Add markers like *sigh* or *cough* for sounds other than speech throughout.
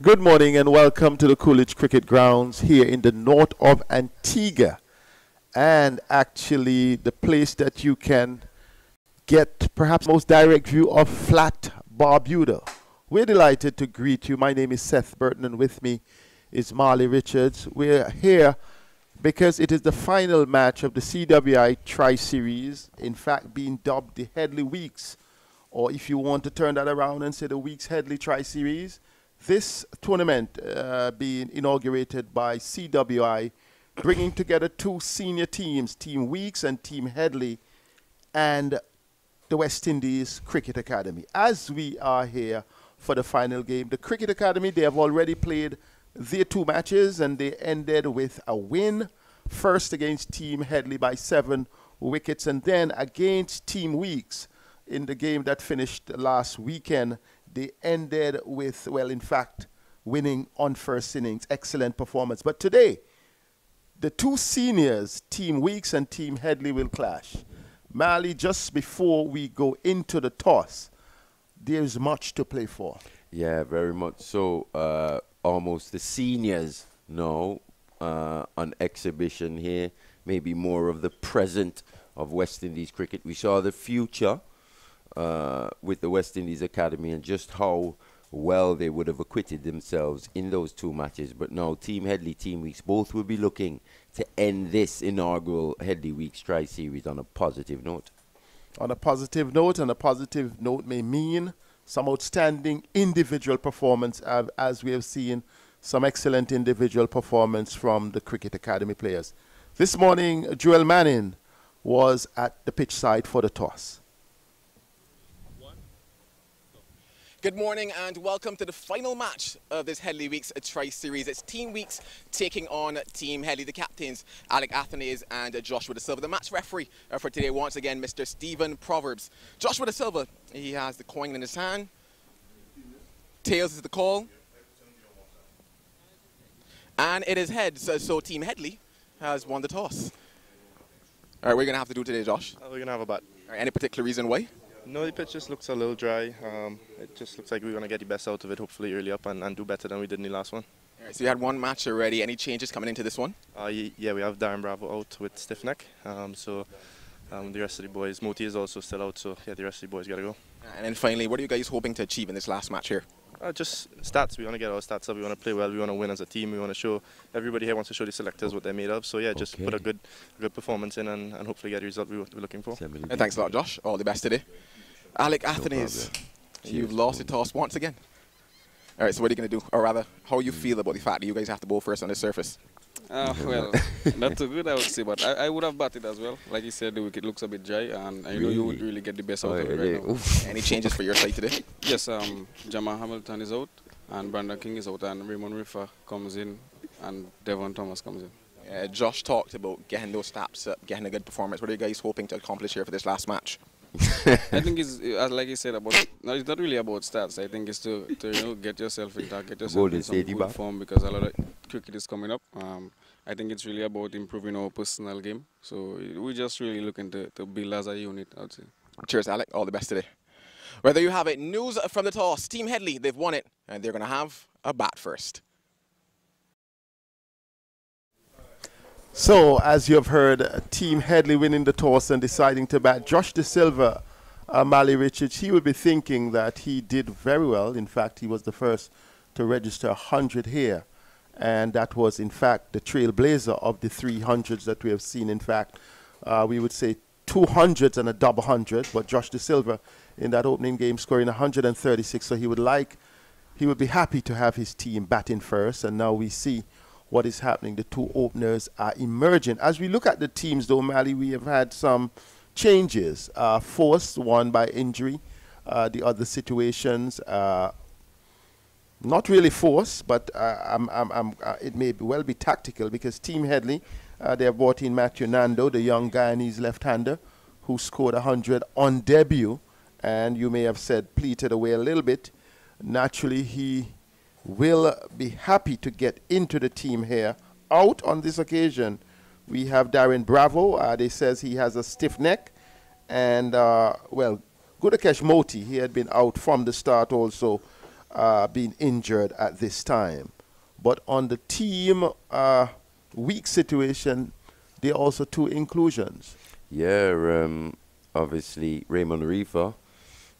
Good morning and welcome to the Coolidge Cricket Grounds here in the north of Antigua. And actually, the place that you can get perhaps most direct view of flat Barbuda. We're delighted to greet you. My name is Seth Burton, and with me is Mali Richards. We're here because it is the final match of the CWI Tri Series, in fact, being dubbed the Headley Weekes, or if you want to turn that around and say the Weekes Headley Tri Series this tournament uh, being inaugurated by CWI, bringing together two senior teams, Team Weekes and Team Headley, and the West Indies Cricket Academy. As we are here for the final game, the Cricket Academy, they have already played their two matches and they ended with a win. First against Team Headley by seven wickets, and then against Team Weekes in the game that finished last weekend they ended with, well, in fact, winning on first innings. Excellent performance. But today, the two seniors, Team Weekes and Team Headley, will clash. Mali, just before we go into the toss, there's much to play for. Yeah, very much so. Uh, almost the seniors now uh, on exhibition here. Maybe more of the present of West Indies cricket. We saw the future uh, with the West Indies Academy and just how well they would have acquitted themselves in those two matches. But now, Team Headley, Team Weekes, both will be looking to end this inaugural Headley Weekes Tri Series on a positive note. On a positive note, and a positive note may mean some outstanding individual performance, uh, as we have seen some excellent individual performance from the Cricket Academy players. This morning, Joel Manning was at the pitch side for the toss. Good morning and welcome to the final match of this Headley Weekes Tri Series. It's Team Weekes taking on Team Headley, the captains Alick Athanaze and Joshua Da Silva. The match referee uh, for today, once again, Mr. Stephen Proverbs. Joshua Da Silva, he has the coin in his hand. Tails is the call. And it is heads, so, so Team Headley has won the toss. All right, what are you going to have to do today, Josh? Uh, we're going to have a bat. any particular reason why? No, the pitch just looks a little dry. Um, it just looks like we're going to get the best out of it, hopefully early up, and, and do better than we did in the last one. so you had one match already. Any changes coming into this one? Uh, yeah, we have Darren Bravo out with stiff neck. Um, so um, the rest of the boys, Motie is also still out. So yeah, the rest of the boys got to go. And then finally, what are you guys hoping to achieve in this last match here? Uh, just stats. We want to get our stats up. We want to play well. We want to win as a team. We want to show everybody here wants to show the selectors what they're made of. So yeah, just okay. put a good, good performance in and, and hopefully get the result we, we're looking for. And thanks a lot, Josh. All the best today. Alick Athanaze, no you've lost the toss once again. All right, so what are you going to do? Or rather, how you feel about the fact that you guys have to bowl first on the surface? Uh, *laughs* well, not too good, I would say, but I, I, would have batted as well. Like you said, the wicket looks a bit dry, and I know you would really get the best out oh, of it right now. Any changes for your side today? Yes, um, Jahmar Hamilton is out, and Brandon King is out, and Raymond Reifer comes in, and Devon Thomas comes in. Uh, Josh talked about getting those stats up, getting a good performance. What are you guys hoping to accomplish here for this last match? I think it's uh, like you said about no, it's not really about stats. I think it's to, to you know get yourself intact, get yourself in some good form because a lot of cricket is coming up. Um, I think it's really about improving our personal game. So we're just really looking to, to build as a unit. I'd say. Cheers, Alick. All the best today. Whether you have it, news from the toss. Team Headley, they've won it, and they're going to have a bat first. So, as you have heard, Team Headley winning the toss and deciding to bat Josh Da Silva, uh, Mali Richards, he would be thinking that he did very well. In fact, he was the first to register 100 here. And that was, in fact, the trailblazer of the 300s that we have seen. In fact, uh, we would say 200s and a double hundred. But Josh Da Silva in that opening game scoring 136. So he would like, he would be happy to have his team batting first. And now we see what is happening. The two openers are emerging. As we look at the teams, though, Mali, we have had some changes. Uh, forced, one by injury. Uh, the other situations, uh, not really forced, but uh, I'm, I'm, I'm, uh, it may well be tactical because Team Headley, uh, they have brought in Matthew Nandu, the young Guyanese left-hander, who scored 100 on debut, and you may have said pleated away a little bit. Naturally, he will be happy to get into the team here. Out on this occasion, we have Darren Bravo. Uh, they says he has a stiff neck. And, uh, well, Gudakesh Motie, he had been out from the start also. uh, being injured at this time. But on the team uh, weak situation, there are also two inclusions. Yeah, um, obviously Raymond Reifer,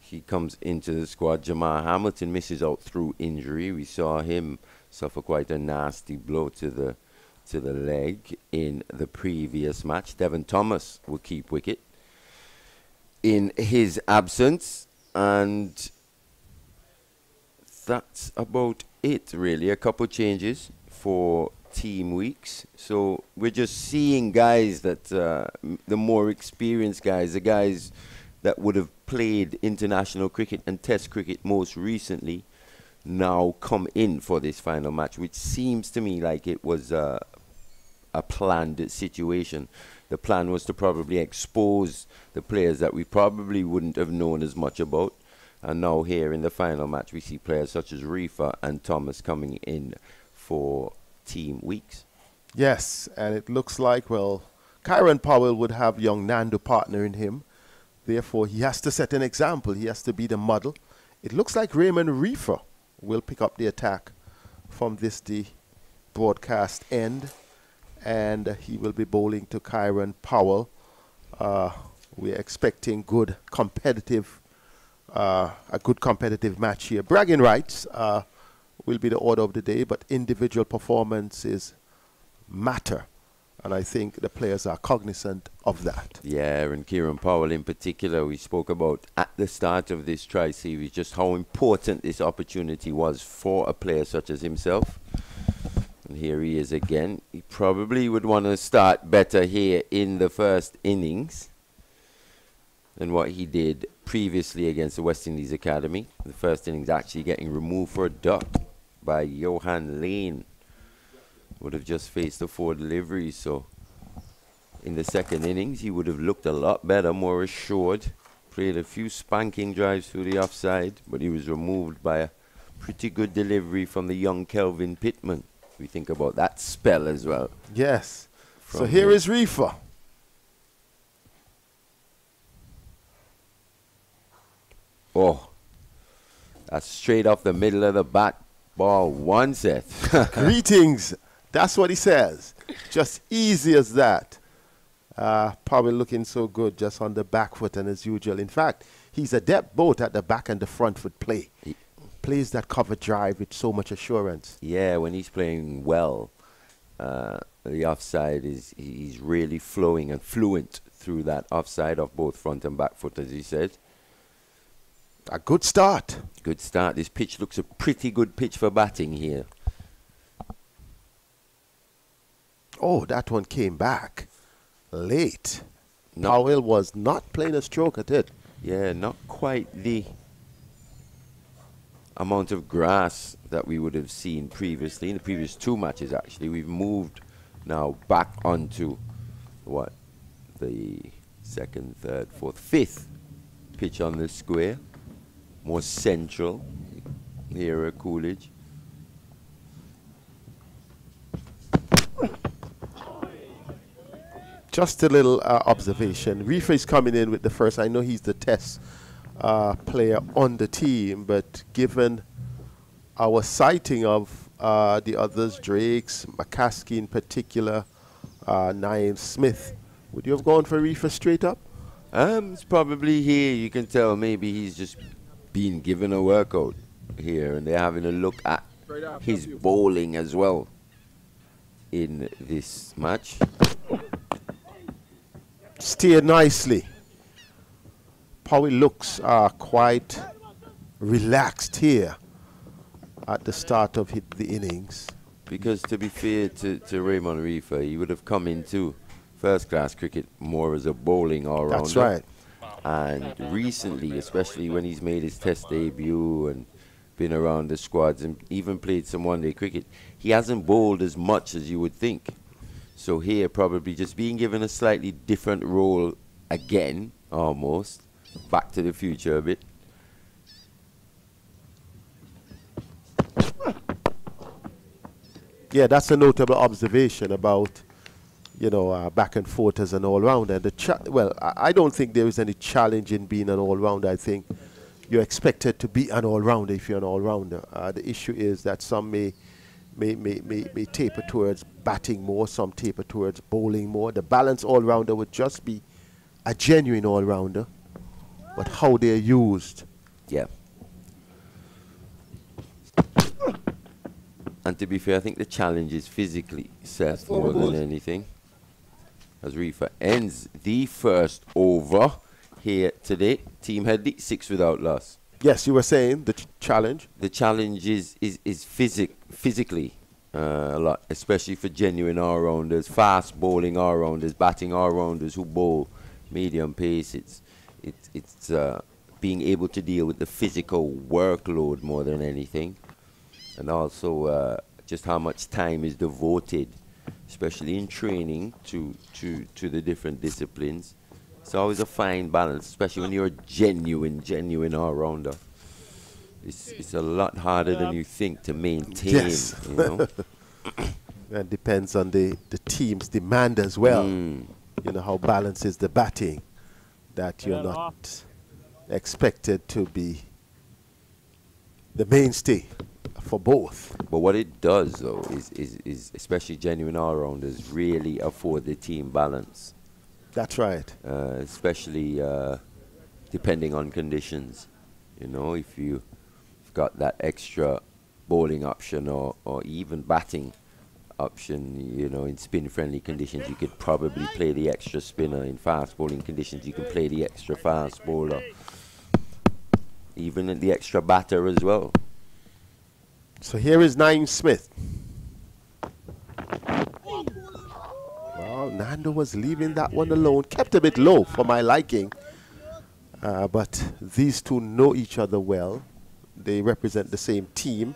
he comes into the squad. Jahmar Hamilton misses out through injury. We saw him suffer quite a nasty blow to the to the leg in the previous match. Devon Thomas will keep wicket in his absence, and that's about it, really. A couple changes for team Weekes. So we're just seeing guys that uh, the more experienced guys, the guys that would have played international cricket and test cricket most recently, now come in for this final match, which seems to me like it was uh, a planned situation. The plan was to probably expose the players that we probably wouldn't have known as much about. And now here in the final match, we see players such as Reifer and Thomas coming in for team Weekes. Yes, and it looks like, well, Kieran Powell would have young Nandu partnering him. Therefore, he has to set an example. He has to be the model. It looks like Raymond Reifer will pick up the attack from this the broadcast end and he will be bowling to Kieran Powell. Uh, we're expecting good competitive, uh, a good competitive match here. Bragging rights uh, will be the order of the day, but individual performances matter. And I think the players are cognizant of that. Yeah, and Kieran Powell in particular, we spoke about at the start of this tri series just how important this opportunity was for a player such as himself. And here he is again. He probably would want to start better here in the first innings than what he did previously against the West Indies Academy. The first innings actually getting removed for a duck by Johann Layne. Would have just faced the four deliveries, so in the second innings he would have looked a lot better, more assured. Played a few spanking drives through the offside, but he was removed by a pretty good delivery from the young Kelvin Pittman we think about that spell as well. Yes. So here is Reifer. Oh, that's straight off the middle of the bat ball. One set. *laughs* Greetings. That's what he says. Just easy as that. Uh, probably looking so good just on the back foot and as usual. In fact, he's adept both at the back and the front foot play. He plays that cover drive with so much assurance. Yeah, when he's playing well, uh, the offside is he's really flowing and fluent through that offside of both front and back foot, as he said. A good start. Good start. This pitch looks a pretty good pitch for batting here. Oh, that one came back late. Not Powell was not playing a stroke at it. Yeah, not quite the amount of grass that we would have seen previously in the previous two matches actually we've moved now back onto what the second third fourth fifth pitch on the square more central here at Coolidge just a little uh, observation Reifer is coming in with the first I know he's the test uh, player on the team, but given our sighting of uh, the others, Drakes, McCaskey in particular, uh, Naeem Smith, would you have gone for Reifer straight up? Um, it's probably here. You can tell maybe he's just been given a workout here, and they're having a look at his bowling as well in this match. Steered nicely. Powell looks uh, quite relaxed here at the start of the innings. Because to be fair to, to Raymond Reifer, he would have come into first class cricket more as a bowling all rounder. That's right. And recently, especially when he's made his test debut and been around the squads and even played some one day cricket, he hasn't bowled as much as you would think. So here, probably just being given a slightly different role again, almost, Back to the Future a bit. Yeah, that's a notable observation about, you know, uh, back and forth as an all-rounder. The well, I, I don't think there is any challenge in being an all-rounder. I think you're expected to be an all-rounder if you're an all-rounder. Uh, the issue is that some may, may, may, may, may taper towards batting more, some taper towards bowling more. The balanced all-rounder would just be a genuine all-rounder, but how they're used. Yeah. And to be fair, I think the challenge is physically set more than anything. As Reifer ends the first over here today. Team Headley, six without loss. Yes, you were saying the ch challenge. The challenge is is is physic physically uh, a lot, especially for genuine all-rounders, fast bowling all-rounders, batting all-rounders who bowl medium pace. It's it's it's uh, being able to deal with the physical workload more than anything, and also uh, just how much time is devoted, especially in training, to to to the different disciplines it's always a fine balance, especially when you're a genuine, genuine all-rounder. It's, it's a lot harder than you think to maintain. Yes. You know? *laughs* that depends on the, the team's demand as well. Mm. You know, how balanced is the batting that you're not expected to be the mainstay for both. But what it does, though, is, is, is especially genuine all-rounders really afford the team balance. That's right. Uh, especially uh, depending on conditions. You know, if you've got that extra bowling option or, or even batting option, you know, in spin-friendly conditions, you could probably play the extra spinner. In fast bowling conditions, you can play the extra fast bowler. Even the extra batter as well. So here is Naeem Smith. Nandu was leaving that one alone. Kept a bit low for my liking. Uh, but these two know each other well. They represent the same team.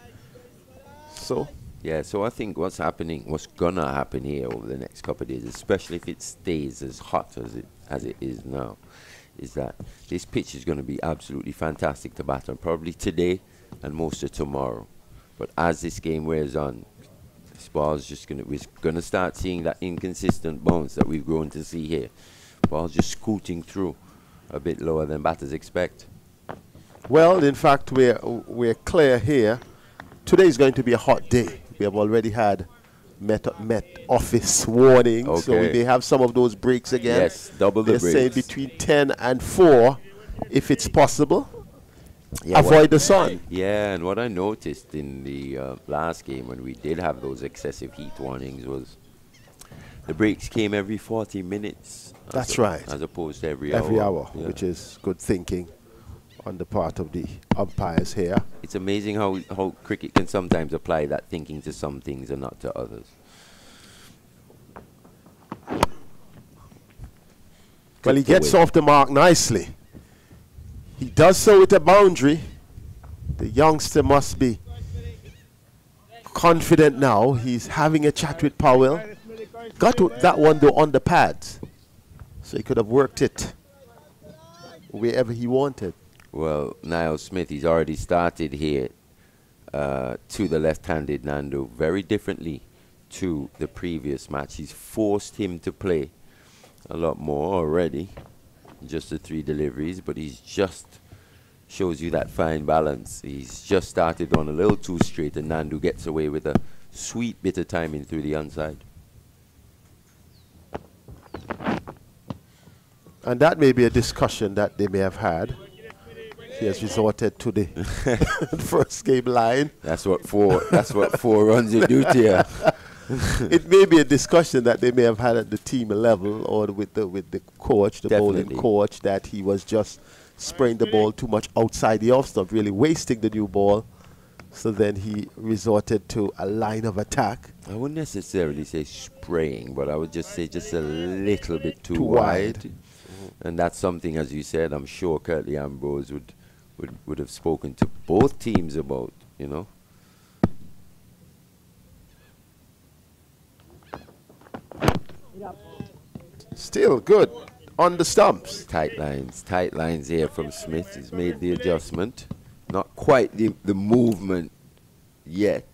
So. Yeah, so I think what's happening, what's gonna happen here over the next couple of days, especially if it stays as hot as it as it is now, is that this pitch is going to be absolutely fantastic to bat on, probably today and most of tomorrow. But as this game wears on, ball's just gonna we're gonna start seeing that inconsistent bounce that we've grown to see here. Ball's just scooting through a bit lower than batters expect. Well, in fact, we're we're clear here. Today is going to be a hot day. We have already had Met, Met Office warning, okay. so we may have some of those breaks again. Yes, double the They're breaks. saying between 10 and 4, if it's possible. Yeah, avoid the sun. Yeah, and what I noticed in the uh, last game when we did have those excessive heat warnings was the breaks came every 40 minutes. That's right. As opposed to every, every hour. hour, yeah. which is good thinking on the part of the umpires here. It's amazing how, how cricket can sometimes apply that thinking to some things and not to others. Well, he gets off the mark nicely. He does so with a boundary. The youngster must be confident now. He's having a chat with Powell. Got that one though on the pads. So he could have worked it wherever he wanted. Well, Nial Smith, he's already started here uh, to the left-handed Nandu very differently to the previous match. He's forced him to play a lot more already just the three deliveries, but he's just shows you that fine balance. He's just started on a little too straight, and Nandu gets away with a sweet bit of timing through the onside. And that may be a discussion that they may have had. He has resorted to the *laughs* *laughs* first game line. That's what four. that's what four runs you do to you. *laughs* *laughs* it may be a discussion that they may have had at the team level or with the with the coach, the Definitely. bowling coach, that he was just spraying the ball too much outside the off stump, really wasting the new ball. So then he resorted to a line of attack. I wouldn't necessarily say spraying, but I would just say just a little bit too, too wide. wide. And that's something, as you said, I'm sure Curtly Ambrose would, would, would have spoken to both teams about, you know. Still good on the stumps. Tight lines, tight lines here from Smith. He's made the adjustment. Not quite the, the movement yet.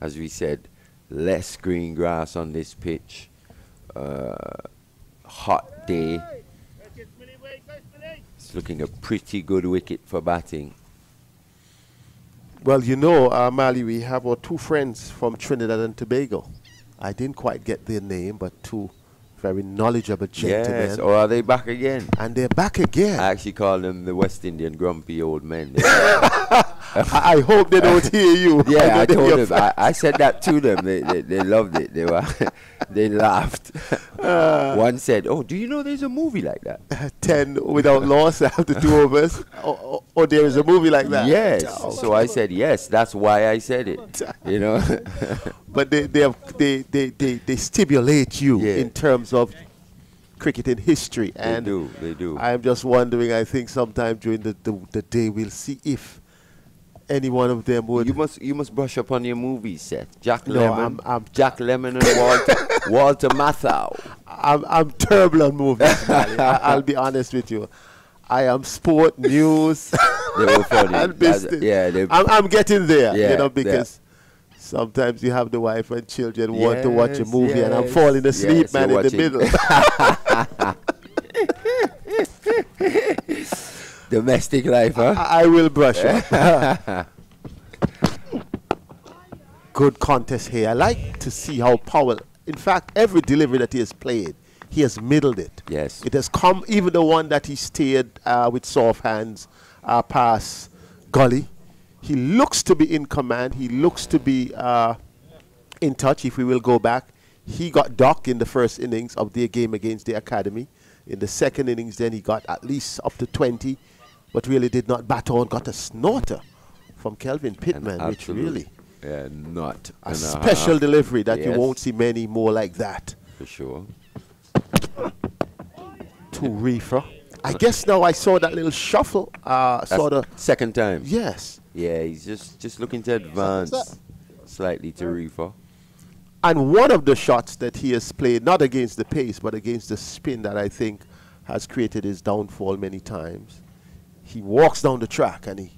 As we said, less green grass on this pitch. Uh, hot day. It's looking a pretty good wicket for batting. Well, you know, uh, Mali, we have our two friends from Trinidad and Tobago. I didn't quite get their name, but two very knowledgeable gentlemen. Yes, or are they back again? And they're back again. I actually call them the West Indian grumpy old men. *laughs* *laughs* I hope they don't hear you. *laughs* Yeah, I, I told them. I, I, said that to *laughs* them. They, they, they loved it. They were *laughs* they laughed. Uh, One said, "Oh, do you know there's a movie like that? Ten without loss after two of us. Oh, oh, oh, there is a movie like that. Yes. Oh, so I said yes. That's why I said it. You know. but they they, have, they they they they stimulate you yeah. in terms of cricket in history. And they do. They do. I'm just wondering. I think sometime during the, the, the day we'll see if any one of them would. You must you must brush up on your movie set. Jack no, Lemmon. I'm, I'm Jack Lemmon and Walter *laughs* Walter Matthau. I'm I'm terrible on movies. *laughs* I, will be honest with you. I am sport news. *laughs* they were funny. and business. Yeah, I'm, I'm getting there. Yeah, you know because. Sometimes you have the wife and children yes, want to watch a movie, yes, and I'm falling asleep, yes, man, in watching. the middle. Domestic life, huh? I, I will brush up. *laughs* Good contest here. I like to see how Powell, in fact, every delivery that he has played, he has middled it. Yes. It has come, even the one that he stayed uh, with soft hands uh, past Gully. He looks to be in command. He looks to be uh, in touch, if we will go back. He got docked in the first innings of their game against the Academy. In the second innings, then he got at least up to 20 but really did not bat on, got a snorter from Kelvin Pittman, which really yeah, not a special delivery that yes. you won't see many more like that. For sure. To Reifer. I guess now I saw that little shuffle, uh, sort of. Second time. Yes. Yeah, he's just just looking to advance slightly to Reifer. And one of the shots that he has played, not against the pace, but against the spin, that I think has created his downfall many times, he walks down the track and he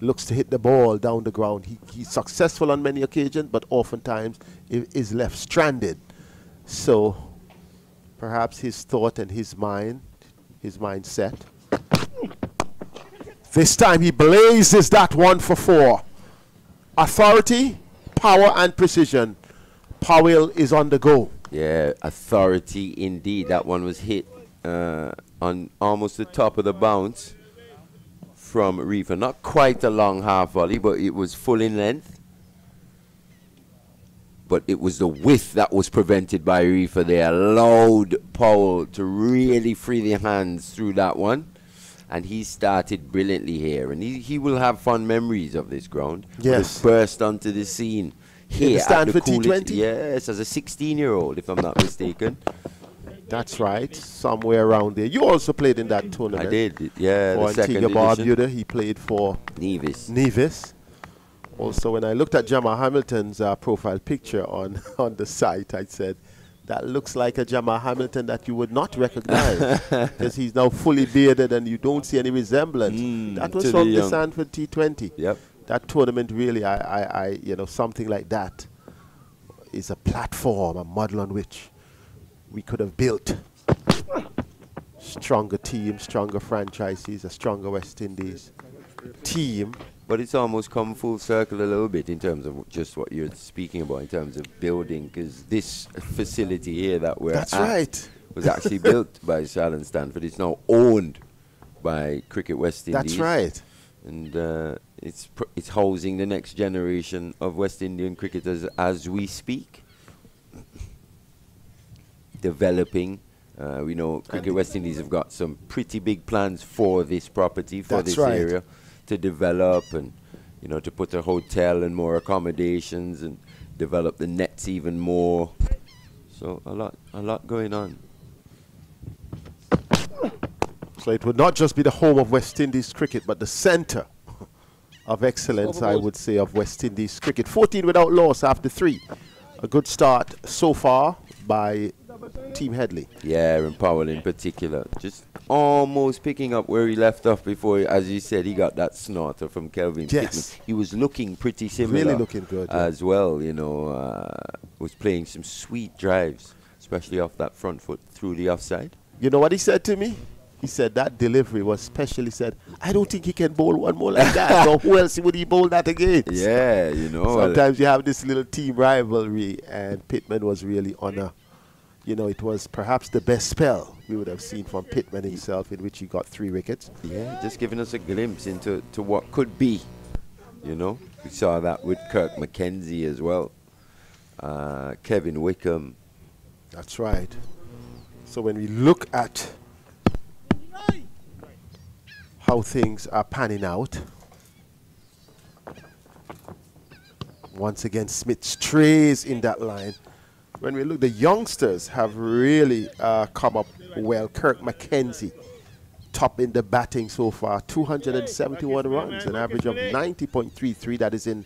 looks to hit the ball down the ground. He, he's successful on many occasions, but oftentimes is left stranded. So perhaps his thought and his mind, his mindset. This time he blazes that one for four. Authority, power, and precision. Powell is on the go. Yeah, authority indeed. That one was hit uh, on almost the top of the bounce from Reifer. Not quite a long half volley, but it was full in length. But it was the width that was prevented by Reifer. They allowed Powell to really free their hands through that one. And he started brilliantly here. And he, he will have fond memories of this ground. Yes. burst onto the scene here. Stanford T20? Yes, as a 16 year old, if I'm not mistaken. That's right, somewhere around there. You also played in that tournament. I did, yeah. For Antigua Barbuda, he played for Nevis. Nevis. Also, when I looked at Jahmar Hamilton's uh, profile picture on, *laughs* on the site, I said, that looks like a Jahmar Hamilton that you would not recognize *laughs* because he's now fully bearded and you don't see any resemblance. Mm, that was from the, the Stanford T20. Yep. That tournament really, I, I, I, you know, something like that is a platform, a model on which we could have built stronger team, stronger franchises, a stronger West Indies team. But it's almost come full circle a little bit in terms of just what you're speaking about in terms of building, because this facility here that we're That's right. was actually *laughs* built by Sir Allen Stanford. It's now owned by Cricket West Indies. That's right. And uh, it's it's housing the next generation of West Indian cricketers as we speak developing. Uh, we know Cricket West Indies have got some pretty big plans for this property, for That's this right. area, to develop and you know to put a hotel and more accommodations and develop the nets even more. So a lot, a lot going on. So it would not just be the home of West Indies cricket, but the centre of excellence, I would say, of West Indies cricket. 14 without loss after three. A good start so far by Team Headley. Yeah, and Powell in particular. Just almost picking up where he left off before, as you said, he got that snorter from Kelvin. Yes. Pittman. He was looking pretty similar. Really looking good. As well, you know, uh, was playing some sweet drives, especially off that front foot through the offside. You know what he said to me? he said that delivery was specially said, I don't think he can bowl one more like that. *laughs* so who else would he bowl that against? Yeah, you know. Sometimes you have this little team rivalry, and Pittman was really on a, you know, it was perhaps the best spell we would have seen from Pittman himself, in which he got three wickets. Yeah, just giving us a glimpse into to what could be. You know, we saw that with Kirk McKenzie as well. Uh, Kevin Wickham. That's right. So when we look at how things are panning out, once again Smith strays in that line. When we look, the youngsters have really uh, come up well. Kirk McKenzie, top in the batting so far, 271 runs, an average of 90.33. That is in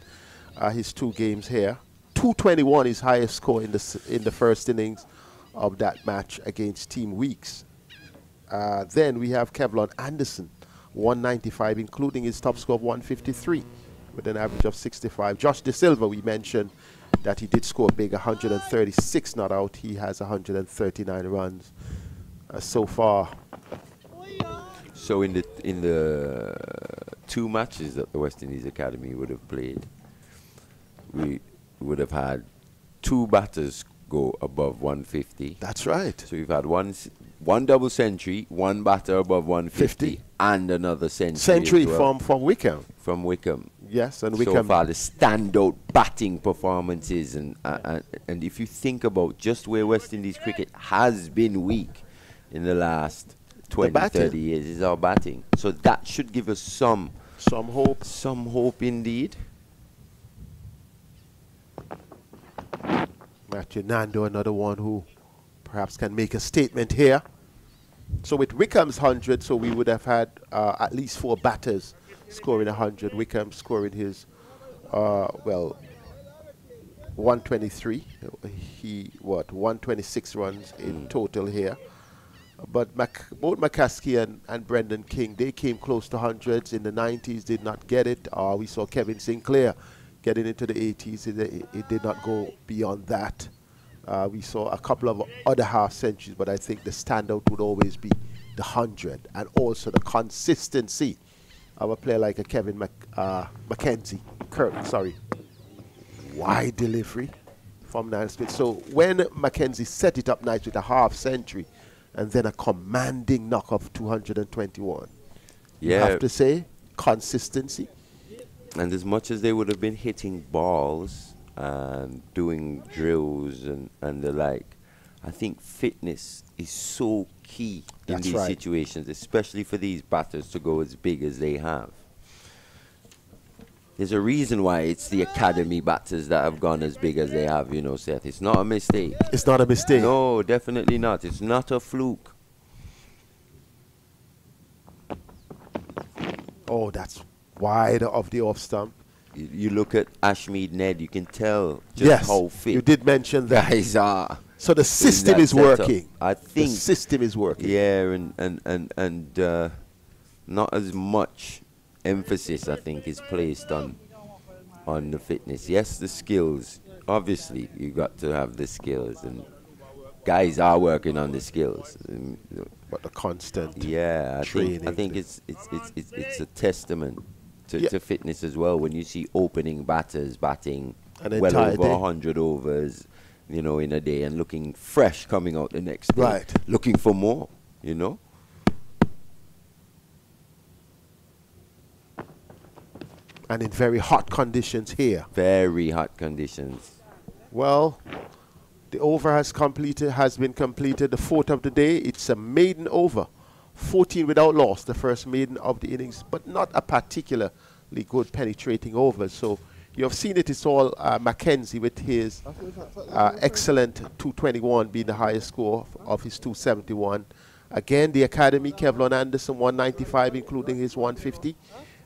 uh, his two games here. 221 is highest score in the in the first innings of that match against Team Weekes. Uh, then we have Kevlon Anderson, 195, including his top score of 153 with an average of 65. Josh Da Silva, we mentioned that he did score big, 136 not out. He has 139 runs uh, so far. So in the in the two matches that the West Indies Academy would have played, we would have had two batters go above 150. That's right. So we've had one one double century, one batter above 150, 50. and another century. Century well. from from Wickham. From Wickham. Yes, and Wickham. So far, the standout batting performances, and uh, and, and if you think about just where West Indies cricket has been weak in the last 20, the 30 years, is our batting. So that should give us some some hope. Some hope indeed. Matthew Nandu, another one who perhaps can make a statement here. So with Wickham's 100, so we would have had uh, at least four batters scoring 100. Wickham scoring his, uh, well, 123. He, what, 126 runs in mm. total here. But Mac, both McCaskey and, and Brandon King, they came close to hundreds in the 90s, did not get it. Uh, we saw Kevin Sinclair getting into the 80s. It, it did not go beyond that. Uh, we saw a couple of other half centuries, but I think the standout would always be the 100 and also the consistency of a player like a Kevin Mc, uh, McKenzie, Kirk, sorry. Wide delivery from Nial Smith. So when McKenzie set it up nice with a half century and then a commanding knock of 221, yeah. you have to say consistency and as much as they would have been hitting balls and doing drills and, and the like, I think fitness is so key in these right. situations, especially for these batters to go as big as they have. There's a reason why it's the academy batters that have gone as big as they have, you know, Seth. It's not a mistake. It's not a mistake. No, definitely not. It's not a fluke. Oh, that's wide of the off stump. You, you look at Ashmead Nedd, you can tell just yes, how fit you did mention that. guys are. So the system is setup. working. I think the system is working. Yeah, and and and and uh, not as much emphasis I think is placed on on the fitness. Yes, the skills. Obviously, you got to have the skills, and guys are working on the skills. But the constant. Yeah, I think I think it's it's it's it's, it's a testament to, yeah. to fitness as well. When you see opening batters batting well over day. 100 overs, you know, in a day and looking fresh coming out the next day. Right. Looking for more, you know. And in very hot conditions here. Very hot conditions. Well, the over has completed has been completed. The fourth of the day. It's a maiden over. 14 without loss, the first maiden of the innings, but not a particularly good penetrating over. So you have seen it, it's all uh, McKenzie with his uh, excellent 221 being the highest score of, of his 271. Again, the Academy, Kevlon Anderson, 195, including his 150.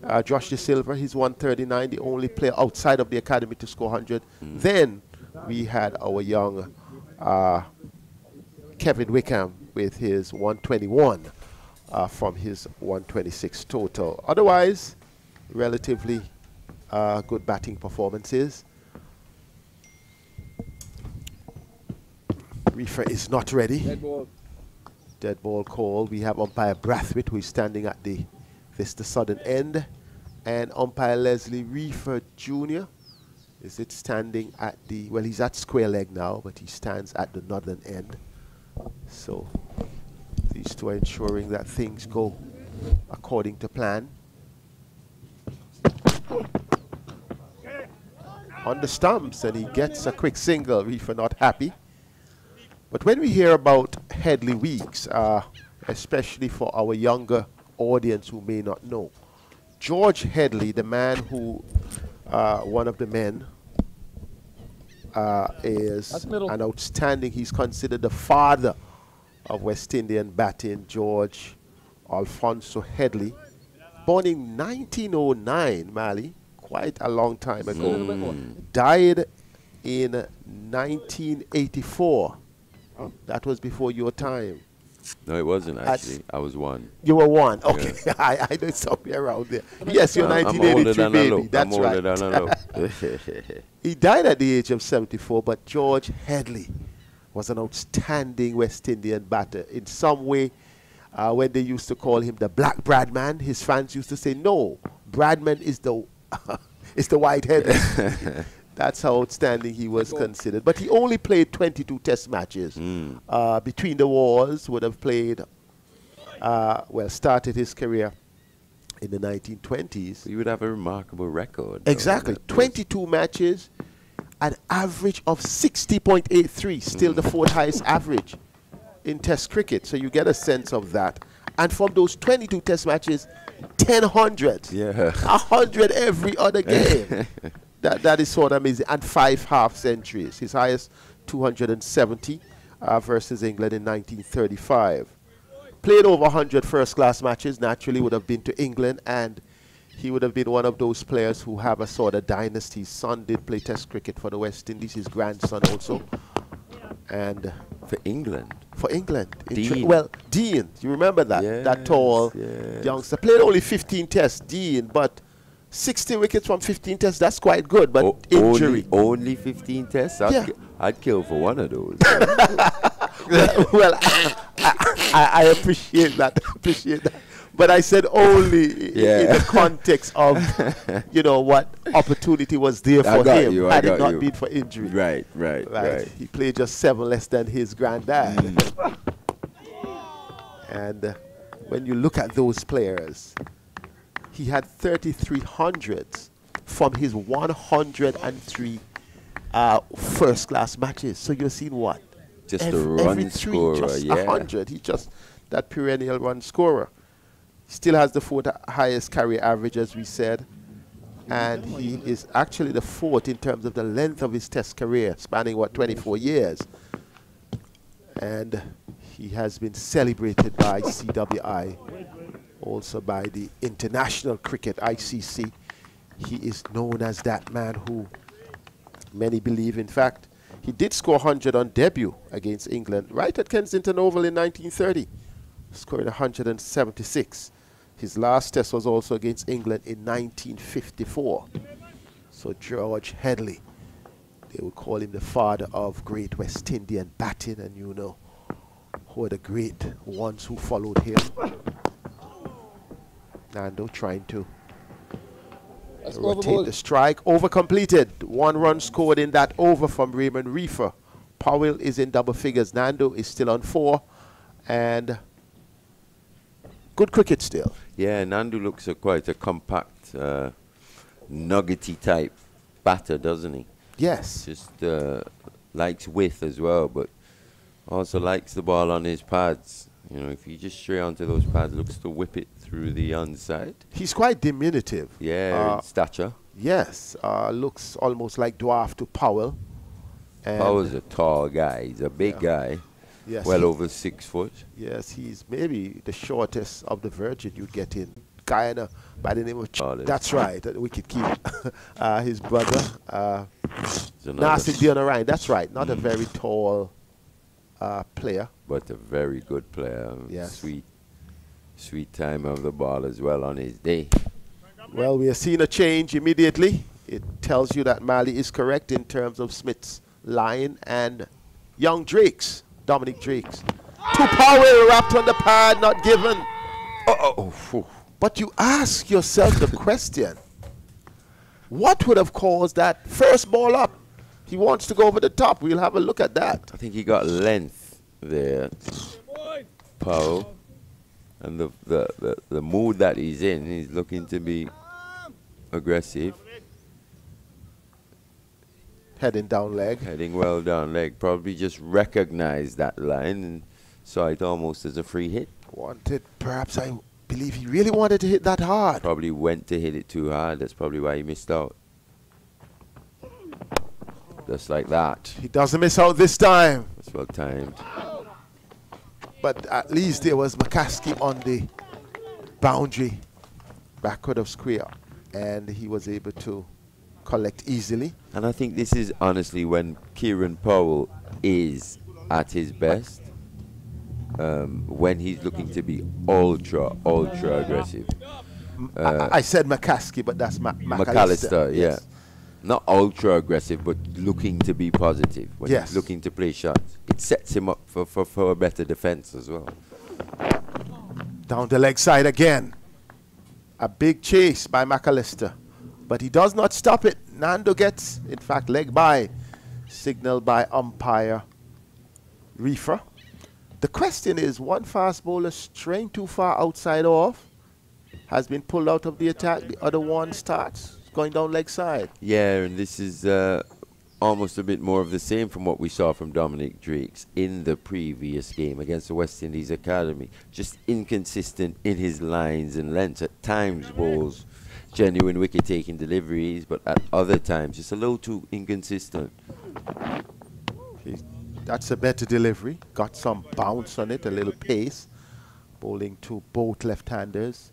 Uh, Josh Da Silva, his 139, the only player outside of the Academy to score 100. Mm. Then we had our young uh, Kevin Wickham with his 121 uh, from his 126 total. Otherwise, relatively uh, good batting performances. Reifer is not ready. Dead ball Dead ball call. We have umpire Brathwaite who is standing at the this the southern end, and umpire Leslie Reifer Jr. is it standing at the well he's at square leg now, but he stands at the northern end. So these two are ensuring that things go according to plan. On the stumps, and he gets a quick single. Reifer not happy. But when we hear about Headley Weekes, uh, especially for our younger audience who may not know, George Headley, the man who, uh, one of the men, uh, is an outstanding, he's considered the father of West Indian batting, George Alphonso Headley, born in 1909, Mali, quite a long time ago, mm. died in 1984 that was before your time. No, it wasn't actually. I was one. You were one. Okay, yeah. *laughs* I, I know somewhere around there. Yes, you're 1983 baby. That's right. *laughs* *laughs* he died at the age of 74, but George Headley was an outstanding West Indian batter. In some way, uh, when they used to call him the Black Bradman, his fans used to say, "No, Bradman is the *laughs* is the white Headley." *laughs* That's how outstanding he was considered. But he only played 22 test matches. Mm. Uh, between the wars, would have played, uh, well, started his career in the 1920s. He would have a remarkable record. Exactly. 22 matches, an average of 60.83, still mm. the fourth highest average in test cricket. So you get a sense of that. And from those 22 test matches, 10 hundreds. Yeah. 100 every other *laughs* game. that, that is sort of amazing. And five half centuries. His highest 270 uh, versus England in 1935. Played over 100 first class matches, naturally would have been to England, and he would have been one of those players who have a sort of dynasty. His son did play Test cricket for the West Indies, his grandson also. And for England. For England. Dean. Well, Dean, you remember that? Yes, that tall yes. youngster. Played only 15 tests, Dean, but 60 wickets from 15 tests, that's quite good, but o injury. Only, only 15 tests? I'd, yeah. I'd kill for one of those. *laughs* *laughs* well, I, I, I, appreciate that. appreciate that. But I said only yeah. in the context of, *laughs* you know, what opportunity was there for him you, had it not you. been for injury. Right, right, right, right. He played just seven less than his granddad. Mm. *laughs* and uh, when you look at those players, he had 3,300 from his 103 uh, first class matches. So you're seeing what? Just every, a run every three, scorer, just yeah. 100. He just that perennial run scorer. Still has the fourth highest carry average, as we said. And he is actually the fourth in terms of the length of his test career, spanning, what, 24 years. And he has been celebrated by CWI also by the International Cricket ICC. He is known as that man who many believe, in fact, he did score 100 on debut against England right at Kensington Oval in 1930, scoring 176. His last test was also against England in 1954. So George Headley, they would call him the father of great West Indian batting, and you know who are the great ones who followed him. Nandu trying to That's rotate the strike. Over completed. One run scored in that over from Raymond Reifer. Powell is in double figures. Nandu is still on four. And good cricket still. Yeah, Nandu looks a quite a compact, uh, nuggety type batter, doesn't he? Yes. Just uh, likes width as well, but also likes the ball on his pads. You know, if you just stray onto those pads, looks to whip it through the onside. He's quite diminutive. Yeah, uh, stature. Yes, uh, looks almost like dwarf to Powell. And Powell's a tall guy. He's a big yeah. guy. Yes, well over six foot. Yes, he's maybe the shortest of the Virgin you'd get in Guyana by the name of. Ch that's right, uh, Wicket Keep. *laughs* uh, his brother, uh, Nasir Deonarine. That's right, not mm. a very tall uh, player, but a very good player. Yes. Sweet Sweet time of the ball as well on his day. Well, we are seeing a change immediately. It tells you that Mali is correct in terms of Smith's line and young Drakes, Dominic Drakes, To power wrapped on the pad, not given. Oh, oh, But you ask yourself the question what would have caused that first ball up? He wants to go over the top. We'll have a look at that. I think he got length there. Powell. And the, the, the, the mood that he's in, he's looking to be aggressive. Heading down leg. Heading well down leg. Probably just recognized that line and saw it almost as a free hit. Wanted, perhaps I believe he really wanted to hit that hard. Probably went to hit it too hard. That's probably why he missed out. Just like that. He doesn't miss out this time. That's well timed. But at least there was McCaskey on the boundary, backward of square, and he was able to collect easily. And I think this is honestly when Kieran Powell is at his best. Um, when he's looking to be ultra, ultra aggressive. Uh, I, I, said McCaskey, but that's Ma- McAllister. McAllister, yeah. Yes. Not ultra aggressive, but looking to be positive. When yes. he's looking to play shots. It sets him up for, for, for a better defense as well. Down the leg side again. A big chase by McAllister. But he does not stop it. Nandu gets, in fact, leg by. Signaled by umpire Reifer. The question is, one fast bowler straying too far outside off has been pulled out of the attack. The other one starts going down leg side. Yeah, and this is uh, almost a bit more of the same from what we saw from Dominic Drakes in the previous game against the West Indies Academy. Just inconsistent in his lines and lengths. At times, bowls genuine wicket taking deliveries, but at other times, just a little too inconsistent. That's a better delivery. Got some bounce on it, a little pace. Bowling to both left-handers.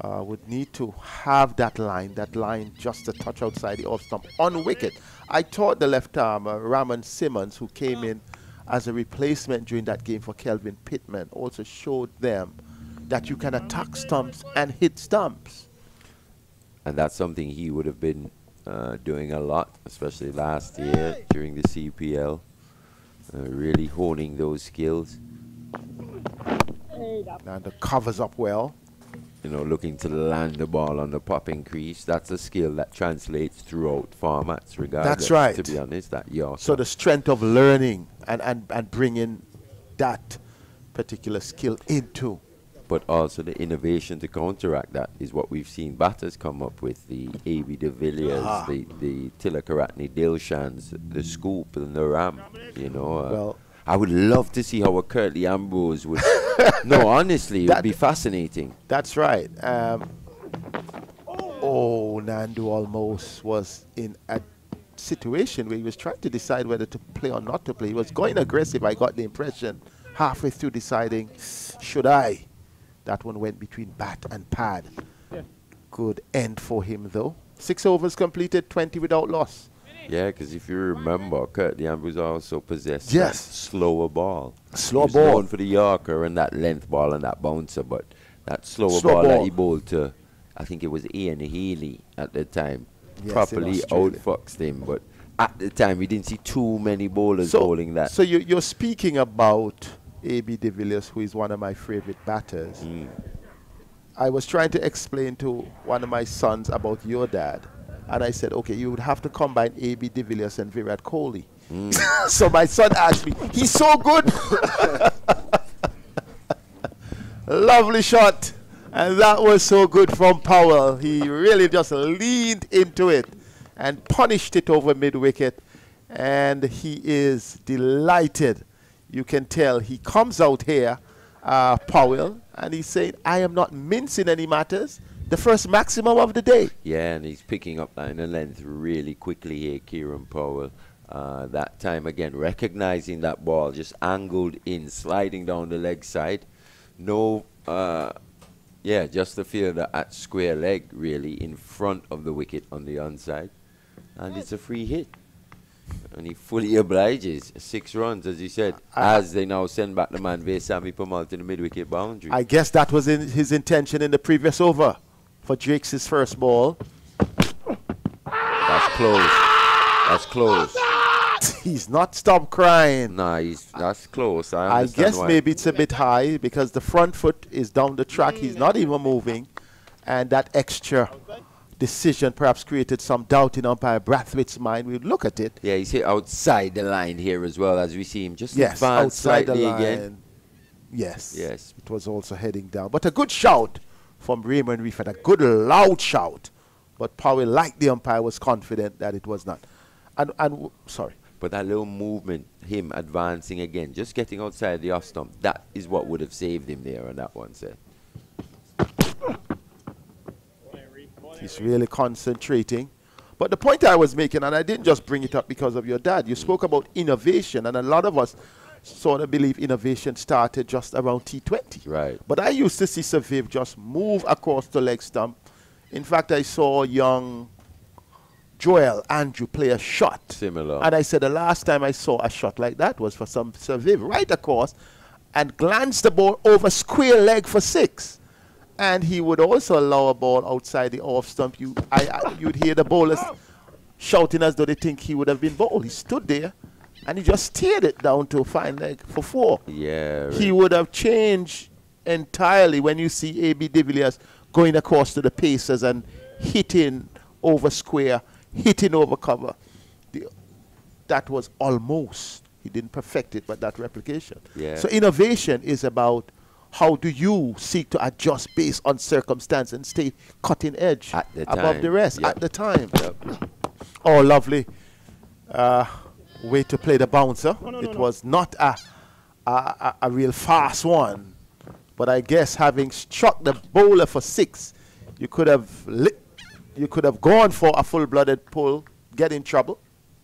Uh, would need to have that line, that line just a touch outside the off stump on wicket. I thought the left armer, Ramon Simmonds, who came in as a replacement during that game for Kelvin Pittman, also showed them that you can attack stumps and hit stumps. And that's something he would have been uh, doing a lot, especially last year during the CPL uh, really honing those skills. And the covers up well. You know, looking to land the ball on the popping crease. That's a skill that translates throughout formats, regardless. That's right. To be honest, that yeah. So the strength of learning and, and, and bringing that particular skill into but also the innovation to counteract that is what we've seen batters come up with the A.B. de Villiers, ah. the, the Tillakaratne Dilshans, the Scoop and the Ram, you know. Uh, well, I would love to see how a Curtly Ambrose would. *laughs* no, honestly, it would be fascinating. That's right. Um, oh, Nandu almost was in a situation where he was trying to decide whether to play or not to play. He was going aggressive, I got the impression, halfway through deciding, should I? That one went between bat and pad. Yeah. Good end for him, though. Six overs completed, 20 without loss. Yeah, because if you remember, Kurt was also possessed yes. slower ball. Slower ball. Known for the Yorker and that length ball and that bouncer, but that slower Slow ball, ball, that he bowled to, I think it was Ian Healy at the time, yes, properly outfoxed him. But at the time, we didn't see too many bowlers so, bowling that. So you, you're speaking about A.B. de Villiers, who is one of my favorite batters. Mm. I was trying to explain to one of my sons about your dad. And I said, okay, you would have to combine A.B. de Villiers and Virat Kohli. Mm. *laughs* so my son asked me, he's so good. *laughs* Lovely shot. And that was so good from Powell. He really just leaned into it and punished it over mid wicket. And he is delighted you can tell he comes out here, uh, Powell, and he's saying, I am not mincing any matters. The first maximum of the day. Yeah, and he's picking up line and length really quickly here, Kieran Powell. Uh, that time again, recognizing that ball, just angled in, sliding down the leg side. No, uh, yeah, just the fielder at square leg, really, in front of the wicket on the onside. And it's a free hit. And he fully obliges. Six runs, as he said, I as they now send back the man Veerasammy Permaul in the mid-wicket boundary. I guess that was in his intention in the previous over for Drakes' first ball. That's close. That's close. *laughs* he's not stopped crying. Nah, he's that's close. I, I guess why. maybe it's a bit high because the front foot is down the track. He's not even moving, and that extra decision perhaps created some doubt in umpire Brathwaite's mind. We look at it. Yeah, he's hit outside the line here as well as we see him just yes, advance outside slightly the line. again. Yes. Yes. It was also heading down. But a good shout from Raymond Reef and a good loud shout. But Powell, like the umpire, was confident that it was not. And, and sorry. But that little movement, him advancing again, just getting outside the off stump, that is what would have saved him there on that one set. He's really concentrating. But the point I was making, and I didn't just bring it up because of your dad, you spoke about innovation, and a lot of us sort of believe innovation started just around T20. Right. But I used to see Sir Viv just move across the leg stump. In fact, I saw young Joel Andrew play a shot. Similar. And I said the last time I saw a shot like that was for some Sir Viv right across and glanced the ball over square leg for six. And he would also allow a ball outside the off stump. You, I, I, you'd hear the bowlers shouting as though they think he would have been bowled. Oh, he stood there and he just steered it down to a fine leg for four. Yeah. He would have changed entirely when you see A.B. de Villiers going across to the Pacers and hitting over square, hitting over cover. The, that was almost, he didn't perfect it, but that replication. Yeah. So innovation is about how do you seek to adjust based on circumstance and stay cutting edge the above time. the rest Yep. at the time. Yep. Oh, lovely. Uh, way to play the bouncer. it was not a, a, a, a real fast one. But I guess having struck the bowler for six, you could have lit, you could have gone for a full-blooded pull, get in trouble.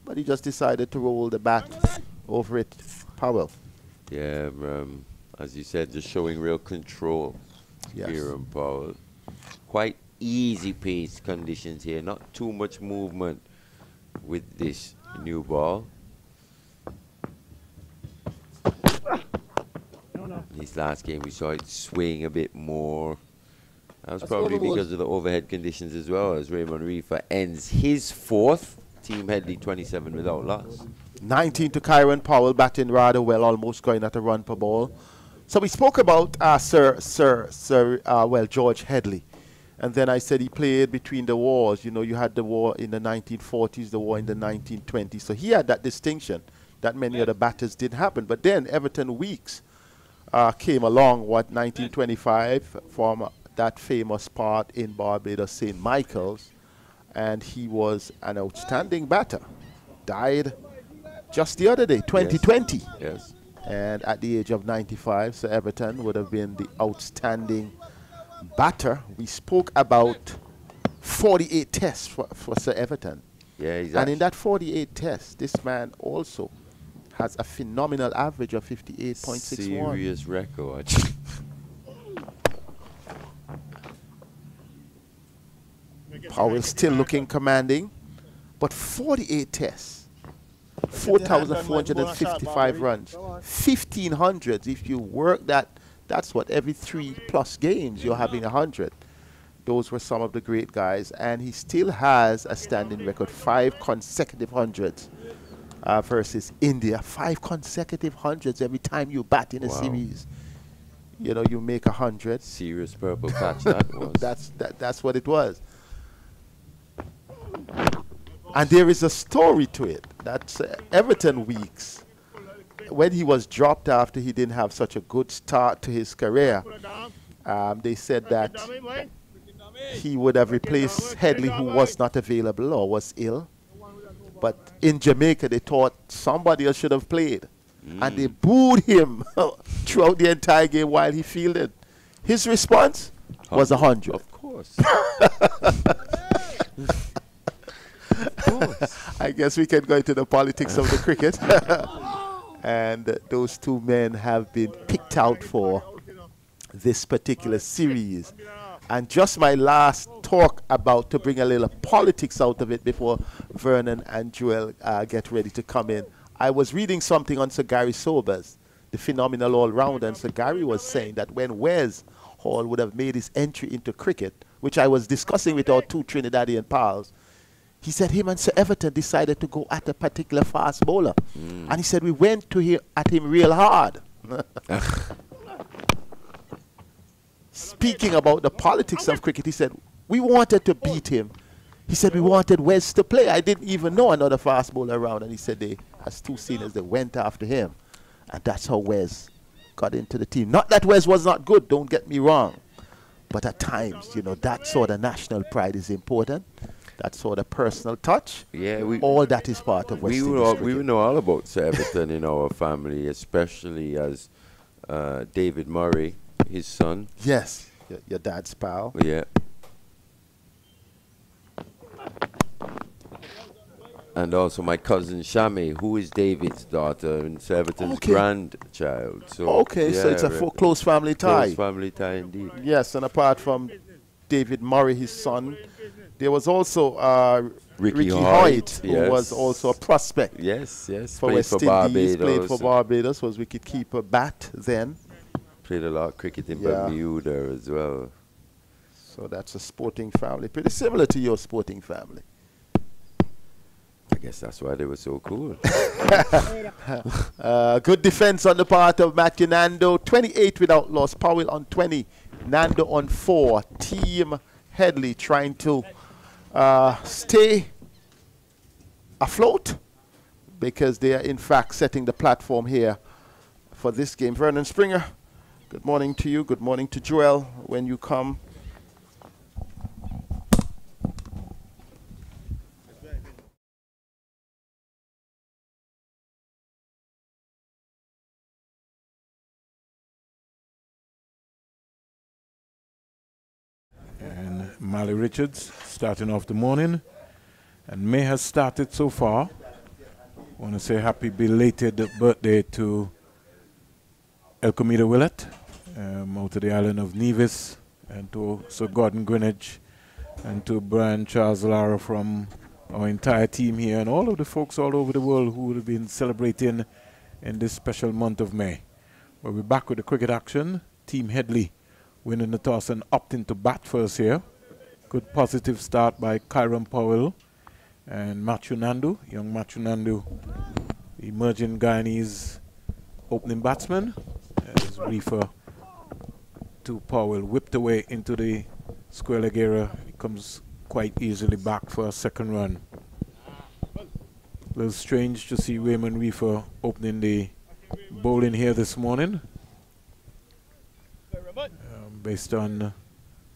But he just decided to roll the bat over it. Powell. Yeah, um, as you said, just showing real control Yes. here on Powell. Quite easy pace conditions here, not too much movement with this new ball. This last game we saw it swing a bit more. That was probably because of the overhead conditions as well as Raymond Reifer ends his fourth. Team Headley 27 without loss. 19 to Kieran Powell, batting rather well, almost going at a run per ball. So we spoke about uh, Sir, Sir, Sir, uh, well, George Headley. And then I said he played between the wars. You know, you had the war in the 1940s, the war in the 1920s. So he had that distinction that many other batters didn't happen. But then Everton Weekes uh, came along, what, 1925, from that famous part in Barbados, St. Michael's. And he was an outstanding batter. Died just the other day, 2020. Yes. And at the age of 95, Sir Everton would have been the outstanding batter. We spoke about 48 tests for, for Sir Everton. Yeah, he's And in that 48 tests, this man also has a phenomenal average of 58.61. serious record. Powell still looking commanding, but 48 tests, 4,455 runs, 1,500. If you work that, that's what every three plus games you're having 100. Those were some of the great guys, and he still has a standing record, five consecutive hundreds uh, versus India. Five consecutive hundreds every time you bat in a Wow. series. You know, you make a hundred. serious purple patch that *laughs* was. That's that, that's what it was. And there is a story to it. That's uh, Everton Weekes. When he was dropped after he didn't have such a good start to his career, um, they said that he would have replaced Headley, who was not available or was ill. But in Jamaica, they thought somebody else should have played. And they booed him *laughs* throughout the entire game while he fielded. His response was a 100. Of course. *laughs* I guess we can go into the politics of the cricket. *laughs* and those two men have been picked out for this particular series. And just my last talk about to bring a little politics out of it before Vernon and Joel uh, get ready to come in. I was reading something on Sir Gary Sobers, the phenomenal all-rounder, and Sir Gary was saying that when Wes Hall would have made his entry into cricket, which I was discussing with our two Trinidadian pals, He said him and Sir Everton decided to go at a particular fast bowler. Mm. And he said we went to him at him real hard. *laughs* Speaking about the politics of cricket, he said, we wanted to beat him. He said we wanted Wes to play. I didn't even know another fast bowler around. And he said they, as two seniors, they went after him. And that's how Wes got into the team. Not that Wes was not good, don't get me wrong. But at times, you know, that sort of national pride is important. That sort of personal touch. Yeah, we, all that is part of West we Indies. All, we know all about Sir Everton in our family, especially as uh, David Murray, his son. Yes, your, your dad's pal. Yeah. and also my cousin Shami, who is David's daughter and Everton's okay. grandchild. So okay, yeah, so it's a close family tie. Close family tie indeed. Yes, and apart from David Murray, his son, there was also uh, Ricky, Ricky Hoyt, who yes. was also a prospect. Yes, yes. For played West for Indies, played for Barbados, was wicket-keeper bat then. Played a lot of cricket in yeah. Bermuda as well. So that's a sporting family, pretty similar to your sporting family. I guess that's why they were so cool. *laughs* *laughs* uh, good defense on the part of Matthew Nandu. 28 without loss. Powell on 20. Nandu on 4. Team Headley trying to uh, stay afloat because they are, in fact, setting the platform here for this game. Vernon Springer, good morning to you. Good morning to Joel when you come. Mali Richards starting off the morning. And May has started so far. I want to say happy belated birthday to Elquemedo Willett um, out of the island of Nevis and to Sir Gordon Greenidge and to Brian Charles Lara from our entire team here and all of the folks all over the world who have been celebrating in this special month of May. We'll be back with the cricket action. Team Headley winning the toss and opting to bat first here. Good positive start by Kieran Powell and Matthew Nandu, young Matthew Nandu, emerging Guyanese opening batsman. As Reifer to Powell whipped away into the square leg area. He comes quite easily back for a second run. A little strange to see Raymond Reifer opening the bowling here this morning. Um, based on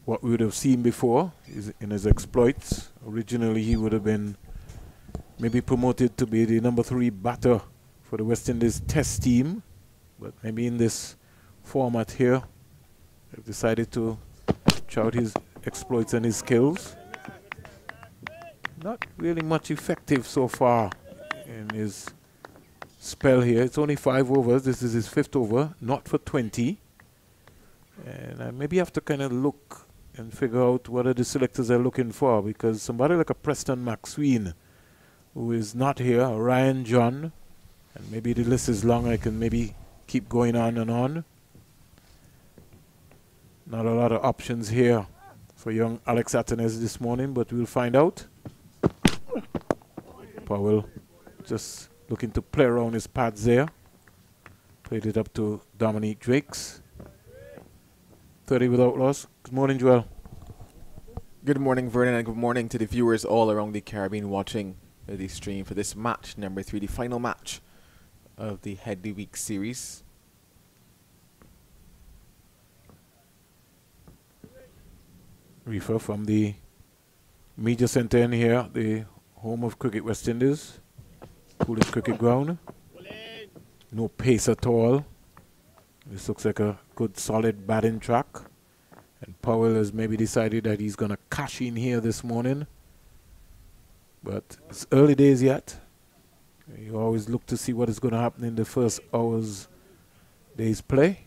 what we would have seen before in his exploits. Originally, he would have been maybe promoted to be the number three batter for the West Indies test team, but maybe in this format here, they've decided to show out his exploits and his skills. Not really much effective so far in his spell here. It's only five overs. This is his fifth over, not for 20. And I maybe have to kind of look and figure out what are the selectors are looking for because somebody like a Preston McSween who is not here, Ryan John, and maybe the list is long, I can maybe keep going on and on. Not a lot of options here for young Alick Athanaze this morning, but we'll find out. Powell just looking to play around his pads there. Played it up to Dominic Drakes. 30 without loss. Good morning, Joel. Good morning, Vernon, and good morning to the viewers all around the Caribbean watching the stream for this match, number three, the final match of the Headley Weekes series. Reifer from the media centre in here, the home of Cricket West Indies, Coolidge Cricket Ground. No pace at all. This looks like a good solid batting track. And Powell has maybe decided that he's going to cash in here this morning. But it's early days yet. You always look to see what is going to happen in the first hours day's play.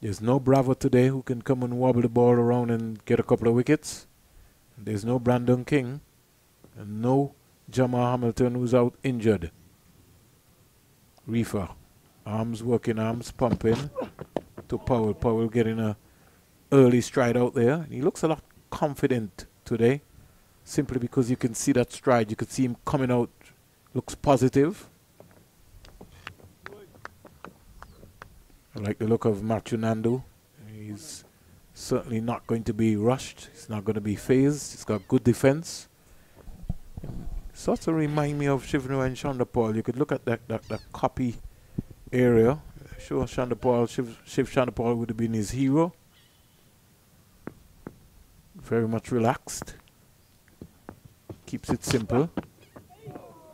There's no Bravo today who can come and wobble the ball around and get a couple of wickets. There's no Brandon King. And no Jahmar Hamilton who's out injured. Reifer. Arms working, arms pumping to Powell. Powell getting a early stride out there. He looks a lot confident today. simply because you can see that stride. You can see him coming out, looks positive. I like the look of Matthew Nandu. He's certainly not going to be rushed. He's not going to be fazed. He's got good defense. Sort of remind me of Shivnarine Chanderpaul. You could look at that, that, that copy area. Sure, Chanderpaul, Shiv, Shiv Chanderpaul would have been his hero. Very much relaxed. Keeps it simple.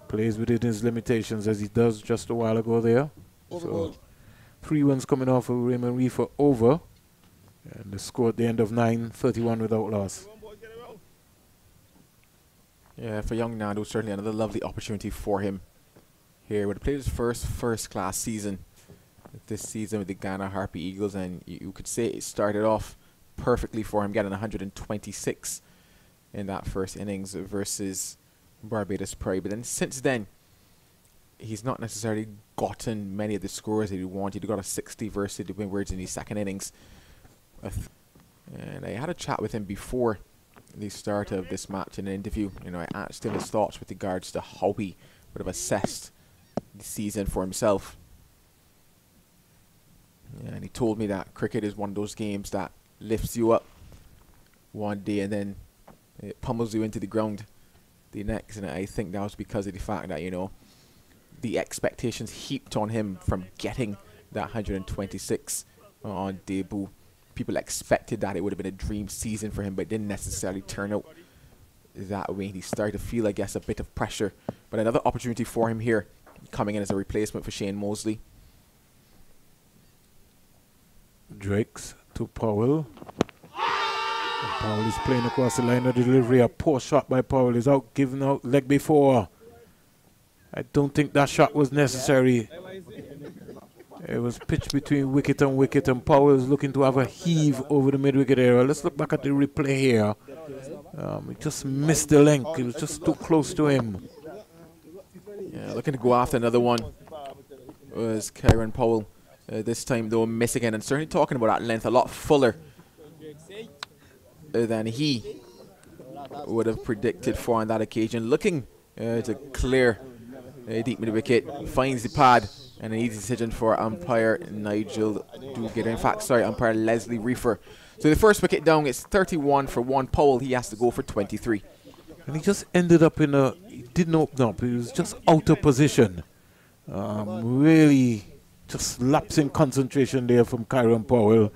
Plays within his limitations as he does just a while ago there. So, three ones coming off of Raymond Reifer over. And the score at the end of 9 31 without loss. Yeah, for young Nandu, certainly another lovely opportunity for him here. Would have played his first first class season this season with the Guyana Harpy Eagles, and you, you could say it started off perfectly for him, getting 126 in that first innings versus Barbados Pride. But then since then, he's not necessarily gotten many of the scores that he wanted. He got a 60 versus the Windwards in his second innings. And I had a chat with him before the start of this match in an interview. You know, I asked him his thoughts with regards to how he would have assessed the season for himself. And he told me that cricket is one of those games that lifts you up one day and then it pummels you into the ground the next. And I think that was because of the fact that, you know, the expectations heaped on him from getting that 126 on debut people expected that it would have been a dream season for him, but it didn't necessarily turn out that way. He started to feel, I guess, a bit of pressure. But another opportunity for him here, coming in as a replacement for Shayne Moseley. Drakes to Powell. And Powell is playing across the line of delivery. A poor shot by Powell is out, giving out leg before. I don't think that shot was necessary. It was pitched between wicket and wicket, and Powell is looking to have a heave over the mid wicket area. Let's look back at the replay here. Um, he just missed the length. It was just too close to him. Yeah, looking to go after another one was Kieran Powell. Uh, this time, though, miss again, and certainly talking about that length a lot fuller uh, than he would have predicted for on that occasion. Looking uh, to clear deep mid wicket, finds the pad and an easy decision for umpire Nigel Duguid. In fact, sorry, umpire Leslie Reifer. So the first wicket down, it's 31 for one. Powell, he has to go for 23. And he just ended up in a, he didn't open up. He was just out of position. Um, really just lapsing concentration there from Kieran Powell.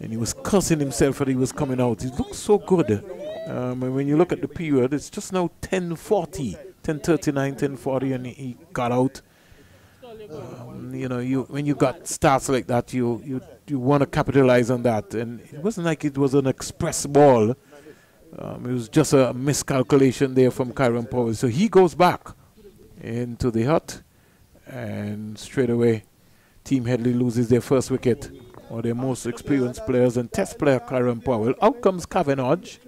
And he was cursing himself that he was coming out. He looked so good. Um, and when you look at the period, it's just now 10.40, 10.39, 10.40, and he got out. Um, you know, you when you got starts like that, you you you want to capitalize on that, and it wasn't like it was an express ball. Um, it was just a miscalculation there from Kieran Powell. So he goes back into the hut, and straight away, Team Headley loses their first wicket, or their most experienced players and test player Kieran Powell. Out comes Kavem Hodge,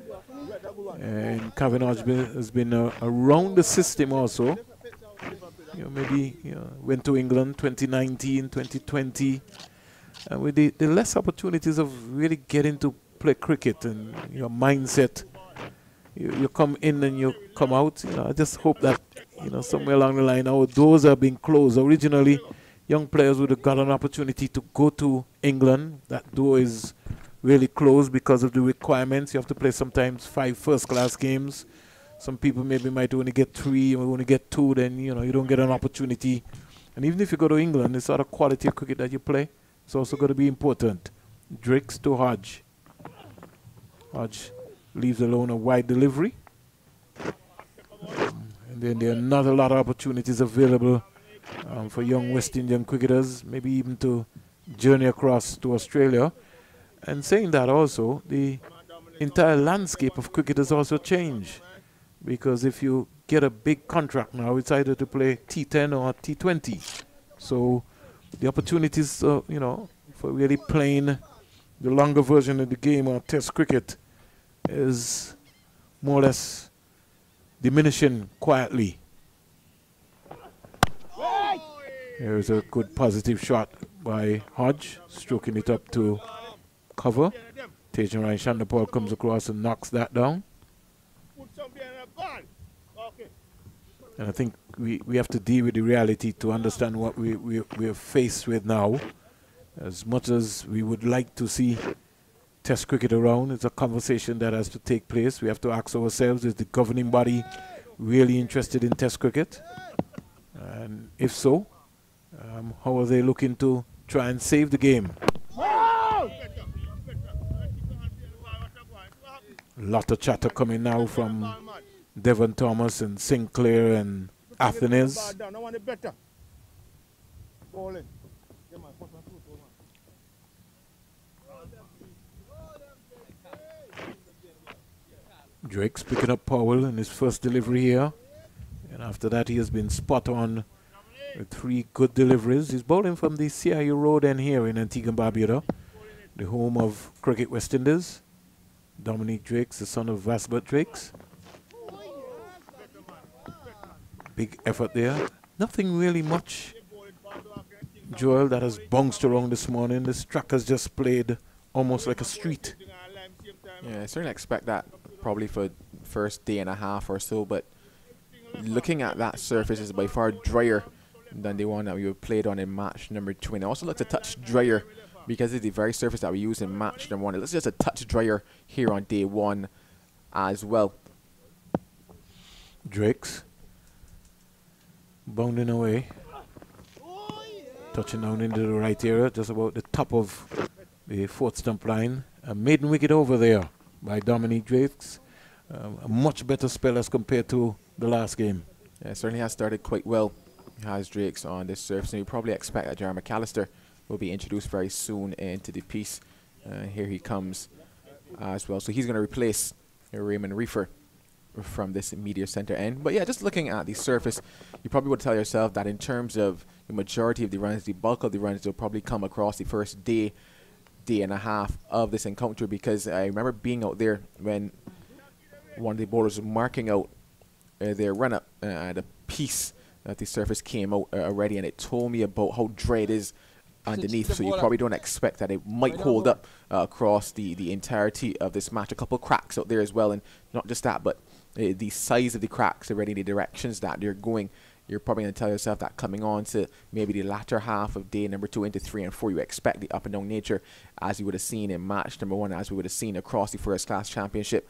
and Kavem Hodge has been uh, around the system also you know, maybe you know, went to England 2019, 2020, and with the, the less opportunities of really getting to play cricket and your mindset, you, you come in and you come out. You know, I just hope that you know somewhere along the line our doors are being closed. Originally, young players would have got an opportunity to go to England. That door is really closed because of the requirements. You have to play sometimes five first-class games some people maybe might only get three or only get two, then you know you don't get an opportunity. And even if you go to England, it's not a quality of cricket that you play. It's also going to be important. Drakes to Hodge. Hodge leaves alone a wide delivery. And then there are not a lot of opportunities available um, for young West Indian cricketers, maybe even to journey across to Australia. And saying that also, the entire landscape of cricket has also changed. Because if you get a big contract now, it's either to play T10 or T20. So the opportunities, uh, you know, for really playing the longer version of the game or Test cricket is more or less diminishing quietly. Here's a good positive shot by Hodge, stroking it up to cover. Tagenarine Chanderpaul comes across and knocks that down. And I think we, we have to deal with the reality to understand what we, we, we're faced with now. As much as we would like to see Test cricket around, it's a conversation that has to take place. We have to ask ourselves is the governing body really interested in Test cricket? And if so, um, how are they looking to try and save the game? Lot of chatter coming now from Devon Thomas and Sinclair and Athanaze. Drake's picking up Powell in his first delivery here. And after that, he has been spot on three good deliveries. He's bowling from the CIU Road and here in Antigua and Barbuda, the home of Cricket West Indies. Dominic Drakes, the son of Vasbert Drakes. Big effort there. Nothing really much, Joel, that has bounced around this morning. This track has just played almost like a street. Yeah, I certainly expect that probably for first day and a half or so, but looking at that surface is by far drier than the one that we played on in match number two. And it also looks a touch drier because it's the very surface that we used in match number one. It looks just a touch drier here on day one as well. Drakes bounding away. Touching down into the right area, just about the top of the fourth stump line. A maiden wicket over there by Dominic Drakes. Um, a much better spell as compared to the last game. Yeah, certainly has started quite well. Has Drakes on this surface, and we probably expect that Jeremy McAllister will be introduced very soon into the piece. Uh, here he comes as well. So he's going to replace Raymond Reifer from this media center end. But yeah, just looking at the surface, you probably would tell yourself that in terms of the majority of the runs, the bulk of the runs will probably come across the first day, day and a half of this encounter because I remember being out there when one of the bowlers was marking out uh, their run up uh, at a piece that the surface came out uh, already and it told me about how dry it is *laughs* underneath, so you probably don't expect that it might hold up uh, across the, the entirety of this match. A couple cracks out there as well, and not just that, but uh, the size of the cracks already, the directions that they're going. You're probably going to tell yourself that coming on to maybe the latter half of day number two into three and four, you expect the up and down nature as you would have seen in match number one, as we would have seen across the first class championship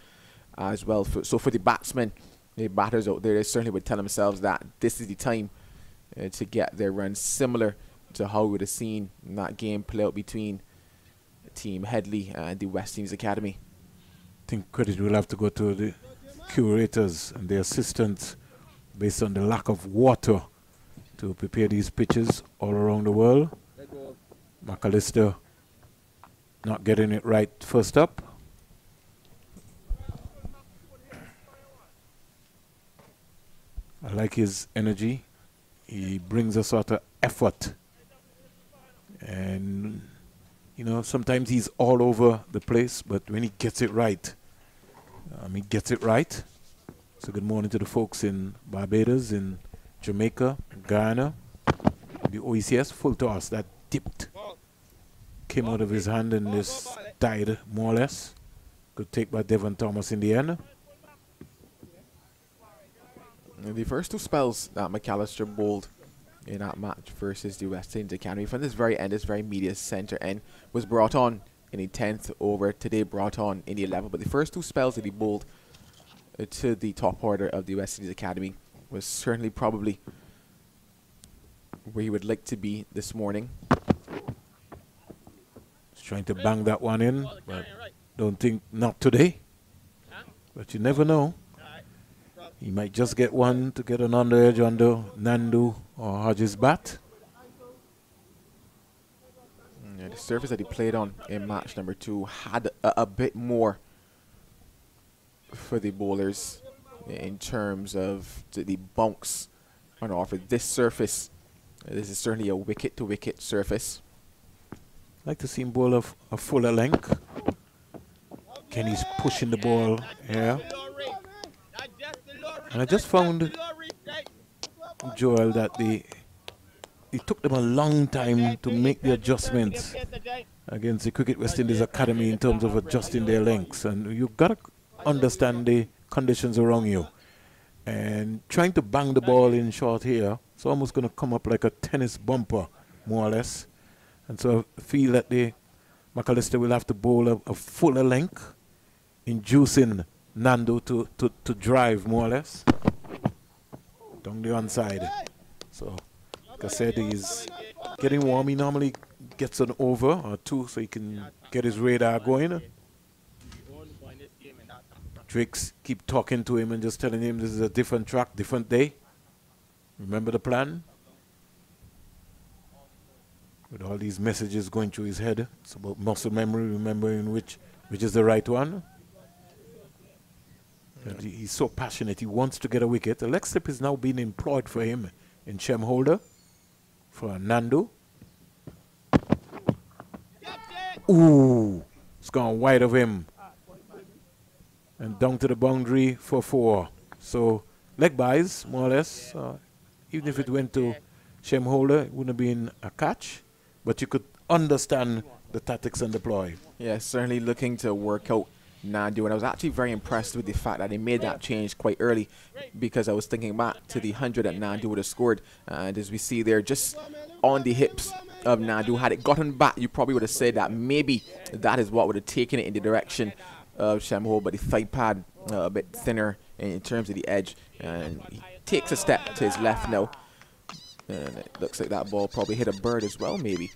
as well. For, so for the batsmen, the batters out there, they certainly would tell themselves that this is the time uh, to get their runs similar to how we would have seen that game play out between Team Headley and the West Indies Academy. I think credit will have to go to the curators and the assistants based on the lack of water to prepare these pitches all around the world. McAllister not getting it right first up. I like his energy. He brings a sort of effort. And, you know, sometimes he's all over the place, but when he gets it right, um, he gets it right. So good morning to the folks in Barbados, in Jamaica, Ghana, the OECS full toss that dipped, came out of his hand and just died more or less. Good take by Devon Thomas in the end. The first two spells that McAllister bowled in that match versus the West Indies Academy from this very end, this very media center end, was brought on in the 10th over, today brought on in the 11th. But the first two spells that he bowled uh, to the top order of the West Indies Academy was certainly probably where he would like to be this morning. He's trying to bang that one in, but don't think not today. But you never know. He might just get one to get an under edge under Nandu or Hodges' bat. Mm, yeah, the surface that he played on in match number two had a, a bit more for the bowlers in terms of the, bunks on offer. This surface, this is certainly a wicket to wicket surface. I'd like to see him bowl a, a fuller length. Kenny's pushing the ball here. And I just found, Joel, that the it took them a long time to make the adjustments against the Cricket West Indies Academy in terms of adjusting their lengths. And you've got to understand the conditions around you. and trying to bang the ball in short here. It's almost going to come up like a tennis bumper, more or less. And so I feel that the McAllister will have to bowl a, a fuller length, inducing Nandu to, to, to drive more or less down the one side. So, like is getting warm. He normally gets an over or two so he can get his radar going. Drakes keep talking to him and just telling him this is a different track, different day. Remember the plan? With all these messages going through his head, it's about muscle memory, remembering which which is the right one. And he's so passionate, he wants to get a wicket. Slip is now being employed for him in Shem Holder for Nandu. Ooh, it's gone wide of him and down to the boundary for four. So leg byes, more or less. Uh, even if it went to Shem Holder, it wouldn't have been a catch, but you could understand the tactics and deploy. Yeah, certainly looking to work out Nandu, and I was actually very impressed with the fact that they made that change quite early because I was thinking back to the 100 that Nandu would have scored. And as we see there, just on the hips of Nandu, had it gotten back, you probably would have said that maybe that is what would have taken it in the direction of Shamhol, but the thigh pad uh, a bit thinner in terms of the edge. And he takes a step to his left now. And it looks like that ball probably hit a bird as well, maybe.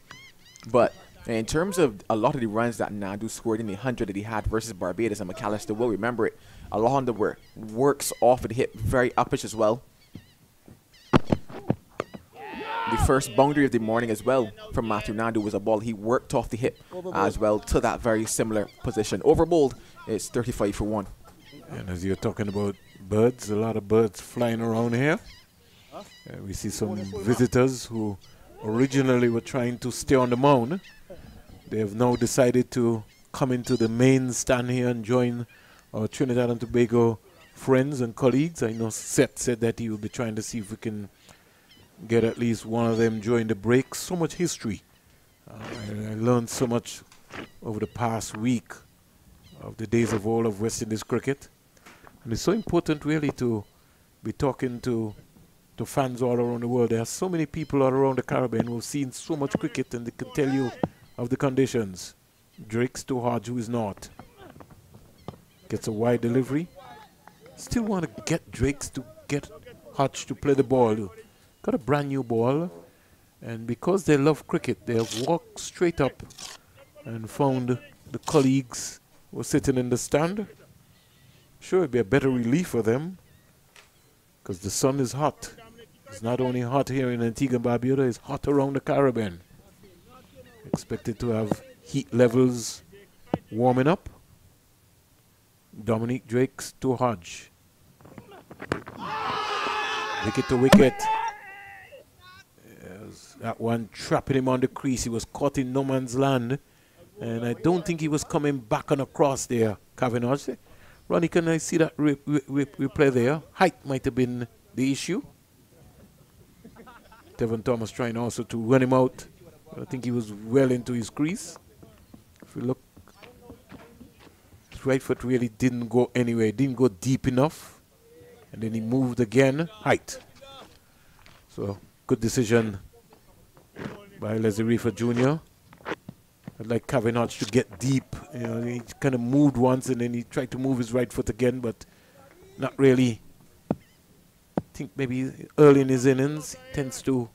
But in terms of a lot of the runs that Nandu scored in the 100 that he had versus Barbados and McAllister will remember it, a lot of them were works off of the hip, very uppish as well. The first boundary of the morning as well from Matthew Nandu was a ball he worked off the hip as well to that very similar position. Over bowled, it's 35 for 1. And as you're talking about birds, a lot of birds flying around here. Uh, we see some visitors who originally were trying to stay on the mound. They have now decided to come into the main stand here and join our Trinidad and Tobago friends and colleagues. I know Seth said that he will be trying to see if we can get at least one of them during the break. So much history. Uh, I, I, learned so much over the past week of the days of all of West Indies cricket. And it's so important really to be talking to to fans all around the world. There are so many people all around the Caribbean who have seen so much cricket and they can tell you of the conditions. Drake's too hard, who is not. Gets a wide delivery. Still want to get Drakes to get Hodge to play the ball got a brand new ball. And because they love cricket, they have walked straight up and found the colleagues were sitting in the stand. Sure, it'd be a better relief for them because the sun is hot. It's not only hot here in Antigua and Barbuda, it's hot around the Caribbean. Expected to have heat levels warming up. Dominic Drakes to Hodge. Wicket to wicket. That one trapping him on the crease. He was caught in no man's land. And I don't think he was coming back on across there, Cavenagh. Ronnie, can I see that replay there? Height might have been the issue. Devon Thomas trying also to run him out. I think he was well into his crease. If you look, his right foot really didn't go anywhere. Didn't go deep enough. And then he moved again. Height. So, good decision by Leslie Reifer Jr. I'd like Cavenagh to get deep. You know, he kind of moved once and then he tried to move his right foot again, but not really. I think maybe early in his innings, he tends to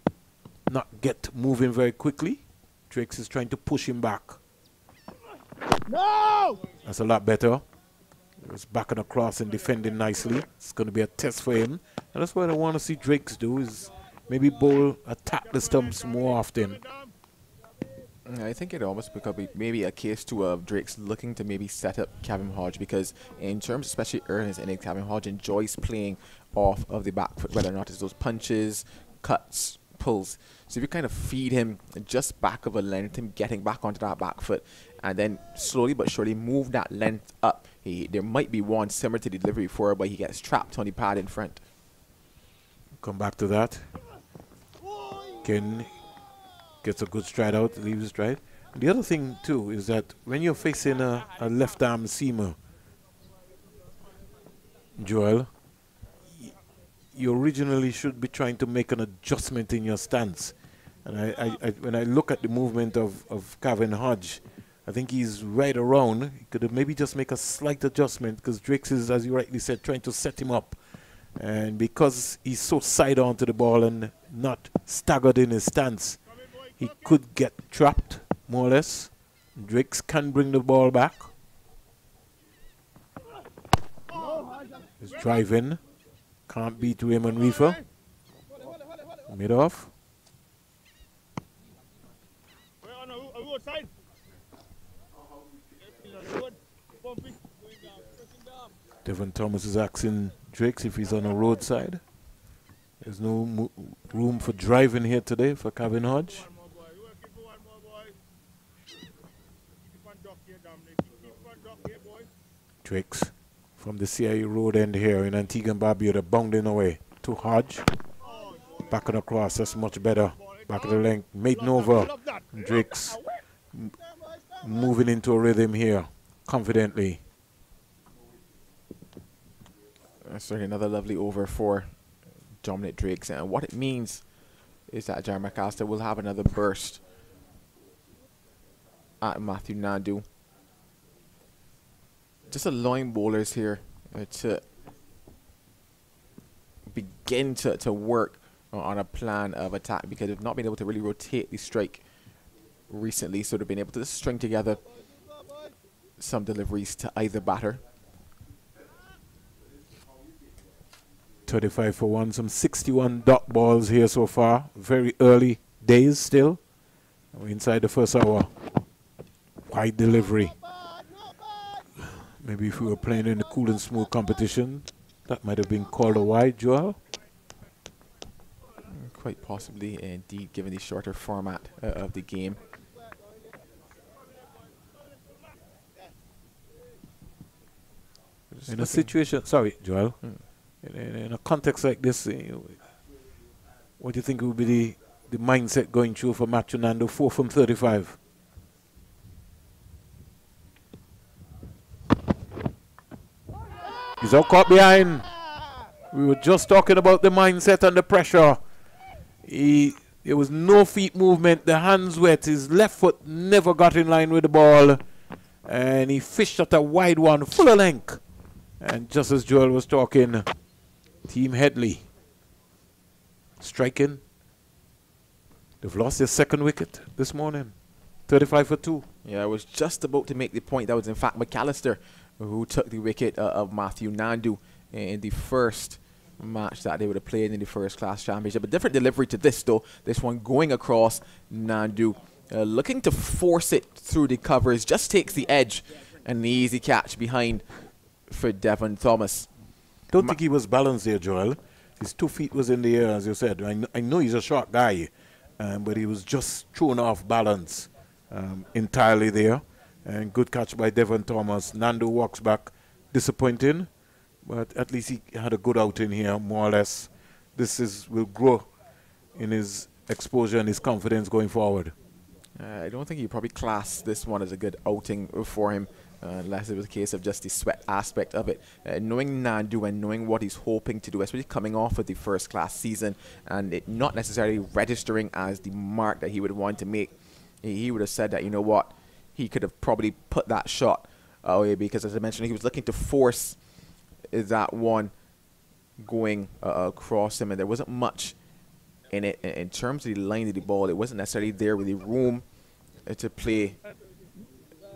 not get moving very quickly. Drakes is trying to push him back. No! That's a lot better. He's backing across and defending nicely. It's going to be a test for him. And that's what I want to see Drakes do is maybe bowl attack the stumps more often. I think it almost become maybe a case to of Drake's looking to maybe set up Kavem Hodge because in terms, especially early in his innings, Kavem Hodge enjoys playing off of the back foot, whether or not it's those punches, cuts, pulls. So if you kind of feed him just back of a length, him getting back onto that back foot, and then slowly but surely move that length up, he, there might be one similar to the delivery before, but he gets trapped on the pad in front. Come back to that. Ken gets a good stride out, leaves stride. The other thing, too, is that when you're facing a, a left arm seamer, Joel, you originally should be trying to make an adjustment in your stance. And I, I, I, when I look at the movement of, of Kavem Hodge, I think he's right around. He could maybe just make a slight adjustment because Drakes is, as you rightly said, trying to set him up. And because he's so side on to the ball and not staggered in his stance, he could get trapped, more or less. Drakes can bring the ball back. He's driving. Can't beat Raymond Reifer. Mid off. Devon Thomas is asking Drakes if he's on the roadside. There's no room for driving here today for Kavem Hodge. Drakes from the CIA road end here in Antigua and Barbuda, bounding away to Hodge. Back and across, that's much better. Back of the length, made over. Drakes moving into a rhythm here, confidently. Uh, that's certainly another lovely over for Dominic Drakes. And what it means is that Jeremy McAllister will have another burst at Matthew Nandu just allowing bowlers here uh, to begin to, to work on a plan of attack because they've not been able to really rotate the strike recently. So they've been able to string together some deliveries to either batter. 35 for one, some 61 dot balls here so far. Very early days still. We're inside the first hour. Wide delivery. Maybe if we were playing in the cool and smooth competition, that might have been called a wide, Joel. Quite possibly, indeed, given the shorter format uh, of the game. in a situation, sorry, Joel, hmm. in, in, in, a context like this, uh, what do you think would be the, the mindset going through for Matthew Nandu, 4 from 35? He's all caught behind. We were just talking about the mindset and the pressure. He there was no feet movement. The hands wet. His left foot never got in line with the ball. And he fished at a wide one, full of length. And just as Joel was talking, Team Headley striking. They've lost their second wicket this morning. 35 for 2. Yeah, I was just about to make the point. That was, in fact, McAllister who took the wicket uh, of Matthew Nandu in the first match that they would have played in the first class championship. A different delivery to this though. This one going across Nandu. Uh, looking to force it through the covers. Just takes the edge and the easy catch behind for Devon Thomas. Don't Ma think he was balanced there, Joel. His two feet was in the air, as you said. I, kn I know he's a short guy, um, but he was just thrown off balance um, entirely there. And good catch by Devon Thomas. Nandu walks back, disappointing, but at least he had a good outing here, more or less. This is will grow in his exposure and his confidence going forward. Uh, I don't think he probably class this one as a good outing for him. Uh, unless it was a case of just the sweat aspect of it. Uh, knowing Nandu and knowing what he's hoping to do, especially coming off of the first class season and it not necessarily registering as the mark that he would want to make, he would have said that, you know what, he could have probably put that shot away because, as I mentioned, he was looking to force that one going uh, across him, and there wasn't much in it in terms of the line of the ball. It wasn't necessarily there with the room to play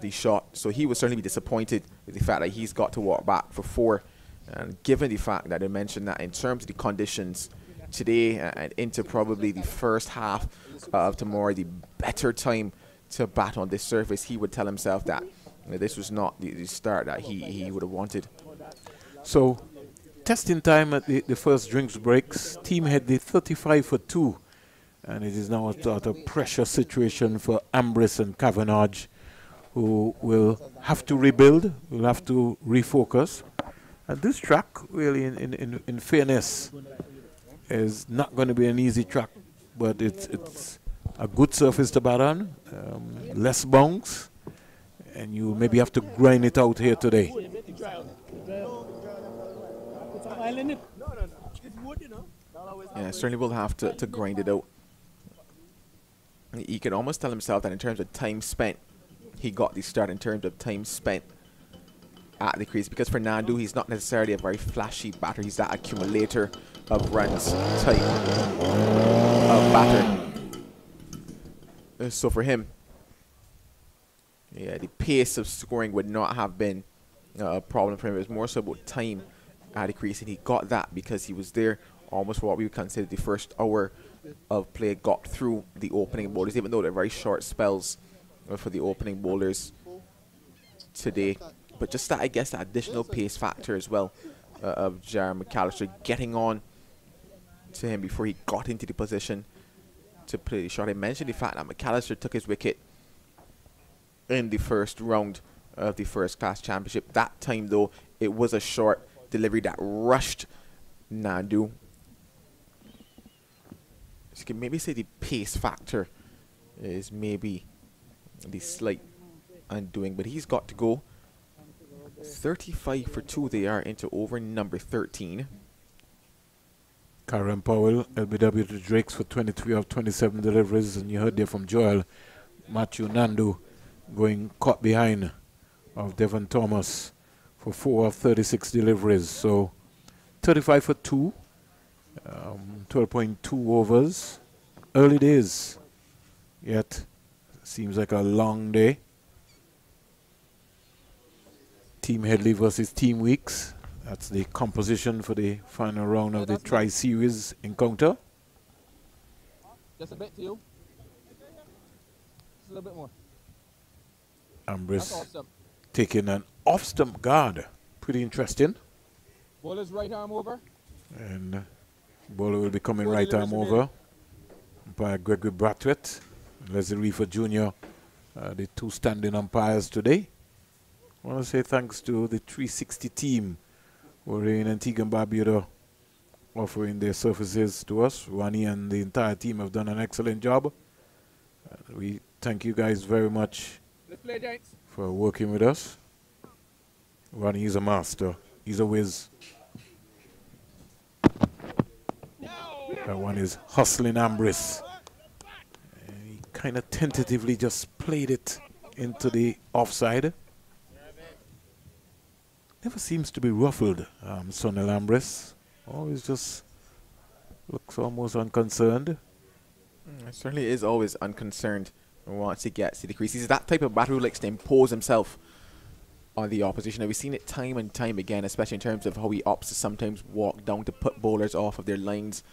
the shot. So he would certainly be disappointed with the fact that he's got to walk back for four. And given the fact that I mentioned that in terms of the conditions today and into probably the first half of tomorrow, the better time to bat on this surface, he would tell himself that you know, this was not the, the, start that he, he would have wanted. So, testing time at the, the first drinks breaks. Team Headley 35 for 2. And it is now a of pressure situation for Ambrose and Cavenagh, who will have to rebuild, will have to refocus. And this track, really, in, in, in fairness, is not going to be an easy track, but it's, it's a good surface to bat on, um, less bounce, and you maybe have to grind it out here today. Yeah, certainly will have to, to grind it out. He could almost tell himself that in terms of time spent, he got the start in terms of time spent at the crease because Fernando, he's not necessarily a very flashy batter. He's that accumulator of runs type of batter. Uh, so for him, yeah, the pace of scoring would not have been uh, a problem for him. It was more so about time at the crease, and he got that because he was there almost for what we would consider the first hour of play. Got through the opening bowlers, even though they're very short spells uh, for the opening bowlers today. But just that, I guess, that additional pace factor as well uh, of Jeremy McAllister getting on to him before he got into the position to play the shot. I mentioned the fact that McAllister took his wicket in the first round of the first class championship. That time, though, it was a short delivery that rushed Nandu. So you can maybe say the pace factor is maybe the slight undoing, but he's got to go. 35 for 2 they are into over number 13. Kieran Powell, LBW to Drakes for 23 of 27 deliveries. And you heard there from Joel, Matthew Nandu going caught behind of Devon Thomas for 4 of 36 deliveries. So 35 for 2, um, 12.2 overs. Early days, yet seems like a long day. Team Headley versus Team Weekes. That's the composition for the final round of the Tri-Series encounter. Just a bit to you. Just a little bit more. Ambrose taking an off-stump guard. Pretty interesting. Bowler's right arm over. And bowler will be coming right arm over by Gregory Brathwaite, Leslie Reifer Jr., uh, the two standing umpires today. I want to say thanks to the 360 team who are in Antigua and Barbuda offering their services to us. Ronnie and the entire team have done an excellent job. Uh, we thank you guys very much for working with us. Ronnie is a master. He's a whiz. That one is hustling Ambrose. Uh, he kind of tentatively just played it into the offside. Never seems to be ruffled, um, Sonny Ambrose. Always just looks almost unconcerned. Mm, certainly is always unconcerned once he gets to the crease. He's that type of batter who likes to impose himself on the opposition. Now, we've seen it time and time again, especially in terms of how he opts to sometimes walk down to put bowlers off of their lines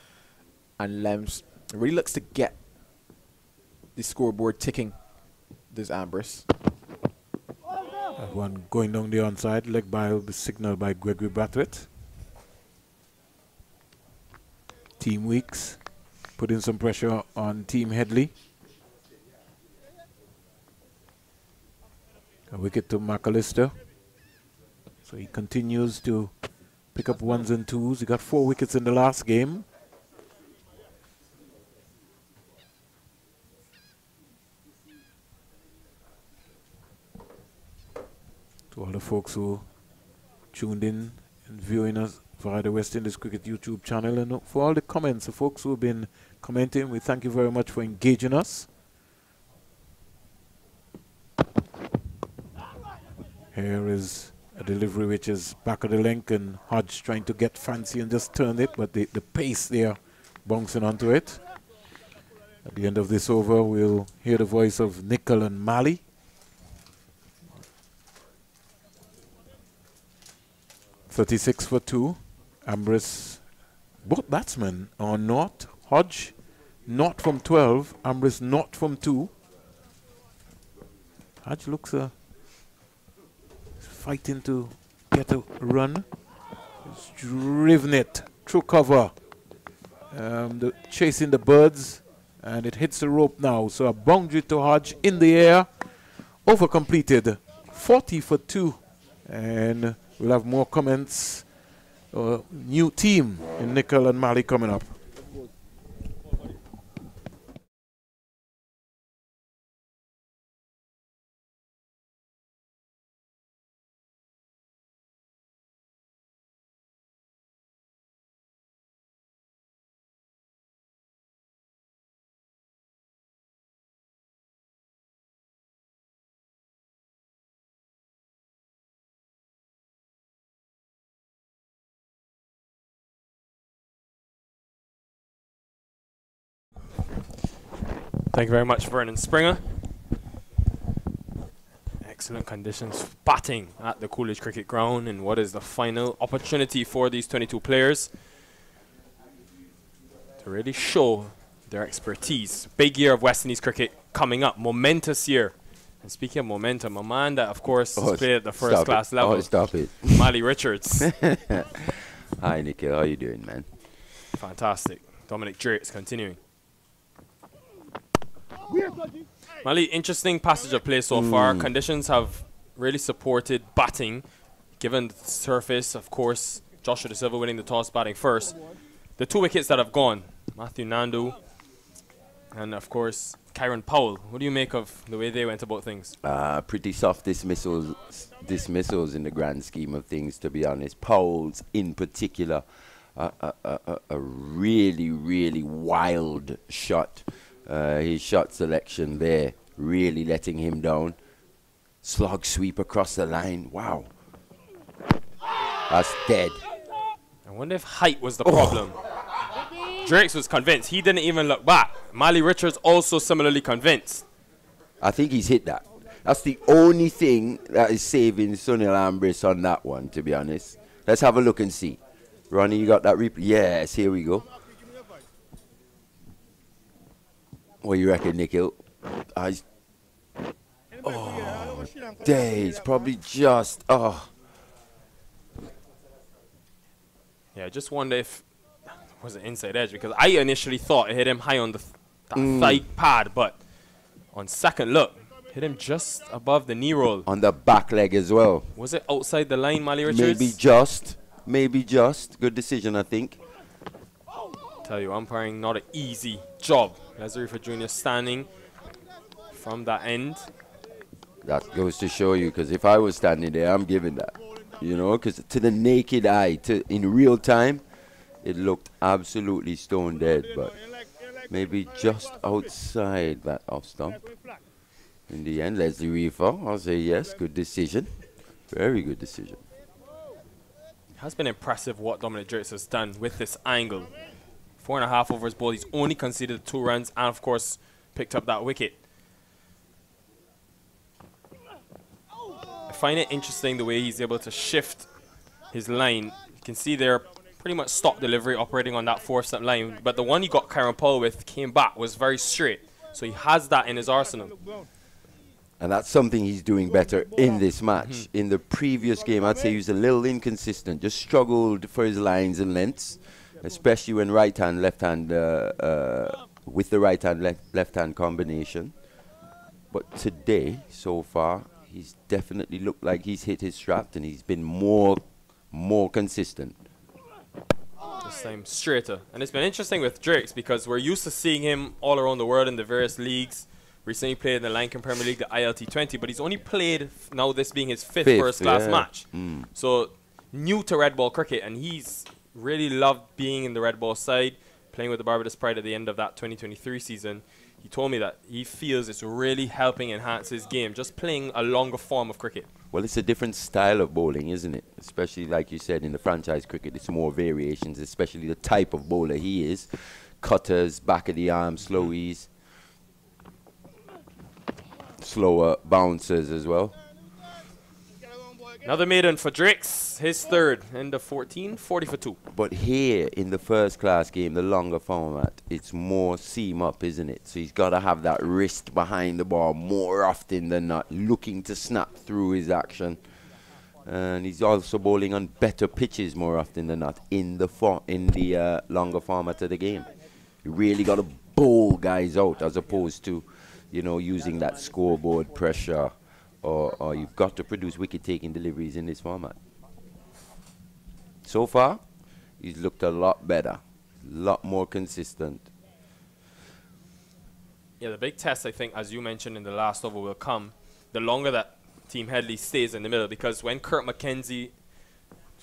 and limbs. really looks to get the scoreboard ticking, this Ambrose. That one going down the onside, leg by will be signaled by Gregory Brathwaite. Team Weekes putting some pressure on Team Headley. A wicket to McAllister. So he continues to pick up ones and twos. He got four wickets in the last game. To all the folks who tuned in and viewing us via the West Indies Cricket YouTube channel and for all the comments, the folks who have been commenting, we thank you very much for engaging us. Here is a delivery which is back of the link and Hodge trying to get fancy and just turn it, but the, the pace there bouncing onto it. At the end of this over, we'll hear the voice of Nikhil and Mali. Thirty-six for two. Ambrose, both batsmen are not. Hodge, not from twelve. Ambrose, not from two. Hodge looks uh, fighting to get a run. He's driven it through cover. Um, the, chasing the birds, and it hits the rope now. So a boundary to Hodge in the air, over completed, 40 for two, and we'll have more comments. Uh, new team in Nikhil and Mali coming up. Thank you very much, Vernon Springer. Excellent conditions batting at the Coolidge Cricket Ground and what is the final opportunity for these 22 players to really show their expertise. Big year of West Indies cricket coming up, momentous year. And speaking of momentum, a man that, of course, Oh, has played at the first class it. level. Oh, stop it. *laughs* Mali Richards. *laughs* Hi, Nikhil. How are you doing, man? Fantastic. Dominic Drakes continuing. Mali, interesting passage of play so far. Mm. Conditions have really supported batting, given the surface, of course. Joshua Da Silva winning the toss, batting first. The two wickets that have gone, Matthew Nandu and, of course, Kieran Powell. What do you make of the way they went about things? Uh, pretty soft dismissals, dismissals in the grand scheme of things, to be honest. Powell's in particular, uh, a, a, a, a really, really wild shot. Uh, his shot selection there really letting him down. Slog sweep across the line. Wow. That's dead. I wonder if height was the problem. Drakes was convinced. He didn't even look back. Mali Richards also similarly convinced. I think he's hit that. That's the only thing that is saving Sunil Ambris on that one, to be honest. Let's have a look and see. Ronnie, you got that replay? Yes, here we go. What do you reckon, Nikhil? I. Oh, days. Probably just. Oh. Yeah, I just wonder if it was an inside edge because I initially thought it hit him high on the th- Mm. thigh pad, but on second look, hit him just above the knee roll. On the back leg as well. Was it outside the line, Mali Richards? Maybe just. Maybe just. Good decision, I think. Tell you, umpiring not an easy job. Leslie Reifer Junior standing from that end. That goes to show you, because if I was standing there, I'm giving that. You know, because to the naked eye, to in real time, it looked absolutely stone dead. But maybe just outside that off stump. In the end, Leslie Reifer, I'll say yes, good decision. Very good decision. It has been impressive what Dominic Drakes has done with this angle. Four and a half over his ball. He's only conceded two runs and, of course, picked up that wicket. I find it interesting the way he's able to shift his line. You can see there pretty much stop delivery operating on that four-step line. But the one he got Kieran Powell with came back was very straight. So he has that in his arsenal. And that's something he's doing better in this match. Mm-hmm. In the previous game, I'd say he was a little inconsistent, just struggled for his lines and lengths, especially when right hand, left hand, uh, uh, with the right hand, left, left hand combination. But today, so far, he's definitely looked like he's hit his strap and he's been more, more consistent. this time straighter. And it's been interesting with Drakes because we're used to seeing him all around the world in the various leagues. Recently played in the Lankan Premier League, the ILT 20, but he's only played, now this being his fifth, Fifth, first class yeah. match. Mm. So new to red ball cricket, and he's really loved being in the red ball side, playing with the Barbados Pride at the end of that 2023 season. He told me that he feels it's really helping enhance his game, just playing a longer form of cricket. Well, it's a different style of bowling, isn't it? Especially, like you said, in the franchise cricket, it's more variations, especially the type of bowler he is. Cutters, back of the arm, slowies, slower bouncers as well. Another maiden for Drakes, his third, in the 14, 40 for two. But here in the first class game, the longer format, it's more seam up, isn't it? So he's got to have that wrist behind the ball more often than not, looking to snap through his action. And he's also bowling on better pitches more often than not in the for- in the uh, longer format of the game. You really got to bowl guys out as opposed to, you know, using that scoreboard pressure, or, or you've got to produce wicket-taking deliveries in this format. So far, he's looked a lot better, a lot more consistent. Yeah, the big test, I think, as you mentioned in the last over, will come the longer that Team Headley stays in the middle. Because when Kirk McKenzie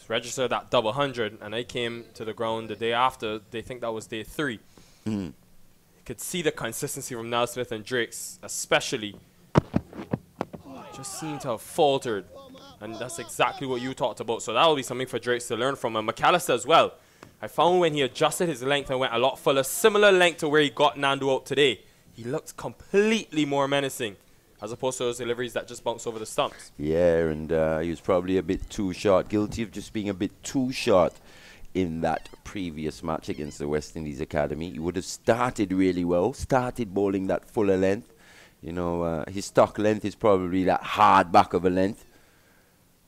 registered that double hundred, and I came to the ground the day after, they think that was day three. Mm. You could see the consistency from Nial Smith and Drakes, especially. Just seem to have faltered. And that's exactly what you talked about. So that will be something for Drakes to learn from. And McAllister as well. I found when he adjusted his length and went a lot fuller, similar length to where he got Nandu out today, he looked completely more menacing as opposed to those deliveries that just bounce over the stumps. Yeah, and uh, he was probably a bit too short, guilty of just being a bit too short in that previous match against the West Indies Academy. He would have started really well, started bowling that fuller length. You know, uh, his stock length is probably that hard back of a length.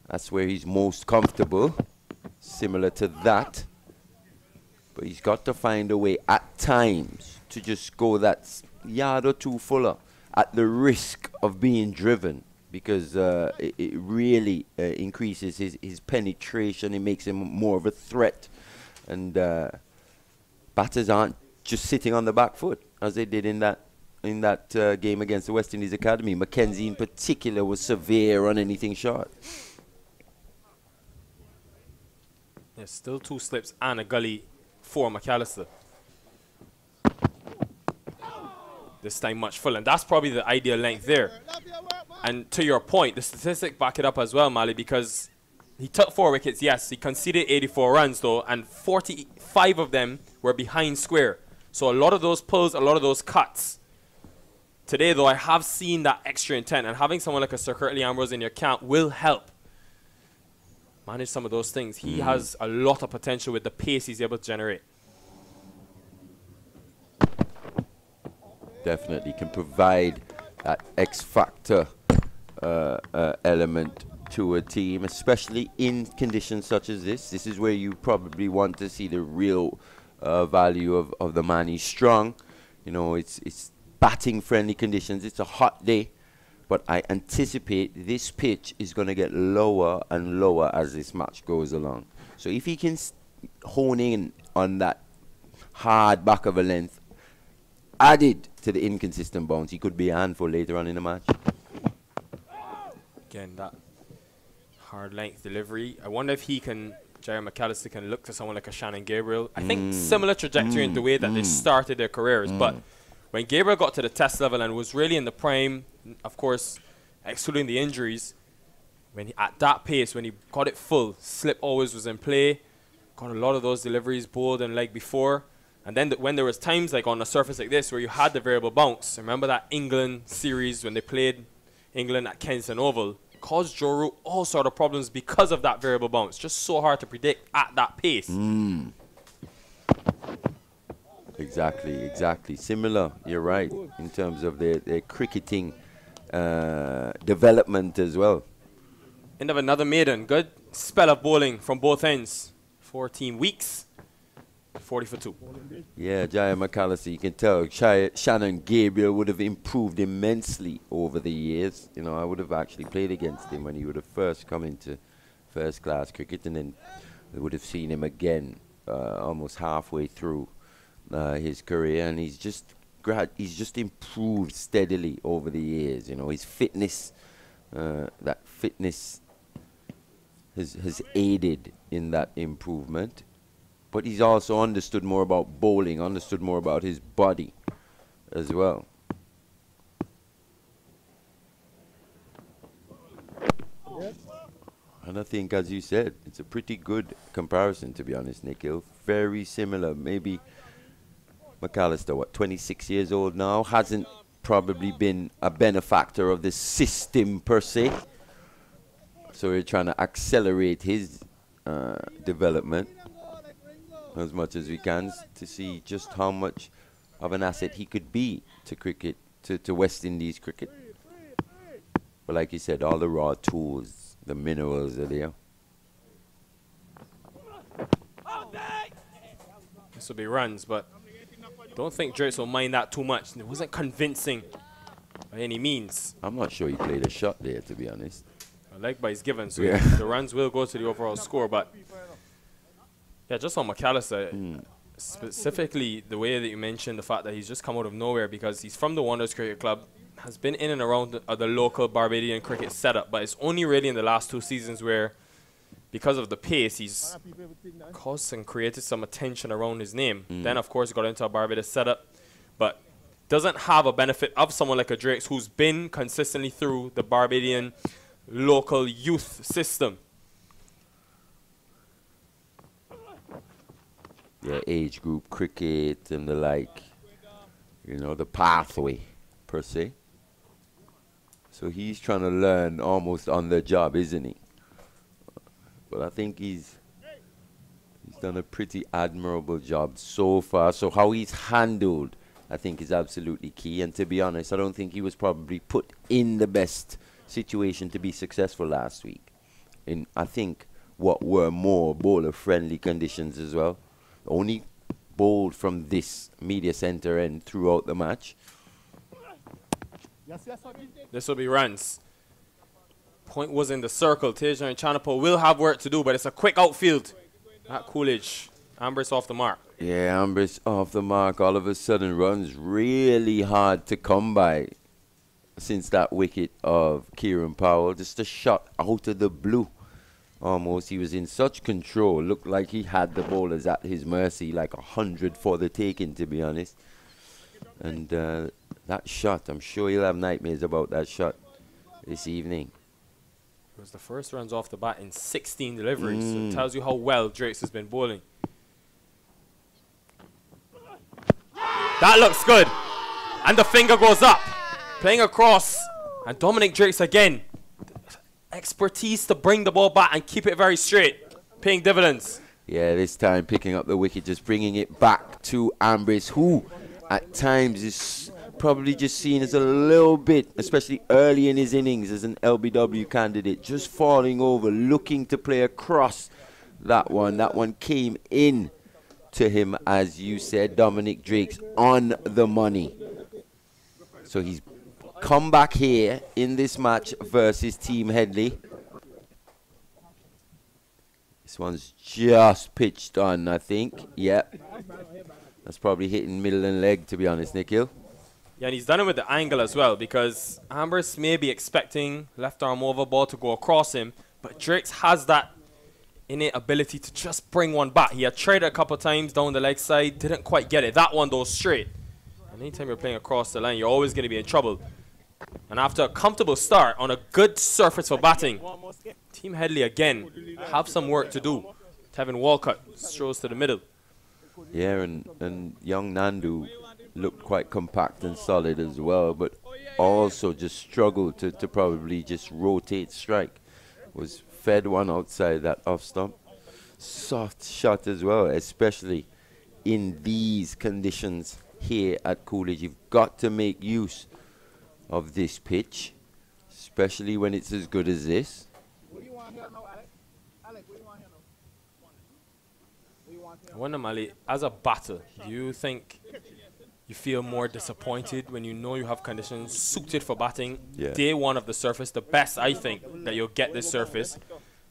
That's where he's most comfortable, similar to that. But he's got to find a way at times to just go that yard or two fuller at the risk of being driven because uh, it, it, really uh, increases his, his penetration. It makes him more of a threat. And uh, batters aren't just sitting on the back foot as they did in that in that uh, game against the West Indies Academy. McKenzie in particular was severe on anything short. There's still two slips and a gully for McAllister. This time much fuller. And that's probably the ideal length there. And to your point, the statistic back it up as well, Mali, because he took four wickets, yes. He conceded 84 runs, though, and 45 of them were behind square. So a lot of those pulls, a lot of those cuts. Today, though, I have seen that extra intent, and having someone like a Sir Curtly Ambrose in your camp will help manage some of those things. He mm. has a lot of potential with the pace he's able to generate. Definitely can provide that X factor uh, uh, element to a team, especially in conditions such as this. This is where you probably want to see the real uh, value of, of the man. He's strong. You know, it's it's batting friendly conditions. It's a hot day, but I anticipate this pitch is going to get lower and lower as this match goes along. So if he can hone in on that hard back of a length, added to the inconsistent bounce, he could be a handful later on in the match. Again, that hard length delivery. I wonder if he can, Jair McAllister can look to someone like a Shannon Gabriel. I mm. think similar trajectory mm. in the way that mm. they started their careers. Mm. But when Gabriel got to the test level and was really in the prime, of course, excluding the injuries, when he, at that pace, when he got it full, slip always was in play. Got a lot of those deliveries bowled and leg before. And then th when there was times like on a surface like this where you had the variable bounce. Remember that England series when they played England at Kensington Oval? caused Joe all sort of problems because of that variable bounce. Just so hard to predict at that pace. Mm. Exactly, exactly. Similar, you're right, in terms of their, their cricketing uh, development as well. End of another maiden. Good spell of bowling from both ends. 14 weeks. 40 for 2. Yeah, Jair McAllister, you can tell Sh Shannon Gabriel would have improved immensely over the years. You know, I would have actually played against him when he would have first come into first class cricket, and then we would have seen him again uh, almost halfway through uh, his career, and he's just grad he's just improved steadily over the years. You know, his fitness, uh, that fitness has has aided in that improvement but he's also understood more about bowling, understood more about his body as well. And I think, as you said, it's a pretty good comparison, to be honest, Nikhil. Very similar. Maybe McAllister, what, 26 years old now, hasn't probably been a benefactor of this system per se. So we're trying to accelerate his uh, development as much as we can to see just how much of an asset he could be to cricket, to, to West Indies cricket. But like you said, all the raw tools, the minerals are there. This will be runs, but don't think Drakes will mind that too much. It wasn't convincing by any means. I'm not sure he played a shot there, to be honest. Leg by his given, so yeah. the runs will go to the overall score, but yeah, just on McAllister, mm. specifically the way that you mentioned the fact that he's just come out of nowhere because he's from the Wanderers Cricket Club, has been in and around the, uh, the local Barbadian cricket setup, but it's only really in the last two seasons where, because of the pace, he's caused and created some attention around his name. Mm. Then, of course, got into a Barbados setup, but doesn't have a benefit of someone like a Drakes who's been consistently through the Barbadian local youth system. yeah, age group cricket and the like. you know, the pathway per se. So he's trying to learn almost on the job, isn't he? But I think he's he's done a pretty admirable job so far. So how he's handled, I think, is absolutely key. And to be honest, I don't think he was probably put in the best situation to be successful last week. In I think what were more bowler-friendly conditions as well. Only bowled from this media center and throughout the match. This will be runs. Point was in the circle. Tagenarine Chanderpaul will have work to do, but it's a quick outfield at Coolidge. Ambris off the mark. Yeah, Ambris off the mark. All of a sudden, runs really hard to come by since that wicket of Kieran Powell. Just a shot out of the blue. Almost, he was in such control. Looked like he had the bowlers at his mercy, like a hundred for the taking, to be honest. And uh, that shot, I'm sure he'll have nightmares about that shot this evening. Was the first runs off the bat in 16 deliveries. Mm. So it mm. tells you how well Drakes has been bowling. That looks good. And the finger goes up. Playing across. And Dominic Drakes again. Expertise to bring the ball back and keep it very straight. Paying dividends. Yeah, this time picking up the wicket, just bringing it back to Ambris, who at times is probably just seen as a little bit, especially early in his innings as an LBW candidate, just falling over, looking to play across that one. That one came in to him, as you said, Dominic Drakes on the money. So he's come back here in this match versus Team Headley. This one's just pitched on, I think. Yep. That's probably hitting middle and leg, to be honest, Nikhil. Yeah, and he's done it with the angle as well because Ambris may be expecting left arm over ball to go across him, but Drakes has that innate ability to just bring one back. He had tried it a couple times down the leg side, didn't quite get it. That one goes straight. And anytime you're playing across the line, you're always going to be in trouble. And after a comfortable start on a good surface for batting, Team Headley again have some work to do. Tevin Walcott strolls to the middle. Yeah, and, and young Nandu looked quite compact and solid as well, but also just struggled to, to probably just rotate strike. Was fed one outside that off stump. Soft shot as well, especially in these conditions here at Coolidge. You've got to make use of this pitch, especially when it's as good as this. Wonder, Mali, as a batter, do you think you feel more disappointed when you know you have conditions suited for batting. Yeah. Day one of the surface, the best I think that you'll get this surface.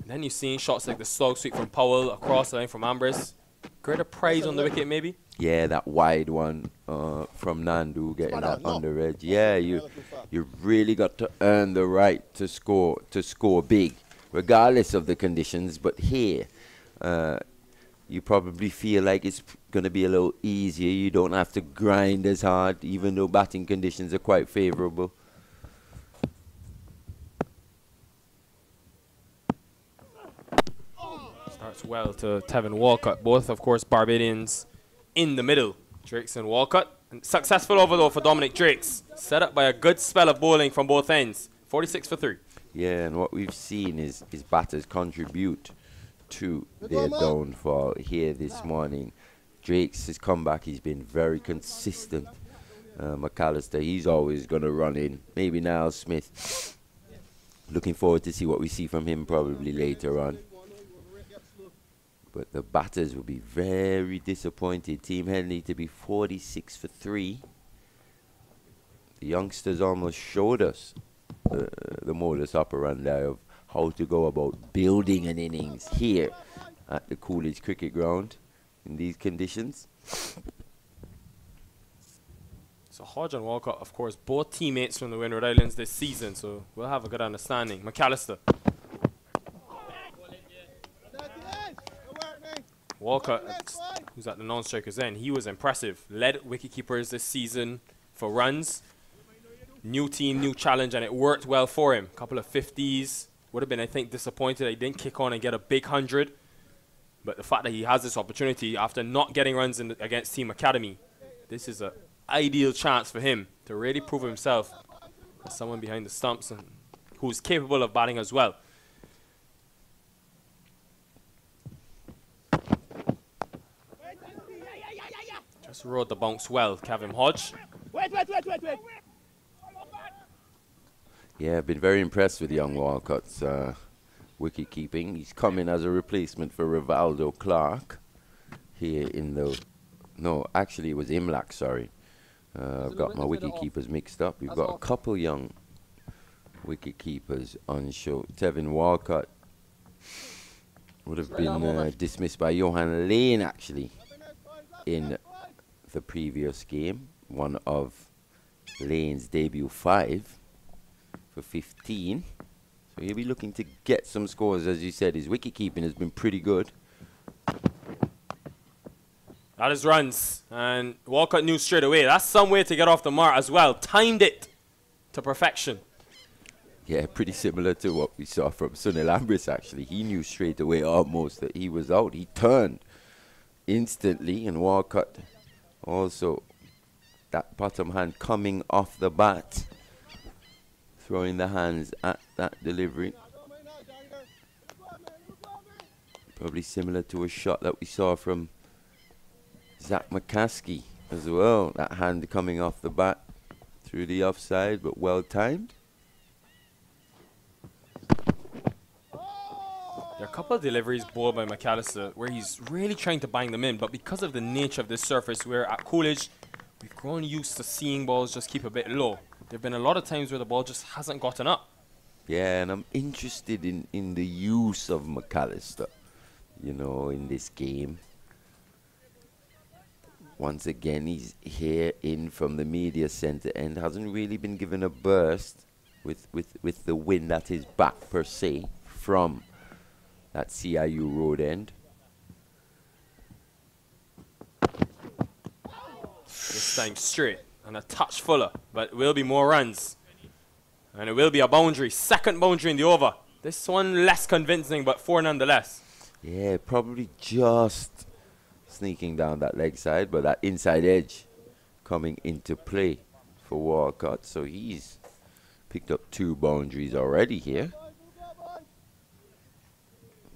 And then you've seen shots like the slog sweep from Powell across the line from Ambris. Greater praise on the wicket, maybe. Yeah, that wide one uh, from Nandu getting that under edge. Yeah, you you really got to earn the right to score to score big, regardless of the conditions. But here, uh, you probably feel like it's going to be a little easier. You don't have to grind as hard, even though batting conditions are quite favorable. Starts well to Tevin Walcott. Both, of course, Barbadians in the middle. Drakes and Walcott. And successful over, though, for Dominic Drakes. Set up by a good spell of bowling from both ends. 46 for 3. Yeah, and what we've seen is his batters contribute to their downfall here this morning. Drake's comeback, he's been very consistent. Uh, McAllister, he's always going to run in. Maybe Nial Smith. Looking forward to see what we see from him probably later on. But the batters will be very disappointed. Team Headley to be 46 for 3. The youngsters almost showed us uh, the modus operandi of how to go about building an innings here at the Coolidge Cricket Ground in these conditions. So Hodge and Walcott, of course, both teammates from the Windward Islands this season, so we'll have a good understanding. McAllister. Walcott, who's at the non-strikers end, he was impressive. Led wicketkeepers this season for runs. New team, new challenge, and it worked well for him. A Couple of 50s, would have been, I think, disappointed he didn't kick on and get a big 100. But the fact that he has this opportunity after not getting runs against Team Academy, this is an ideal chance for him to really prove himself as someone behind the stumps and who's capable of batting as well. Just rode the bounce well, Kavem Hodge. Wait, wait, wait, wait, wait. Yeah, I've been very impressed with young Walcott's uh, wicket keeping. He's coming as a replacement for Rivaldo Clarke here in the. No, actually, it was Imlach, sorry. Uh, I've got my wicket keepers mixed up. We've got a couple young wicket keepers on show. Tevin Walcott would have been uh, dismissed by Johann Layne, actually, in the previous game. One of Layne's debut five for 15. So he'll be looking to get some scores. As you said, his wicket keeping has been pretty good. That is runs. And Walcott knew straight away. That's some way to get off the mark as well. Timed it to perfection. Yeah, pretty similar to what we saw from Sunil Ambris, actually. He knew straight away almost that he was out. He turned instantly, and Walcott also, that bottom hand coming off the bat, throwing the hands at that delivery. Probably similar to a shot that we saw from Zach McCaskie as well. That hand coming off the bat through the offside, but well timed. There are a couple of deliveries bowled by McAllister where he's really trying to bang them in, but because of the nature of this surface, where at Coolidge, we've grown used to seeing balls just keep a bit low. There have been a lot of times where the ball just hasn't gotten up. Yeah, and I'm interested in, in the use of McAllister, you know, in this game. Once again, he's here in from the media center and hasn't really been given a burst with, with, with the wind at his back per se from that CIU road end. This time straight and a touch fuller, but it will be more runs. And it will be a boundary, second boundary in the over. This one less convincing, but four nonetheless. Yeah, probably just sneaking down that leg side, but that inside edge coming into play for Walcott. So he's picked up two boundaries already here.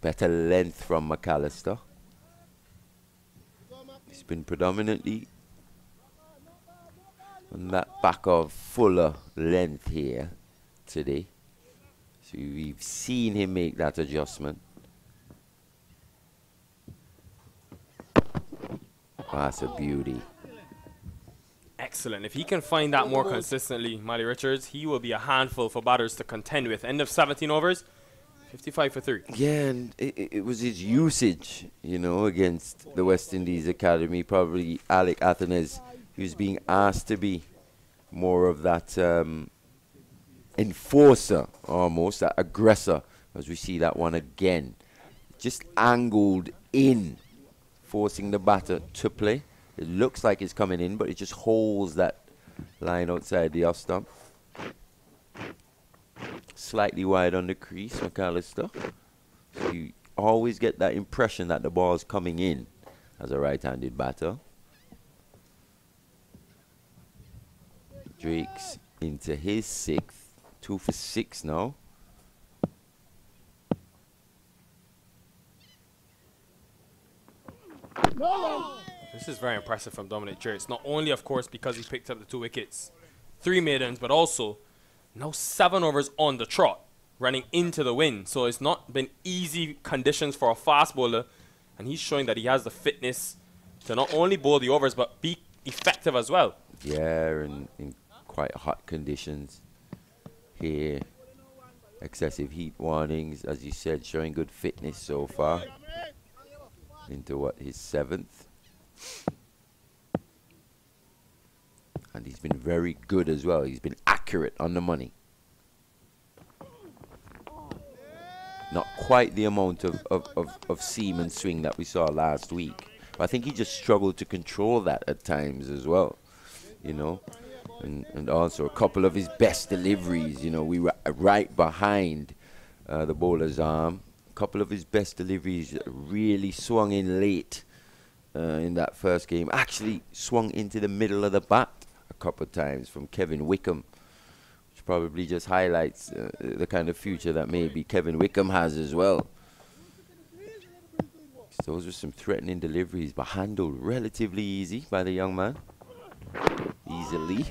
Better length from McAllister. He's been predominantly on that back of fuller length here today. So we've seen him make that adjustment. that's a beauty. Excellent. If he can find that more consistently, Mali Richards, he will be a handful for batters to contend with. End of 17 overs, 55 for 3. Yeah, and it, it was his usage, you know, against the West Indies Academy. Probably Alick Athanaze, he was being asked to be more of that um, enforcer, almost, that aggressor, as we see that one again. Just angled in forcing the batter to play. It looks like it's coming in, but it just holds that line outside the off stump. Slightly wide on the crease, McAllister. So you always get that impression that the ball is coming in as a right-handed batter. Drake's into his sixth, two for six now. This is very impressive from Dominic It's Not only, of course, because he picked up the two wickets, three maidens, but also now seven overs on the trot, running into the wind. So it's not been easy conditions for a fast bowler, and he's showing that he has the fitness to not only bowl the overs, but be effective as well. Yeah, in, in quite hot conditions here. Excessive heat warnings, as you said, showing good fitness so far into what his seventh. And he's been very good as well. He's been accurate on the money. Not quite the amount of, of, of, of seam and swing that we saw last week. But I think he just struggled to control that at times as well. You know? And, and also a couple of his best deliveries. You know, we were right behind uh, the bowler's arm A couple of his best deliveries really swung in late uh, in that first game actually swung into the middle of the bat a couple of times from Kevin Wickham, which probably just highlights uh, the kind of future that maybe Kevin Wickham has as well. Those were some threatening deliveries, but handled relatively easy by the young man. Easily.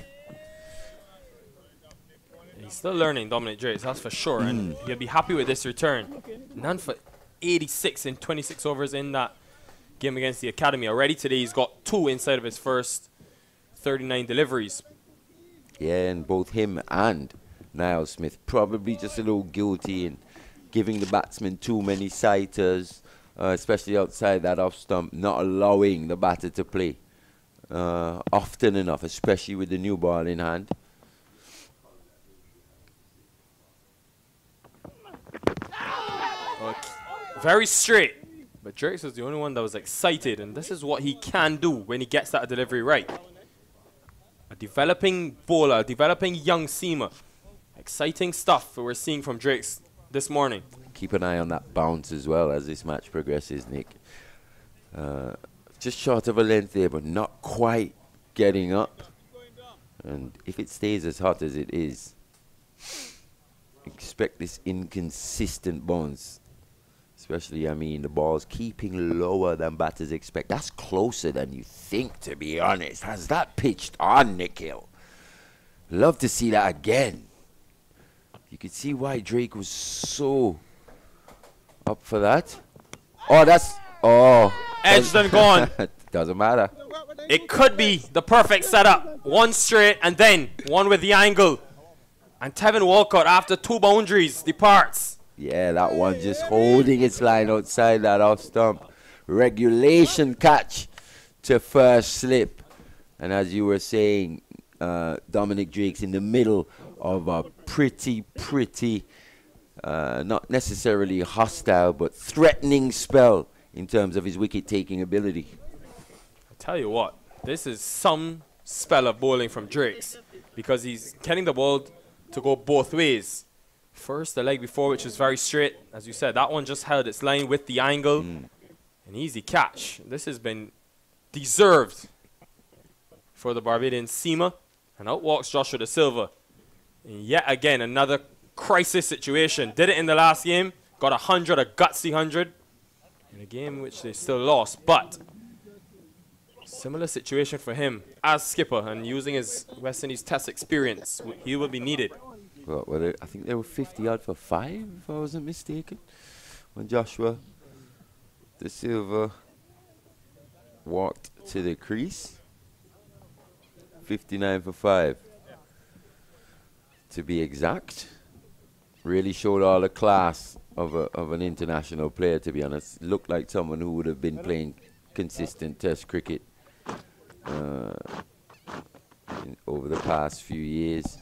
He's still learning Dominic Drakes, that's for sure. Mm. And he'll be happy with this return. None for 86 in 26 overs in that game against the Academy. Already today, he's got two inside of his first 39 deliveries. Yeah, and both him and Nial Smith probably just a little guilty in giving the batsman too many sighters, uh, especially outside that off stump, not allowing the batter to play uh, often enough, especially with the new ball in hand. Okay. Very straight. But Drakes was the only one that was excited, and this is what he can do when he gets that delivery right. A developing bowler, a developing young seamer. Exciting stuff that we're seeing from Drakes this morning. Keep an eye on that bounce as well as this match progresses, Nick. Uh, just short of a length there, but not quite getting up. And if it stays as hot as it is, expect this inconsistent bounce Especially, I mean, the ball's keeping lower than batters expect. That's closer than you think, to be honest. Has that pitched on, Nikhil? Love to see that again. You could see why Drake was so up for that. Oh, that's... Oh. Edged and gone. *laughs* Doesn't matter. It could be the perfect setup. One straight and then one with the angle. And Tevin Walcott, after two boundaries, departs. Yeah, that one just holding its line outside that off stump. Regulation catch to first slip. And as you were saying, uh, Dominic Drake's in the middle of a pretty, pretty, uh, not necessarily hostile, but threatening spell in terms of his wicket taking ability. I tell you what, this is some spell of bowling from Drake's because he's getting the ball to go both ways. First, the leg before, which was very straight. As you said, that one just held its line with the angle. Mm. An easy catch. This has been deserved for the Barbadian seamer. And out walks Joshua Da Silva. And yet again, another crisis situation. Did it in the last game. Got a 100, a gutsy 100. In a game which they still lost. But similar situation for him as skipper and using his West Indies test experience. He will be needed Well, I think they were 50 odd for five, if I wasn't mistaken, when Joshua Da Silva walked to the crease. 59 for five, to be exact. Really showed all the class of a, of an international player. To be honest, looked like someone who would have been playing consistent Test cricket uh, over the past few years.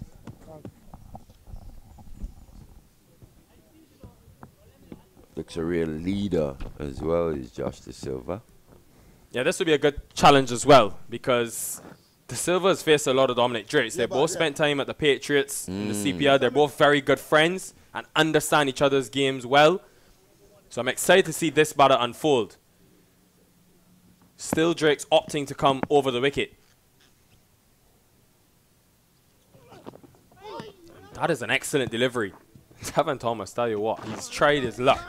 looks a real leader as well as Josh Da Silva. Yeah, this would be a good challenge as well because Da Silva has faced a lot of Dominic Drakes. They both spent time at the Patriots mm. in the. CPL. They're both very good friends and understand each other's games well. So I'm excited to see this battle unfold. Still Drake's opting to come over the wicket. That is an excellent delivery. *laughs* Devon Thomas, tell you what, he's tried his luck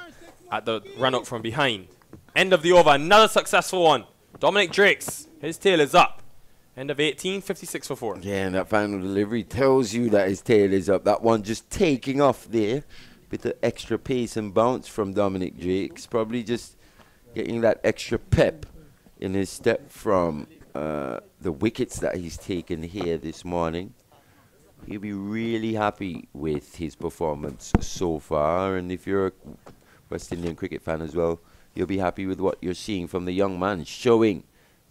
at the run up from behind. End of the over, another successful one. Dominic Drakes, his tail is up. End of 18, 56 for 4. Yeah, and that final delivery tells you that his tail is up. That one just taking off there with the extra pace and bounce from Dominic Drakes. Probably just getting that extra pep in his step from uh, the wickets that he's taken here this morning. He'll be really happy with his performance so far. And if you're a West Indian cricket fan as well, you'll be happy with what you're seeing from the young man, showing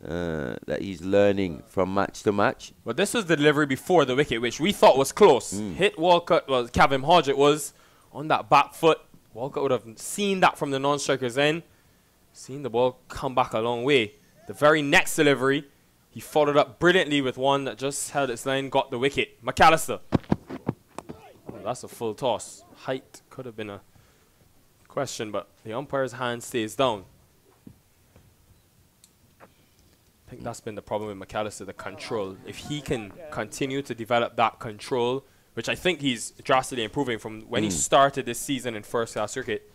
uh, that he's learning from match to match. But this was the delivery before the wicket, which we thought was close. Mm. Hit Walcott, well, Kavem Hodge it was, on that back foot. Walcott would have seen that from the non-striker's end, seen the ball come back a long way. The very next delivery, he followed up brilliantly with one that just held its line, got the wicket. McAllister. Oh, that's a full toss. Height could have been a question, but the umpire's hand stays down. I think that's been the problem with McAllister, the control. If he can continue to develop that control, which I think he's drastically improving from when mm. he started this season in first class cricket,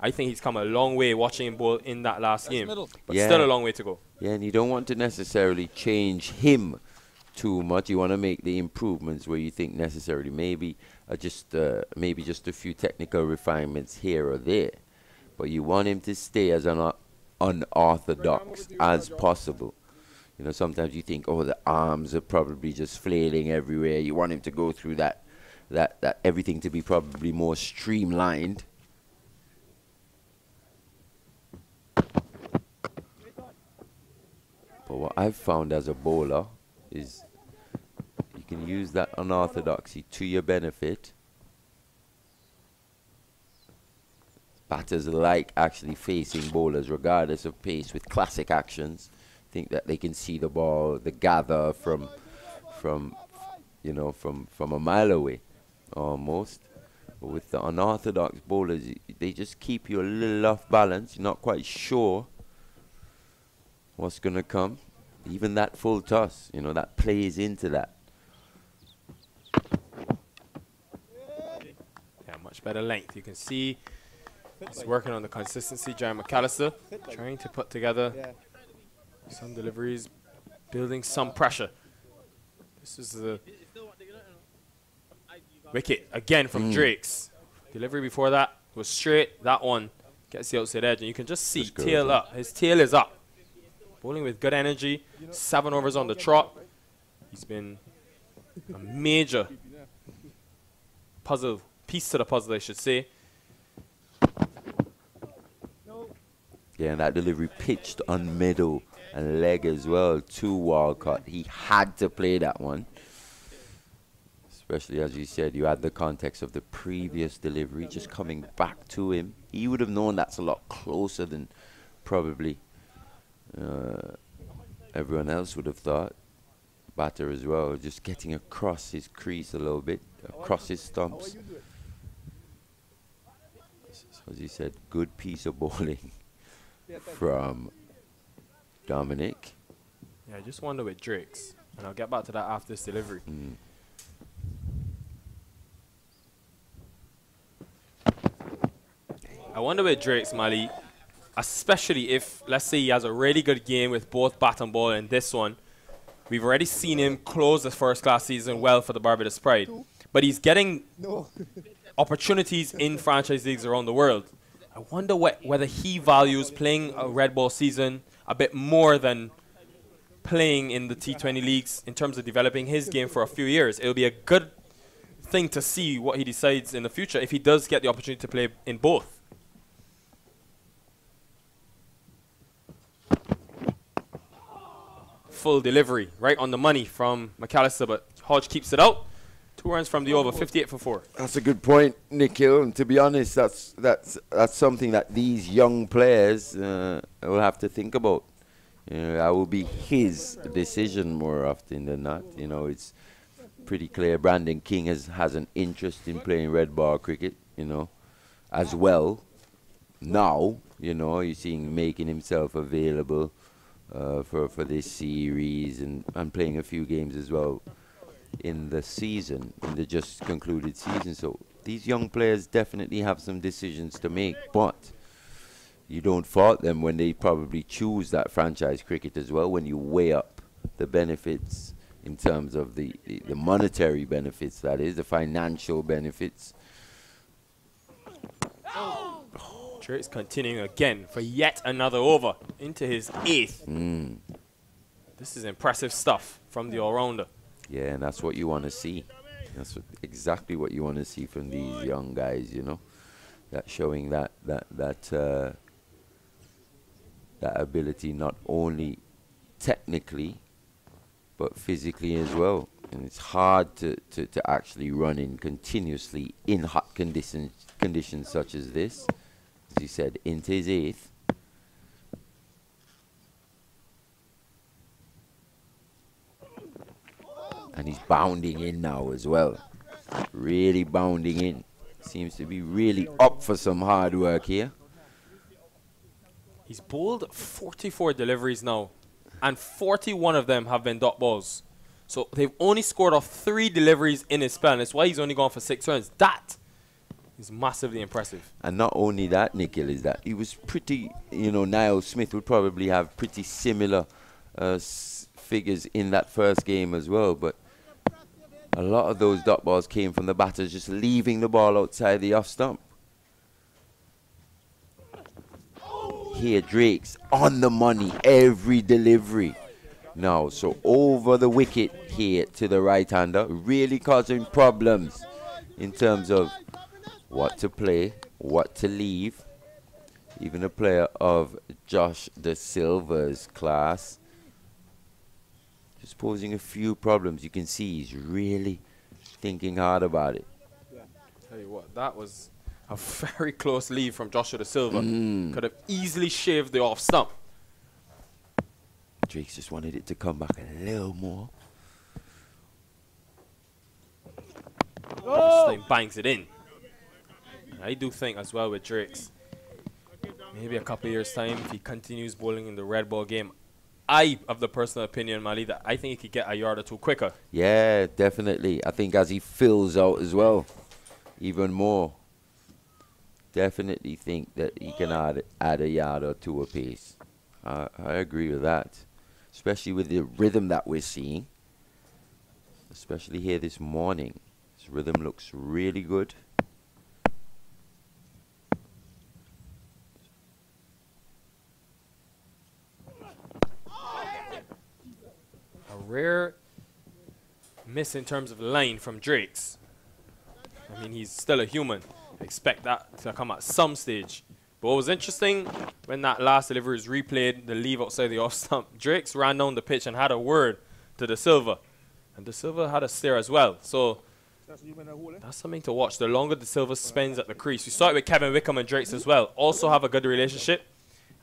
I think he's come a long way watching him bowl in that last That's game. But yeah. still a long way to go. Yeah, and you don't want to necessarily change him too much. You want to make the improvements where you think necessarily. Maybe uh, just uh, maybe just a few technical refinements here or there. But you want him to stay as un- unorthodox as possible. You know, sometimes you think, oh, the arms are probably just flailing everywhere. You want him to go through that, that, that everything to be probably more streamlined. But what I've found as a bowler is you can use that unorthodoxy to your benefit. Batters like actually facing bowlers regardless of pace with classic actions. Think that they can see the ball, the gather from from you know from from a mile away almost. But with the unorthodox bowlers, they just keep you a little off balance. You're not quite sure what's going to come. Even that full toss, you know, that plays into that. Yeah, much better length. You can see he's working on the consistency. Jair McAllister trying to put together some deliveries, building some pressure. This is the wicket again from mm. Drakes. Delivery before that was straight. That one gets the outside edge, and you can just see tail up. His tail is up bowling with good energy, seven overs on the trot. He's been a major puzzle, piece to the puzzle, I should say. Yeah, and that delivery pitched on middle and leg as well to Walcott. He had to play that one. Especially as you said, you had the context of the previous delivery just coming back to him. He would have known that's a lot closer than probably uh, everyone else would have thought. Batter as well, just getting across his crease a little bit, across his stumps. As he said, good piece of bowling *laughs* from Dominic. Yeah, I just wonder with Drakes, and I'll get back to that after this delivery. Mm. I wonder with Drakes, Mali, especially if, let's say, he has a really good game with both bat and ball in this one. We've already seen him close the first class season well for the Barbados Pride. But he's getting no. *laughs* opportunities in franchise leagues around the world. I wonder wh whether he values playing a red ball season a bit more than playing in the T20 leagues in terms of developing his game for a few years. It'll be a good thing to see what he decides in the future if he does get the opportunity to play in both. Full delivery, right on the money from McAllister, but Hodge keeps it out. Two runs from the over, 58 for four. That's a good point, Nikhil. And to be honest, that's that's that's something that these young players uh, will have to think about. You know, that will be his decision more often than not. You know, it's pretty clear. Brandon King has has an interest in playing red ball cricket. You know, as well. Now, you know, you're seeing making himself available uh, for for this series and and playing a few games as well in the season, in the just concluded season. So these young players definitely have some decisions to make, but you don't fault them when they probably choose that franchise cricket as well. When you weigh up the benefits in terms of the, the, the monetary benefits, that is, the financial benefits. Oh. It's continuing again for yet another over into his eighth. Mm. This is impressive stuff from the all-rounder. Yeah, and that's what you want to see. That's what, exactly what you want to see from these young guys, you know. That showing that that that uh, that ability not only technically but physically as well. And it's hard to, to, to actually run in continuously in hot conditions conditions such as this he said, into his eighth. And he's bounding in now as well. Really bounding in. Seems to be really up for some hard work here. He's bowled 44 deliveries now and 41 of them have been dot balls. So they've only scored off three deliveries in his spell, and that's why he's only gone for six runs. That is massively impressive. And not only that, Nikhil, is that he was pretty, you know, Nial Smith would probably have pretty similar uh, figures in that first game as well, but a lot of those dot balls came from the batters just leaving the ball outside the off stump. Here, Drake's on the money every delivery. Now, so over the wicket here to the right-hander, really causing problems in terms of what to play, what to leave. Even a player of Josh Da Silva's class just posing a few problems. You can see he's really thinking hard about it. Yeah. Tell you what, that was a very *laughs* close lead from Joshua Da Silva. Mm. Could have easily shaved the off stump. Drake's just wanted it to come back a little more. Oh! banks it in. I do think as well with Drakes, maybe a couple years time, if he continues bowling in the red ball game, I of the personal opinion, Mali, that I think he could get a yard or two quicker. Yeah, definitely. I think as he fills out as well, even more. Definitely think that he can add add a yard or two apiece. Uh, I agree with that, especially with the rhythm that we're seeing. Especially here this morning, this rhythm looks really good. Rare miss in terms of line from Drakes. I mean, he's still a human. Expect that to come at some stage. But what was interesting, when that last delivery was replayed, the leave outside the *laughs* off stump, Drakes ran down the pitch and had a word to Da Silva. And Da Silva had a stare as well. So that's something to watch. The longer Da Silva spends at the crease. We saw it with Kevin Wickham and Drakes as well. Also have a good relationship.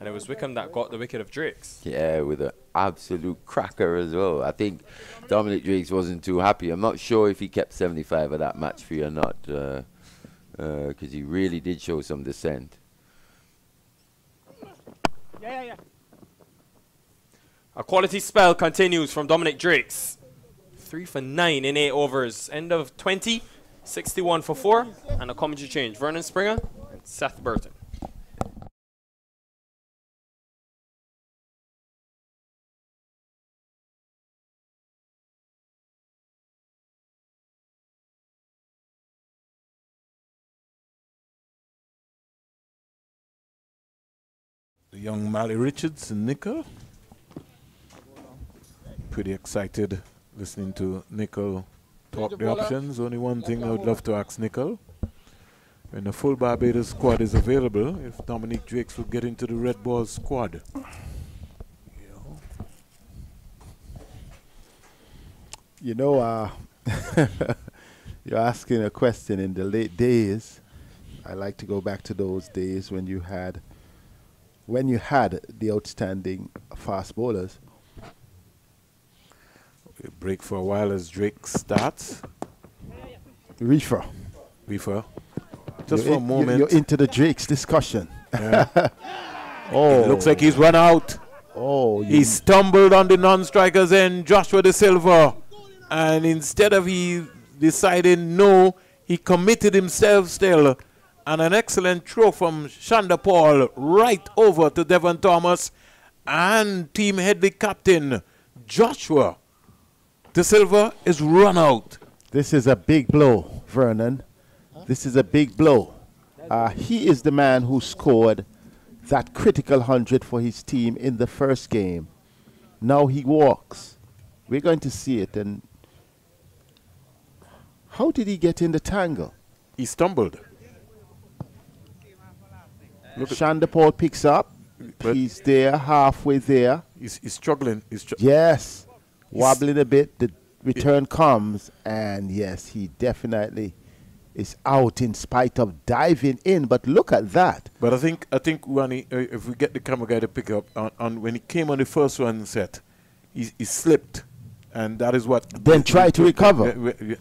And it was Wickham that got the wicket of Drakes. Yeah, with an absolute cracker as well. I think Dominic Drakes wasn't too happy. I'm not sure if he kept 75 of that match for you or not, because uh, uh, he really did show some dissent. Yeah, yeah, yeah. A quality spell continues from Dominic Drakes. Three for nine in eight overs. End of 20, 61 for four, and a commentary change. Vernon Springer and Seth Burton. Young Mali Richards and Nikhil. Pretty excited listening to Nikhil talk the options. Only one thing I would love to ask Nikhil. When the full Barbados squad is available, if Dominic Drakes would get into the red ball squad. You know, uh, *laughs* you're asking a question in the late days. I like to go back to those days when you had when you had the outstanding fast bowlers. We break for a while as Drake starts. Reifer. Reifer. Just you're for a moment. You're into the Drakes discussion. Yeah. oh. *laughs* It looks like he's run out. Oh. He stumbled on the non-strikers and Joshua Da Silva. And instead of he deciding no, he committed himself still and an excellent throw from Chanderpaul right over to Devon Thomas and Team Headley captain Joshua Da Silva is run out. This is a big blow, Vernon. This is a big blow. Uh, he is the man who scored that critical hundred for his team in the first game. Now he walks. We're going to see it. And how did he get in the tangle? He stumbled. Look Paul picks up. He's there, halfway there. He's, he's struggling. He's str yes. He's wobbling a bit. The return comes, and yes, he definitely is out in spite of diving in. But look at that. But I think I think when he, uh, if we get the camera guy to pick up on, on when he came on the first one set, he, he slipped, and that is what. Then try to recover,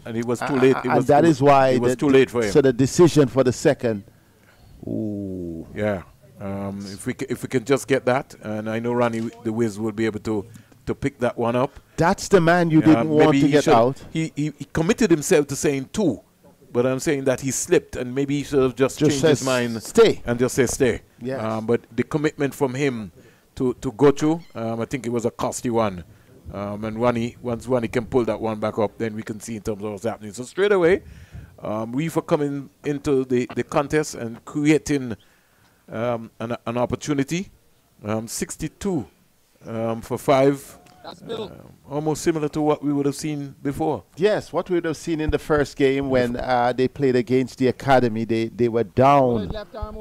and it was too late. It and that is why it was too late for him. So the decision for the second Ooh. Yeah. Um, if we if we can just get that, and I know Ronnie the Wiz will be able to to pick that one up. That's the man you didn't want to get should, out. He, he, he committed himself to saying two, but I'm saying that he slipped and maybe he should have just, just changed his mind. Stay and just say stay. Yeah. Um, but the commitment from him to to go through, um, I think it was a costly one. Um, and Ronnie, once Ronnie can pull that one back up, then we can see in terms of what's happening. So straight away, um, we for coming into the, the contest and creating um, an, an opportunity. Um, 62 um, for five. Uh, almost similar to what we would have seen before. Yes, what we would have seen in the first game when uh, they played against the academy. They they were down.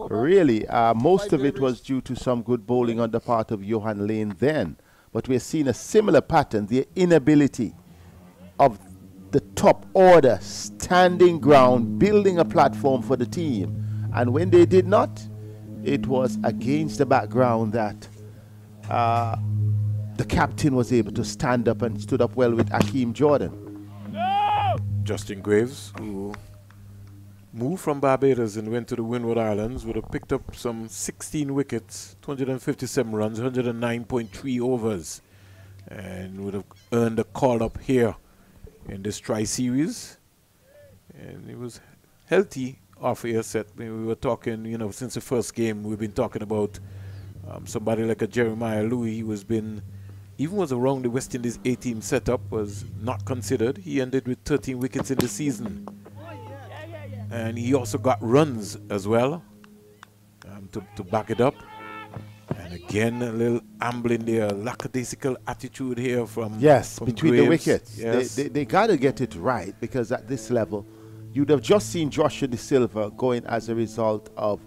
Really, uh, most of it was due to some good bowling on the part of Johann Layne then. But we're seeing a similar pattern, the inability of the top order standing ground, building a platform for the team. And when they did not, it was against the background that uh, the captain was able to stand up and stood up well with Akeem Jordan. No! Justin Greaves, who moved from Barbados and went to the Windward Islands, would have picked up some 16 wickets, 257 runs, 109.3 overs, and would have earned a call up here in this tri series. And he was healthy off air set. We were talking, you know, since the first game, we've been talking about um, somebody like a Jeremiah Louis. He was been, even was around the West Indies A team setup, was not considered. He ended with 13 wickets in the season. And he also got runs as well um, to, to back it up. And again, a little ambling there, lackadaisical attitude here from yes from between Greaves. the wickets. Yes. They, they, they got to get it right because at this level, you'd have just seen Joshua Da Silva going as a result of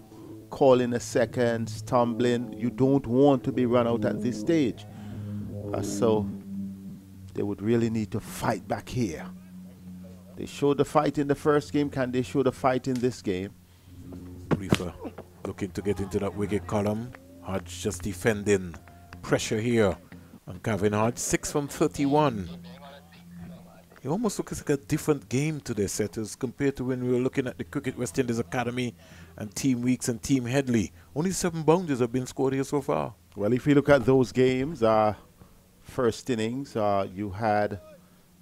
calling a second, stumbling. You don't want to be run out at this stage. Uh, so they would really need to fight back here. They showed the fight in the first game. Can they show the fight in this game? Reifer looking to get into that wicket column. Hodge just defending. Pressure here on Kavem Hodge. 6 from 31. It almost looks like a different game today, setters, compared to when we were looking at the Cricket West Indies Academy and Team Weekes and Team Headley. Only seven boundaries have been scored here so far. Well, if you look at those games, uh, first innings, uh, you had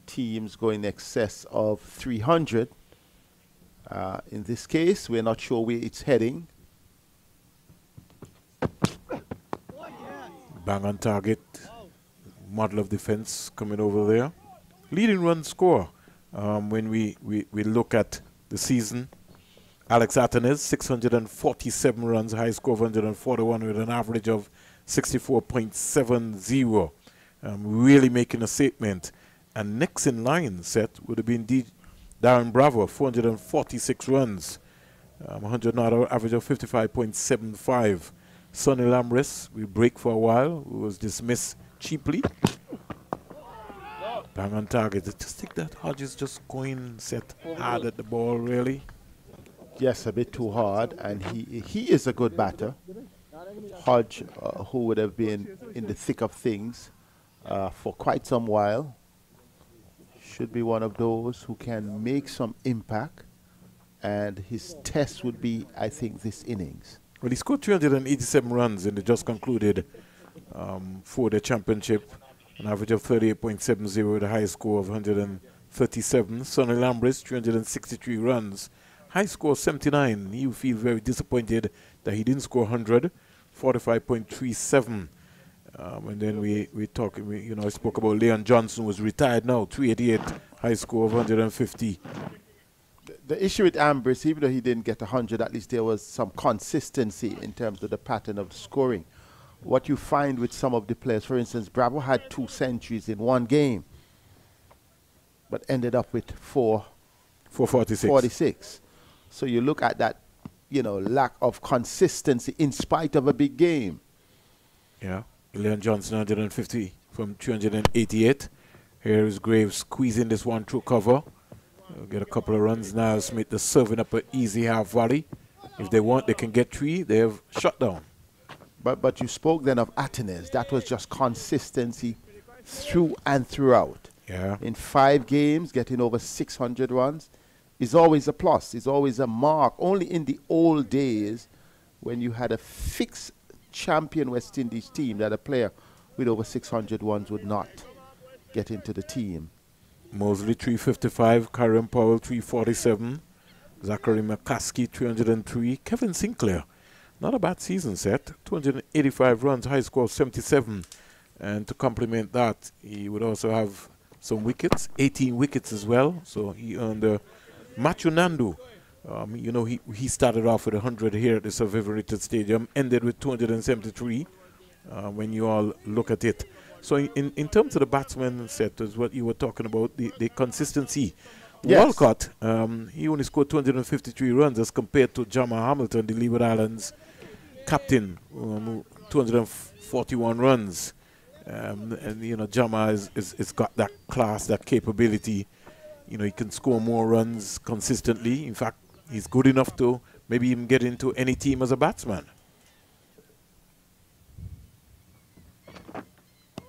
teams going in excess of 300. Uh, in this case, we're not sure where it's heading. Bang on target. Model of defense coming over there. Leading run score. Um, when we, we, we look at the season, Alick Athanaze, 647 runs, high score of 141 with an average of 64.70. Um, really making a statement. And next in line set would have been D Darren Bravo, 446 runs, um, 100 average of 55.75. Sunil Ambris, we break for a while, who was dismissed cheaply. Bang on target. Just think that Hodges just going set hard at the ball, really. Yes, a bit too hard, and he he is a good batter. Hodge, uh, who would have been in the thick of things uh, for quite some while, should be one of those who can make some impact, and his test would be, I think, this innings. Well, he scored 287 runs in the just concluded um, for the championship, an average of 38.70 with a high score of 137. Sunil Ambris, 363 runs, high score 79. You feel very disappointed that he didn't score 100, 45.37. Um, and then we we talk, we, you know, I spoke about Leon Johnson was retired now, 388, high score of 150. The, issue with Ambris, even though he didn't get 100, at least there was some consistency in terms of the pattern of scoring. What you find with some of the players, for instance, Bravo had two centuries in one game, but ended up with four, 446. 46. So you look at that, you know, lack of consistency in spite of a big game. Yeah. Leon Johnson 150 from 288. Here is Greaves squeezing this one through cover. Will get a couple of runs. now. Smith is serving up an easy half volley. If they want, they can get three. They have shut down. But but you spoke then of Athanaze. That was just consistency through and throughout. Yeah. In five games, getting over 600 runs is always a plus. It's always a mark. Only in the old days when you had a fixed champion West Indies team that a player with over 600 runs would not get into the team. Moseley 355, Kieran Powell 347, Zachary McCaskie 303, Kevin Sinclair. Not a bad season set, 285 runs, high score 77. And to complement that, he would also have some wickets, 18 wickets as well. So he earned Matthew Nandu. Um, you know, he, he started off with 100 here at the Sir Stadium, ended with 273 uh, when you all look at it. So in, in terms of the batsman set, is what you were talking about, the, the consistency. Yes. Walcott, um, he only scored 253 runs as compared to Jahmar Hamilton, the Leeward Islands captain, um, 241 runs. Um, and, you know, Jahmar is, is, is got that class, that capability. You know, he can score more runs consistently. In fact, he's good enough to maybe even get into any team as a batsman.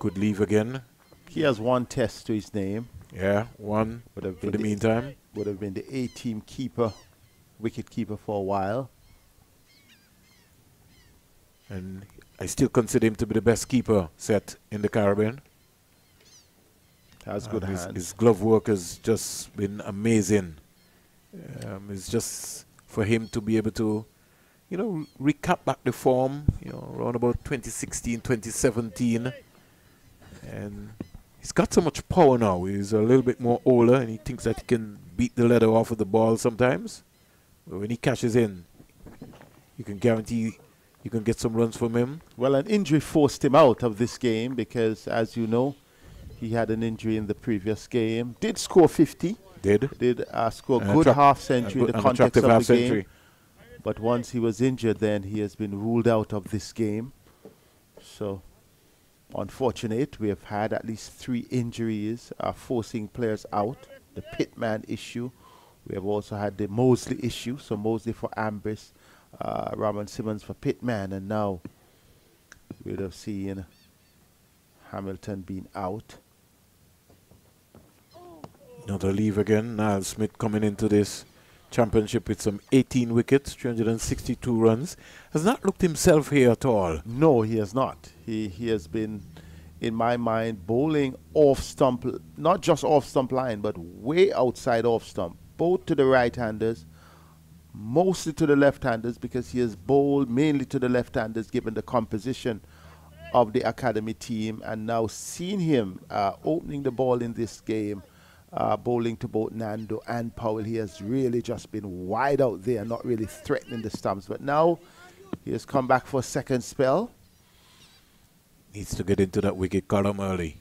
Could leave again. He has one test to his name. Yeah, one would have been for the, the meantime. Would have been the A-team keeper, wicket keeper for a while. And I still consider him to be the best keeper set in the Caribbean. Has good um, his, his, glove work has just been amazing. Um, it's just for him to be able to, you know, recap back the form, you know, around about 2016, 2017. And he's got so much power now. He's a little bit more older and he thinks that he can beat the leather off of the ball sometimes. But when he catches in, you can guarantee you can get some runs from him. Well, an injury forced him out of this game because, as you know, he had an injury in the previous game. Did score 50. Did. Did uh, score a good half century in the context of the game. But once he was injured, then he has been ruled out of this game. So unfortunate. We have had at least three injuries uh, forcing players out. The Pitman issue. We have also had the Moseley issue. So Moseley for Ambris, uh, Ramon Simmonds for Pitman, and now we'd have seen Hamilton being out. Another leave again. Nial Smith coming into this championship with some 18 wickets, 362 runs. Has not looked himself here at all. No, he has not. He he has been, in my mind, bowling off stump, not just off stump line, but way outside off stump, both to the right-handers, mostly to the left-handers, because he has bowled mainly to the left-handers, given the composition of the academy team, and now seeing him uh, opening the ball in this game uh, bowling to both Nandu and Powell. He has really just been wide out there, not really threatening the stumps. But now he has come back for a second spell. Needs to get into that wicket column early.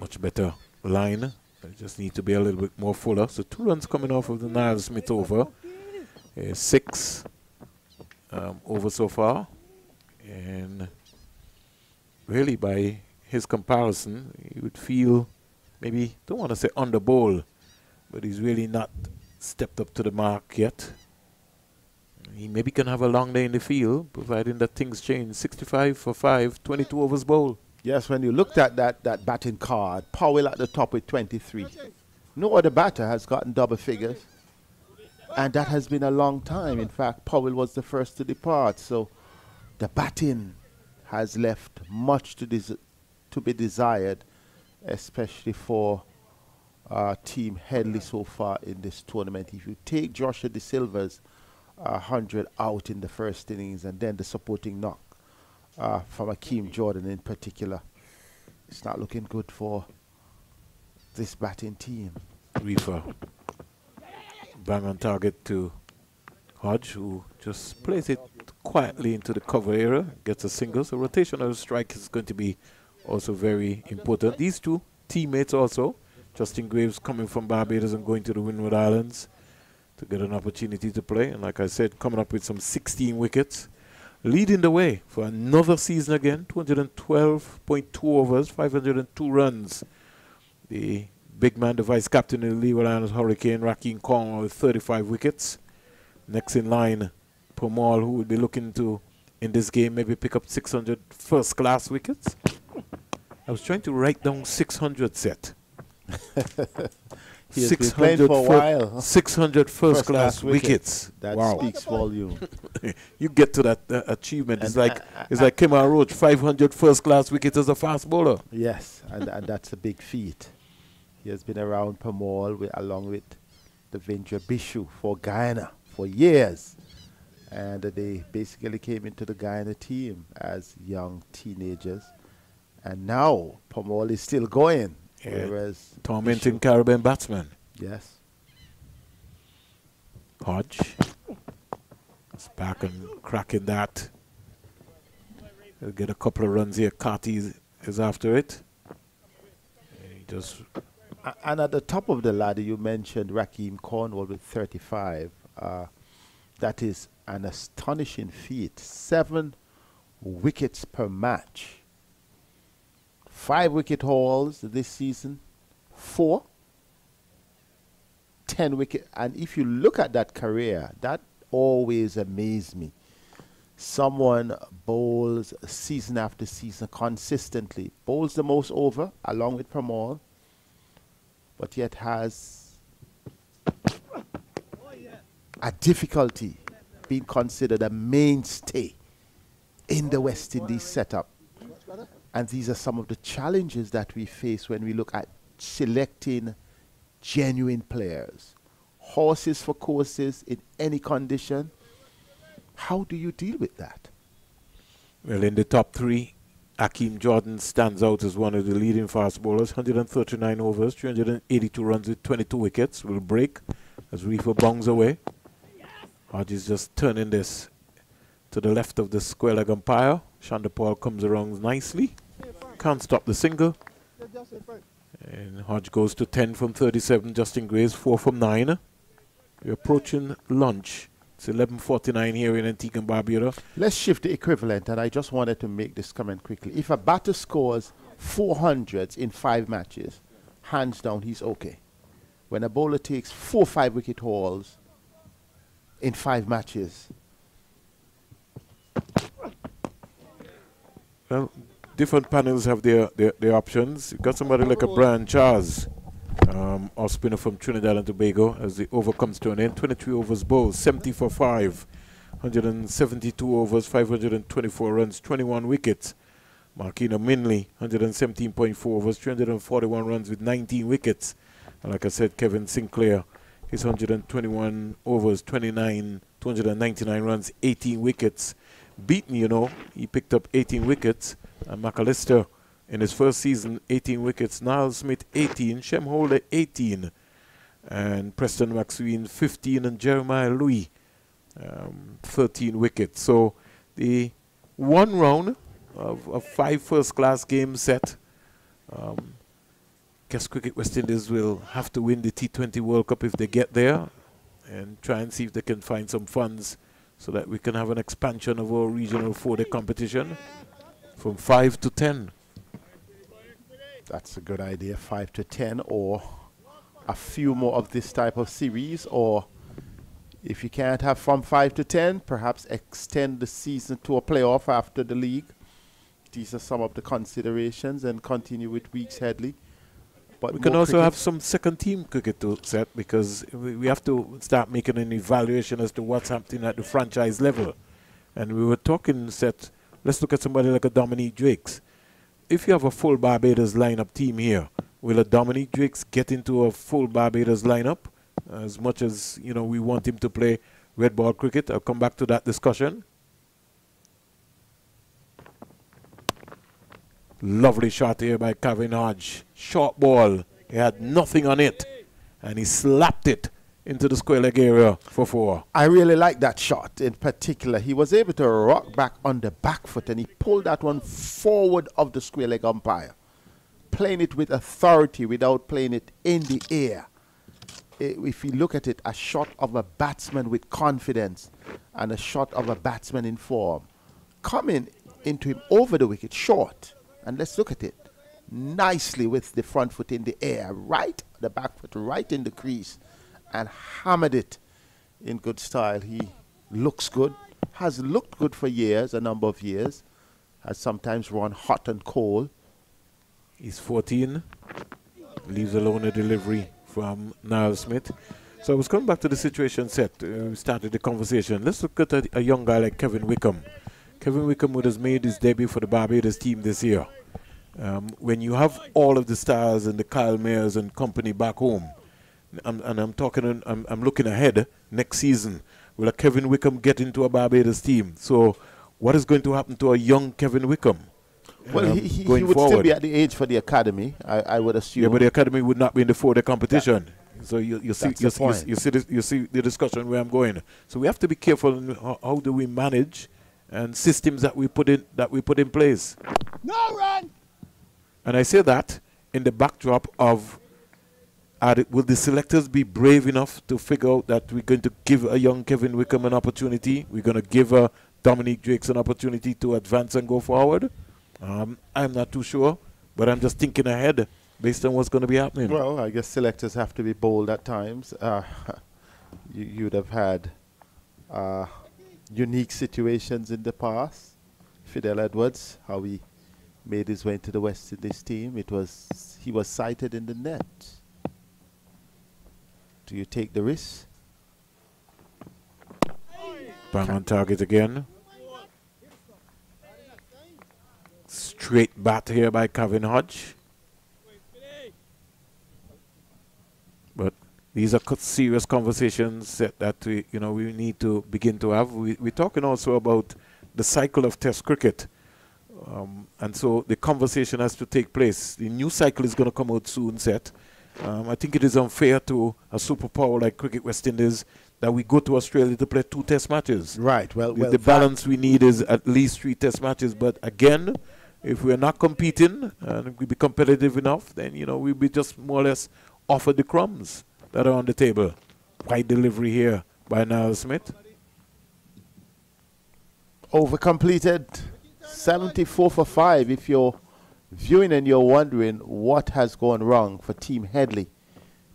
Much better line. Just need to be a little bit more fuller. So two runs coming off of the Nial Smith over. Uh, six um, over so far. And really by his comparison, you would feel maybe, don't want to say under ball, but he's really not stepped up to the mark yet. He maybe can have a long day in the field, providing that things change. 65 for 5, 22 overs bowl. Yes, when you looked at that, that batting card, Powell at the top with 23. No other batter has gotten double figures. And that has been a long time. In fact, Powell was the first to depart. So the batting has left much to, des to be desired, especially for uh, Team Headley so far in this tournament. If you take Joshua Da Silva's uh, 100 out in the first innings and then the supporting knock uh, from Akeem Jordan in particular, it's not looking good for this batting team. Reifer. Bang on target to Hodge, who just plays it quietly into the cover area, gets a single. So rotational strike is going to be also very important. These two teammates also, Justin Greaves coming from Barbados and going to the Windward Islands to get an opportunity to play. And like I said, coming up with some 16 wickets, leading the way for another season again, 212.2 overs, 502 runs. The big man, the vice captain of the Leeward Islands Hurricane, Rahkeem Kong, with 35 wickets. Next in line, Permaul, who will be looking to, in this game, maybe pick up 600 first class wickets. I was trying to write down 600 set. *laughs* Been playing for a while. 600 first, first class, class wickets. That wow. speaks volume. *laughs* you get to that uh, achievement. And it's like uh, it's like Kemar Roach, 500 first class wickets as a fast bowler. Yes, and, and that's a big feat. He has been around Permaul with, along with Devendra Bishoo for Guyana for years. And uh, they basically came into the Guyana team as young teenagers. And now Permaul is still going. Yeah. Whereas tormenting Caribbean batsman. Yes. Hodge is back and cracking that. He'll get a couple of runs here. Carty is after it. He just and at the top of the ladder, you mentioned Rahkeem Cornwall with 35. Uh, that is an astonishing feat. Seven wickets per match. Five wicket hauls this season. Four. Ten wicket. And if you look at that career, that always amazed me. Someone bowls season after season consistently, bowls the most over along with Permaul, but yet has a difficulty being considered a mainstay in the West Indies setup. And these are some of the challenges that we face when we look at selecting genuine players. Horses for courses in any condition. How do you deal with that? Well, in the top three, Akeem Jordan stands out as one of the leading fast bowlers. 139 overs, 382 runs with 22 wickets. Will break as Reifer bongs away. Hodges just turning this to the left of the square leg umpire. Chanderpaul comes around nicely. Can't stop the single. And Hodge goes to 10 from 37. Justin Greaves 4 from 9. We're approaching lunch. It's 11.49 here in Antigua and Barbuda. Let's shift the equivalent, and I just wanted to make this comment quickly. If a batter scores 400s in five matches, hands down, he's okay. When a bowler takes four five wicket hauls in five matches. Well, different panels have their, their, their options. You've got somebody like a Bryan Charles um, our spinner from Trinidad and Tobago as the over comes to an end. 23 overs bowled, 70 for 5, 172 overs, 524 runs, 21 wickets. Marquino Mindley, 117.4 overs, 341 runs with 19 wickets. And like I said, Kevin Sinclair, his 121 overs, 29, 299 runs, 18 wickets. Beaten, you know, he picked up 18 wickets. And McAllister, in his first season, 18 wickets. Niall Smith, 18. Shem Holder, 18. And Preston McSween, 15. And Jeremiah Louis, um, 13 wickets. So the one round of, of five first-class games set. Um, guess Cricket West Indies will have to win the T20 World Cup if they get there and try and see if they can find some funds so that we can have an expansion of our regional four-day competition from 5 to 10 that's a good idea. Five to ten, or a few more of this type of series, or if you can't have from five to ten, perhaps extend the season to a playoff after the league. These are some of the considerations, and continue with Weekes Headley. But we can also cricket. have some second team cricket to set because we, have to start making an evaluation as to what's happening at the franchise level. And we were talking, set, let's look at somebody like a Dominic Drakes if you have a full Barbados lineup team here, will a Dominic Drakes get into a full Barbados lineup as much as you know we want him to play red ball cricket? I'll come back to that discussion. Lovely shot here by Kavem Hodge. Short ball. He had nothing on it. And he slapped it into the square leg area for four. I really like that shot in particular. He was able to rock back on the back foot and he pulled that one forward of the square leg umpire, playing it with authority without playing it in the air. If you look at it, a shot of a batsman with confidence and a shot of a batsman in form. Coming into him over the wicket, short. And let's look at it. Nicely with the front foot in the air, right, the back foot right in the crease and hammered it in good style. He looks good, has looked good for years, a number of years, has sometimes run hot and cold. He's 14, leaves alone a delivery from Nial Smith. So I was coming back to the situation set. Uh, we started the conversation. Let's look at a, a, young guy like Kevin Wickham. Kevin Wickham would has made his debut for the Barbados team this year. Um, when you have all of the stars and the Kyle Mayers and company back home, I'm, and I'm talking, I'm, I'm looking ahead next season. Will a Kevin Wickham get into a Barbados team? So, what is going to happen to a young Kevin Wickham? Well, um, he, he, he, would forward? still be at the age for the academy, I, I, would assume. Yeah, but the academy would not be in the four-day competition. So you, you see, you, you, you, see the, you see the discussion where I'm going. So we have to be careful. How, how, do we manage and systems that we put in that we put in place? No run. And I say that in the backdrop of are, will the selectors be brave enough to figure out that we're going to give a young Kevin Wickham an opportunity? We're going to give a Dominic Drakes an opportunity to advance and go forward? Um, I'm not too sure, but I'm just thinking ahead based on what's going to be happening. Well, I guess selectors have to be bold at times. Uh, *laughs* you, would have had uh, unique situations in the past. Fidel Edwards, how he made his way into the West Indies team, it was he was sighted in the net. Do you take the risk? Bang on target again. Straight bat here by Kavem Hodge. But these are serious conversations that, that, we, you know, we need to begin to have. We, we're talking also about the cycle of Test cricket. Um, and so the conversation has to take place. The new cycle is going to come out soon, set. Um, I think it is unfair to a superpower like Cricket West Indies that we go to Australia to play two test matches. Right. Well, well the balance we need is at least three test matches. But again, if we're not competing and we be competitive enough, then you know we'll be just more or less offered the crumbs that are on the table. Right delivery here by Nial Smith. Over completed 74 for 5 if you're viewing and you're wondering what has gone wrong for Team Headley,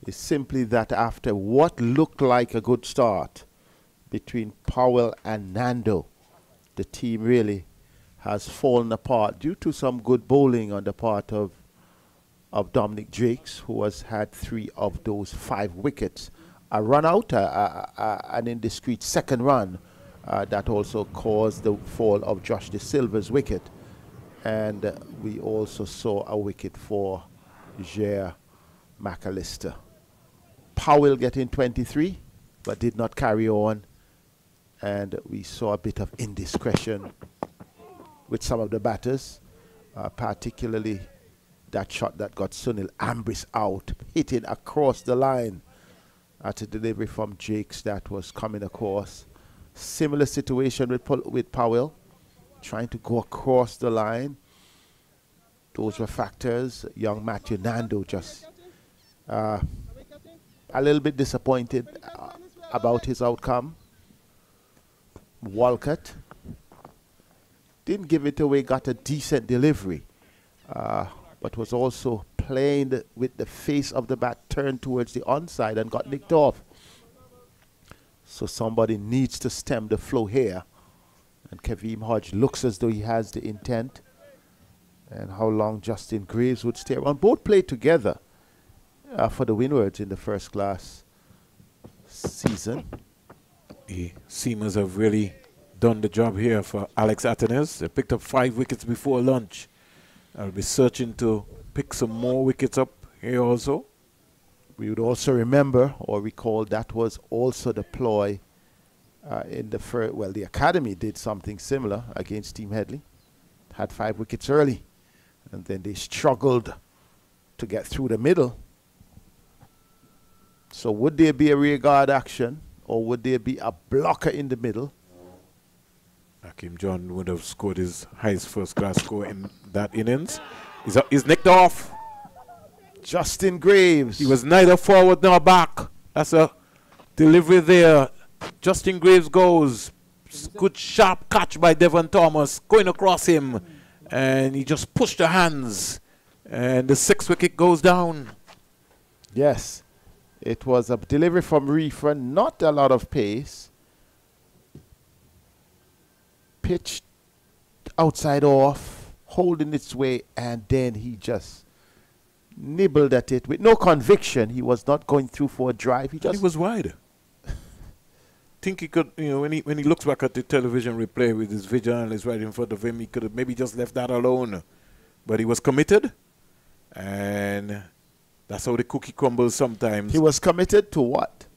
is simply that after what looked like a good start between Powell and Nandu, the team really has fallen apart due to some good bowling on the part of of Dominic Drakes, who has had three of those five wickets. A run out, an indiscreet second run, uh, that also caused the fall of Josh Da Silva's wicket and we also saw a wicket for Jair McAllister. Powell getting 23, but did not carry on, and we saw a bit of indiscretion with some of the batters, uh, particularly that shot that got Sunil Ambris out, hitting across the line at a delivery from Jakes that was coming across. Similar situation with, with Powell trying to go across the line. Those were factors. Young Matthew Nandu just uh, a little bit disappointed uh, about his outcome. Walcott didn't give it away, got a decent delivery, uh, but was also playing with the face of the bat turned towards the onside and got nicked off. So somebody needs to stem the flow here. And Kavem Hodge looks as though he has the intent. And how long Justin Greaves would stay around. Both played together uh, for the Windwards in the first class season. The Seamers have really done the job here for Alick Athanaze. They picked up five wickets before lunch. I'll be searching to pick some more wickets up here also. We would also remember or recall that was also the ploy uh, in the first, well, the academy did something similar against Team Headley. Had five wickets early, and then they struggled to get through the middle. So would there be a rear guard action, or would there be a blocker in the middle? Hakeem John would have scored his highest first-class score in that innings. He's, he's uh, nicked off. Justin Greaves. He was neither forward nor back. That's a delivery there Justin Greaves goes. Good sharp catch by Devon Thomas going across him. And he just pushed the hands. And the sixth wicket goes down. Yes. It was a delivery from Reifer, not a lot of pace. Pitched outside off, holding its way, and then he just nibbled at it with no conviction. He was not going through for a drive. He just he was wide. *laughs* think he could, you know, when he when he looks back at the television replay with his analyst right in front of him, he could have maybe just left that alone. But he was committed, and that's how the cookie crumbles sometimes. He was committed to what?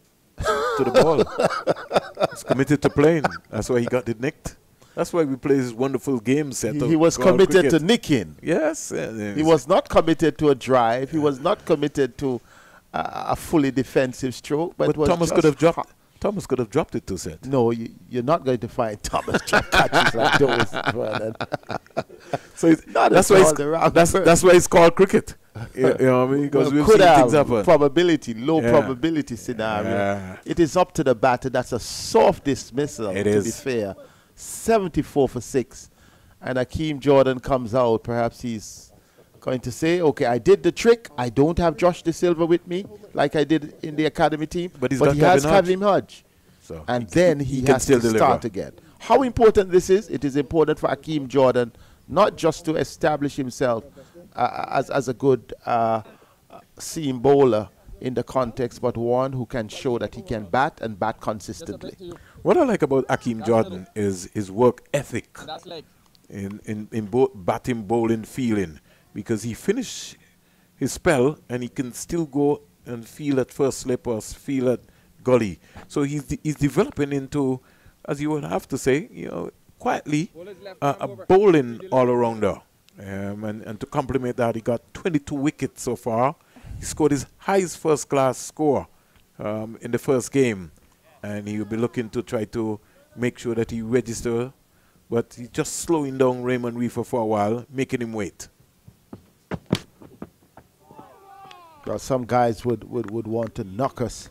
to the ball. He's committed to playing. That's why he got it nicked. That's why we play this wonderful game set. He, he was committed cricket. to nicking. Yes. he was not committed to a drive. He was not committed to uh, a fully defensive stroke. But, but Thomas could have dropped. Thomas could have dropped it to set. No, you, are not going to find Thomas catches like those. *laughs* so *laughs* that's why it's, that's, that's why it's called cricket. you, you know what I mean? Because well, we've could seen things happen. probability, low yeah. probability scenario. Yeah. It is up to the batter. That's a soft dismissal. It to is. be fair. 74 for six, and Akeem Jordan comes out. Perhaps he's going to say, "Okay, I did the trick. I don't have Josh Da Silva with me like I did in the academy team, but, but he has Kavem Hodge, so and he, then he, he has to deliver. start again." How important this is? It is important for Akeem Jordan not just to establish himself uh, as as a good uh, seam bowler in the context, but one who can show that he can bat and bat consistently. What I like about Akeem Jordan is his work ethic in, in, in both batting, bowling, fielding, because he finished his spell and he can still go and feel at first slip or feel at gully. So he's, de he's developing into, as you would have to say, you know, quietly uh, a bowling all-arounder. Um, and, and to complement that, he got 22 wickets so far. He scored his highest first class score um, in the first game. And he will be looking to try to make sure that he register. But he's just slowing down Raymond Reifer for a while, making him wait. Well, some guys would, would, would want to knock us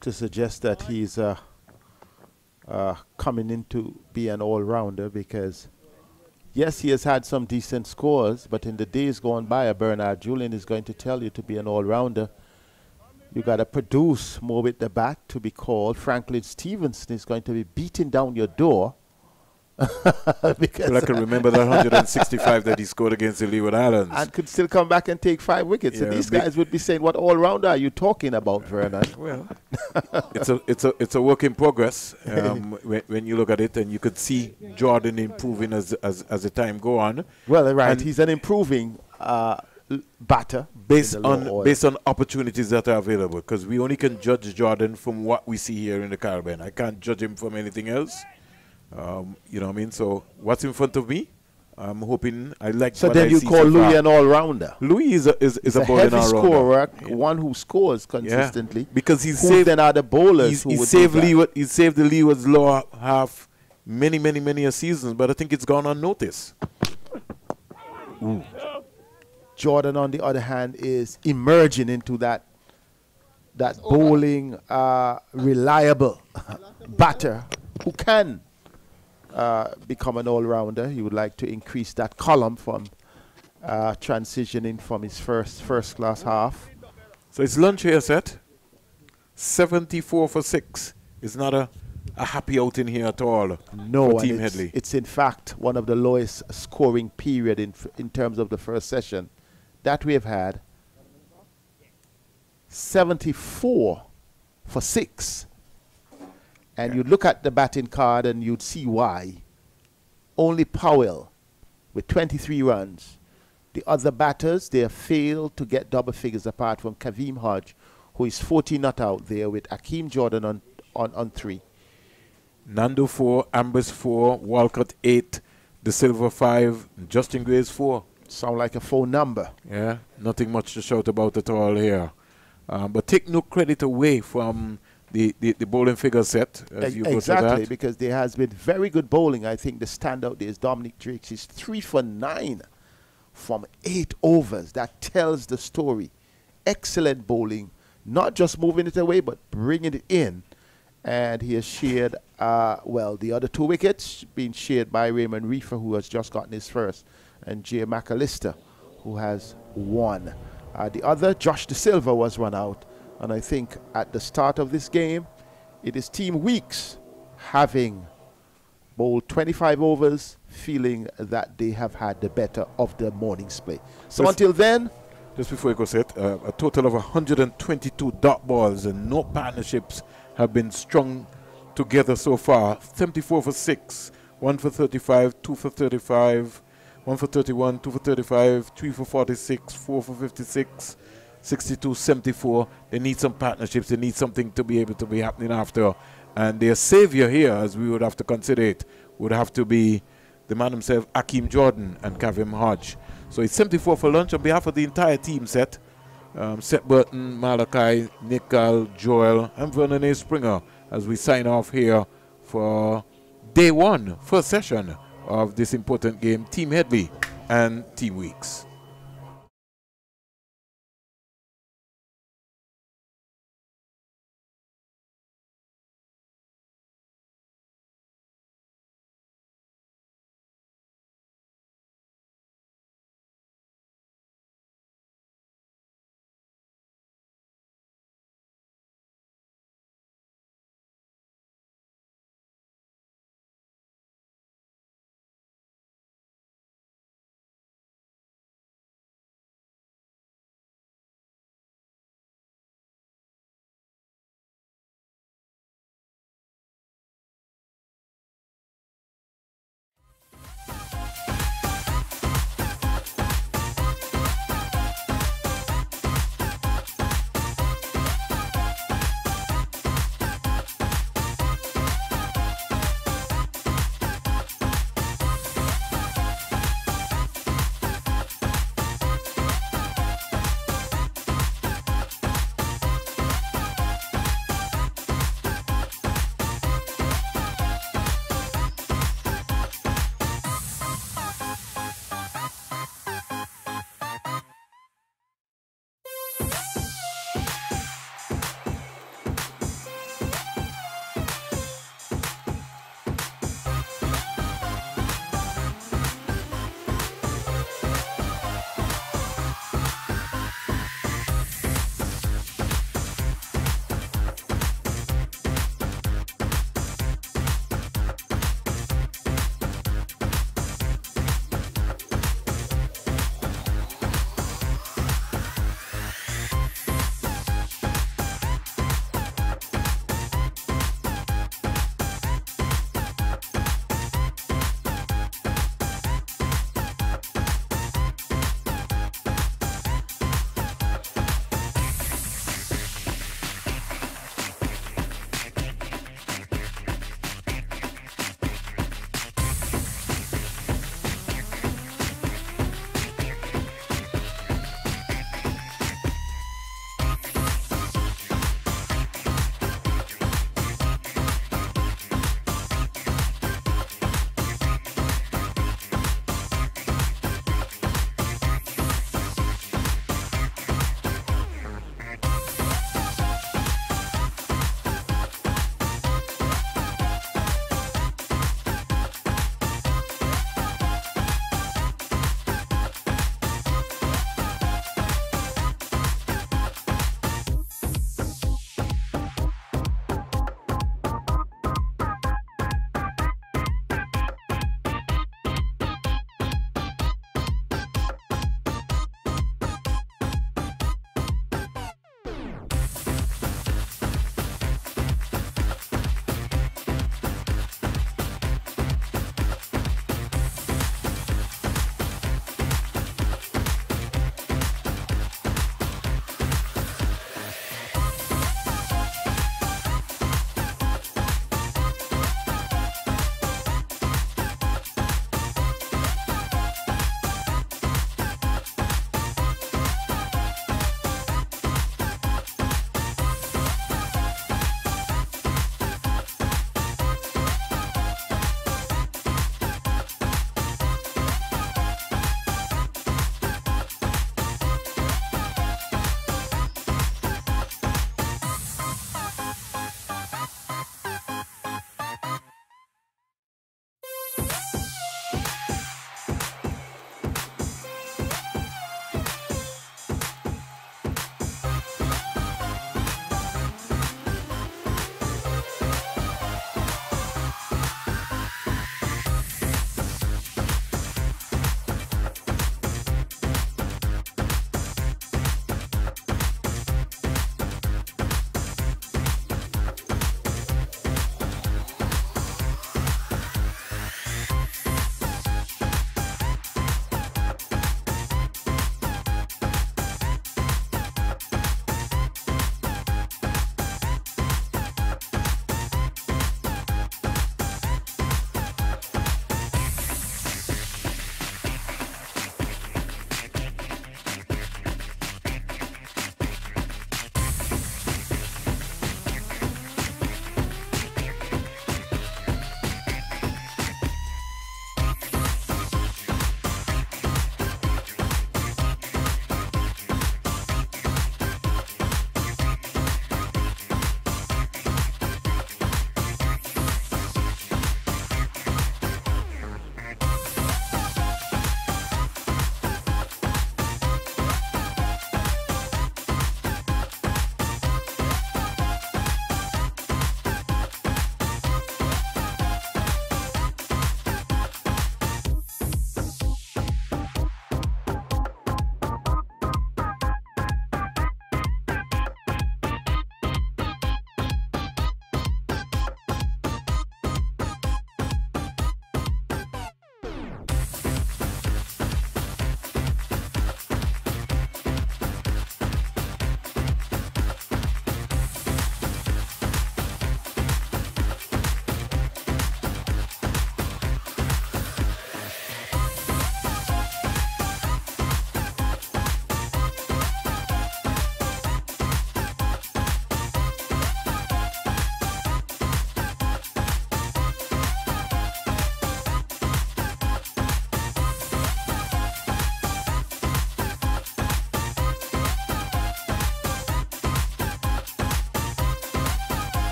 to suggest that he's uh, uh, coming in to be an all-rounder because – yes, he has had some decent scores, but in the days gone by, a Bernard Julien is going to tell you to be an all-rounder. You got to produce more with the bat to be called. Franklyn Stephenson is going to be beating down your door *laughs* because I can remember that 165 that he scored against the Leeward Islands. And could still come back and take five wickets. Yeah, and these guys would be saying, what all-rounder are you talking about, Vernon? *laughs* Well, it's, a, it's, a, it's a work in progress *laughs* um, when, when, you look at it, and you could see Jordan improving as, as, as the time go on. Well, right. And He's an improving uh, batter based on based on opportunities that are available because we only can judge Jordan from what we see here in the Caribbean. I can't judge him from anything else. Um, you know what I mean? So what's in front of me? I'm hoping I like. So then I you call Louis an all-rounder. Louis is a, is, is a, a heavy scorer, yeah. one who scores consistently. Yeah. Because he's saved. Then are the bowlers he's, who he saved Leeward. He saved the Leeward's lower half many, many, many a seasons, but I think it's gone unnoticed. Ooh. Jordan, on the other hand, is emerging into that that bowling uh, reliable batter who can uh, become an all-rounder. He would like to increase that column from uh, transitioning from his first first-class half. So it's lunch here set. 74 for 6. It's not a, a happy outing here at all no, for Team it's, Headley. It's in fact one of the lowest scoring period in, in terms of the first session that we have had. 74 for 6 and you look at the batting card and you'd see why. Only Powell with 23 runs. The other batters, they have failed to get double figures apart from Kavem Hodge, who is 40 not out there with Akeem Jordan on, on, on three. Nandu 4, Ambris 4, Walcott 8, Da Silva 5, Justin Greaves 4. Sound like a phone number. Yeah, nothing much to shout about at all here. Um, but take no credit away from the, the, the bowling figure set as you exactly because there has been very good bowling. I think the standout there is Dominic Drake. He's three for nine from eight overs. That tells the story. Excellent bowling, not just moving it away but bringing it in. And he has shared, uh, well, the other two wickets being shared by Raymond Reifer, who has just gotten his first, and Jay McAllister, who has one. Uh, the other, Josh Da Silva, was run out and I think at the start of this game, it is Team Weekes having bowled 25 overs, feeling that they have had the better of the morning's play. So until then, just before you go set, uh, a total of 122 dot balls and no partnerships have been strung together so far. 74 for 6, 1 for 35, 2 for 35, 1 for 31, 2 for 35, 3 for 46, 4 for 56, 62, 74. They need some partnerships. They need something to be able to be happening after. And their savior here, as we would have to consider it, would have to be the man himself, Akeem Jordan and Kavem Hodge. So it's 74 for lunch on behalf of the entire team set. Um, Seth Burton, Malachi, Nikhil, Joel, and Vernon A. Springer as we sign off here for day one, first session of this important game, Team Headley and Team Weekes.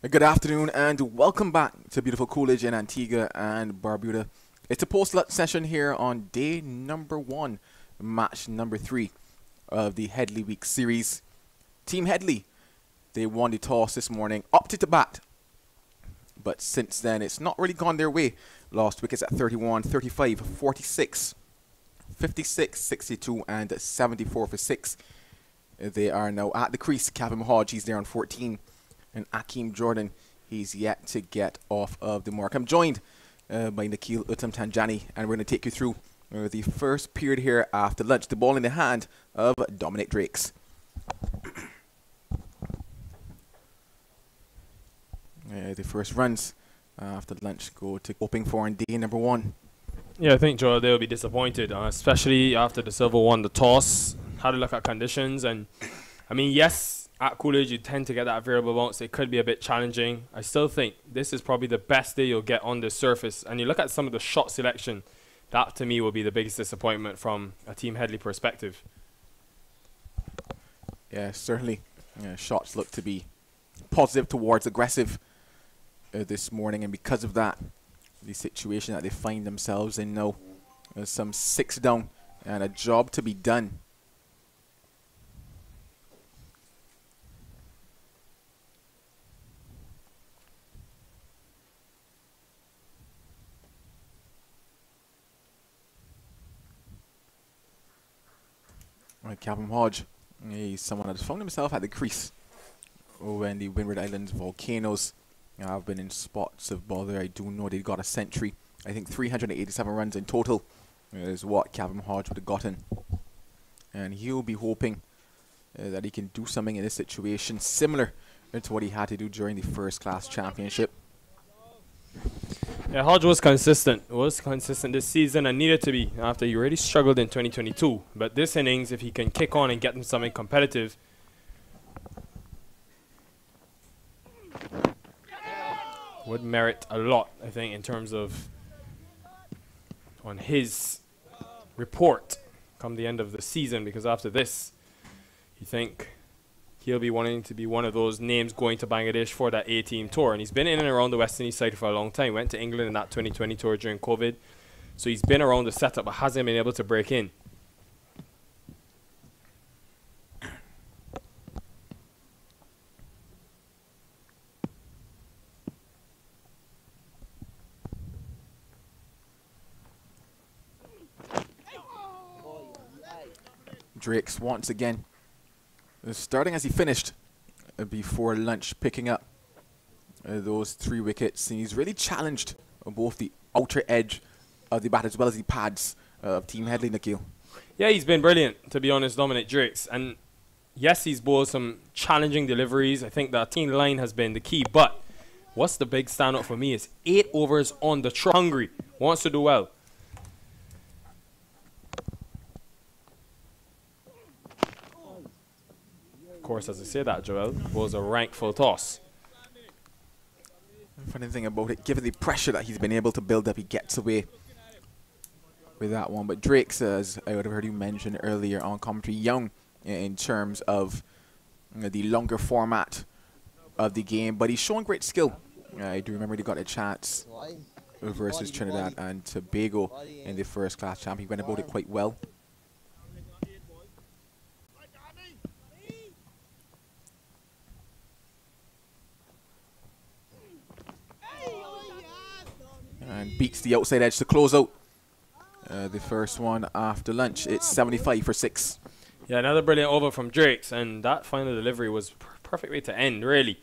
Good afternoon and welcome back to beautiful Coolidge in Antigua and Barbuda. It's a post-lunch session here on day number one, match number three of the Headley Weekes series. Team Headley, they won the toss this morning, opted to bat. But since then, it's not really gone their way. Lost wickets at 31, 35, 46, 56, 62, and 74 for 6. They are now at the crease. Kavem Hodge, he's there on 14. And Akeem Jordan, he's yet to get off of the mark. I'm joined uh, by Nikhil Uttamchandani, and we're going to take you through uh, the first period here after lunch. The ball in the hand of Dominic Drakes. *coughs* uh, the first runs after lunch go to hoping for on day number one. Yeah, I think Joel they'll be disappointed, uh, especially after Da Silva won the toss. How to look at conditions, and I mean, yes, at Coolidge you tend to get that variable bounce. It could be a bit challenging. I still think this is probably the best day you'll get on the surface. And you look at some of the shot selection, that to me will be the biggest disappointment from a Team Headley perspective. Yeah, certainly. Yeah, shots look to be positive towards aggressive uh, this morning, and because of that, the situation that they find themselves in now, uh, some six down and a job to be done. Kavem Hodge, he's someone that's found himself at the crease when the Windward Islands volcanoes I've been in spots of bother. I do know they got a century. I think 387 runs in total is what Kavem Hodge would have gotten. And he'll be hoping uh, that he can do something in this situation similar to what he had to do during the first class championship. Yeah, Hodge was consistent. Was consistent this season and needed to be after he already struggled in 2022. But this innings, if he can kick on and get him something competitive, would merit a lot, I think, in terms of on his report come the end of the season. Because after this, you think he'll be wanting to be one of those names going to Bangladesh for that A-team tour. And he's been in and around the West Indies side for a long time. Went to England in that 2020 tour during COVID. So he's been around the setup but hasn't been able to break in. Drakes once again starting as he finished uh, before lunch, picking up uh, those three wickets. And he's really challenged both the outer edge of the bat as well as the pads of Team Headley, Nikhil. Yeah, he's been brilliant, to be honest, Dominic Drakes. And yes, he's bowled some challenging deliveries. I think the team line has been the key. But what's the big standout for me is eight overs on the trot. Hungry, wants to do well. Course, as I say that, Joel, was a rank full toss. Funny thing about it, given the pressure that he's been able to build up, he gets away with that one. But Drake says, I would have heard you mention earlier on commentary, young in terms of you know, the longer format of the game, but he's showing great skill. Uh, I do remember he got a chance versus Trinidad and Tobago in the first class champ. He went about it quite well. And beats the outside edge to close out uh, the first one after lunch. It's 75 for six. Yeah, another brilliant over from Drakes, and that final delivery was perfect way to end, really.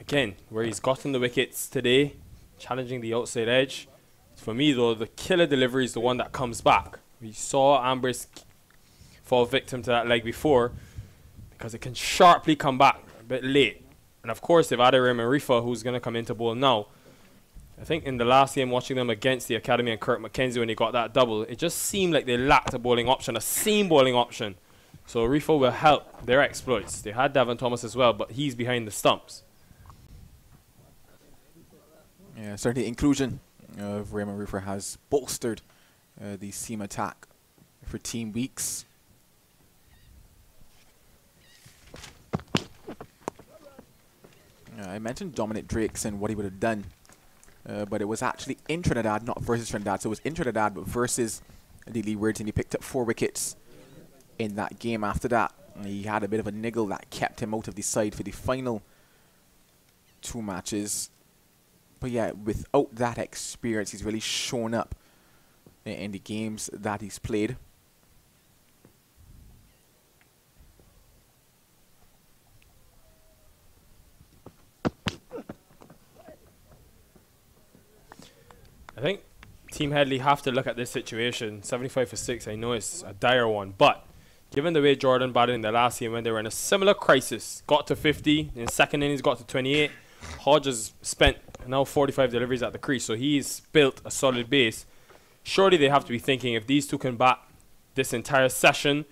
Again, where he's gotten the wickets today, challenging the outside edge. For me, though, the killer delivery is the one that comes back. We saw Ambris fall victim to that leg before because it can sharply come back a bit late. And of course, they've added Reifer, who's going to come into bowl now. I think in the last game, watching them against the Academy and Kirk McKenzie when he got that double, it just seemed like they lacked a bowling option, a seam bowling option. So Reifer will help their exploits. They had Devon Thomas as well, but he's behind the stumps. Yeah, certainly inclusion of Raymond Reifer has bolstered uh, the seam attack for Team Weekes. Uh, I mentioned Dominic Drakes and what he would have done, uh, but it was actually in Trinidad, not versus Trinidad. So it was in Trinidad, but versus the Leewards, and he picked up four wickets in that game. After that, he had a bit of a niggle that kept him out of the side for the final two matches. But yeah, without that experience, he's really shown up in the games that he's played. I think Team Headley have to look at this situation. 75 for 6, I know it's a dire one, but given the way Jordan batted in the last game when they were in a similar crisis, got to 50, in second innings got to 28, Hodges spent now 45 deliveries at the crease, so he's built a solid base. Surely they have to be thinking if these two can bat this entire session,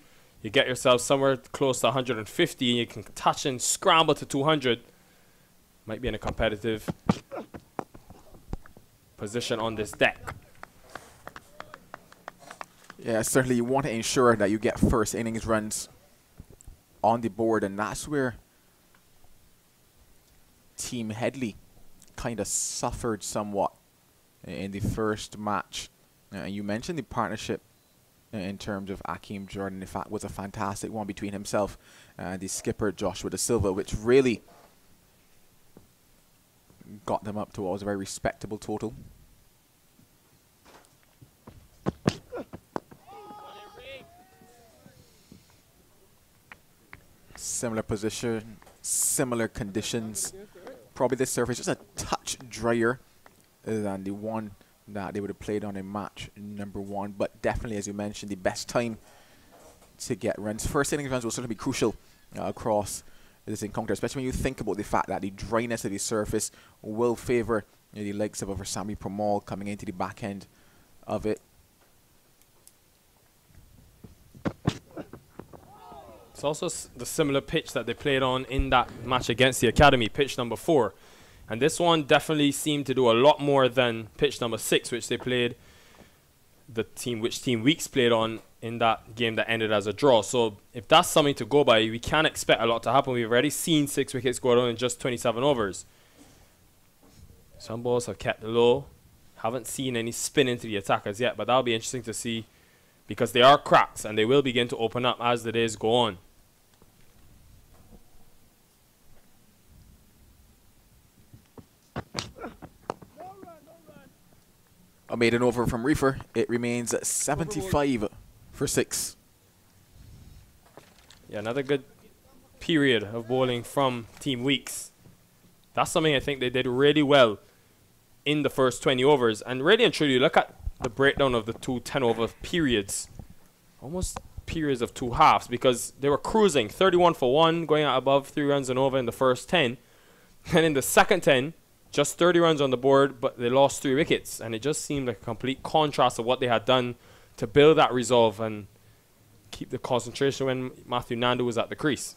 you get yourself somewhere close to 150 and you can touch and scramble to 200. Might be in a competitive position on this deck. Yeah, certainly you want to ensure that you get first innings runs on the board, and that's where Team Headley kind of suffered somewhat in the first match. Uh, you mentioned the partnership in terms of Akeem Jordan. In fact, was a fantastic one between himself and the skipper Joshua Da Silva, which really got them up to what was a very respectable total. Similar position, similar conditions. Probably this surface just a touch drier than the one that they would have played on in match number one. But definitely, as you mentioned, the best time to get runs. First innings runs will certainly be crucial uh, across this encounter, especially when you think about the fact that the dryness of the surface will favour you know, the likes of Veerasammy Permaul coming into the back end of it. It's also the similar pitch that they played on in that match against the Academy, pitch number four. And this one definitely seemed to do a lot more than pitch number six, which they played, the team which Team Weekes played on in that game that ended as a draw. So if that's something to go by, we can't expect a lot to happen. We've already seen six wickets go down in just 27 overs. Some balls have kept low. Haven't seen any spin into the attackers yet, but that'll be interesting to see because they are cracks and they will begin to open up as the days go on. A maiden over from Reifer. It remains 75 for six. Yeah, another good period of bowling from Team Weekes. That's something I think they did really well in the first 20 overs. And really and truly, look at the breakdown of the two 10 over periods. Almost periods of two halves because they were cruising 31 for 1, going out above 3 runs and over in the first 10. *laughs* And in the second 10, just 30 runs on the board, but they lost three wickets. And it just seemed like a complete contrast of what they had done to build that resolve and keep the concentration when Matthew Nandu was at the crease.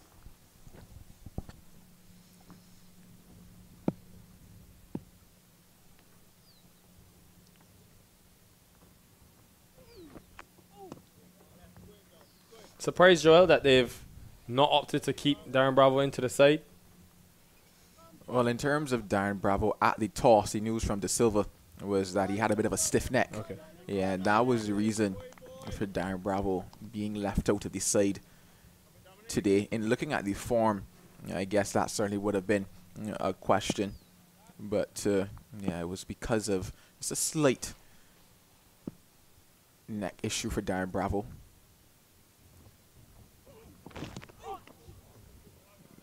Surprised, Joel, that they've not opted to keep Darren Bravo into the side? Well, in terms of Darren Bravo at the toss, the news from Da Silva was that he had a bit of a stiff neck. Okay. Yeah, that was the reason for Darren Bravo being left out of the side today. In looking at the form, I guess that certainly would have been a question. But uh, yeah, it was because of just a slight neck issue for Darren Bravo.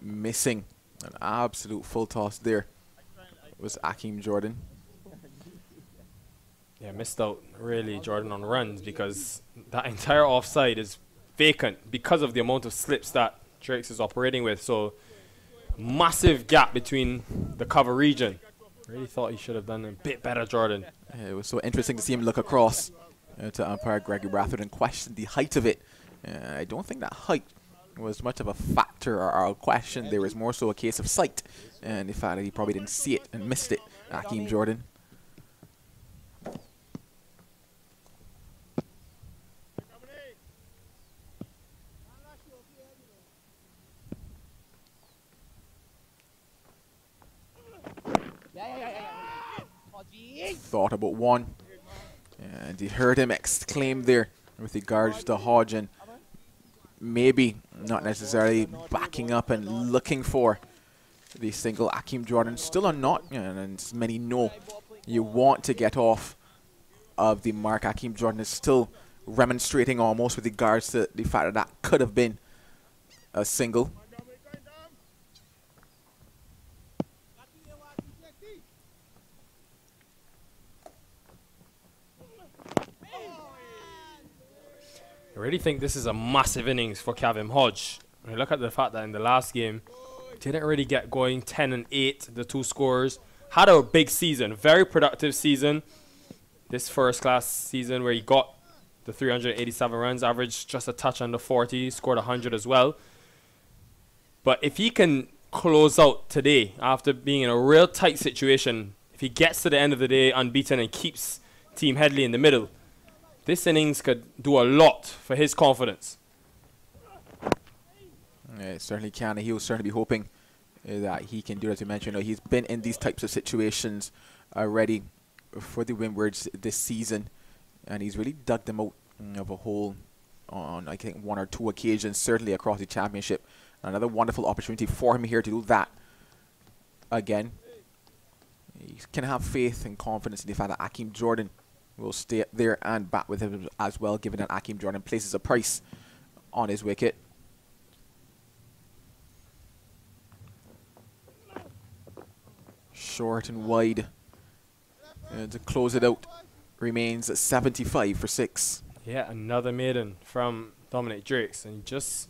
Missing an absolute full toss there was Akeem Jordan. Yeah, missed out really Jordan on runs because that entire offside is vacant because of the amount of slips that Drakes is operating with. So massive gap between the cover region. Really thought he should have done a bit better, Jordan. Yeah, it was so interesting to see him look across uh, to umpire Gregory Brathwaite and question the height of it. Uh, I don't think that height was much of a factor or, or a question. There was more so a case of sight and the fact that he probably didn't see it and missed it. Akeem Jordan. Thought about one. And he heard him exclaim there with regards to Hodge and maybe not necessarily backing up and looking for the single Akeem Jordan. Still or not, and as many know you want to get off of the mark. Akeem Jordan is still remonstrating almost with regards to the fact that that could have been a single. I really think this is a massive innings for Kavem Hodge. When you look at the fact that in the last game, didn't really get going 10 and 8, the two scores. Had a big season, very productive season. This first class season where he got the 387 runs, averaged just a touch under 40, scored 100 as well. But if he can close out today after being in a real tight situation, if he gets to the end of the day unbeaten and keeps Team Headley in the middle, this innings could do a lot for his confidence. Yeah, it certainly can. He will certainly be hoping uh, that he can do as you mentioned. You know, he's been in these types of situations already for the Windwards this season, and he's really dug them out of a hole on, I think, one or two occasions, certainly across the championship. Another wonderful opportunity for him here to do that again. He can have faith and confidence in the fact that Akeem Jordan will stay there and bat with him as well, given that Akeem Jordan places a price on his wicket. Short and wide. And to close it out, remains 75 for 6. Yeah, another maiden from Dominic Drakes. And just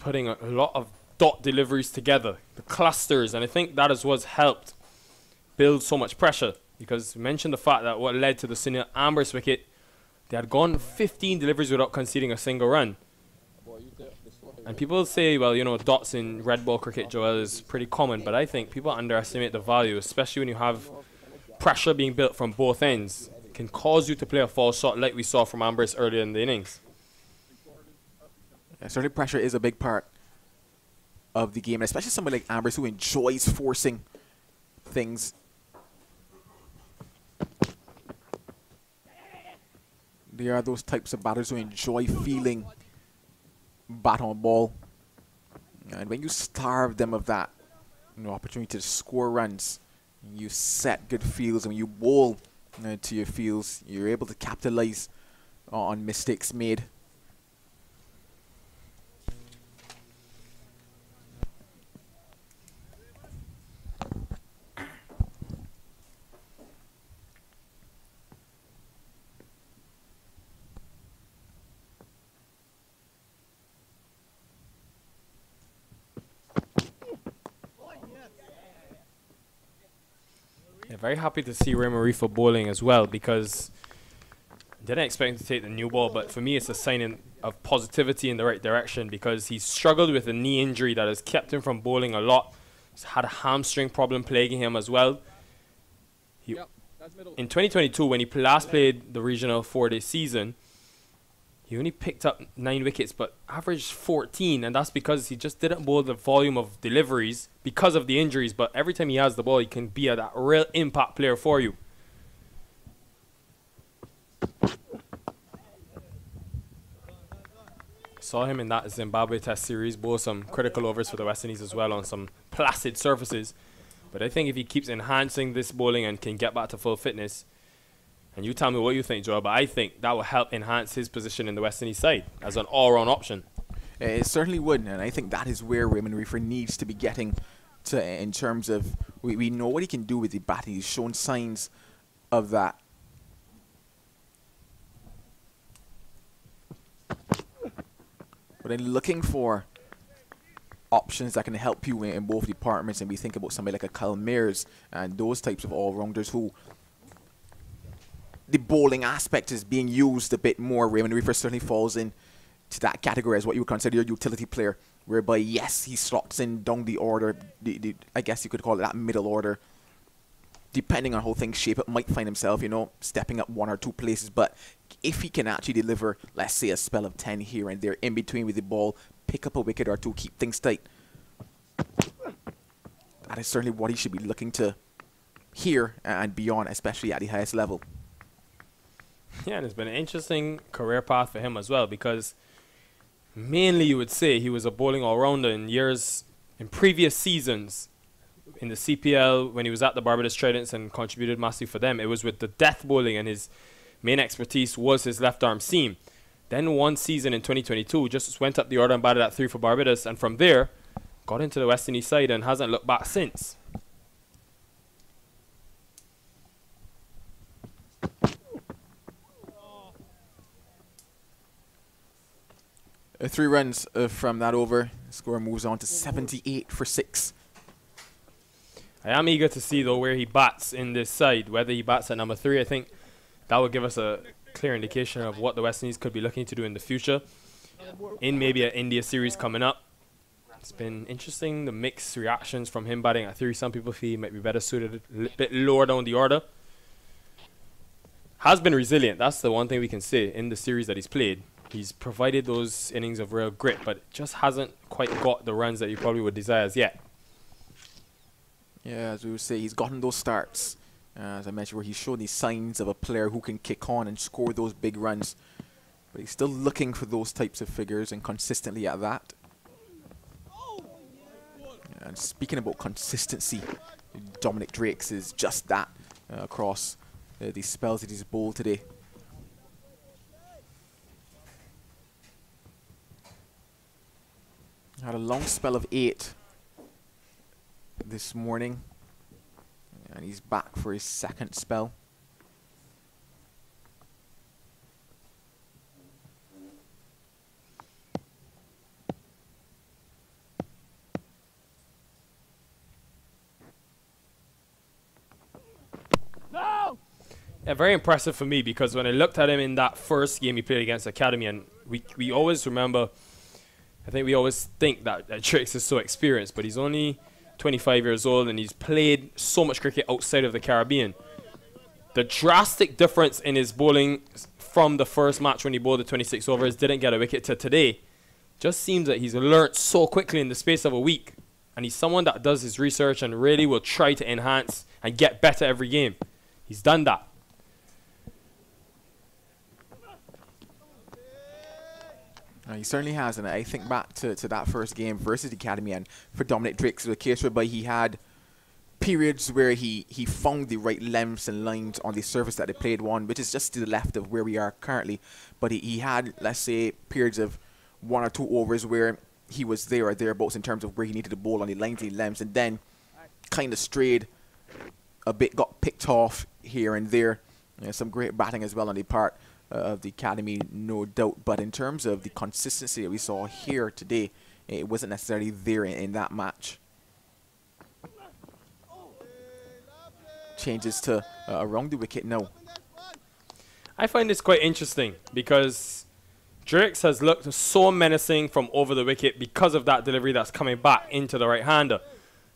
putting a lot of dot deliveries together, the clusters. And I think that is what's helped build so much pressure because we mentioned the fact that what led to the Sunil Ambris wicket, they had gone 15 deliveries without conceding a single run. And people say, well, you know, dots in red ball cricket, Joel, is pretty common, but I think people underestimate the value, especially when you have pressure being built from both ends. It can cause you to play a false shot like we saw from Ambris earlier in the innings. Yeah, certainly pressure is a big part of the game, especially somebody like Ambris who enjoys forcing things They are those types of batters who enjoy feeling bat on ball. And when you starve them of that you know, opportunity to score runs, you set good fields, and when you bowl uh, to your fields, you're able to capitalize on mistakes made. Very happy to see Reifer bowling as well because didn't expect him to take the new ball, but for me it's a sign of positivity in the right direction because he's struggled with a knee injury that has kept him from bowling a lot. He's had a hamstring problem plaguing him as well. He, yep, in 2022, when he last played the regional four-day season, he only picked up nine wickets, but averaged 14, and that's because he just didn't bowl the volume of deliveries because of the injuries. But every time he has the ball, he can be a that real impact player for you. Saw him in that Zimbabwe Test series, bowl some critical overs for the West Indies as well on some placid surfaces. But I think if he keeps enhancing this bowling and can get back to full fitness, and you tell me what you think, Joel, but I think that will help enhance his position in the West Indies side as an all-round option. Uh, it certainly would, and I think that is where Raymond Reifer needs to be getting to uh, in terms of we, we know what he can do with the bat. He's shown signs of that. But then looking for options that can help you in, in both departments, and we think about somebody like a Kyle Mayers and those types of all-rounders who the bowling aspect is being used a bit more. Raymond Reifer certainly falls in to that category as what you would consider a utility player, whereby yes, he slots in down the order. The, the, I guess you could call it that middle order. Depending on how things shape, it might find himself, you know, stepping up one or two places. But if he can actually deliver, let's say, a spell of 10 here and there in between with the ball, pick up a wicket or two, keep things tight, that is certainly what he should be looking to here and beyond, especially at the highest level. Yeah, and it's been an interesting career path for him as well because mainly you would say he was a bowling all-rounder in years in previous seasons in the CPL when he was at the Barbados Tridents and contributed massively for them. It was with the death bowling and his main expertise was his left arm seam. Then one season in 2022 just went up the order and batted at three for Barbados and from there got into the West Indies side and hasn't looked back since. Uh, three runs uh, from that over. Score moves on to 78 for six. I am eager to see though where he bats in this side. Whether he bats at number three, I think that would give us a clear indication of what the West Indies could be looking to do in the future. In maybe an India series coming up. It's been interesting the mixed reactions from him batting at three. Some people feel he might be better suited a bit lower down the order. Has been resilient. That's the one thing we can say in the series that he's played. He's provided those innings of real grit, but just hasn't quite got the runs that you probably would desire as yet. Yeah, as we would say, he's gotten those starts, uh, as I mentioned, where he's shown these signs of a player who can kick on and score those big runs. But he's still looking for those types of figures and consistently at that. And speaking about consistency, Dominic Drakes is just that uh, across uh, these spells that he's bowled today. Had a long spell of eight this morning. And he's back for his second spell. No! Yeah, very impressive for me because when I looked at him in that first game he played against Academy, and we, we always remember I think we always think that, that Drakes is so experienced, but he's only 25 years old and he's played so much cricket outside of the Caribbean. The drastic difference in his bowling from the first match when he bowled the 26 overs, didn't get a wicket to today, just seems that he's learnt so quickly in the space of a week. And he's someone that does his research and really will try to enhance and get better every game. He's done that. Uh, he certainly has, and I think back to, to that first game versus the Academy, and for Dominic Drakes, the case whereby he had periods where he, he found the right lengths and lines on the surface that they played one, which is just to the left of where we are currently. But he, he had, let's say, periods of one or two overs where he was there or thereabouts in terms of where he needed to bowl on the and lengths, and then kind of strayed a bit, got picked off here and there. You know, some great batting as well on the part of the academy, no doubt. But in terms of the consistency that we saw here today, it wasn't necessarily there in, in that match. Changes to uh, around the wicket now. I find this quite interesting because Drakes has looked so menacing from over the wicket because of that delivery that's coming back into the right hander.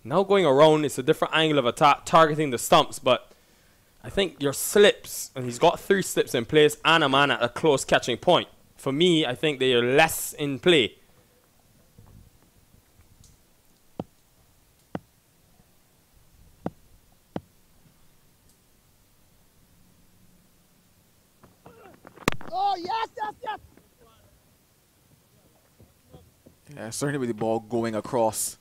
Now going around, it's a different angle of attack, targeting the stumps, but I think your slips, and he's got three slips in place and a man at a close catching point. For me, I think they are less in play. Oh, yes, yes, yes! Yeah, certainly with the ball going across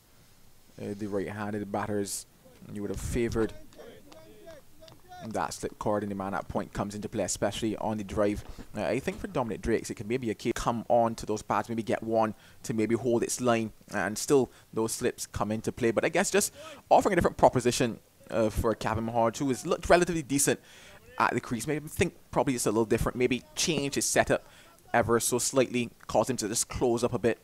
uh, the right-handed batters, you would have favoured that slip cord in the man at point comes into play, especially on the drive. Uh, I think for Dominic Drakes, it can maybe a case come on to those pads, maybe get one to maybe hold its line, and still those slips come into play. But I guess just offering a different proposition uh, for Kavem Hodge, who has looked relatively decent at the crease. Maybe think probably just a little different. Maybe change his setup ever so slightly, cause him to just close up a bit.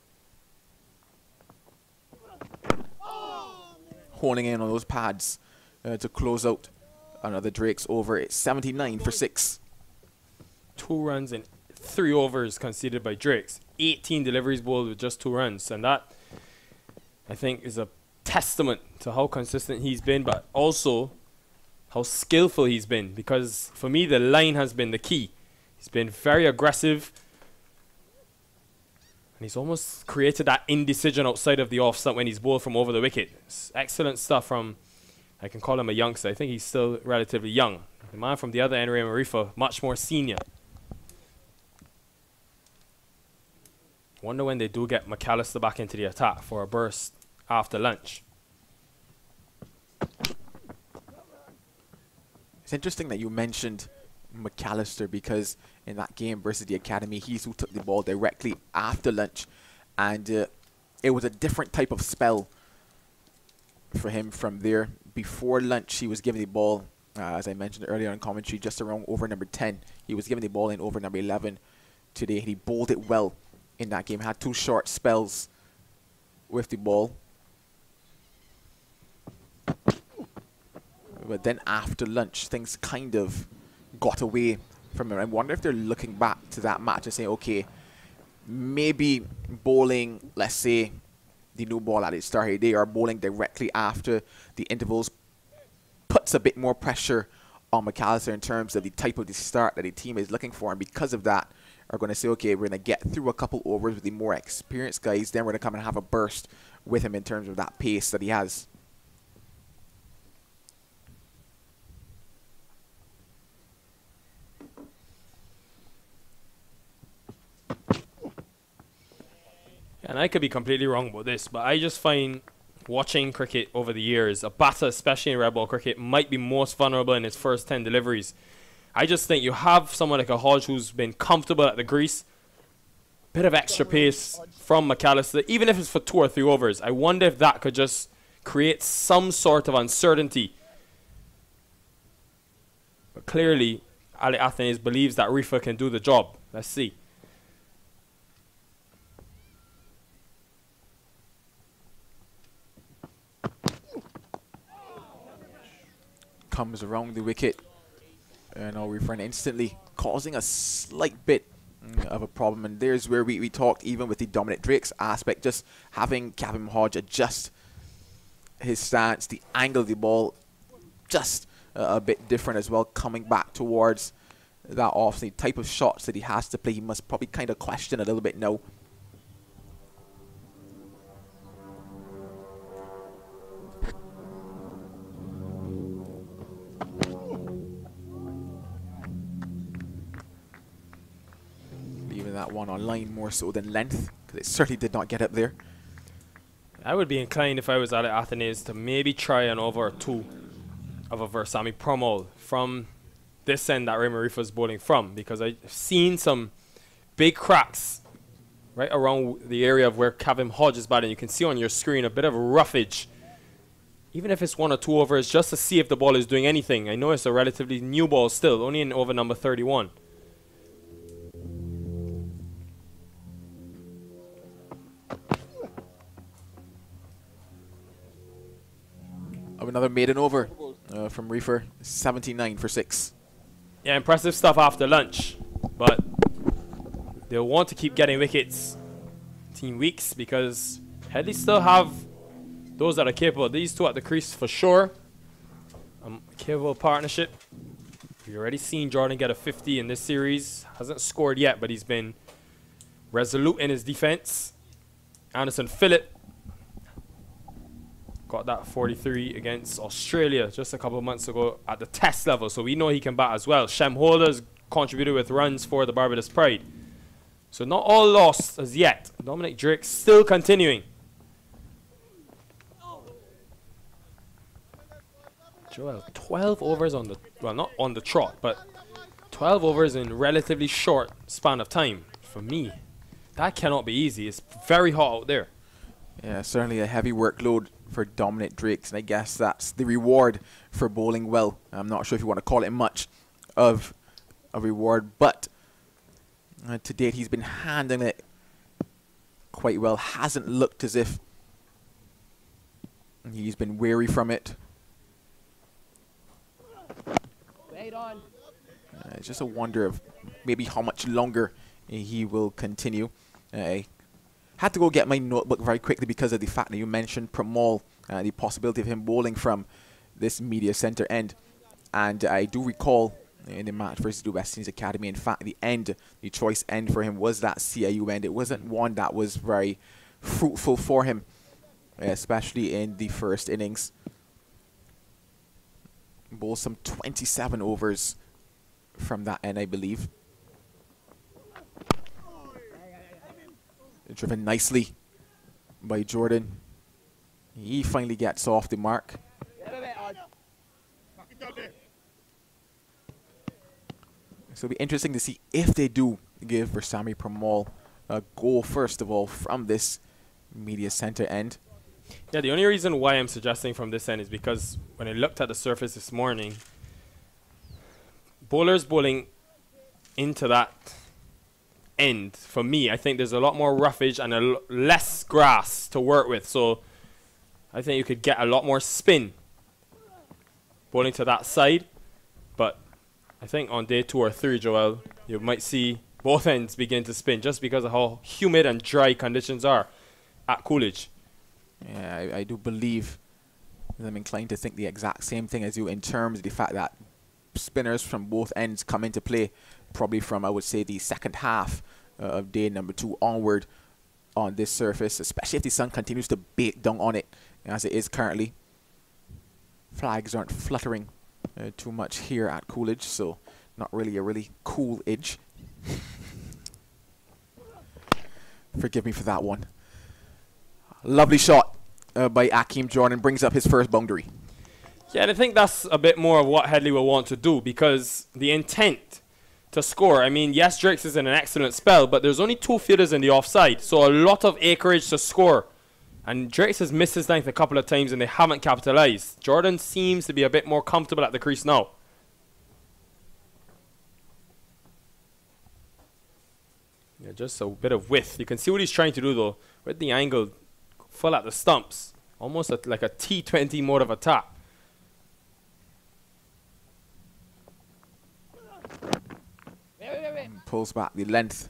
Honing in on those pads uh, to close out Another Drake's over. It's 79 for six. Two runs and three overs conceded by Drakes. 18 deliveries bowled with just two runs. And that, I think, is a testament to how consistent he's been, but also how skillful he's been. Because for me, the line has been the key. He's been very aggressive. And he's almost created that indecision outside of the off stump when he's bowled from over the wicket. It's excellent stuff from I can call him a youngster. I think he's still relatively young. The man from the other end, Raymond Reifer, much more senior. Wonder when they do get McAllister back into the attack for a burst after lunch. It's interesting that you mentioned McAllister because in that game versus the Academy, he's who took the ball directly after lunch. And uh, it was a different type of spell for him from there. Before lunch, he was given the ball, uh, as I mentioned earlier in commentary, just around over number 10. He was given the ball in over number 11 today, and he bowled it well in that game. Had two short spells with the ball. But then after lunch, things kind of got away from him. I wonder if they're looking back to that match and saying, okay, maybe bowling, let's say, the new ball at its start, here. they are bowling directly after the intervals, puts a bit more pressure on McAllister in terms of the type of the start that the team is looking for. And because of that, are going to say, okay, we're going to get through a couple overs with the more experienced guys. Then we're going to come and have a burst with him in terms of that pace that he has. And I could be completely wrong about this, but I just find watching cricket over the years, a batter, especially in red ball cricket, might be most vulnerable in his first 10 deliveries. I just think you have someone like a Hodge who's been comfortable at the crease, bit of extra pace from McAllister, even if it's for two or three overs. I wonder if that could just create some sort of uncertainty. But clearly, Alick Athanaze believes that Reifer can do the job. Let's see. Comes around the wicket and our friend instantly causing a slight bit mm, of a problem. And there's where we, we talked even with the Dominic Drakes aspect, just having Kavem Hodge adjust his stance, the angle of the ball, just a bit different as well, coming back towards that off the type of shots that he has to play. He must probably kind of question a little bit now that one on line more so than length, because it certainly did not get up there. I would be inclined if I was at Athanaze to maybe try an over two of a Veerasammy Permaul from this end that Raymond Reifer is bowling from, because I've seen some big cracks right around the area of where Kavem Hodge is batting. You can see on your screen a bit of roughage. Even if it's one or two overs, just to see if the ball is doing anything. I know it's a relatively new ball still, only in over number 31. Of another maiden over uh, from Reifer, 79 for 6. Yeah, impressive stuff after lunch, but they'll want to keep getting wickets team Weekes because Headley still have those that are capable. These two at the crease for sure. Um, capable partnership. We've already seen Jordan get a 50 in this series. Hasn't scored yet, but he's been resolute in his defense. Anderson Phillip got that 43 against Australia just a couple months ago at the test level, so we know he can bat as well. Shem Holder's contributed with runs for the Barbados Pride. So not all lost as yet. Dominic Drake still continuing. Joel, 12 overs on the, well, not on the trot, but 12 overs in relatively short span of time. For me, that cannot be easy. It's very hot out there. Yeah, certainly a heavy workload for Dominic Drakes, and I guess that's the reward for bowling well. I'm not sure if you want to call it much of a reward, but uh, to date he's been handling it quite well. Hasn't looked as if he's been weary from it. Uh, it's just a wonder of maybe how much longer he will continue. Uh, had to go get my notebook very quickly because of the fact that you mentioned Permaul, uh, the possibility of him bowling from this media center end. And I do recall in the match versus the West Indies Academy, in fact, the end, the choice end for him was that CIU end. It wasn't one that was very fruitful for him, especially in the first innings. bowled some 27 overs from that end, I believe. Driven nicely by Jordan. He finally gets off the mark. So it'll be interesting to see if they do give Veerasammy Permaul a goal, first of all, from this media center end. Yeah, the only reason why I'm suggesting from this end is because when I looked at the surface this morning, bowlers bowling into that end, for me, I think there's a lot more roughage and a less grass to work with. So I think you could get a lot more spin bowling to that side. But I think on day two or three, Joel, you might see both ends begin to spin just because of how humid and dry conditions are at Coolidge. Yeah, I, I do believe I'm inclined to think the exact same thing as you in terms of the fact that spinners from both ends come into play probably from, I would say, the second half uh, of day number two onward on this surface, especially if the sun continues to bake down on it as it is currently. Flags aren't fluttering uh, too much here at Coolidge, so not really a really cool edge. *laughs* Forgive me for that one. Lovely shot uh, by Akeem Jordan brings up his first boundary. Yeah, and I think that's a bit more of what Headley will want to do because the intent to score. I mean, yes, Drakes is in an excellent spell, but there's only two fielders in the offside, so a lot of acreage to score. And Drakes has missed his length a couple of times and they haven't capitalized. Jordan seems to be a bit more comfortable at the crease now. Yeah, just a bit of width. You can see what he's trying to do though, with the angle full at the stumps. Almost a, like a T20 mode of attack. Pulls back the length.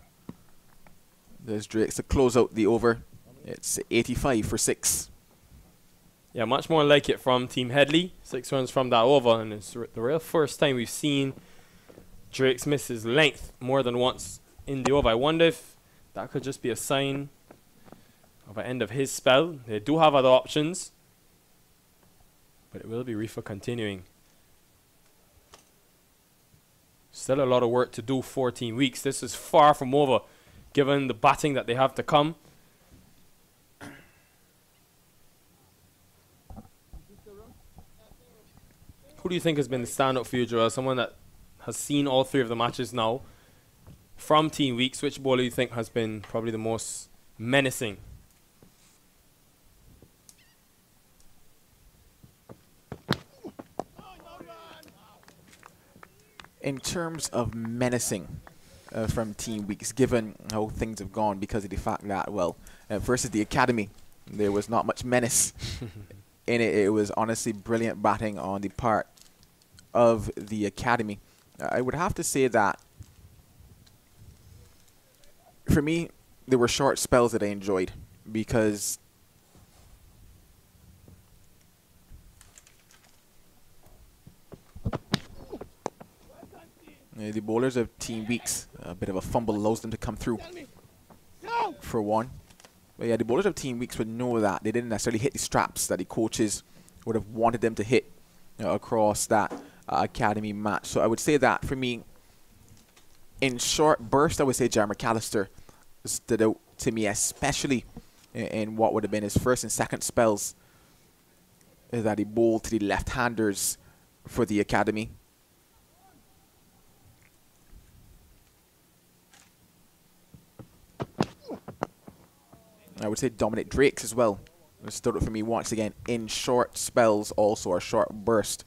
There's Drakes to close out the over. It's 85 for six. Yeah, much more like it from Team Headley. Six runs from that over, and it's the real first time we've seen Drakes miss his length more than once in the over. I wonder if that could just be a sign of an end of his spell. They do have other options, but it will be Reifer continuing. Still a lot of work to do, 14 weeks. This is far from over, given the batting that they have to come. Who do you think has been the stand-up for you, Joel? Someone that has seen all three of the matches now from Team Weekes. Which bowler do you think has been probably the most menacing? In terms of menacing uh, from Team Weekes, given how things have gone because of the fact that, well, uh, versus the Academy, there was not much menace *laughs* in it. It was honestly brilliant batting on the part of the academy. I would have to say that for me, there were short spells that I enjoyed because the bowlers of Team Weekes, a bit of a fumble allows them to come through for one. But yeah, the bowlers of Team Weekes would know that they didn't necessarily hit the straps that the coaches would have wanted them to hit you know, across that uh, academy match. So I would say that for me, in short burst, I would say Jair McAllister stood out to me, especially in, in, what would have been his first and second spells that he bowled to the left-handers for the academy. I would say Dominic Drakes as well. Stood out for me once again in short spells, also a short burst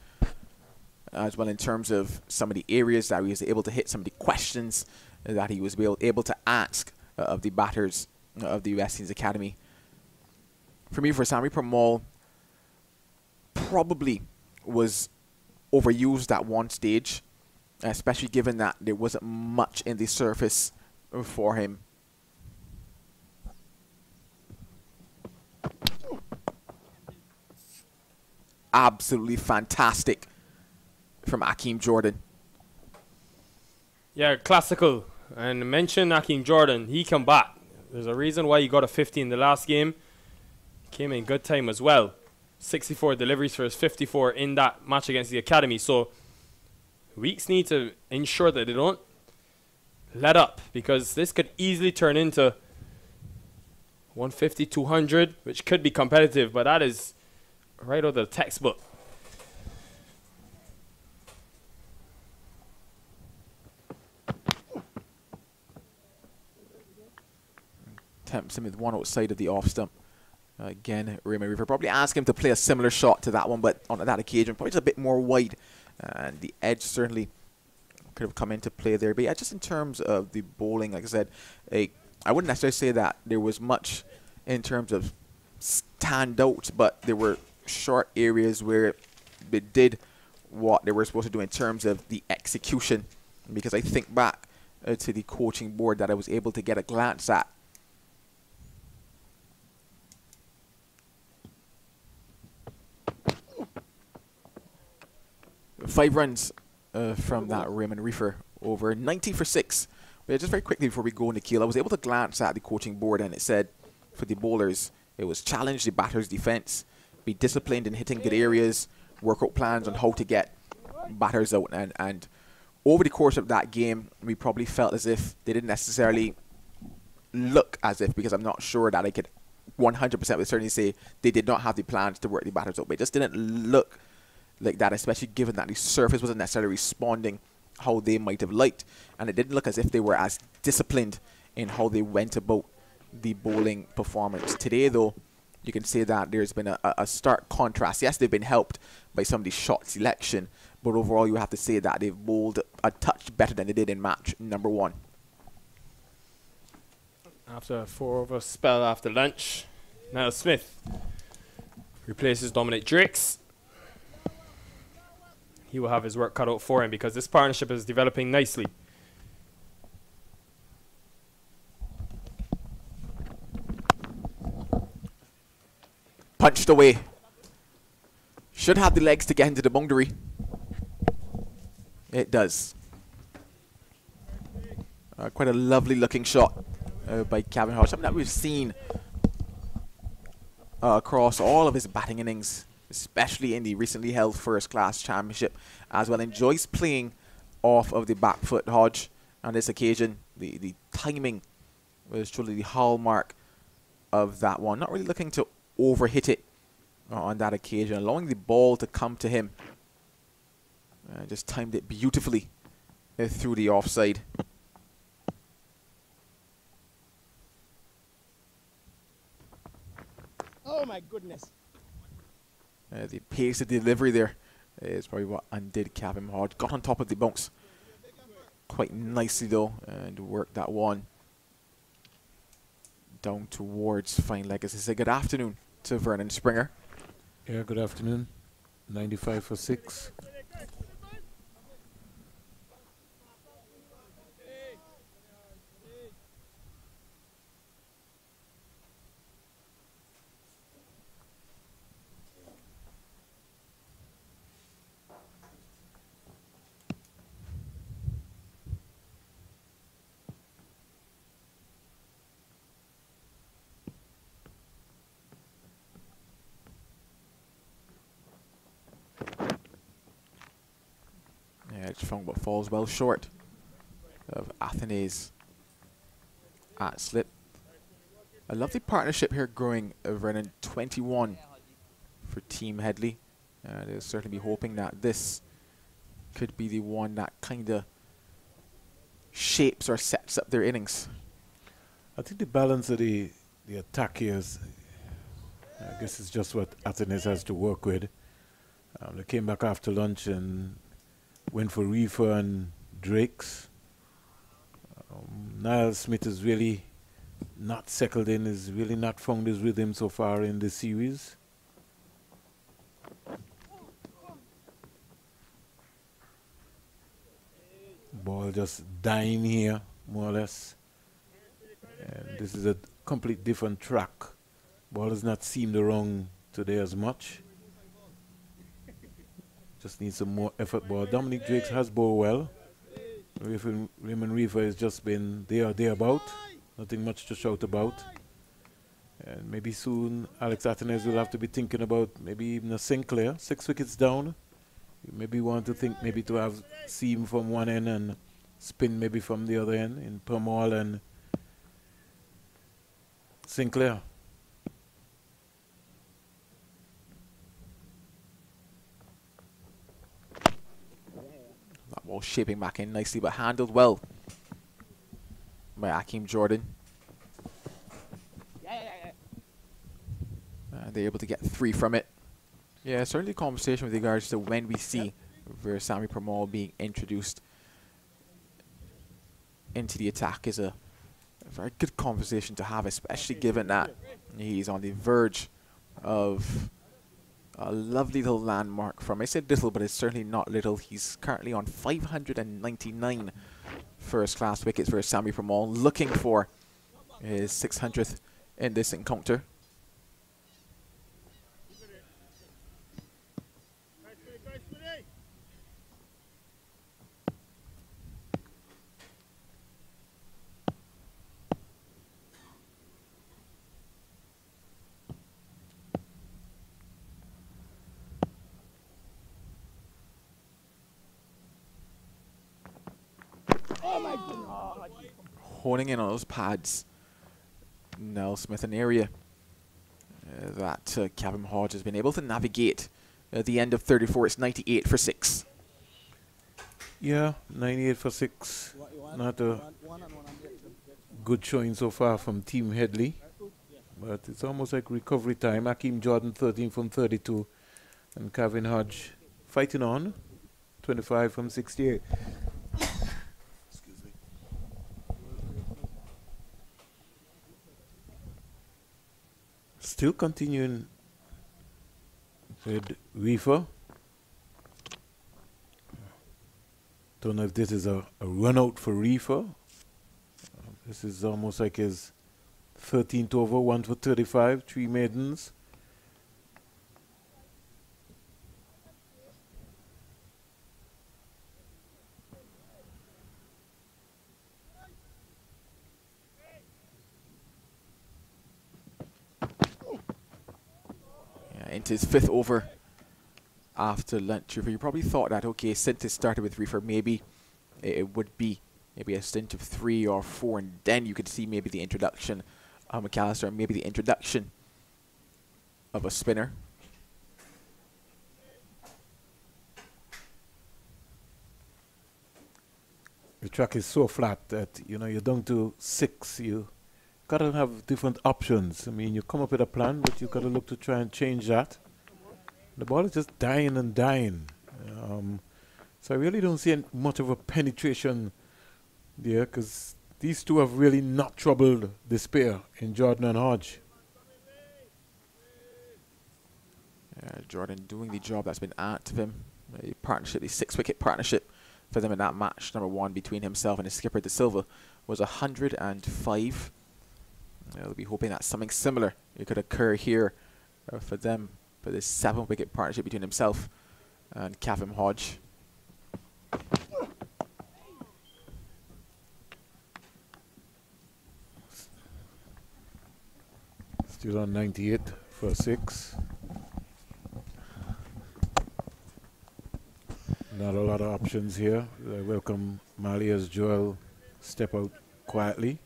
as well in terms of some of the areas that he was able to hit, some of the questions that he was able to ask uh, of the batters of the West Indies Academy. For me, Veerasammy Permaul probably was overused at one stage, especially given that there wasn't much in the surface for him. Absolutely fantastic from Akeem Jordan. Yeah, classical. And mention Akeem Jordan. He come back. There's a reason why he got a 50 in the last game. Came in good time as well. 64 deliveries for his 54 in that match against the Academy. So Weekes need to ensure that they don't let up because this could easily turn into 150, 200, which could be competitive, but that is right out of the textbook. Attempts him with one outside of the off stump. Again, Raymond Reifer probably asked him to play a similar shot to that one, but on that occasion, probably just a bit more wide. And the edge certainly could have come into play there. But yeah, just in terms of the bowling, like I said, a, I wouldn't necessarily say that there was much in terms of standouts, but there were short areas where it did what they were supposed to do in terms of the execution. Because I think back uh, to the coaching board that I was able to get a glance at. Five runs uh, from that Raymond Reifer over 90 for six. But just very quickly before we go into Keel, I was able to glance at the coaching board and it said for the bowlers, it was challenge the batter's defense, be disciplined in hitting good areas, work out plans on how to get batters out. And, and over the course of that game, we probably felt as if they didn't necessarily look as if, because I'm not sure that I could 100% with certainty say they did not have the plans to work the batters out. But it just didn't look like that, especially given that the surface wasn't necessarily responding how they might have liked. And it didn't look as if they were as disciplined in how they went about the bowling performance. Today, though, you can say that there's been a, a stark contrast. Yes, they've been helped by some of the shot selection, but overall, you have to say that they've bowled a touch better than they did in match number one. After a four over spell after lunch, now Smith replaces Dominic Drakes he will have his work cut out for him because this partnership is developing nicely. Punched away. Should have the legs to get into the boundary. It does. Uh, quite a lovely looking shot uh, by Kavem Hodge. Something that we've seen uh, across all of his batting innings especially in the recently held first class championship as well. Enjoys playing off of the back foot Hodge on this occasion. The, the timing was truly the hallmark of that one. Not really looking to overhit it on that occasion, allowing the ball to come to him. Uh, just timed it beautifully uh, through the offside. Oh my goodness. Uh, the pace of delivery there is probably what undid Kavem Hodge. Got on top of the bounce quite nicely though and worked that one down towards fine legacy. Say good afternoon to Vernon Springer. Yeah, good afternoon. 95 for 6. Strong but falls well short of Athanaze at slip. A lovely partnership here growing Vernon 21 for Team Headley. Uh, they'll certainly be hoping that this could be the one that kind of shapes or sets up their innings. I think the balance of the, the attack here is, I guess it's just what Athanaze has to work with. Um, they came back after lunch and went for Reifer and Drakes. Um, Nial Smith is really not settled in, is really not found his rhythm so far in the series. Ball just dying here, more or less. And this is a complete different track. Ball does not seem the wrong today as much. Just needs some more effort ball. Dominic Drakes has bowled well. Raymond Reifer has just been there, there about. Nothing much to shout about. And maybe soon Alick Athanaze will have to be thinking about maybe even a Sinclair, six wickets down. Maybe want to think maybe to have seam from one end and spin maybe from the other end in Permaul and Sinclair. That shaping back in nicely, but handled well by Akeem Jordan. Uh, they're able to get three from it. Yeah, certainly conversation with regards to when we see Veerasammy Permaul being introduced into the attack is a, a, very good conversation to have, especially given that he's on the verge of a lovely little landmark from, I said little, but it's certainly not little. He's currently on 599 first class wickets Veerasammy Permaul, looking for his 600th in this encounter. Honing in on those pads. Nial Smith, an area uh, that uh, Kavem Hodge has been able to navigate. At the end of 34, it's 98 for 6. Yeah, 98 for 6. Not a good showing so far from Team Headley. But it's almost like recovery time. Akeem Jordan 13 from 32. And Kavem Hodge fighting on. 25 from 68. Still continuing with Reifer. Don't know if this is a, a run out for Reifer. Uh, this is almost like his 13th over, one for 35, three maidens. Into his fifth over after lunch. You probably thought that, okay, since it started with Reifer, maybe it would be maybe a stint of three or four, and then you could see maybe the introduction of McAllister, maybe the introduction of a spinner. The track is so flat that, you know, you don't do six, you gotta have different options. I mean, you come up with a plan, but you've gotta look to try and change that. The ball is just dying and dying. Um, so I really don't see much of a penetration there because these two have really not troubled this pair in Jordan and Hodge. Yeah, Jordan doing the job that's been asked of him. A partnership, the six wicket partnership for them in that match, number one between himself and his skipper Da Silva, was 105. They'll be hoping that something similar could occur here uh, for them for this seven wicket partnership between himself and Kavem Hodge. Still on 98 for six. Not a lot of options here. I welcome Mali as Joel step out quietly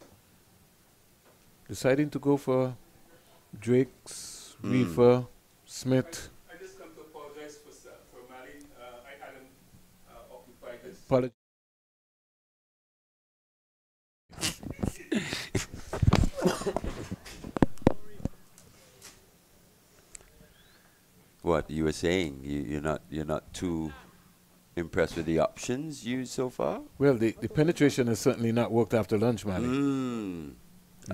deciding to go for Drakes, mm. Reifer, Smith. I just come to apologize for, for Mali. Uh, I hadn't uh, occupied this. Apology. *coughs* what you were saying? You, you're not you're not too impressed with the options used so far? Well, the, the penetration has certainly not worked after lunch, Mali. Mm.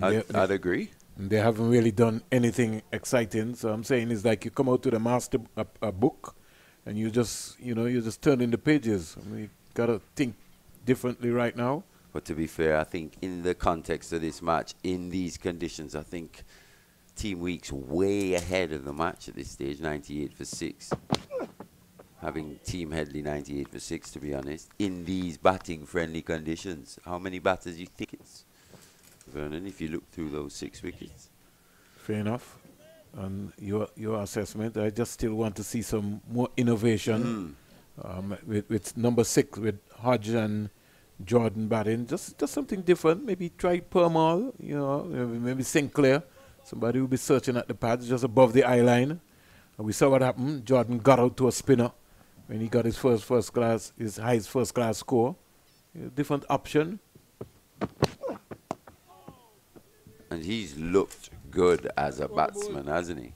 I'd, I'd agree. They haven't really done anything exciting. So I'm saying it's like you come out to the master a, a book, and you just you know you just turn in the pages. I mean, you gotta think differently right now. But to be fair, I think in the context of this match, in these conditions, I think Team Week's way ahead of the match at this stage, 98 for six. Having Team Headley 98 for six, to be honest, in these batting-friendly conditions. How many batters do you think it's? Vernon, if you look through those six wickets? Fair enough. And your your assessment, I just still want to see some more innovation mm. um, with, with number six with Hodge and Jordan batting. Just just something different. Maybe try Permaul, you know, maybe Sinclair. Somebody will be searching at the pads just above the eye line. And we saw what happened. Jordan got out to a spinner when he got his first first class, his highest first class score. A different option. And he's looked good as a batsman, hasn't he?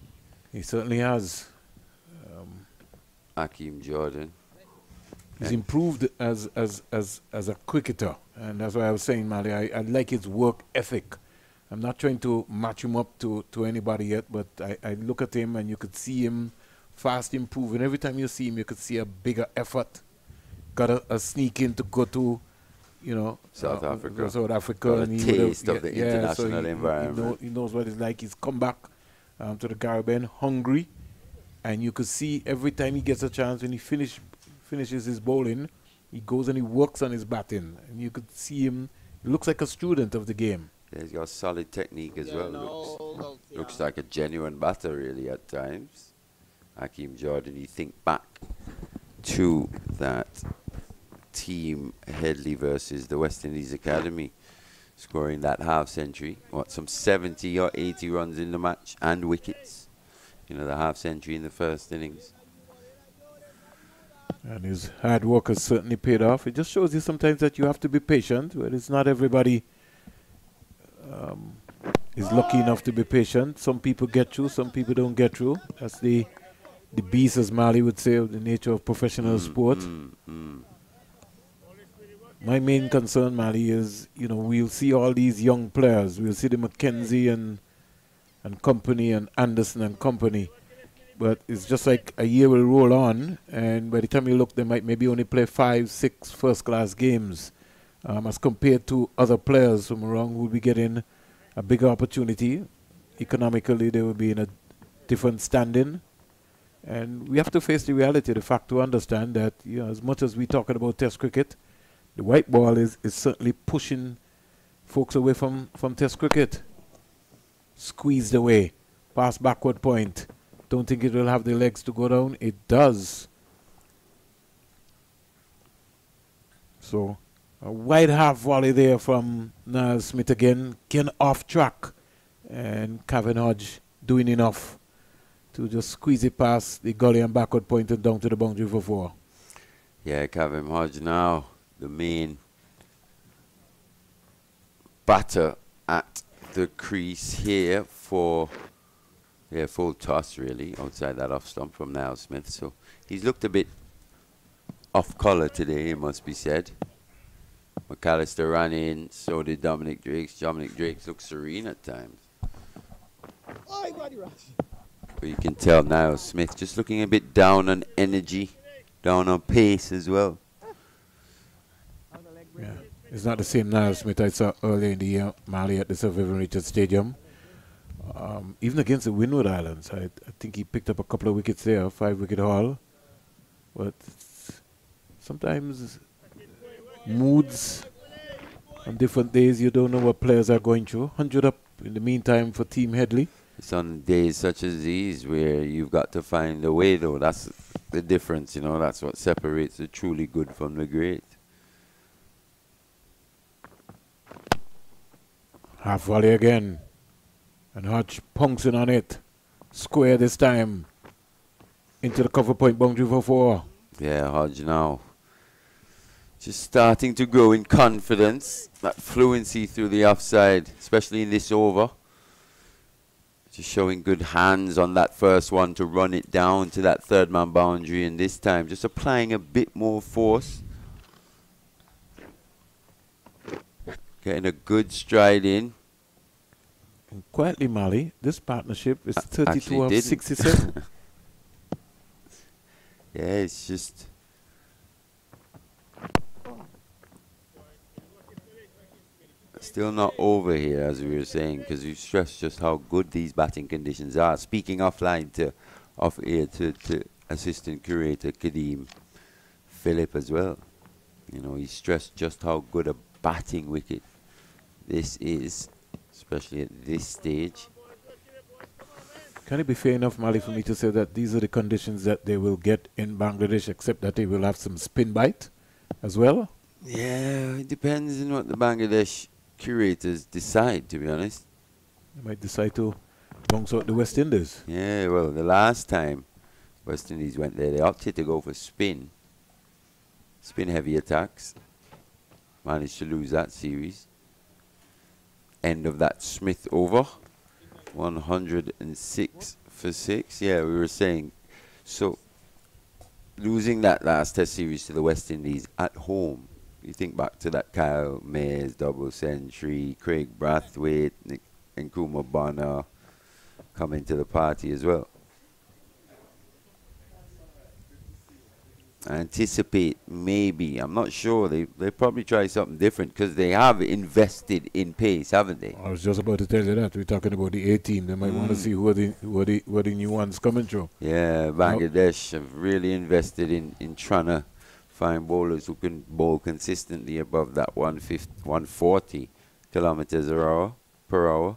He certainly has. Um, Akeem Jordan. He's improved as, as, as, as a cricketer. And that's why I was saying, Mali, I, I like his work ethic. I'm not trying to match him up to, to anybody yet, but I, I look at him and you could see him fast improving. Every time you see him, you could see a bigger effort. Got a, a sneak in to go to, you know, South uh, Africa. South Africa. Got and a taste of the yeah, international so he, environment. He, know, he, knows what it's like. He's come back um, to the Caribbean hungry, and you could see every time he gets a chance when he finish finishes his bowling, he goes and he works on his batting, and you could see him. He looks like a student of the game. Yeah, he's got solid technique as yeah, well. No, looks, no, yeah. looks like a genuine batter, really, at times. Akeem Jordan, you think back to that team Headley versus the West Indies Academy, scoring that half century. What, some 70 or 80 runs in the match and wickets. You know, the half century in the first innings. And his hard work has certainly paid off. It just shows you sometimes that you have to be patient. Well, it's not everybody um, is lucky enough to be patient. Some people get through, some people don't get through. That's the the beast, as Mali would say, of the nature of professional mm, sport. Mm, mm. My main concern, Mali, is you know we'll see all these young players. We'll see the McKenzie and and company and Anderson and company but it's just like a year will roll on, and by the time you look, they might maybe only play five, six first class games um, as compared to other players from around who will be getting a bigger opportunity. Economically, they will be in a different standing. And we have to face the reality, the fact to understand that, you know, as much as we're talking about Test cricket, the white ball is, is certainly pushing folks away from, from Test cricket. Squeezed away, pass backward point don't think it will have the legs to go down. It does. So, a wide half volley there from Nial Smith again. Again off track. And Kavem Hodge doing enough to just squeeze it past the gully and backward point and down to the boundary for four. Yeah, Kavem Hodge now, the main batter at the crease here for yeah, full toss really outside that off stump from Nial Smith. So he's looked a bit off colour today, it must be said. McAllister ran in, so did Dominic Drakes. Dominic Drakes looked serene at times. But you can tell Nial Smith just looking a bit down on energy, down on pace as well. Yeah, it's not the same Nial Smith I saw earlier in the year, Mali at the Sir Vivian Richards Stadium. Um, even against the Windward Islands, I, I, think he picked up a couple of wickets there, five wicket haul. But sometimes moods on different days, you don't know what players are going through. 100 up in the meantime for Team Headley. It's on days such as these where you've got to find a way, though. That's the difference, you know. That's what separates the truly good from the great. Half volley again. And Hodge pouncing on it. Square this time. Into the cover point boundary for four. Yeah, Hodge now. Just starting to grow in confidence. That fluency through the offside, especially in this over. Just showing good hands on that first one to run it down to that third man boundary. And this time, just applying a bit more force. Getting a good stride in. And quietly, Mali, this partnership is 32 of 67. *laughs* yeah, it's just. Still not over here, as we were saying, because we stressed just how good these batting conditions are. Speaking offline to, off air to, to assistant curator Kadeem Philip as well. You know, he stressed just how good a batting wicket this is especially at this stage. Can it be fair enough, Mali, for me to say that these are the conditions that they will get in Bangladesh, except that they will have some spin bite as well? Yeah, it depends on what the Bangladesh curators decide, to be honest. They might decide to bounce out the West Indies. Yeah, well, the last time West Indies went there, they opted to go for spin. Spin heavy attacks. Managed to lose that series. End of that Smith over. 106 for 6. Yeah, we were saying. So, losing that last test series to the West Indies at home. You think back to that Kyle Mayers double century, Kraigg Brathwaite, Nick Nkrumah Bonner coming to the party as well. I anticipate maybe, I'm not sure, they they probably try something different because they have invested in pace, haven't they? I was just about to tell you that. We're talking about the A team. They might mm. want to see who are, the, who, are the, who are the new ones coming through. Yeah, Bangladesh have really invested in, in trying to find bowlers who can bowl consistently above that 140 kilometers per hour. Per hour.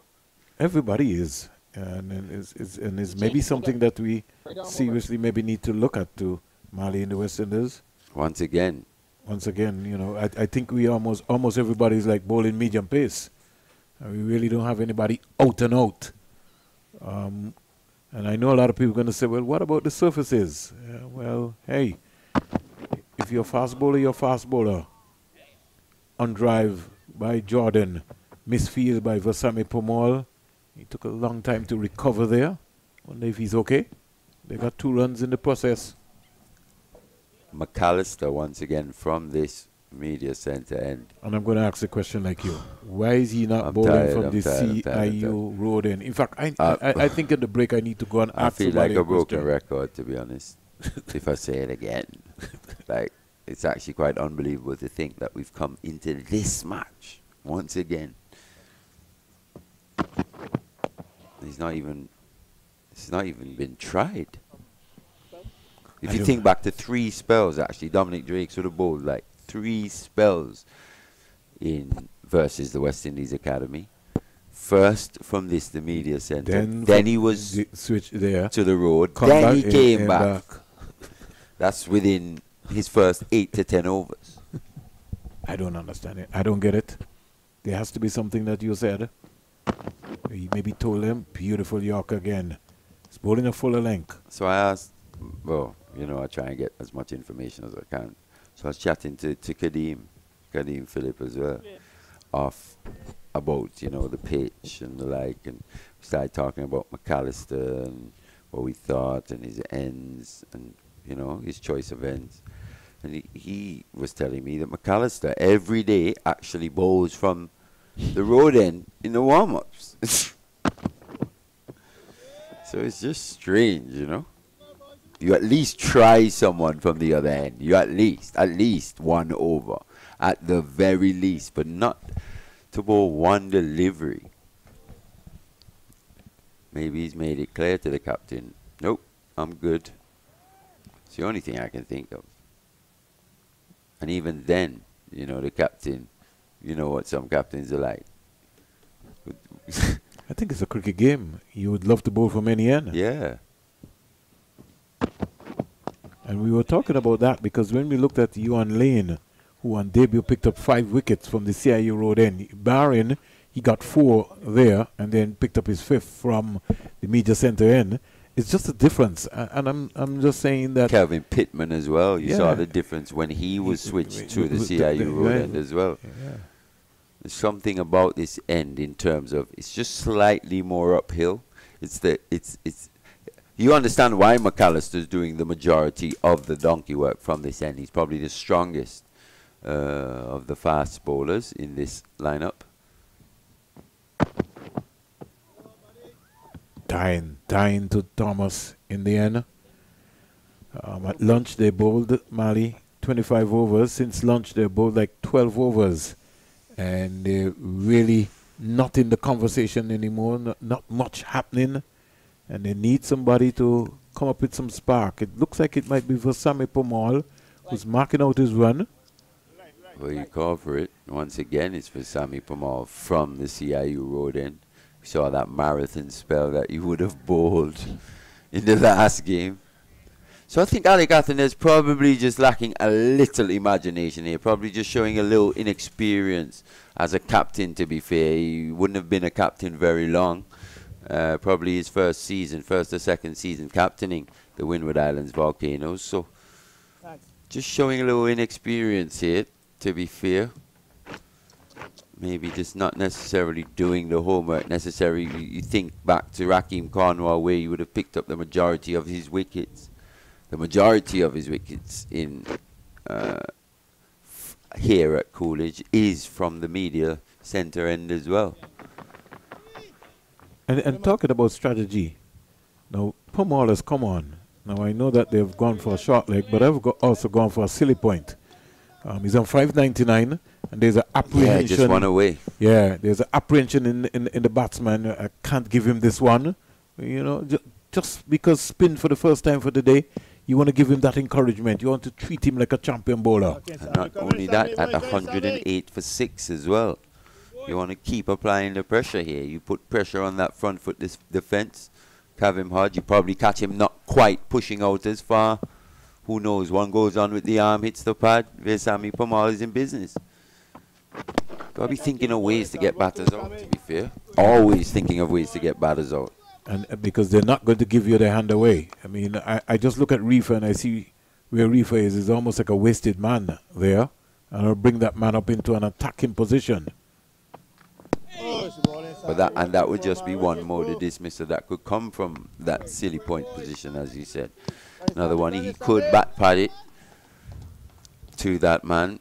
Everybody is. And, and is, is, and is maybe something that we seriously maybe need to look at too Mali and the West Indies. Once again. Once again, you know, I, I think we almost almost everybody's like bowling medium pace. Uh, we really don't have anybody out and out. Um, and I know a lot of people are going to say, well, what about the surfaces? Uh, well, hey, if you're a fast bowler, you're a fast bowler. On drive by Jordan, misfield by Veerasammy Permaul. He took a long time to recover there. Wonder if he's okay. They got two runs in the process. McAllister once again from this media center end. And I'm going to ask a question like you. Why is he not I'm bowling tired, from I'm the tired, CIU road end? In fact, I, uh, I, I, think in the break I need to go and ask you. I ask feel like a broken record, to be honest, *laughs* if I say it again. like, it's actually quite unbelievable to think that we've come into this match once again. He's not even, it's not even been tried. If I you think back to three spells, actually, Dominic Drake sort of bowled like three spells in versus the West Indies Academy. First from this, the media centre. Then, then he was the switch there to the road. then he came back. back. *laughs* That's within his first eight to ten overs. I don't understand it. I don't get it. There has to be something that you said. He maybe told him, beautiful York again. He's bowling a fuller length. So I asked, well, you know, I try and get as much information as I can. So I was chatting to, to Kadeem, Kadeem Philip as well, yeah. off about, you know, the pitch and the like, and we started talking about McAllister and what we thought and his ends and, you know, his choice of ends. And he, he was telling me that McAllister every day actually bowls from the road end in the warm-ups. *laughs* so it's just strange, you know you at least try someone from the other end. You at least, at least one over, at the very least, but not to bowl one delivery. Maybe he's made it clear to the captain. Nope, I'm good. It's the only thing I can think of. And even then, you know, the captain, you know what some captains are like. *laughs* I think it's a cricket game. You would love to bowl from any end. Yeah. And we were talking about that because when we looked at Johann Layne, who on debut picked up five wickets from the CIU road end, Barron, he got four there and then picked up his fifth from the media center end. It's just a difference. And I'm I'm just saying that. Kelvin Pittman as well. You yeah. saw the difference when he was switched to the CIU road end as well. Yeah. There's something about this end in terms of it's just slightly more uphill. It's the it's it's you understand why McAllister's doing the majority of the donkey work from this end. He's probably the strongest uh, of the fast bowlers in this lineup. Dying, dying to Thomas in the end. Um, at lunch, they bowled Mali 25 overs. Since lunch, they bowled like 12 overs. And they're really not in the conversation anymore, not, not much happening and they need somebody to come up with some spark. It looks like it might be Veerasammy Permaul, who's marking out his run. Well, you call for it. Once again, it's Veerasammy Permaul from the CIU road end. We saw that marathon spell that he would have bowled in the last game. So I think Alick is probably just lacking a little imagination here, probably just showing a little inexperience as a captain, to be fair. He wouldn't have been a captain very long. Uh, probably his first season, first or second season captaining the Windward Islands Volcanoes. So just showing a little inexperience here, to be fair. Maybe just not necessarily doing the homework necessary. You think back to Rahkeem Cornwall where he would have picked up the majority of his wickets the majority of his wickets in uh, here at Coolidge is from the media centre end as well. And, and talking about strategy, now has come on. Now I know that they've gone for a short leg, but I've go also gone for a silly point. Um, he's on 599, and there's an apprehension. Yeah, just one away. Yeah, there's an apprehension in in, in the batsman. I can't give him this one. You know, ju just because spin for the first time for the day, you want to give him that encouragement. You want to treat him like a champion bowler. And not only that, at 108 for six as well. You want to keep applying the pressure here. You put pressure on that front foot this defense. Him hard. You probably catch him not quite pushing out as far. Who knows? One goes on with the arm, hits the pad. Veerasammy Permaul is in business. Got to be thinking of ways to get batters out, to be fair. Always thinking of ways to get batters out and uh, because they're not going to give you their hand away. I mean, I, I just look at Reifer and I see where Reifer is. Is almost like a wasted man there, and I'll bring that man up into an attacking position. But that and that would just be one more the dismissal that could come from that silly point position, as you said. Another one he could back pad it to that man.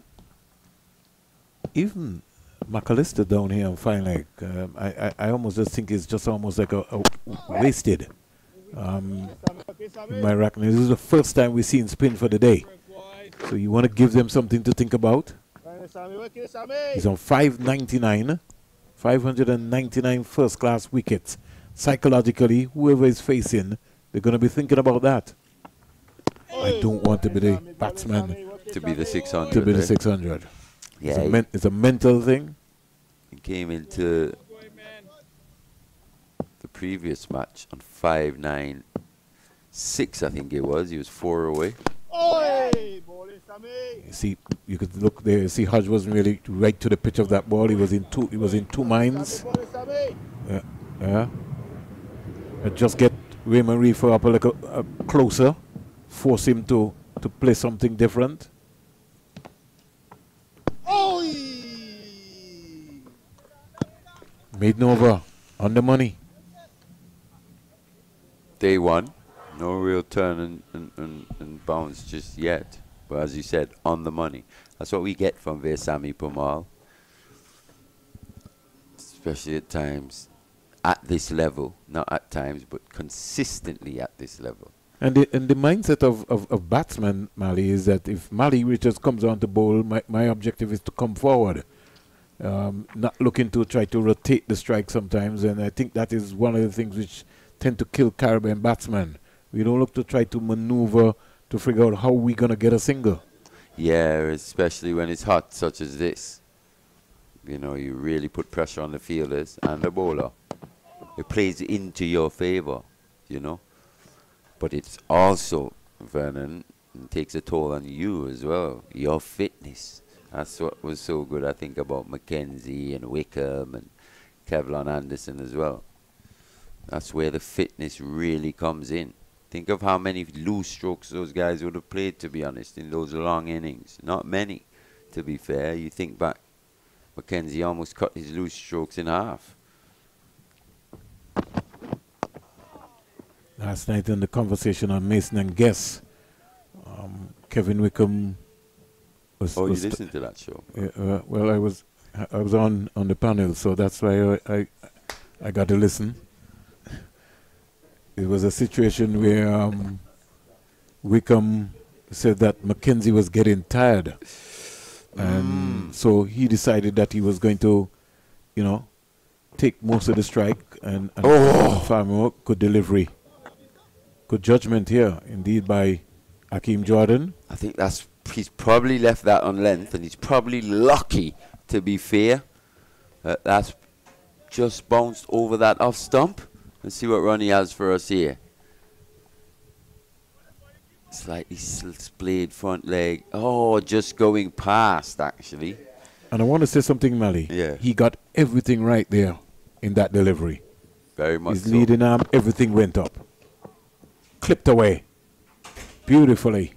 Even McAllister down here, I'm fine. Like um, I, I, I, almost just think it's just almost like a, a wasted. Um, my reckoning, this is the first time we've seen spin for the day. So you want to give them something to think about. He's on 599, 599 first class wickets. Psychologically, whoever is facing, they're going to be thinking about that. I don't want to be the batsman. To be the 600. To be the eh? 600. Yeah, it's a, it's a mental thing. He came into the previous match on 5 9 6, I think it was. He was four away. You see, you could look there. See, Hodge wasn't really right to the pitch of that ball. He was in two. He was in two minds. Yeah, yeah. And just get Raymond Reifer up a little uh, closer, force him to to play something different. Made over on the money. Day one, no real turn and, and, and, and, bounce just yet. But as you said, on the money. That's what we get from Veerasammy Permaul. Especially at times at this level. Not at times, but consistently at this level. And the, and the mindset of, of, of batsman, Mali, is that if Mali Richards comes on to bowl, my, my objective is to come forward um, not looking to try to rotate the strike sometimes. And I think that is one of the things which tend to kill Caribbean batsmen. We don't look to try to maneuver to figure out how we're going to get a single. Yeah, especially when it's hot, such as this. You know, you really put pressure on the fielders and the bowler. It plays into your favor, you know. But it's also, Vernon, takes a toll on you as well, your fitness. That's what was so good, I think, about McKenzie and Wickham and Kevlon Anderson as well. That's where the fitness really comes in. Think of how many loose strokes those guys would have played, to be honest, in those long innings. Not many, to be fair. You think back, McKenzie almost cut his loose strokes in half. Last night in the conversation on Mason and Guess, um, Kevin Wickham was, oh, was you listened to that show? Uh, well, I was I was on on the panel, so that's why I I, I got to listen. It was a situation where um, Wickham said that McKenzie was getting tired, and mm. so he decided that he was going to, you know, take most of the strike and, and oh. Good delivery, good judgment here, indeed by Akeem Jordan. I think that's he's probably left that on length, and he's probably lucky, to be fair. Uh, that's just bounced over that off stump. Let's see what Ronnie has for us here. Slightly splayed front leg. Oh, just going past, actually. And I want to say something, Mali. Yeah. He got everything right there in that delivery. Very much His so. leading arm, everything went up. Clipped away. Beautifully.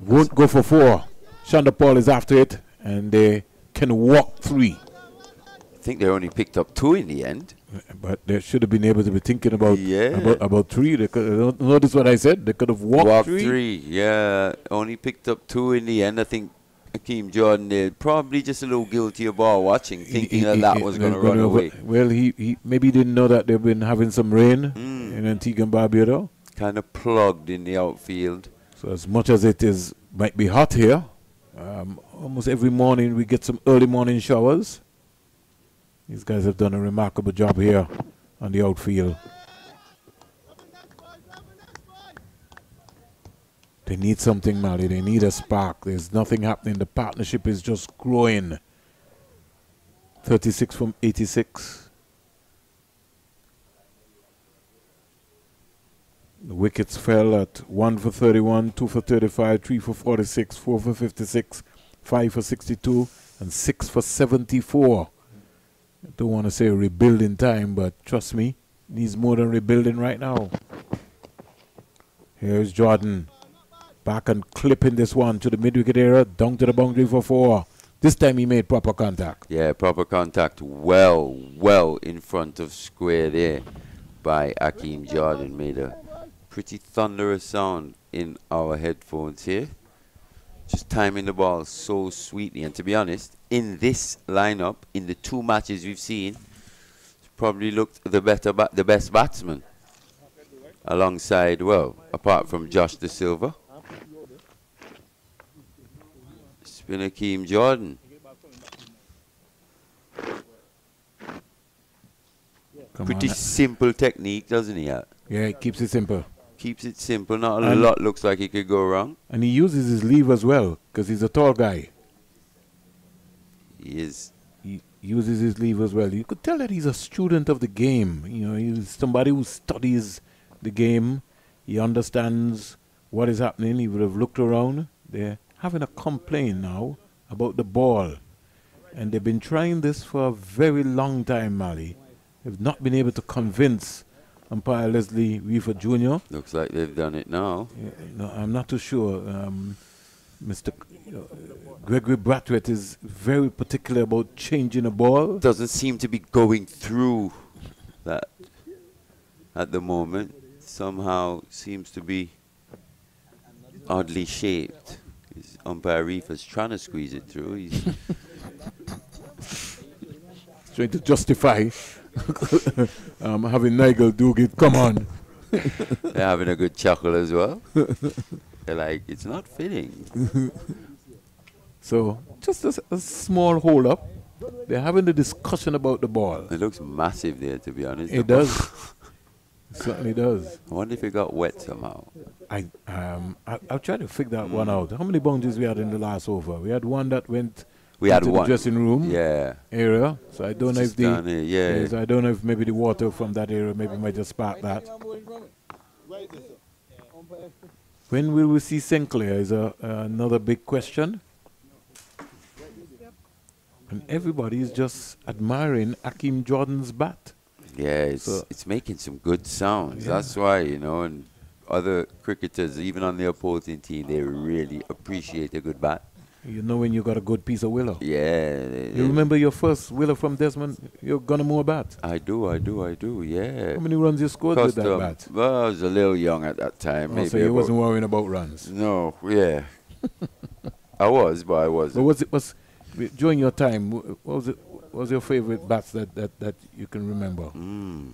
Won't go for four. Chanderpaul is after it, and they can walk three. I think they only picked up two in the end. But they should have been able to be thinking about Yeah. about, about three. They could, notice what I said. They could have walked, Walk three. three. Yeah, only picked up two in the end. I think Akeem Jordan did. Probably just a little guilty of ball watching, thinking that that was going to run away. Well, he, he maybe didn't know that they've been having some rain Mm. in Antigua and Barbuda. Kind of plugged in the outfield. So as much as it is might be hot here, um, almost every morning we get some early morning showers. These guys have done a remarkable job here on the outfield. They need something, Mali. They need a spark. There's nothing happening. The partnership is just growing. 36 from 86. The wickets fell at 1 for 31, 2 for 35, 3 for 46, 4 for 56, 5 for 62, and 6 for 74. Don't want to say rebuilding time, but trust me, needs more than rebuilding right now. Here's Jordan. Back and clipping this one to the mid wicket area, down to the boundary for 4. This time he made proper contact. Yeah, proper contact. Well, well in front of square there by Akeem Jordan. Made a pretty thunderous sound in our headphones here. Just timing the ball so sweetly. And to be honest, in this lineup, in the two matches we've seen, probably looked the better, the best batsman. Alongside, well, apart from Josh Da Silva, been Akeem Jordan. Come Pretty on. simple technique, doesn't he? Yeah, it keeps it simple. Keeps it simple. Not a And- lot looks like it could go wrong. And he uses his leave as well, because he's a tall guy. He is. He uses his leave as well. You could tell that he's a student of the game. You know, he's somebody who studies the game. He understands what is happening. He would have looked around. They're having a complaint now about the ball. And they've been trying this for a very long time, Mali. They've not been able to convince umpire Leslie Reifer Jr. Looks like they've done it now. Yeah, no, I'm not too sure. Um, Mr. C- uh, Gregory Brathwaite is very particular about changing a ball. Doesn't seem to be going through that at the moment. Somehow seems to be oddly shaped. His umpire Reifer's trying to squeeze it through. He's *laughs* trying to justify *laughs* um, having Nigel Duguid come on. *laughs* They're having a good chuckle as well. They're like, it's not fitting. So just a small hold up. They're having a discussion about the ball. It looks massive there, to be honest. It does. *laughs* It certainly does. I wonder if it got wet somehow. I um I, I'll try to figure that one out. How many boundaries we had in the last over? We had one that went We had into one. the dressing room Yeah. area. So I don't know if the here, yeah. yes, I don't know if maybe the water from that area maybe might just spark that. When will we see Sinclair is a, another big question. And everybody is just admiring Akeem Jordan's bat. Yeah, it's, So- it's making some good sounds. Yeah. That's why, you know, and other cricketers, even on the opposing team, they really appreciate a good bat. You know when you got a good piece of willow. Yeah. they- You remember your first willow from Desmond? You're gonna more bat. I do, I do, I do, yeah. How many runs you scored with that bat? Well, I was a little young at that time. Oh, maybe so you wasn't worrying about runs. No, yeah. *laughs* I was, but I wasn't. But was it was during your time? What was it? What was your favorite bats that, that, that you can remember? Mm,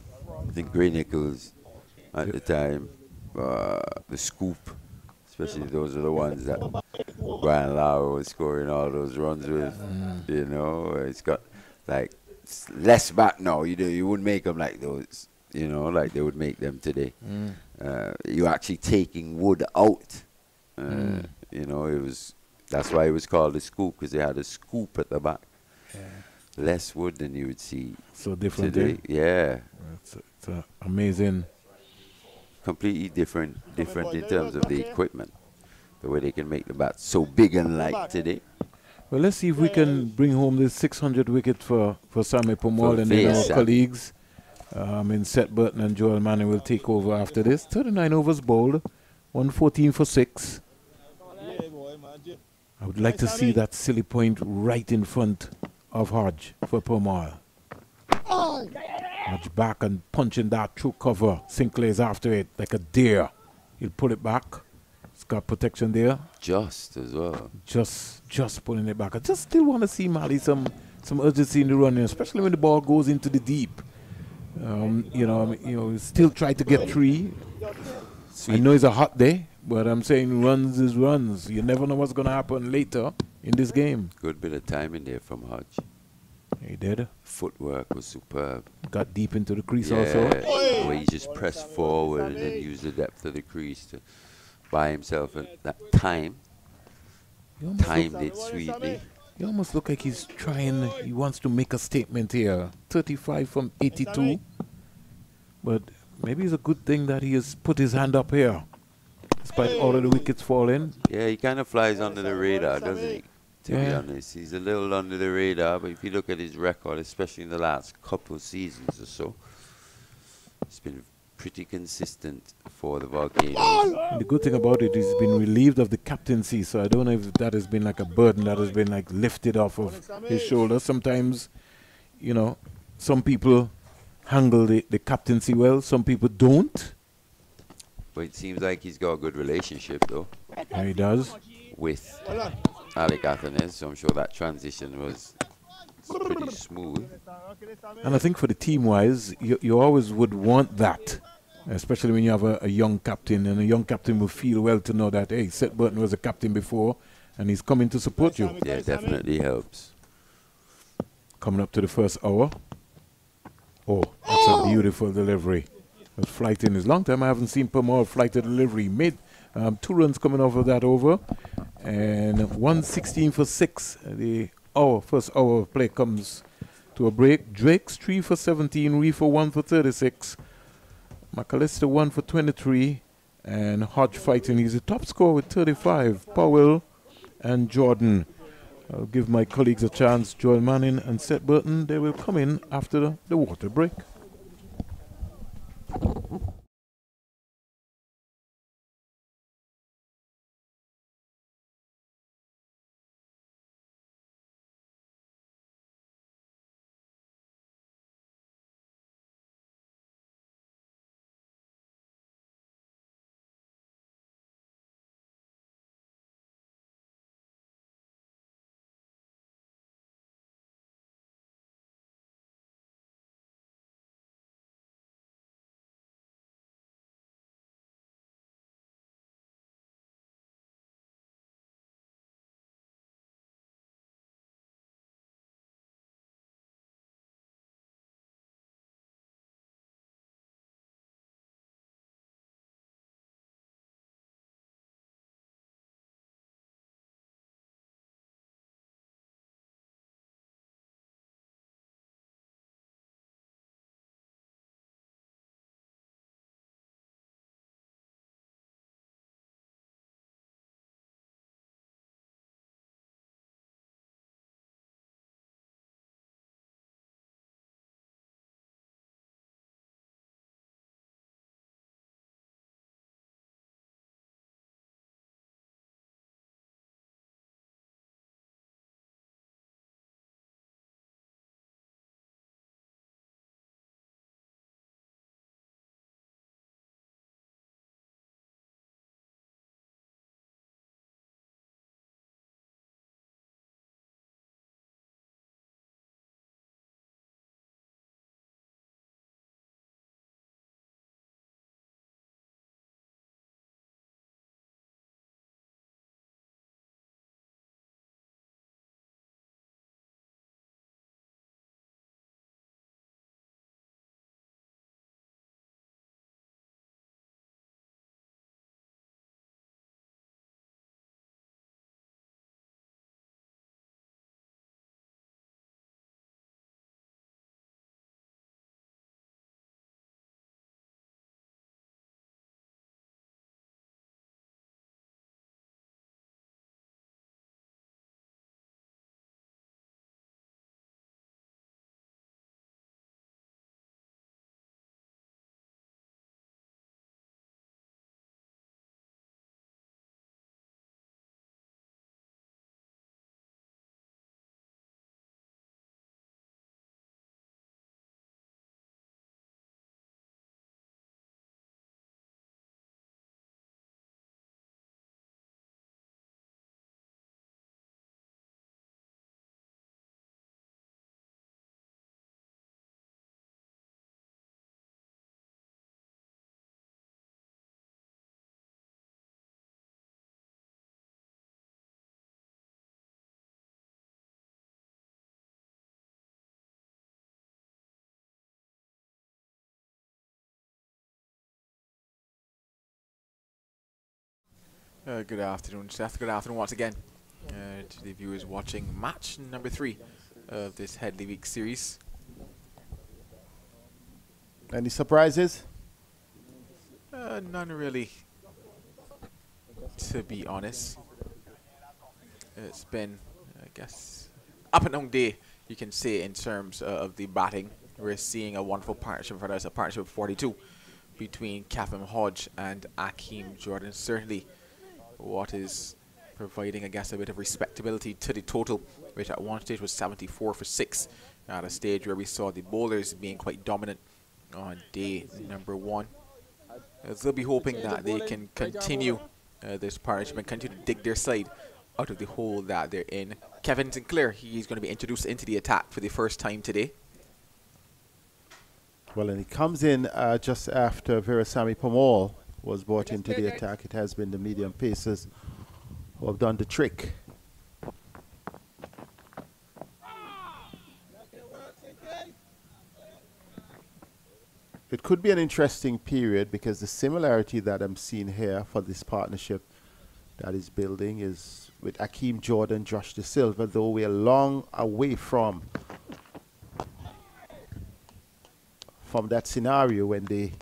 I think Gray-Nicolls at the time, uh, the Scoop, especially those are the ones that Brian Lara was scoring all those runs with. You know, it's got like less bat now. You know, you wouldn't make them like those. You know, like they would make them today. Mm. Uh, you're actually taking wood out. Uh, Mm. You know, it was that's why it was called a scoop because they had a scoop at the back. less wood than you would see. So different. Today. Eh? Yeah. It's, it's amazing. Completely different, different in terms of the equipment, the way they can make the bat so big and light today. Well, let's see if we can bring home this 600 wicket for, for Sammy Permaul and then our colleagues. Um, in Seth Burton and Joel Manning will take over after this. 39 overs bowled, 114 for 6. I would like to see that silly point right in front of Hodge for Permaul. Hodge back and punching that through cover. Sinclair's after it like a deer. He'll pull it back. It's got protection there. Just as well. Just just pulling it back. I just still want to see Mali some some urgency in the running, especially when the ball goes into the deep. Um, you know, you know, still try to get three. Sweet. I know it's a hot day, but I'm saying runs is runs. You never know what's going to happen later in this game. Good bit of time in there from Hodge. He did. Footwork was superb. Got deep into the crease yeah, also. Where he just pressed forward and then used the depth of the crease to buy himself at that time. Timed it sweetly. He almost look like he's trying, he wants to make a statement here. 35 from 82. But maybe it's a good thing that he has put his hand up here. Despite all of the wickets falling. Yeah, he kind of flies under the radar, doesn't he? To yeah. be honest, he's a little under the radar, but if you look at his record, especially in the last couple of seasons or so, it's been pretty consistent for the Volcanoes. And the good thing about it is he's been relieved of the captaincy, so I don't know if that has been like a burden that has been like lifted off of his shoulders. Sometimes, you know, some people handle the, the captaincy well, some people don't. But it seems like he's got a good relationship, though. Yeah, he does. With Alick Athanaze, so I'm sure that transition was pretty smooth. And I think for the team wise, you, you always would want that especially when you have a, a, young captain, and a young captain will feel well to know that, hey, Seth Burton was a captain before, and he's coming to support you. Yeah, definitely helps. Coming up to the first hour. Oh, that's a oh! beautiful delivery. Was flighting is long time I haven't seen Permaul flight a delivery. Made um, two runs coming off of that over, and 116 for six. The hour, first hour of play comes to a break. Drakes three for 17, Reifer one for 36. McAllister 1 for 23, and Hodge fighting. He's the top scorer with 35. Powell and Jordan. I'll give my colleagues a chance. Joel Manning and Seth Burton, they will come in after the water break. Mm-hmm. Uh, good afternoon, Seth. Good afternoon once again uh, to the viewers watching match number three of this Headley Week series. Any surprises? Uh, none really, to be honest. It's been, I guess, up and down day, you can say, in terms of the batting. We're seeing a wonderful partnership for us, a partnership of 42 between Kavem Hodge and Akeem Jordan. Certainly, what is providing, I guess, a bit of respectability to the total, which at one stage was 74 for 6, at a stage where we saw the bowlers being quite dominant on day number one. They'll be hoping that they can continue uh, this partnership and continue to dig their side out of the hole that they're in. Kevin Sinclair, he's going to be introduced into the attack for the first time today. Well, and he comes in uh, just after Veerasammy Permaul was brought into the attack. It has been the medium pacers who have done the trick. it could be an interesting period because the similarity that I'm seeing here for this partnership that is building is with Akeem Jordan, Josh Da Silva, though we are long away from from that scenario when they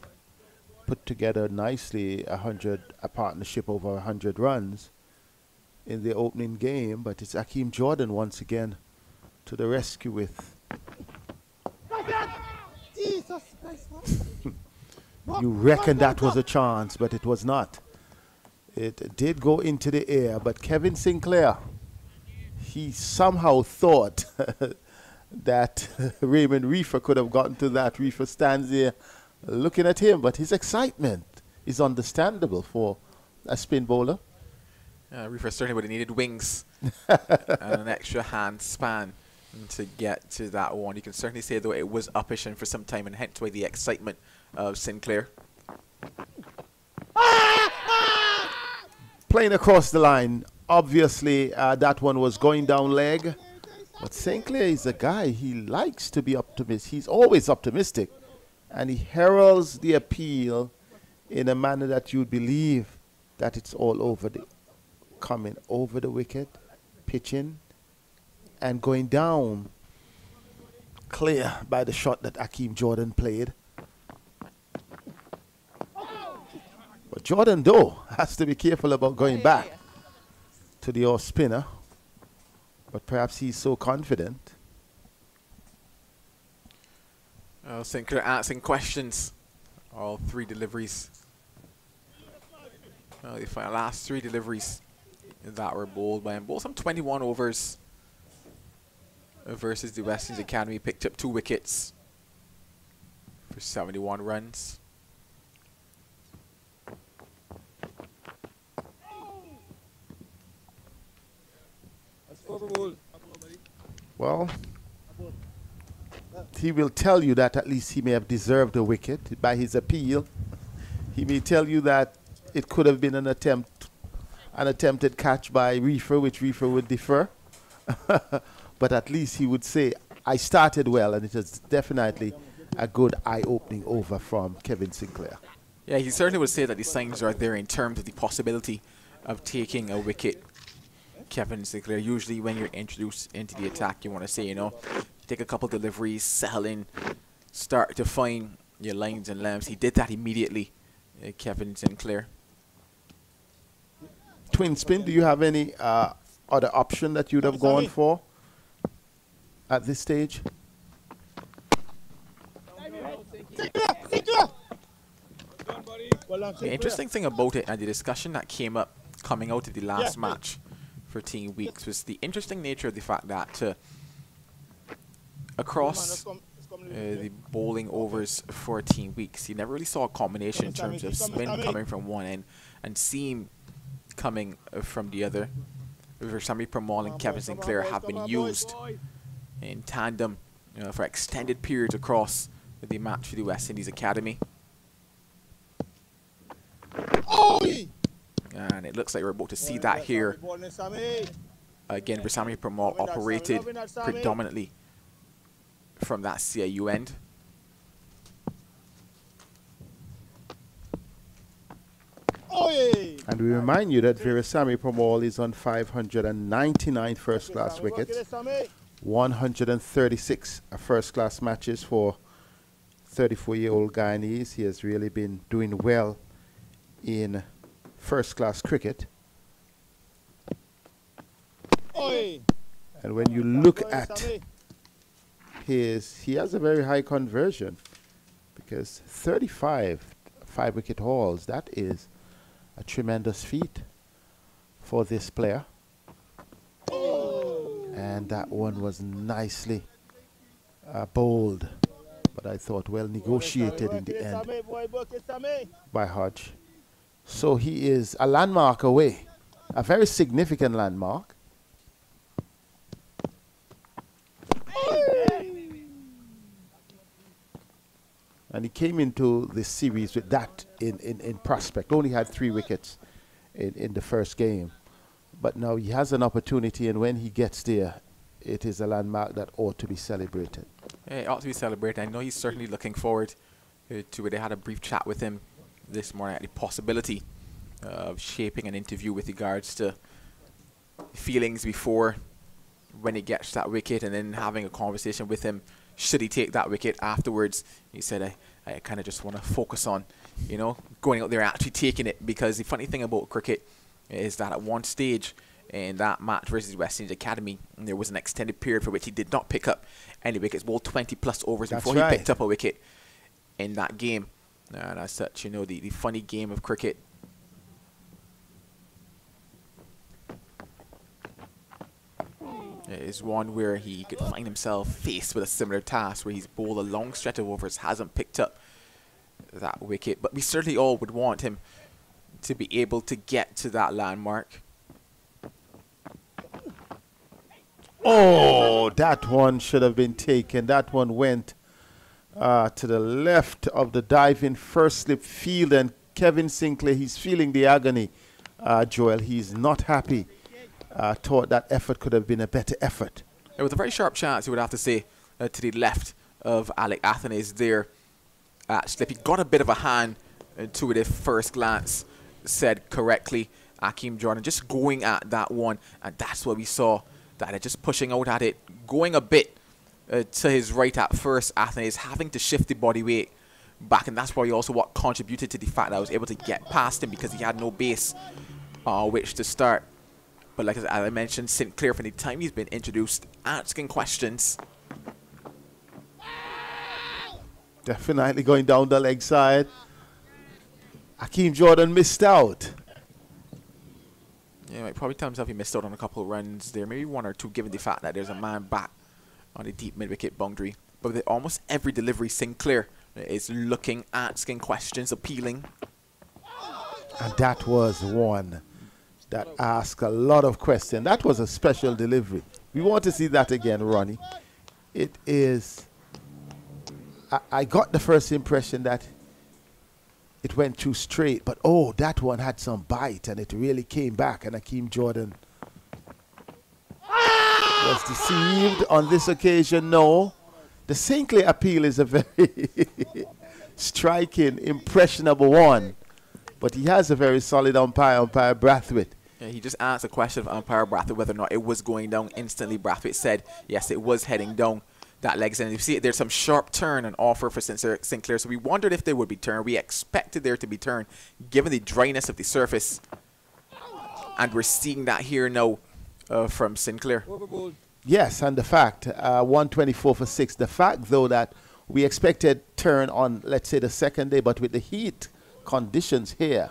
put together nicely a hundred a partnership over a hundred runs in the opening game, but it's Akeem Jordan once again to the rescue with *laughs* you reckon that was a chance, but it was not. It did go into the air, but Kevin Sinclair, he somehow thought *laughs* that *laughs* Raymond Reifer could have gotten to that. Reifer stands there looking at him, but his excitement is understandable for a spin bowler. Uh, Reifer certainly would have needed wings *laughs* and an extra hand span to get to that one. You can certainly say, though, it was uppish and for some time, and hence why the excitement of Sinclair. *laughs* Playing across the line, obviously uh, that one was going down leg. But Sinclair is a guy, he likes to be optimistic. He's always optimistic. And he heralds the appeal in a manner that you'd believe that it's all over the coming over the wicket, pitching, and going down clear by the shot that Akeem Jordan played. But Jordan, though, *laughs* has to be careful about going back to the off spinner. But perhaps he's so confident. Uh, oh, Sinclair asking uh, questions. All three deliveries. Well, the last three deliveries that were bowled by him. Bowled some 21 overs uh, versus the West Indies Academy. Picked up two wickets for 71 runs. Well, he will tell you that at least he may have deserved a wicket by his appeal. He may tell you that it could have been an attempt, an attempted catch by Reifer, which Reifer would defer. *laughs* but at least he would say, I started well, and it was definitely a good eye-opening over from Kevin Sinclair. Yeah, he certainly would say that the signs are there in terms of the possibility of taking a wicket Kevin Sinclair. Usually when you're introduced into the attack, you want to say, you know, take a couple deliveries, settle in, start to find your lines and lambs. He did that immediately, uh, Kevin Sinclair. Twin spin, do you have any uh, other option that you'd have gone for at this stage? The interesting thing about it and the discussion that came up coming out of the last match for Team Weekes was the interesting nature of the fact that uh, across uh, the bowling overs for Team Weekes, you never really saw a combination in terms of spin coming from one end and seam coming uh, from the other. Veerasammy Permaul and Kevin Sinclair have been used in tandem uh, for extended periods across the match for the West Indies Academy. And it looks like we're about to see that here. Again, Veerasammy Permaul operated predominantly from that CAU end. And we remind you that Veerasammy Permaul is on 599 first class wickets, 136 first class matches for 34 year old Guyanese. He has really been doing well in first class cricket. And when you look at he has a very high conversion because 35 five wicket hauls, that is a tremendous feat for this player. And that one was nicely uh, bowled, but I thought well negotiated in the end by Hodge. So he is a landmark away, a very significant landmark. And he came into this series with that in, in, in prospect. Only had three wickets in, in the first game. But now he has an opportunity, and when he gets there, it is a landmark that ought to be celebrated. Yeah, it ought to be celebrated. I know he's certainly looking forward uh, to it. I had a brief chat with him this morning at the possibility of shaping an interview with regards to feelings before when he gets that wicket and then having a conversation with him should he take that wicket afterwards. He said, I, I kind of just want to focus on, you know, going out there actually taking it because the funny thing about cricket is that at one stage in that match versus West Indies Academy, there was an extended period for which he did not pick up any wickets, well, 20 plus overs That's before right. he picked up a wicket in that game. And as such, you know, the, the funny game of cricket is one where he could find himself faced with a similar task where he's bowled a long stretch of overs, hasn't picked up that wicket. But we certainly all would want him to be able to get to that landmark. Oh, that one should have been taken. That one went uh, to the left of the diving first slip field, and Kevin Sinclair, he's feeling the agony. Uh, Joel, he's not happy. Uh, thought that effort could have been a better effort. It was a very sharp chance, you would have to say, uh, to the left of Alick Athanaze there at slip. He got a bit of a hand uh, to it at first glance, said correctly. Akeem Jordan just going at that one, and that's what we saw. That it just pushing out at it, going a bit uh, to his right at first. Athanaze having to shift the body weight back, and that's probably also what contributed to the fact that I was able to get past him because he had no base uh, which to start. But like I mentioned, Sinclair, from the time he's been introduced, asking questions. Definitely going down the leg side. Akeem Jordan missed out. Yeah, might probably tell himself he missed out on a couple of runs there, maybe one or two, given the fact that there's a man back on the deep mid-wicket boundary. But with almost every delivery, Sinclair is looking, asking questions, appealing. And that was one that asked a lot of questions. That was a special delivery. We want to see that again, Ronnie. It is. I, I got the first impression that it went too straight, but oh, that one had some bite and it really came back. And Akeem Jordan was deceived on this occasion. No, the Sinclair appeal is a very *laughs* striking, impressionable one, but he has a very solid umpire, umpire Brathwaite. Yeah, he just asked a question of umpire Brathwaite whether or not it was going down. Instantly, Brathwaite said yes, it was heading down that legs. And you see, there's some sharp turn and offer for Sinclair. So we wondered if there would be turn. We expected there to be turn, given the dryness of the surface. And we're seeing that here now uh, from Sinclair. Yes, and the fact, uh, 124 for 6. The fact, though, that we expected turn on, let's say, the second day, but with the heat conditions here,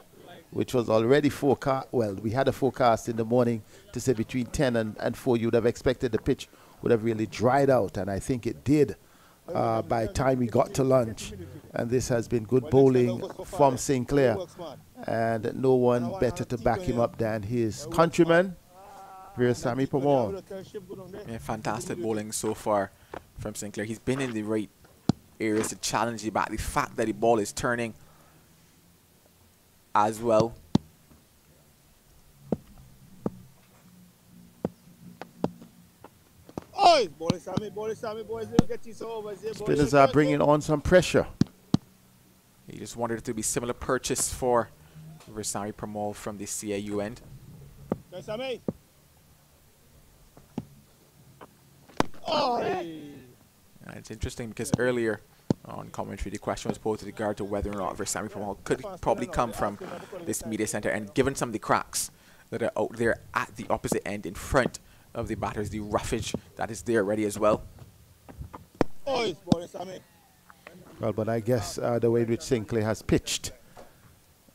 which was already forecast, well, we had a forecast in the morning to say between 10 and, and 4, you would have expected the pitch would have really dried out, and I think it did uh, by the time we got to lunch. And this has been good bowling from Sinclair, and no one better to back him up than his countryman, Veerasammy Permaul. Yeah, fantastic bowling so far from Sinclair. He's been in the right areas to challenge the bat. The fact that the ball is turning as well. Spinners are bringing on some pressure. He just wanted it to be similar purchase for Veerasammy Permaul from the CAU end. Oh! it's interesting because earlier on commentary, the question was posed with regard to whether or not Veerasammy Permaul could probably come from this media center. And given some of the cracks that are out there at the opposite end in front of the batters, the roughage that is there already as well. Well, but I guess uh, the way in which Sinclair has pitched,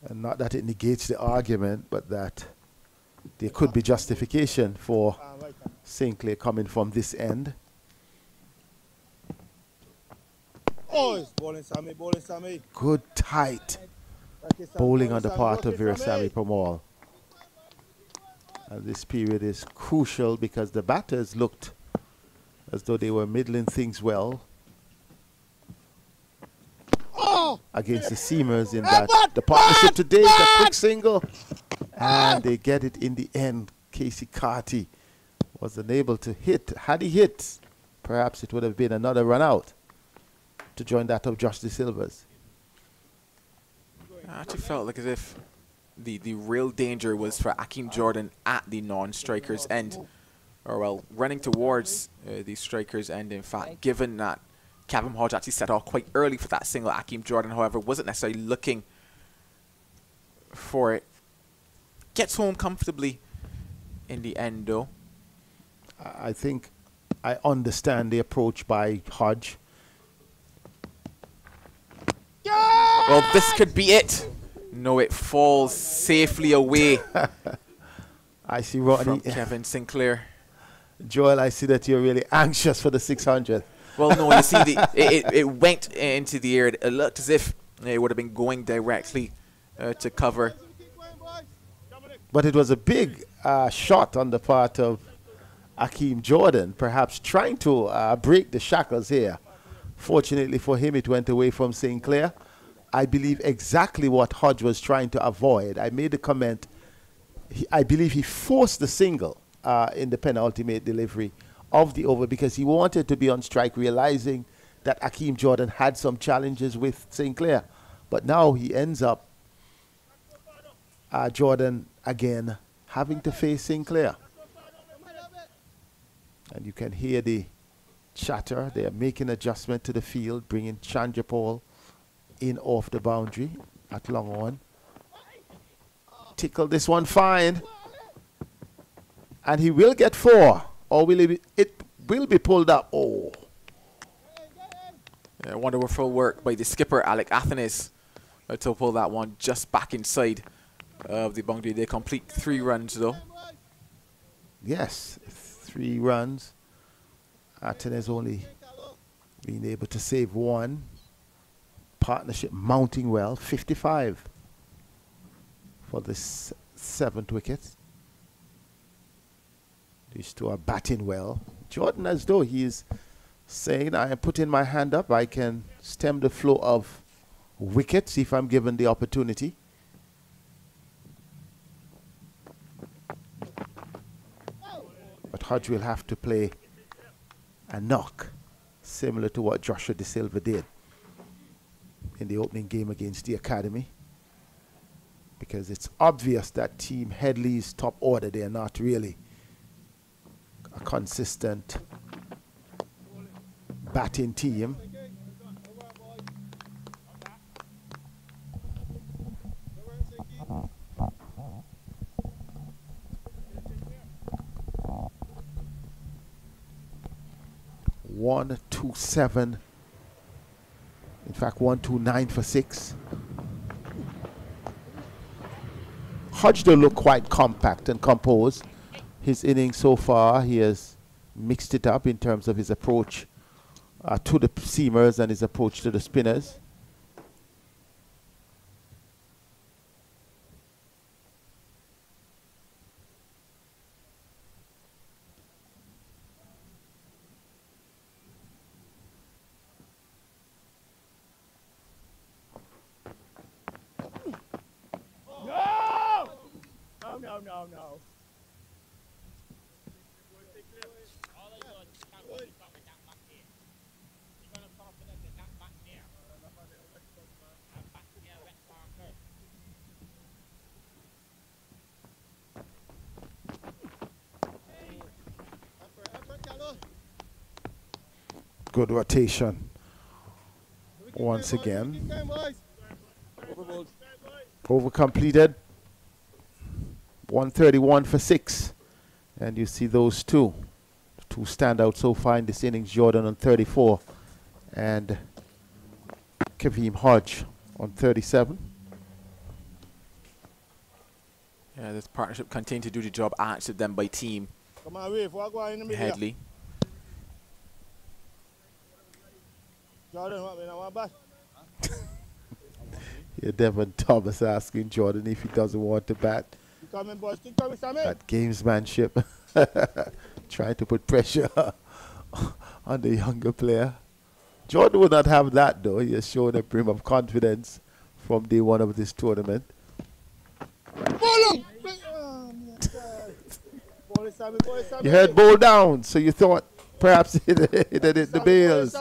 and not that it negates the argument, but that there could be justification for Sinclair coming from this end. Good tight. Bowling on the part of Veerasammy Permaul. And this period is crucial because the batters looked as though they were middling things well. Against the Seamers in that. the partnership today is a quick single. And they get it in the end. Keacy Carty was unable to hit. Had he hit, perhaps it would have been another run out to join that of Josh Da Silva's. I actually felt like as if the, the real danger was for Akeem Jordan at the non-strikers end, or well, running towards uh, the strikers end. In fact, given that Kavem Hodge actually set off quite early for that single, Akeem Jordan, however, wasn't necessarily looking for it. Gets home comfortably in the end, though. I think I understand the approach by Hodge Well, this could be it. No, it falls safely away. *laughs* I see Rodney. From *laughs* Kevin Sinclair. Joel, I see that you're really *laughs* anxious for the 600. Well, no, you see, the, it, it, went into the air. It looked as if it would have been going directly uh, to cover. But it was a big uh, shot on the part of Akeem Jordan, perhaps trying to uh, break the shackles here. Fortunately for him, it went away from Sinclair. I believe exactly what Hodge was trying to avoid. I made the comment, he, I believe he forced the single uh, in the penultimate delivery of the over because he wanted to be on strike, realizing that Akeem Jordan had some challenges with Sinclair. But now he ends up, uh, Jordan again, having to face Sinclair. And you can hear the chatter. They are making adjustment to the field, bringing Chanderpaul in off the boundary at long on. Tickle this one fine. And he will get four. Or will he be, it will be pulled up. Oh. Yeah, wonderful work by the skipper, Alick Athanaze, uh, to pull that one just back inside of the boundary. They complete three runs, though. Yes, three runs. Athanaze only being able to save one partnership mounting well. 55 for this seventh wicket. These two are batting well. Jordan, as though he is saying, I am putting my hand up. I can stem the flow of wickets if I'm given the opportunity. But Hodge will have to play a knock, similar to what Joshua Da Silva did in the opening game against the Academy because it's obvious that Team Headley's top order, they are not really a consistent batting team. One, two, seven, in fact, one, two, nine for six. Hodge though look quite compact and composed. His innings so far, he has mixed it up in terms of his approach uh, to the seamers and his approach to the spinners. Good rotation. Once again. Over completed. 131 for six. And you see those two. The Two stand out so far in this innings. Jordan on 34 and Kavem Hodge on 37. Yeah, this partnership continue to do the job asked of them by team. Come on, Wave, what going in the middle? Headley. Jordan, what, me want bat? *laughs* yeah, Devon Thomas asking Jordan if he doesn't want to bat. Coming, boys? Keep coming, Sammy. That gamesmanship. *laughs* Trying to put pressure *laughs* on the younger player. Jordan would not have that, though. He has shown a brim of confidence from day one of this tournament. You heard ball down, so you thought perhaps it, it had hit the Bills.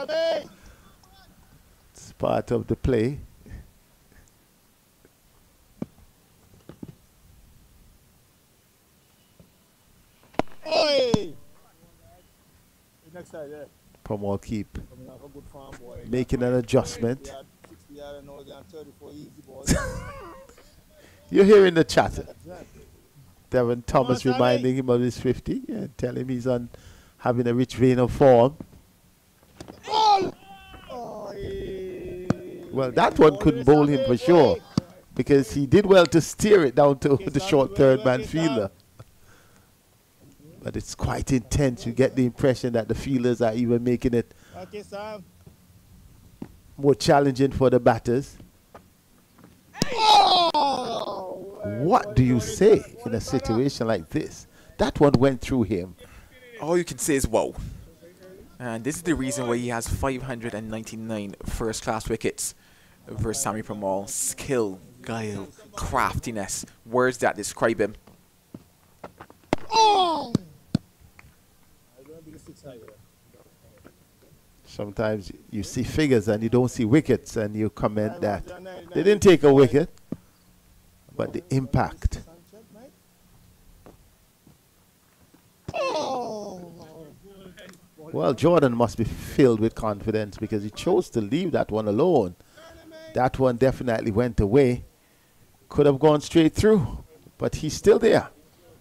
Part of the play. Oi! Next side, yeah. Permaul keep making an adjustment. *laughs* You're hearing the chatter. Devon Thomas reminding him of his 50 and tell him he's on having a rich vein of form. Well, that one couldn't bowl him for sure because he did well to steer it down to the short third man fielder. But it's quite intense. You get the impression that the fielders are even making it more challenging for the batters. Oh! What do you say in a situation like this? That one went through him. All you can say is whoa. And this is the reason why he has 599 first class wickets Sammy Permaul. Skill, guile, craftiness, words that describe him. Sometimes you see figures and you don't see wickets and you comment that they didn't take a wicket but the impact. Well, Jordan must be filled with confidence because he chose to leave that one alone. That one definitely went away. Could have gone straight through, but he's still there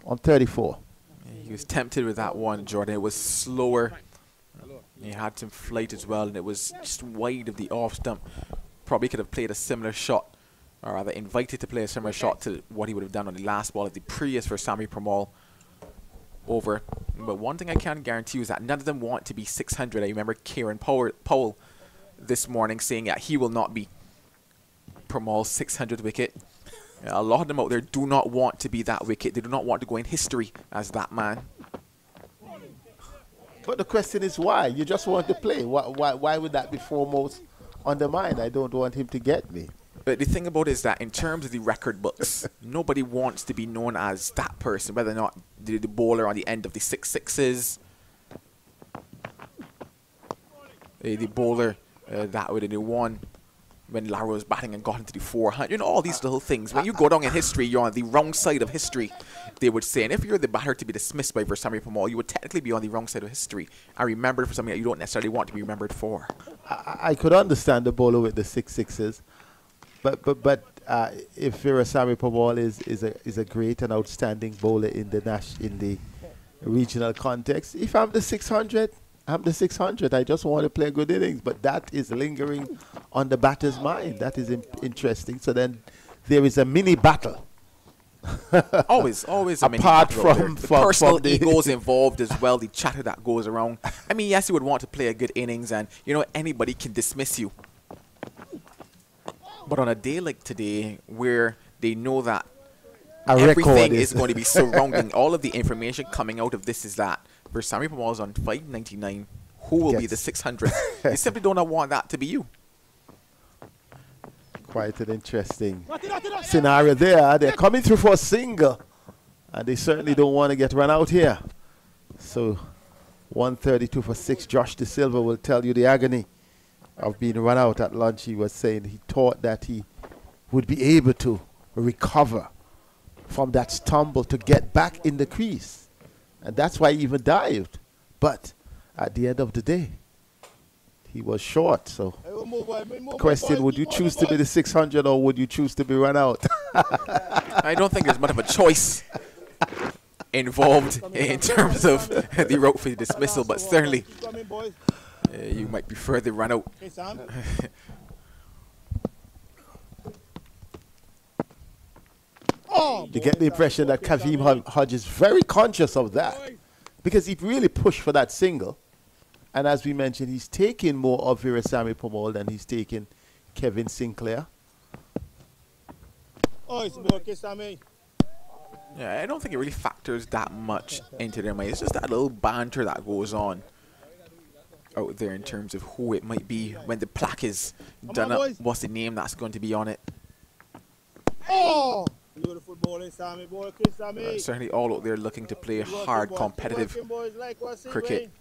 on 34. He was tempted with that one, Jordan. It was slower. He had some flight as well, and it was just wide of the off stump. Probably could have played a similar shot or rather invited to play a similar shot to what he would have done on the last ball of the previous for Sammy Permaul over. But one thing I can guarantee you is that none of them want to be 600. I remember Kieran Powell this morning saying that he will not be Permaul's 600 wicket. A lot of them out there do not want to be that wicket. They do not want to go in history as that man. But the question is why? You just want to play. Why, why, why would that be foremost on the mind? I don't want him to get me. But the thing about it is that in terms of the record books, *laughs* nobody wants to be known as that person, whether or not the, the bowler on the end of the six sixes, uh, the bowler uh, that would have won when Lara was batting and got into the 400. You know, all these little things. When you go down in history, you're on the wrong side of history, they would say. And if you're the batter to be dismissed by Veerasammy Permaul, you would technically be on the wrong side of history and remembered for something that you don't necessarily want to be remembered for. I, I could understand the bowler with the six sixes. But but but uh, if Veerasammy Permaul is is a is a great and outstanding bowler in the Nash in the regional context, if I'm the 600, I'm the 600. I just want to play good innings, but that is lingering on the batter's mind. That is interesting. So then there is a mini battle. *laughs* always, always. I mean, apart from, the from personal from egos *laughs* involved as well, the chatter that goes around. I mean, yes, you would want to play a good innings, and you know anybody can dismiss you. But on a day like today, where they know that a everything is, is going to be *laughs* surrounding all of the information coming out of this is that Veerasammy Permaul is on 599. Who will yes. be the 600? they *laughs* simply do not want that to be you. Quite an interesting scenario there. They're coming through for a single, and they certainly don't want to get run out here. So 132 for 6. Josh Da Silva will tell you the agony of being run out at lunch, he was saying he thought that he would be able to recover from that stumble to get back in the crease. And that's why he even dived. But at the end of the day, he was short. So, question: Would you choose to be the 600 or would you choose to be run out? *laughs* I don't think there's much of a choice involved in terms of the route for the dismissal, but certainly uh, you might prefer the run out. *laughs* you get the impression that Kavem Hodge is very conscious of that because he really pushed for that single. And as we mentioned, he's taking more of Veerasammy Permaul than he's taking Kevin Sinclair. Oh, it's more Kisame. Yeah, I don't think it really factors that much into their mind. It's just that little banter that goes on out there in terms of who it might be when the plaque is done up. What's the name that's going to be on it? Oh! Beautiful ball Sammy, ball Sammy. Uh, certainly all out there looking to play hard, competitive cricket.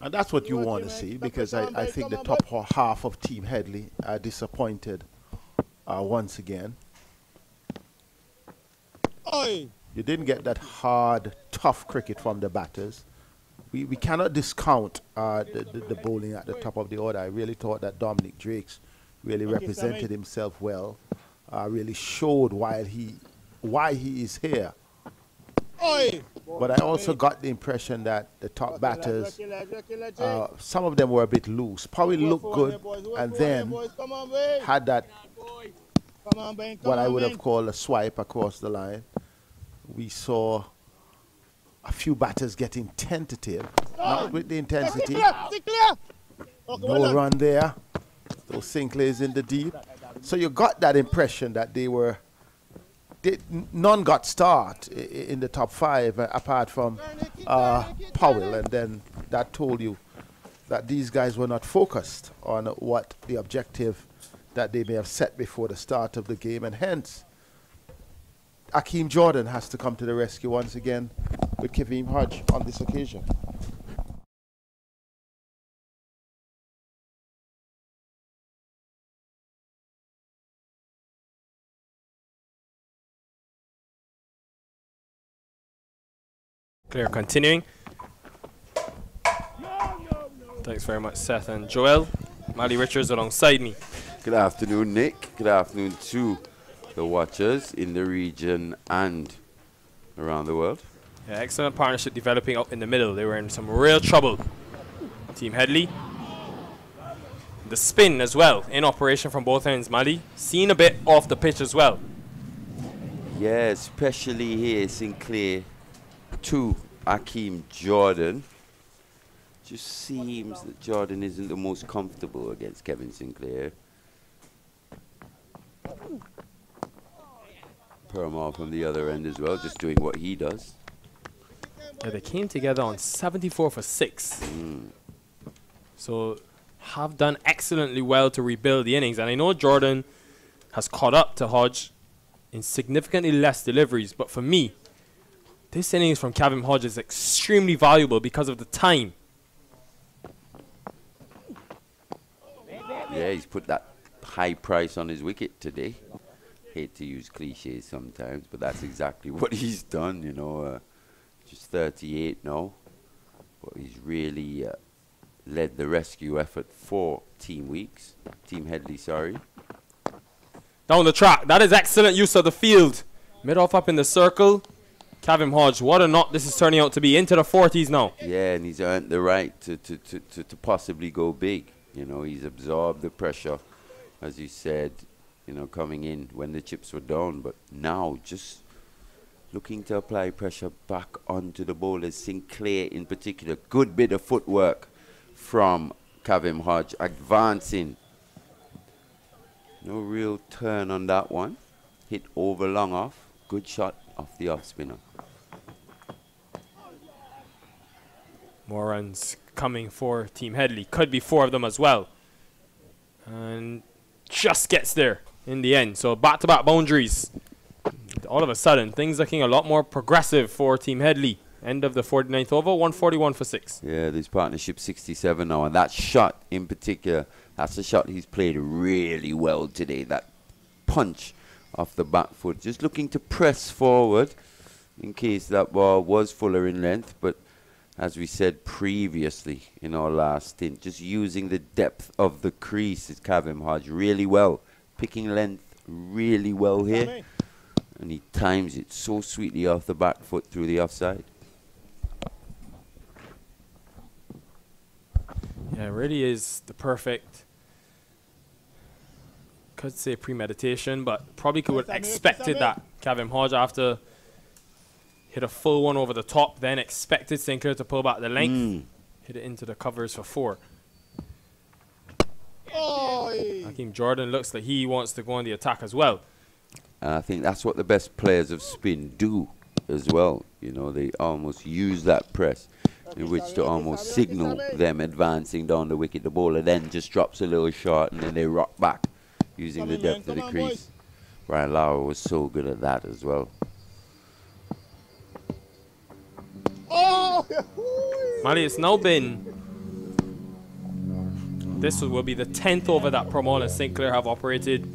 And that's what you want to see because I, I think the top half of Team Headley are disappointed uh, once again. You didn't get that hard, tough cricket from the batters. We, we cannot discount uh, the, the, the, bowling at the top of the order. I really thought that Dominic Drakes really represented himself well, uh, really showed why he, why he is here. But I also got the impression that the top batters, uh, some of them were a bit loose, probably looked good, and then had that what I would have called a swipe across the line. We saw a few batters getting tentative, not with the intensity. No run there. Those Sinclairs in the deep. So you got that impression that they were none got start in the top five uh, apart from uh, Powell, and then that told you that these guys were not focused on what the objective that they may have set before the start of the game, and hence Akeem Jordan has to come to the rescue once again with Kavem Hodge on this occasion. Clear continuing. Thanks very much, Seth and Joel. Mali Richards alongside me. Good afternoon, Nick. Good afternoon to the watchers in the region and around the world. Yeah, excellent partnership developing up in the middle. They were in some real trouble. Team Headley. The spin as well in operation from both ends. Mali seen a bit off the pitch as well. Yeah, especially here, Sinclair to Akeem Jordan. Just seems that Jordan isn't the most comfortable against Kevin Sinclair. Permaul from the other end as well, just doing what he does. Yeah, they came together on 74 for 6. Mm. So have done excellently well to rebuild the innings. And I know Jordan has caught up to Hodge in significantly less deliveries. But for me, this innings from Kavem Hodge is extremely valuable because of the time. Yeah, he's put that high price on his wicket today. Hate to use cliches sometimes, but that's exactly *laughs* what he's done, you know. Uh, just 38 now, but he's really uh, led the rescue effort for Team Weekes, Team Headley, sorry. Down the track, that is excellent use of the field. Mid off up in the circle. Kavem Hodge, what a knot this is turning out to be. Into the 40s now. Yeah, and he's earned the right to, to, to, to, to possibly go big. You know, he's absorbed the pressure, as you said, you know, coming in when the chips were down. But now, just looking to apply pressure back onto the bowlers. Sinclair, in particular, good bit of footwork from Kavim Hodge, advancing. No real turn on that one. Hit over long off. Good shot off the off spinner. More runs coming for Team Headley. Could be four of them as well. And just gets there in the end. So back-to-back -back boundaries. All of a sudden, things looking a lot more progressive for Team Headley. End of the 49th over, 141 for six. Yeah, this partnership 67 now. And that shot in particular, that's a shot he's played really well today. That punch off the back foot. Just looking to press forward in case that ball was fuller in length. But as we said previously in our last stint, just using the depth of the crease is Kavem Hodge really well, picking length really well here, and he times it so sweetly off the back foot through the offside. Yeah, it really is the perfect. Could say premeditation, but probably could have expected that Kavem Hodge after hit a full one over the top, then expected Sinclair to pull back the length, mm. hit it into the covers for four. Hakeem Jordan looks like he wants to go on the attack as well. And I think that's what the best players of spin do as well. You know, they almost use that press in which to almost signal them advancing down the wicket. The bowler then just drops a little short and then they rock back using the depth of the crease. Brian Lara was so good at that as well. Oh! Mali, it's now been. This will be the 10th over that Permaul and Sinclair have operated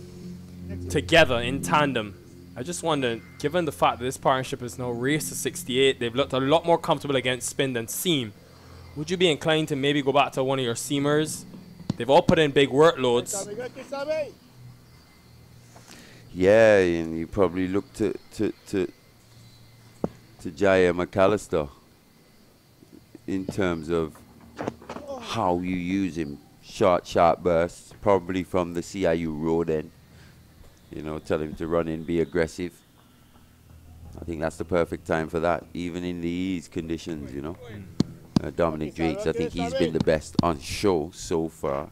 together in tandem. I just wonder, given the fact that this partnership is now raised to 68, they've looked a lot more comfortable against spin than seam. Would you be inclined to maybe go back to one of your seamers? They've all put in big workloads. Yeah, and you probably look to to to to Jair McAllister in terms of how you use him. Short, sharp bursts, probably from the CIU road end. You know, tell him to run in, be aggressive. I think that's the perfect time for that, even in these conditions, you know. Uh, Dominic Drakes, I think he's been the best on show so far.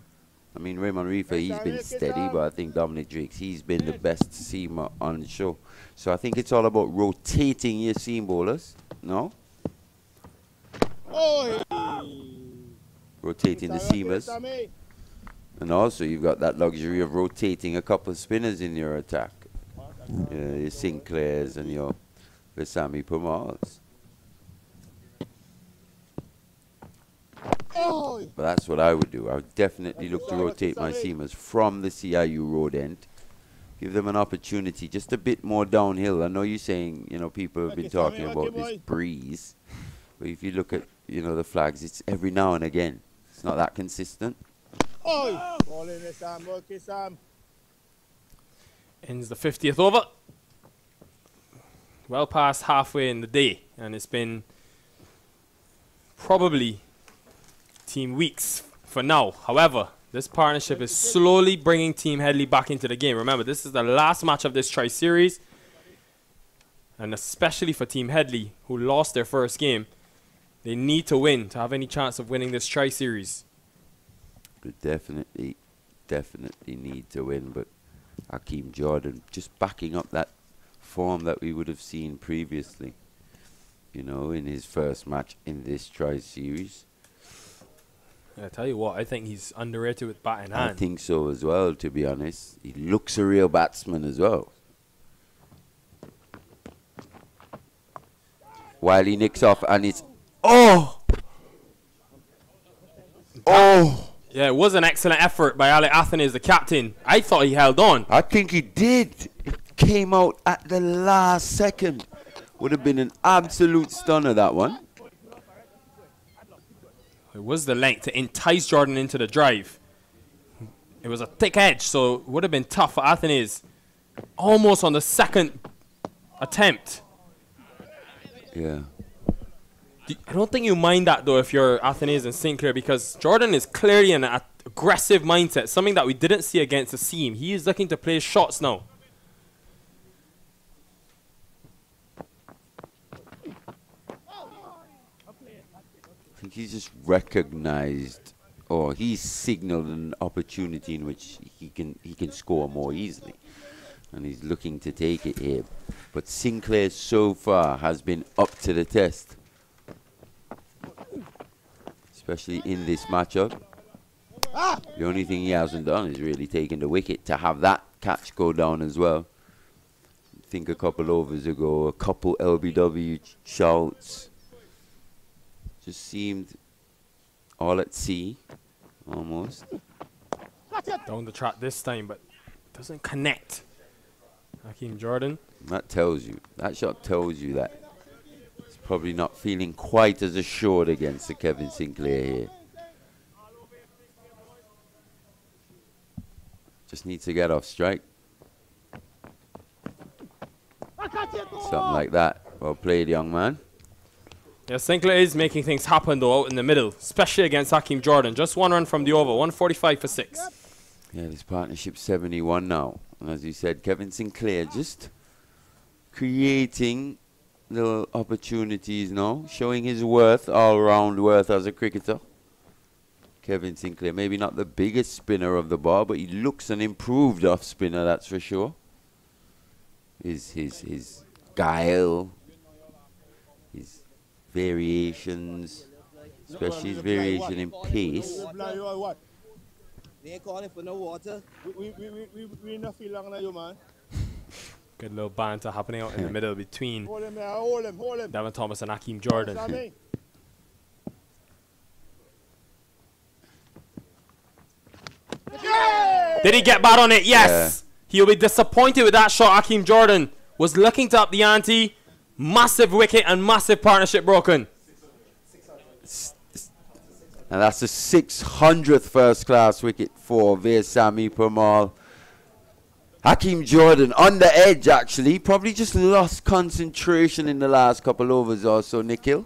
I mean, Raymond Reifer, he's been steady, but I think Dominic Drakes, he's been the best seamer on show. So I think it's all about rotating your seam bowlers, no? Rotating the seamers. And also you've got that luxury of rotating a couple of spinners in your attack. Your Sinclairs and your Veerasammy Permauls. But that's what I would do. I would definitely look to rotate my seamers from the CIU road end. Give them an opportunity just a bit more downhill. I know you're saying, you know, people have been talking about this breeze. But if you look at, you know, the flags, it's every now and again. It's not that consistent. Ends the 50th over. Well past halfway in the day, and it's been probably team Weekes for now. However, this partnership is slowly bringing Team Headley back into the game. Remember, this is the last match of this tri series, and especially for Team Headley, who lost their first game, they need to win to have any chance of winning this tri series. They definitely, definitely need to win, but Hakeem Jordan just backing up that form that we would have seen previously, you know, in his first match in this tri series. I tell you what, I think he's underrated with bat in hand. I think so as well, to be honest. He looks a real batsman as well. While he nicks off and it's oh oh yeah, it was an excellent effort by Alick Athanaze, the captain. I thought he held on. I think he did. It came out at the last second. Would have been an absolute stunner, that one. It was the length to entice Jordan into the drive. It was a thick edge, so it would have been tough for Athanaze. Almost on the second attempt. Yeah. I don't think you mind that though if you're Athanaze and Sinclair because Jordan is clearly an aggressive mindset, something that we didn't see against the seam. He is looking to play shots now. I think he's just recognized or he's signaled an opportunity in which he can he can score more easily. And he's looking to take it here. But Sinclair so far has been up to the test. Especially in this matchup. Ah! The only thing he hasn't done is really taken the wicket to have that catch go down as well. I think a couple overs ago, a couple LBW shouts just seemed all at sea, almost. Down the track this time, but doesn't connect. Hakeem Jordan. That tells you. That shot tells you that. Probably not feeling quite as assured against the Kevin Sinclair here. Just needs to get off strike. Something like that. Well played, young man. Yeah, Sinclair is making things happen though out in the middle, especially against Hakeem Jordan. Just one run from the over, 145 for six. Yeah, this partnership 71 now. And as you said, Kevin Sinclair just creating the opportunities now, showing his worth, all round worth as a cricketer. Kevin Sinclair, maybe not the biggest spinner of the ball, but he looks an improved off spinner, that's for sure. His his his guile, his variations, especially his variation in pace. They calling for no water. We we we we we not feel long now, you man. Good little banter happening out in the middle between Hold him, man. Hold him, hold him. Devon Thomas and Hakeem Jordan. *laughs* Did he get bad on it? Yes. He'll be disappointed with that shot. Hakeem Jordan was looking to up the ante. Massive wicket and massive partnership broken. And that's the 600th first class wicket for Veerasammy Permaul. Hakeem Jordan on the edge, actually. Probably just lost concentration in the last couple overs or so, Nikhil.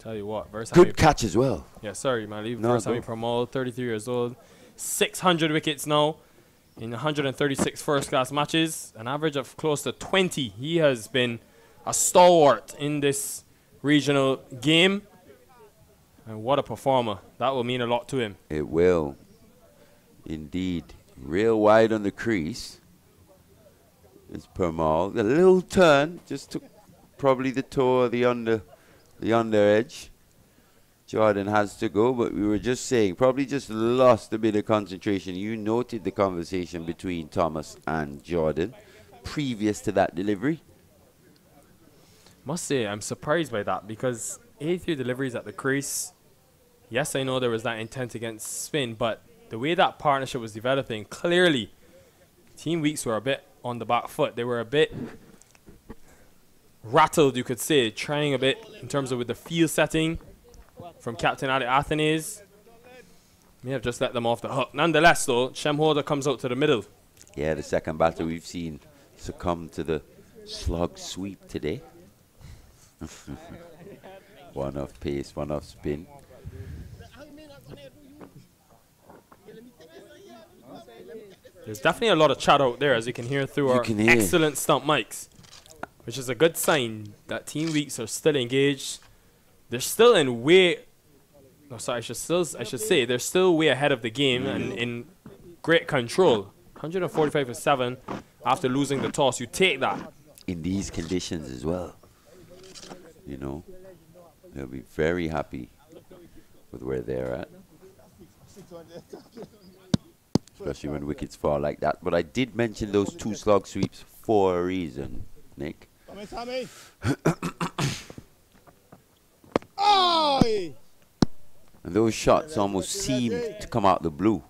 Tell you what, Veerasammy Good catch as well. Yeah, sorry, man. Leave No, go. Permaul, 33 years old. 600 wickets now in 136 first class matches. An average of close to 20. He has been a stalwart in this regional game. And what a performer. That will mean a lot to him. It will. Indeed. Real wide on the crease. It's Permaul. A little turn. Just took probably the toe of the under the under edge. Jordan has to go, but we were just saying, probably just lost a bit of concentration. You noted the conversation between Thomas and Jordan previous to that delivery. Must say, I'm surprised by that because 83 deliveries at the crease. Yes, I know there was that intent against spin, but the way that partnership was developing, clearly, Team Weekes were a bit on the back foot. They were a bit rattled, you could say, trying a bit in terms of with the field setting from Captain Alick Athanaze. May have just let them off the hook. Nonetheless, though, Shem comes out to the middle. Yeah, the second batter we've seen succumb to the slug sweep today. *laughs* one off pace, one off spin. There's definitely a lot of chat out there, as you can hear through You our hear. excellent stump mics, which is a good sign that Team Weekes are still engaged. They're still in way. No, sorry, I should still I should say they're still way ahead of the game and mm. in great control. 145 for seven after losing the toss. You take that. In these conditions as well. You know, they'll be very happy with where they're at. Especially when wickets fall like that. But I did mention those two slog sweeps for a reason, Nick. Come Sammy. *coughs* Oi! And those shots almost seemed to come out the blue.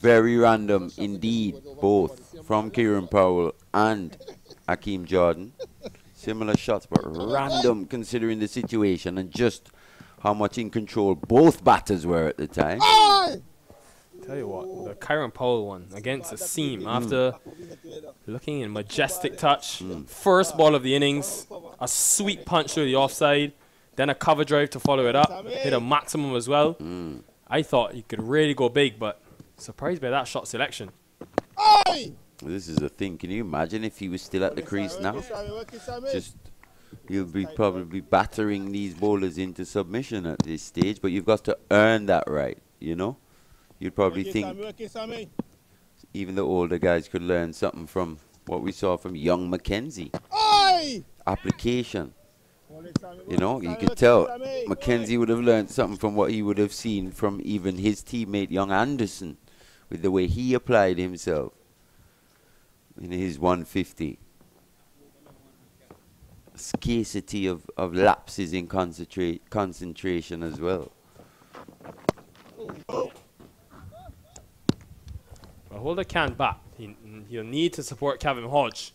Very random indeed, both from Kieran Powell and Akeem Jordan. Similar shots, but random considering the situation and just how much in control both batters were at the time. Tell you what, the Kieran Powell one against a seam mm. after looking in majestic touch. First ball of the innings, a sweet punch through the offside, then a cover drive to follow it up, hit a maximum as well. Mm. I thought he could really go big, but surprised by that shot selection. This is a thing. Can you imagine if he was still at the crease now? Just he'll be probably battering these bowlers into submission at this stage, but you've got to earn that right, you know? You'd probably think Sammy, work it, Sammy. even the older guys could learn something from what we saw from young McKenzie. Application. Hold it, Sammy, You know, you could tell. McKenzie would have learned something from what he would have seen from even his teammate, young Anderson, with the way he applied himself in his 150. Scarcity of, of lapses in concentrate, concentration as well. Oh, oh. But Holder can bat. He, he'll need to support Kavem Hodge.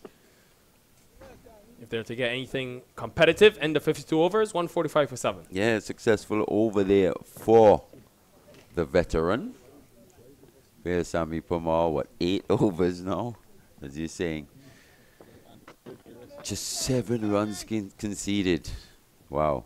if they're to get anything competitive in the 52 overs, 145 for 7. Yeah, successful over there for the veteran. Where's Sammy Permaul? What, eight *laughs* overs now? As you're saying. Just seven runs conceded. Wow.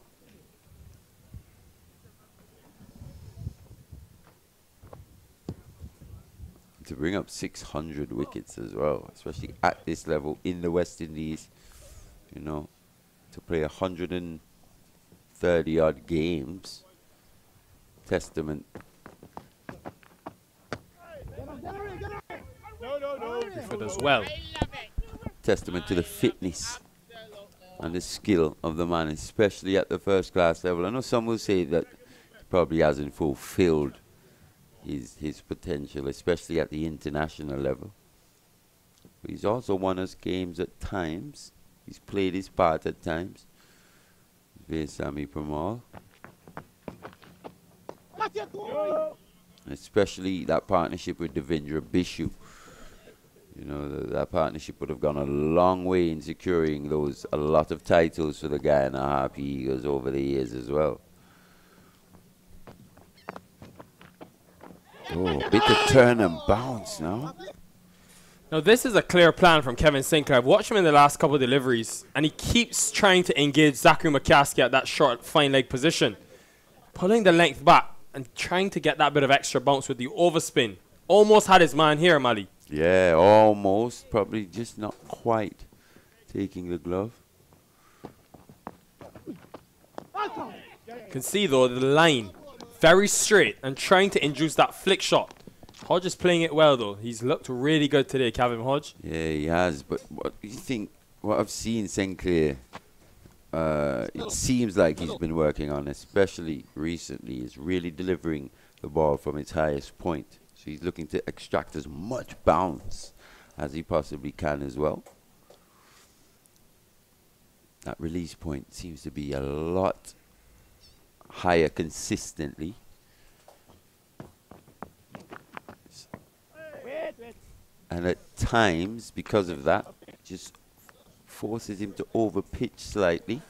To bring up 600 wickets as well, especially at this level in the West Indies, you know, to play 130 odd games, testament as well. Testament to the fitness and the skill of the man, especially at the first class level. I know some will say that he probably hasn't fulfilled his his potential, especially at the international level. But he's also won us games at times. He's played his part at times. Sammy Permaul. Especially that partnership with Devendra Bishoo. You know, that partnership would have gone a long way in securing those a lot of titles for the Guyana Harpy Eagles over the years as well. Oh, a bit of turn and bounce now. Now, this is a clear plan from Kevin Sinclair. I've watched him in the last couple of deliveries, and he keeps trying to engage Zachary McCaskie at that short, fine leg position. Pulling the length back and trying to get that bit of extra bounce with the overspin. Almost had his man here, Mali. Yeah, almost. Probably just not quite taking the glove. Can see though the line very straight and trying to induce that flick shot. Hodge is playing it well though. He's looked really good today, Kavem Hodge. Yeah, he has. But what do you think? What I've seen Sinclair, uh, it seems like he's been working on, especially recently, is really delivering the ball from its highest point. So he's looking to extract as much bounce as he possibly can as well. That release point seems to be a lot higher consistently. And at times, because of that, just forces him to overpitch slightly.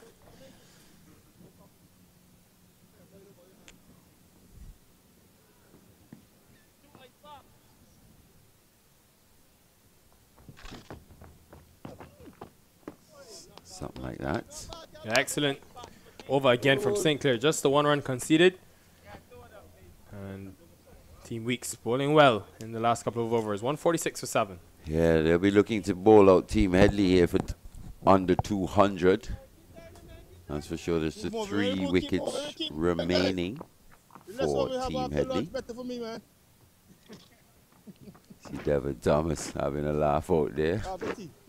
Something like that. Excellent. Over again from Sinclair. Just the one run conceded. And Team Weekes bowling well in the last couple of overs. 146 for 7. Yeah, they'll be looking to bowl out Team Headley here for under 200. That's for sure. There's the three wickets remaining for Team Headley. See Devon Thomas having a laugh out there.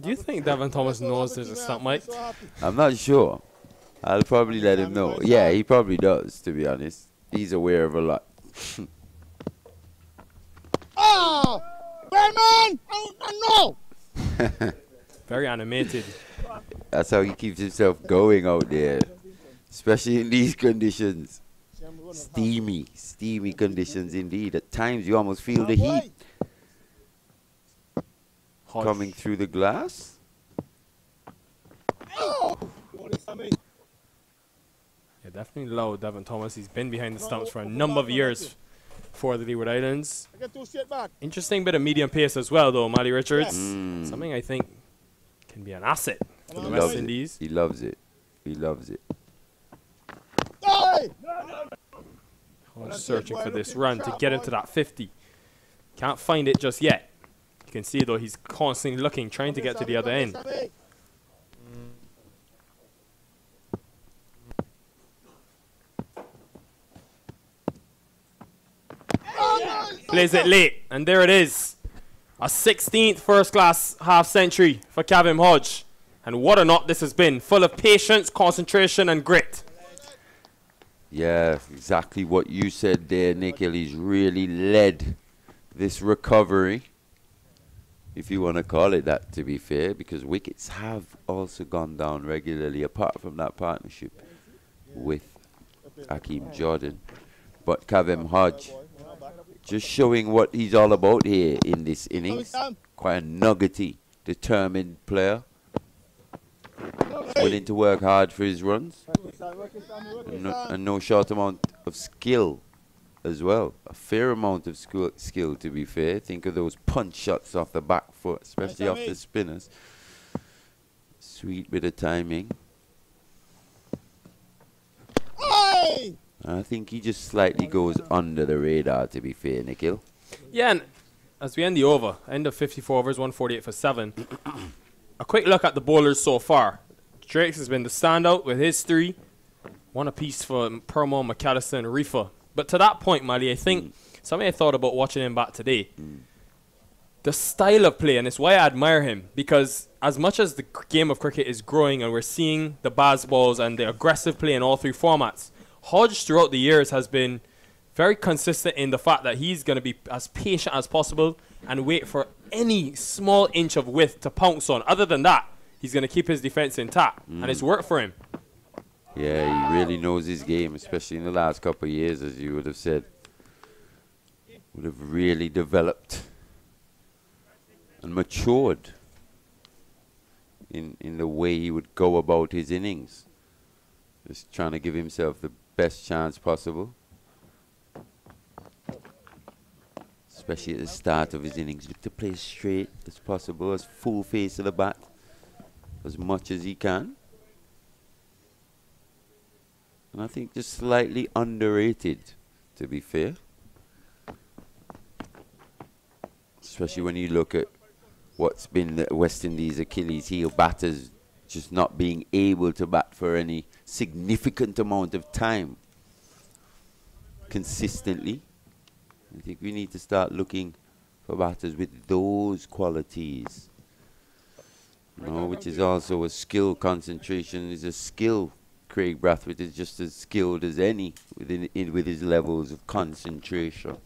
Do you think Devon Thomas knows there's a stump mic? I'm not sure. I'll probably let him know. Yeah, he probably does, to be honest. He's aware of a lot. *laughs* oh! Batman! I, I know! *laughs* Very animated. That's how he keeps himself going out there, especially in these conditions. Steamy, steamy conditions indeed. At times you almost feel the heat coming through the glass. Yeah, definitely low, Devon Thomas. He's been behind the stumps for a number of years for the Leeward Islands. Interesting bit of medium pace as well, though, Mali Richards. Mm. Something I think can be an asset for the West Indies. He loves it. He loves it. searching for this run to get into that 50. Can't find it just yet. You can see, though, he's constantly looking, trying to get to the other end. Plays it late, and there it is. A 16th first class half century for Kavem Hodge. And what a knot this has been, full of patience, concentration, and grit. Yeah, exactly what you said there, Nikhil. He's really led this recovery, if you want to call it that, to be fair, because wickets have also gone down regularly, apart from that partnership with Akeem Jordan. But Kavem Hodge just showing what he's all about here in this innings. Quite a nuggety, determined player. willing to work hard for his runs. And no, and no short amount of skill as well. A fair amount of skill, skill, to be fair. Think of those punch shots off the back foot, especially off the spinners. Sweet bit of timing. I think he just slightly goes under the radar, to be fair, Nikhil. Yeah, and as we end the over, end of 54 overs, 148 for 7. a quick look at the bowlers so far. Drakes has been the standout with his three. One apiece for Permaul, McAllister, and Reifer. But to that point, Mali, I think mm. something I thought about watching him back today. Mm. The style of play, and it's why I admire him, because as much as the game of cricket is growing and we're seeing the baz balls and the aggressive play in all three formats, Hodge throughout the years has been very consistent in the fact that he's going to be as patient as possible and wait for any small inch of width to pounce on. Other than that, he's going to keep his defense intact, mm. and it's mm. worked for him. Yeah, he really knows his game, especially in the last couple of years, as you would have said. Would have really developed and matured in in the way he would go about his innings. Just trying to give himself the best chance possible. Especially at the start of his innings. Look to play straight as possible, as full face of the bat, as much as he can. And I think just slightly underrated, to be fair. Especially when you look at what's been the West Indies' Achilles heel batters just not being able to bat for any significant amount of time consistently. I think we need to start looking for batters with those qualities. Which is also a skill concentration, is a skill Kraigg Brathwaite is just as skilled as any within in, with his levels of concentration.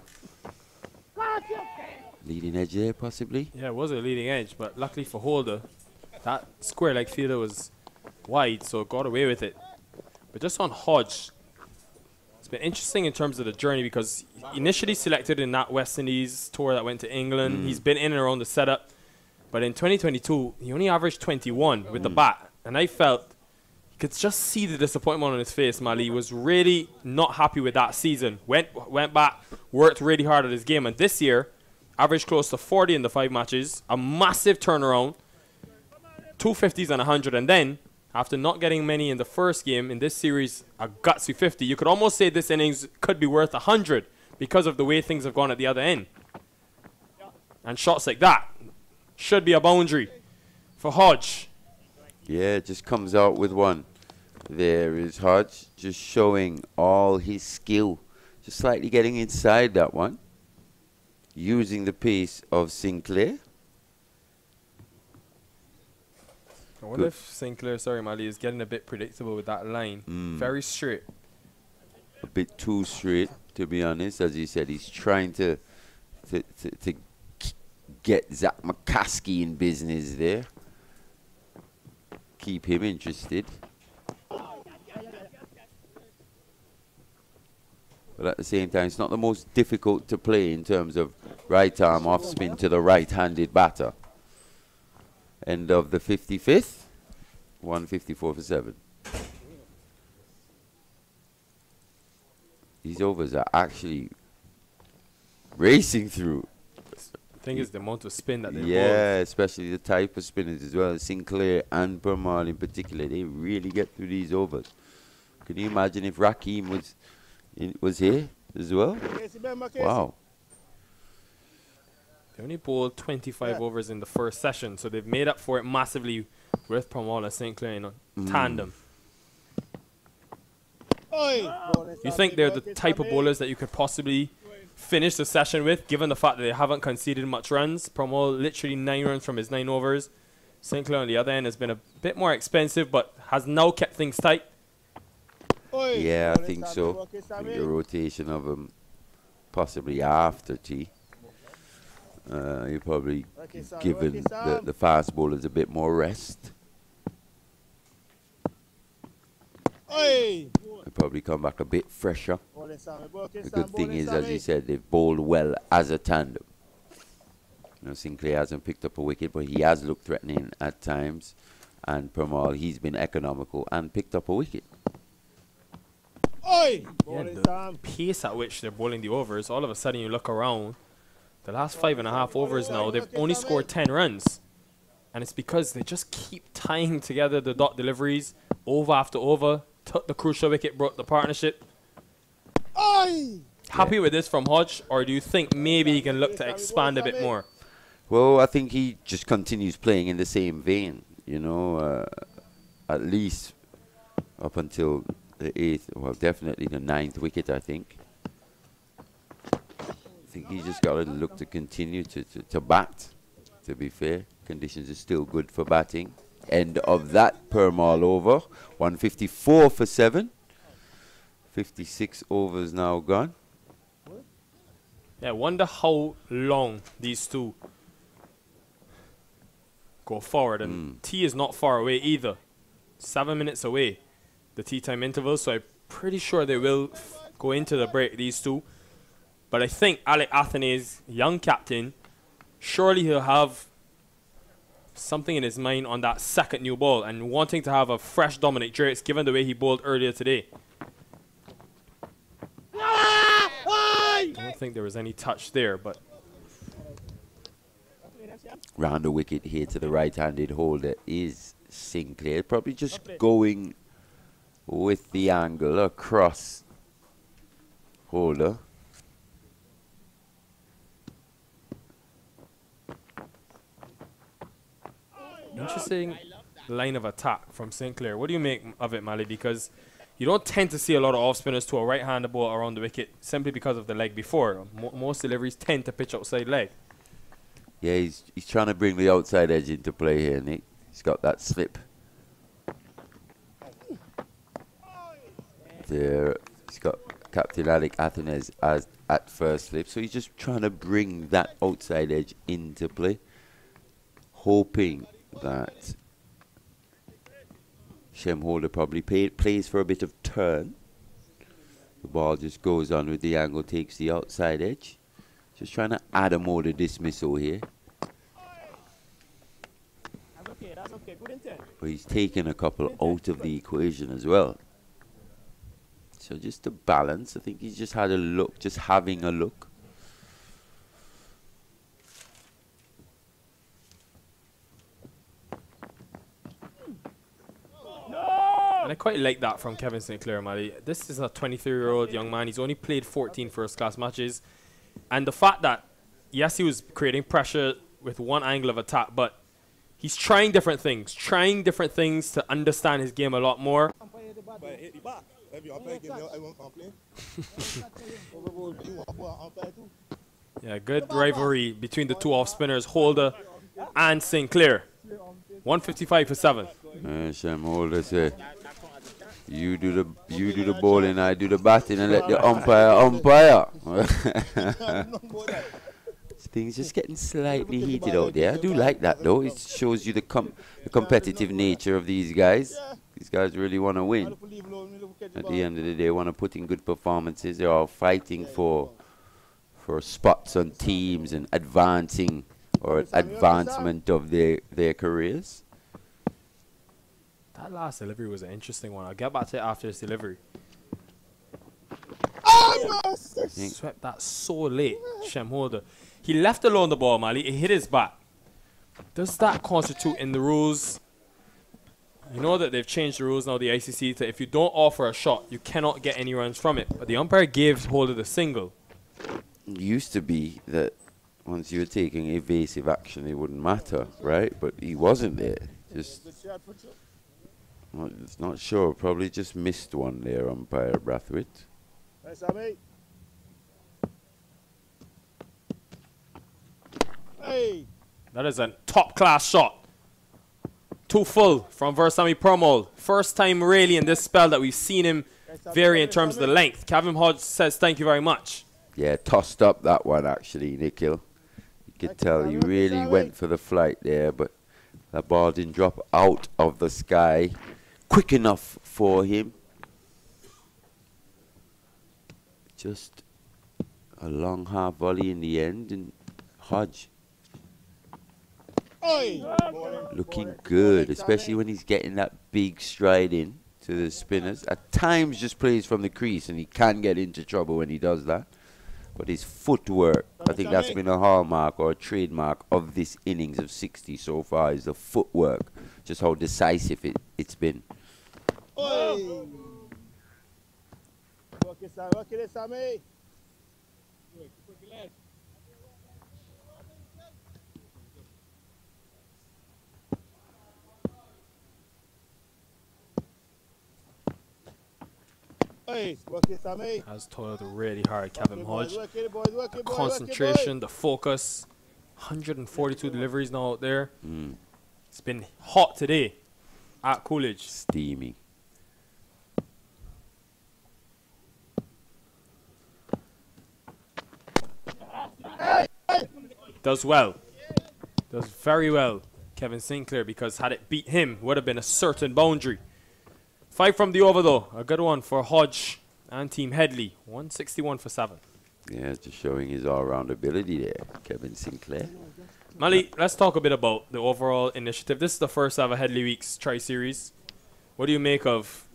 Leading edge there, possibly? Yeah, it was a leading edge, but luckily for Holder, that square leg fielder was wide, so got away with it. But just on Hodge, it's been interesting in terms of the journey because initially selected in that West Indies tour that went to England. Mm. He's been in and around the setup. But in 2022, he only averaged 21 with mm. the bat. And I felt you could just see the disappointment on his face. Mali was really not happy with that season. Went went back, worked really hard at his game, and this year, averaged close to 40 in the five matches, a massive turnaround, two fifties and a hundred, and then after not getting many in the first game in this series, a gutsy 50. You could almost say this innings could be worth a hundred because of the way things have gone at the other end. And shots like that should be a boundary for Hodge. Yeah, just comes out with one. There is Hodge just showing all his skill. Just slightly getting inside that one. Using the pace of Sinclair. I wonder Good. if Sinclair, sorry, Mali, is getting a bit predictable with that line. Mm. Very straight. A bit too straight, to be honest. As you said, he's trying to to, to, to get Zach McCaskie in business there keep him interested. But at the same time, it's not the most difficult to play in terms of right arm off spin to the right-handed batter. End of the 55th, 154 for 7. These overs are actually racing through I think it's the amount of spin that they Yeah, especially the type of spinners as well. Sinclair and Permaul in particular, they really get through these overs. Can you imagine if Rahkeem was in, was here as well? Wow. They only bowled 25 yeah. overs in the first session, so they've made up for it massively with Permaul and Sinclair in mm. tandem. You think they're the type of bowlers that you could possibly finish the session with, given the fact that they haven't conceded much runs. Permaul literally nine runs from his nine overs. Sinclair on the other end has been a bit more expensive, but has now kept things tight. Yeah, I think so. I think the rotation of him, possibly after T. Uh, you probably given the, the fast bowlers a bit more rest. They probably come back a bit fresher. The good thing is, as you said, they've bowled well as a tandem. You know, Sinclair hasn't picked up a wicket, but he has looked threatening at times. And Permaul, he's been economical and picked up a wicket. Yeah, the pace at which they're bowling the overs, all of a sudden you look around, the last five and a half overs now, they've only scored 10 runs. And it's because they just keep tying together the dot deliveries over after over, took the crucial wicket, broke the partnership. Happy with this from Hodge, or do you think maybe he can look to expand a bit more? Well, I think he just continues playing in the same vein, you know, uh, at least up until the eighth, well, definitely the ninth wicket, I think. Think he just got to look to continue to, to, to bat, to be fair. Conditions are still good for batting. End of that Permaul over. 154 for 7. 56 overs now gone. Yeah, I wonder how long these two go forward. And mm. T is not far away either. Seven minutes away, the tea time interval. So I'm pretty sure they will go into the break, these two. But I think Alick Athanaze, young captain, surely he'll have something in his mind on that second new ball and wanting to have a fresh Dominic Drake, given the way he bowled earlier today. I don't think there was any touch there, but. Round the wicket here to the right-handed holder is Sinclair. Probably just going with the angle across holder. Interesting line of attack from Sinclair. What do you make of it, Mali? Because you don't tend to see a lot of off spinners to a right-handed ball around the wicket simply because of the leg before. Mo most deliveries tend to pitch outside leg. Yeah, he's he's trying to bring the outside edge into play here, Nick. He's got that slip. There, he's got Captain Alick Athanaze as at first slip, so he's just trying to bring that outside edge into play, hoping that Shem Holder probably pay, plays for a bit of turn. The ball just goes on with the angle, takes the outside edge. Just trying to add a more to dismissal here. But he's taken a couple out of the equation as well. So just to balance, I think he's just had a look, just having a look. And I quite like that from Kevin Sinclair, Mali. This is a 23-year-old young man. He's only played 14 first-class matches. And the fact that, yes, he was creating pressure with one angle of attack, but he's trying different things, trying different things to understand his game a lot more. yeah, good rivalry between the two off spinners, Holder and Sinclair. 155 for 7. Uh, Shem Holder say, you do the you do the bowling, I do the batting, and let the umpire umpire. *laughs* Things just getting slightly heated out there. I do like that though. It shows you the com the competitive nature of these guys. These guys really want to win. At the end of the day, want to put in good performances. They're all fighting for for spots on teams and advancing or advancement of their their careers. That last delivery was an interesting one. I'll get back to it after this delivery. Oh, Swept that so late, Shem Holder. He left alone the ball, Mali. It hit his back. Does that constitute in the rules? You know that they've changed the rules now, the ICC, that if you don't offer a shot, you cannot get any runs from it. But the umpire gave Holder the single. It used to be that once you were taking evasive action, it wouldn't matter, right? But he wasn't there. Just not, it's not sure. Probably just missed one there, umpire Brathwaite. Hey. That is a top class shot. Too full from Veerasammy Permaul. First time really in this spell that we've seen him vary in terms of the length. Kavem Hodge says thank you very much. Yeah, tossed up that one actually, Nikhil. You could tell he really went for the flight there, but the ball didn't drop out of the sky quick enough for him. Just a long half volley in the end, and Hodge Looking good, especially when he's getting that big stride in to the spinners. At times just plays from the crease and he can get into trouble when he does that. But his footwork, I think that's been a hallmark or a trademark of this innings of 60 so far is the footwork. Just how decisive it, it's been. Oi. Work it, work it, Sammy. Has toiled really hard, Kavem Hodge. The concentration, the focus. 142 deliveries now out there. Mm. It's been hot today at Coolidge. Steamy. Does well. Does very well, Kevin Sinclair, because had it beat him, would have been a certain boundary. Five from the over, though. A good one for Hodge and Team Headley. 161 for seven. Yeah, just showing his all-round ability there, Kevin Sinclair. Mali, let's talk a bit about the overall initiative. This is the first ever Headley Weekes Tri-Series. What do you make of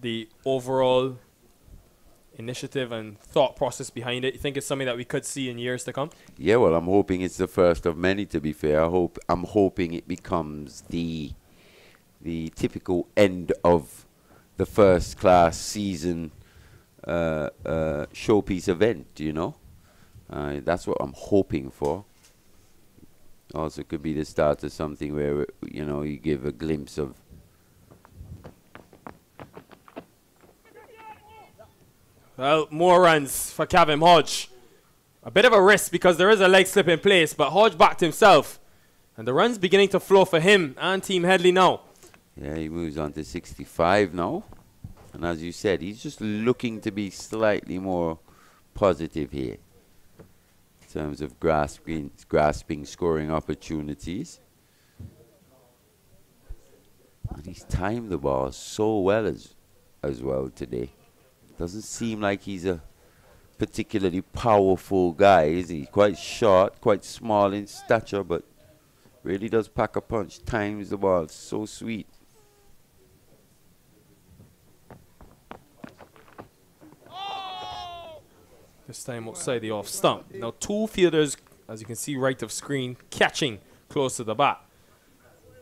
the overall initiative and thought process behind it? You think it's something that we could see in years to come? Yeah, well, I'm hoping it's the first of many. To be fair, I hope I'm hoping it becomes the the typical end of the first class season uh, uh, showpiece event, you know. Uh, that's what I'm hoping for. Also, could be the start of something where you know you give a glimpse of. Uh, well, more runs for Kavem Hodge. A bit of a risk because there is a leg slip in place, but Hodge backed himself. And the run's beginning to flow for him and Team Headley now. Yeah, he moves on to 65 now. And as you said, he's just looking to be slightly more positive here in terms of grasping, grasping scoring opportunities. And he's timed the ball so well as, as well today. Doesn't seem like he's a particularly powerful guy, is he? Quite short, quite small in stature, but really does pack a punch. Times the ball so sweet. This time outside the off stump. Now two fielders, as you can see right of screen, catching close to the bat.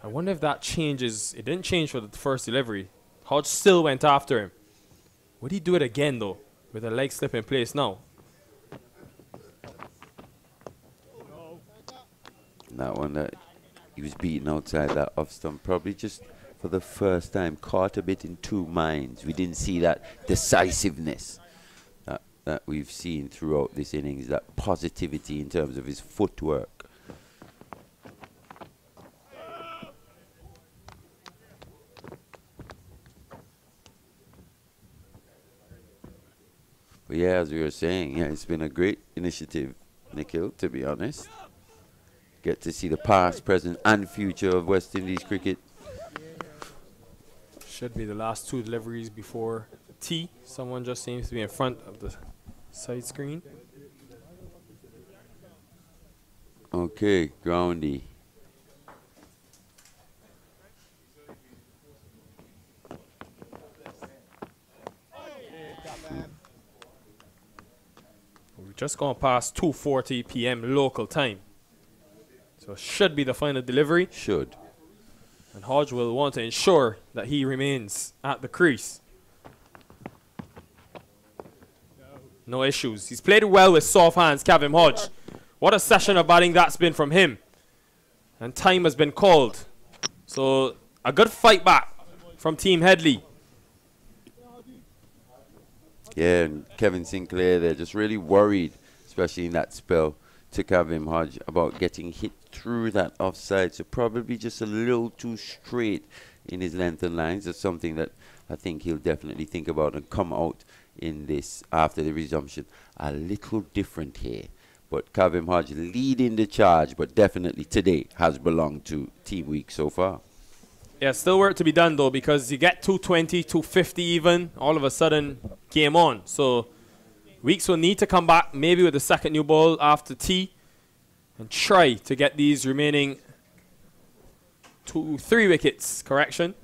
I wonder if that changes. It didn't change for the first delivery. Hodge still went after him. Would he do it again though, with a leg slip in place now? That one that he was beaten outside that off stump, probably just for the first time, caught a bit in two minds. We didn't see that decisiveness that we've seen throughout this innings, that positivity in terms of his footwork. But yeah, as we were saying, yeah, it's been a great initiative, Nikhil, to be honest. Get to see the past, present, and future of West Indies cricket. Should be the last two deliveries before T. Someone just seems to be in front of the side screen. Okay, groundy. Just going past 2.40 p.m. local time. So should be the final delivery. Should. And Hodge will want to ensure that he remains at the crease. No issues. He's played well with soft hands, Kavem Hodge. What a session of batting that's been from him. And time has been called. So a good fight back from Team Headley. Yeah, and Kevin Sinclair, they're just really worried, especially in that spell, to Kavem Hodge about getting hit through that offside. So probably just a little too straight in his length and lines. That's something that I think he'll definitely think about and come out in this after the resumption. A little different here. But Kavem Hodge leading the charge, but definitely today has belonged to Team Week so far. Yeah, still work to be done though because you get 220, 250 even, all of a sudden game on. So Weekes will need to come back maybe with the second new ball after tea and try to get these remaining two, three wickets, correction.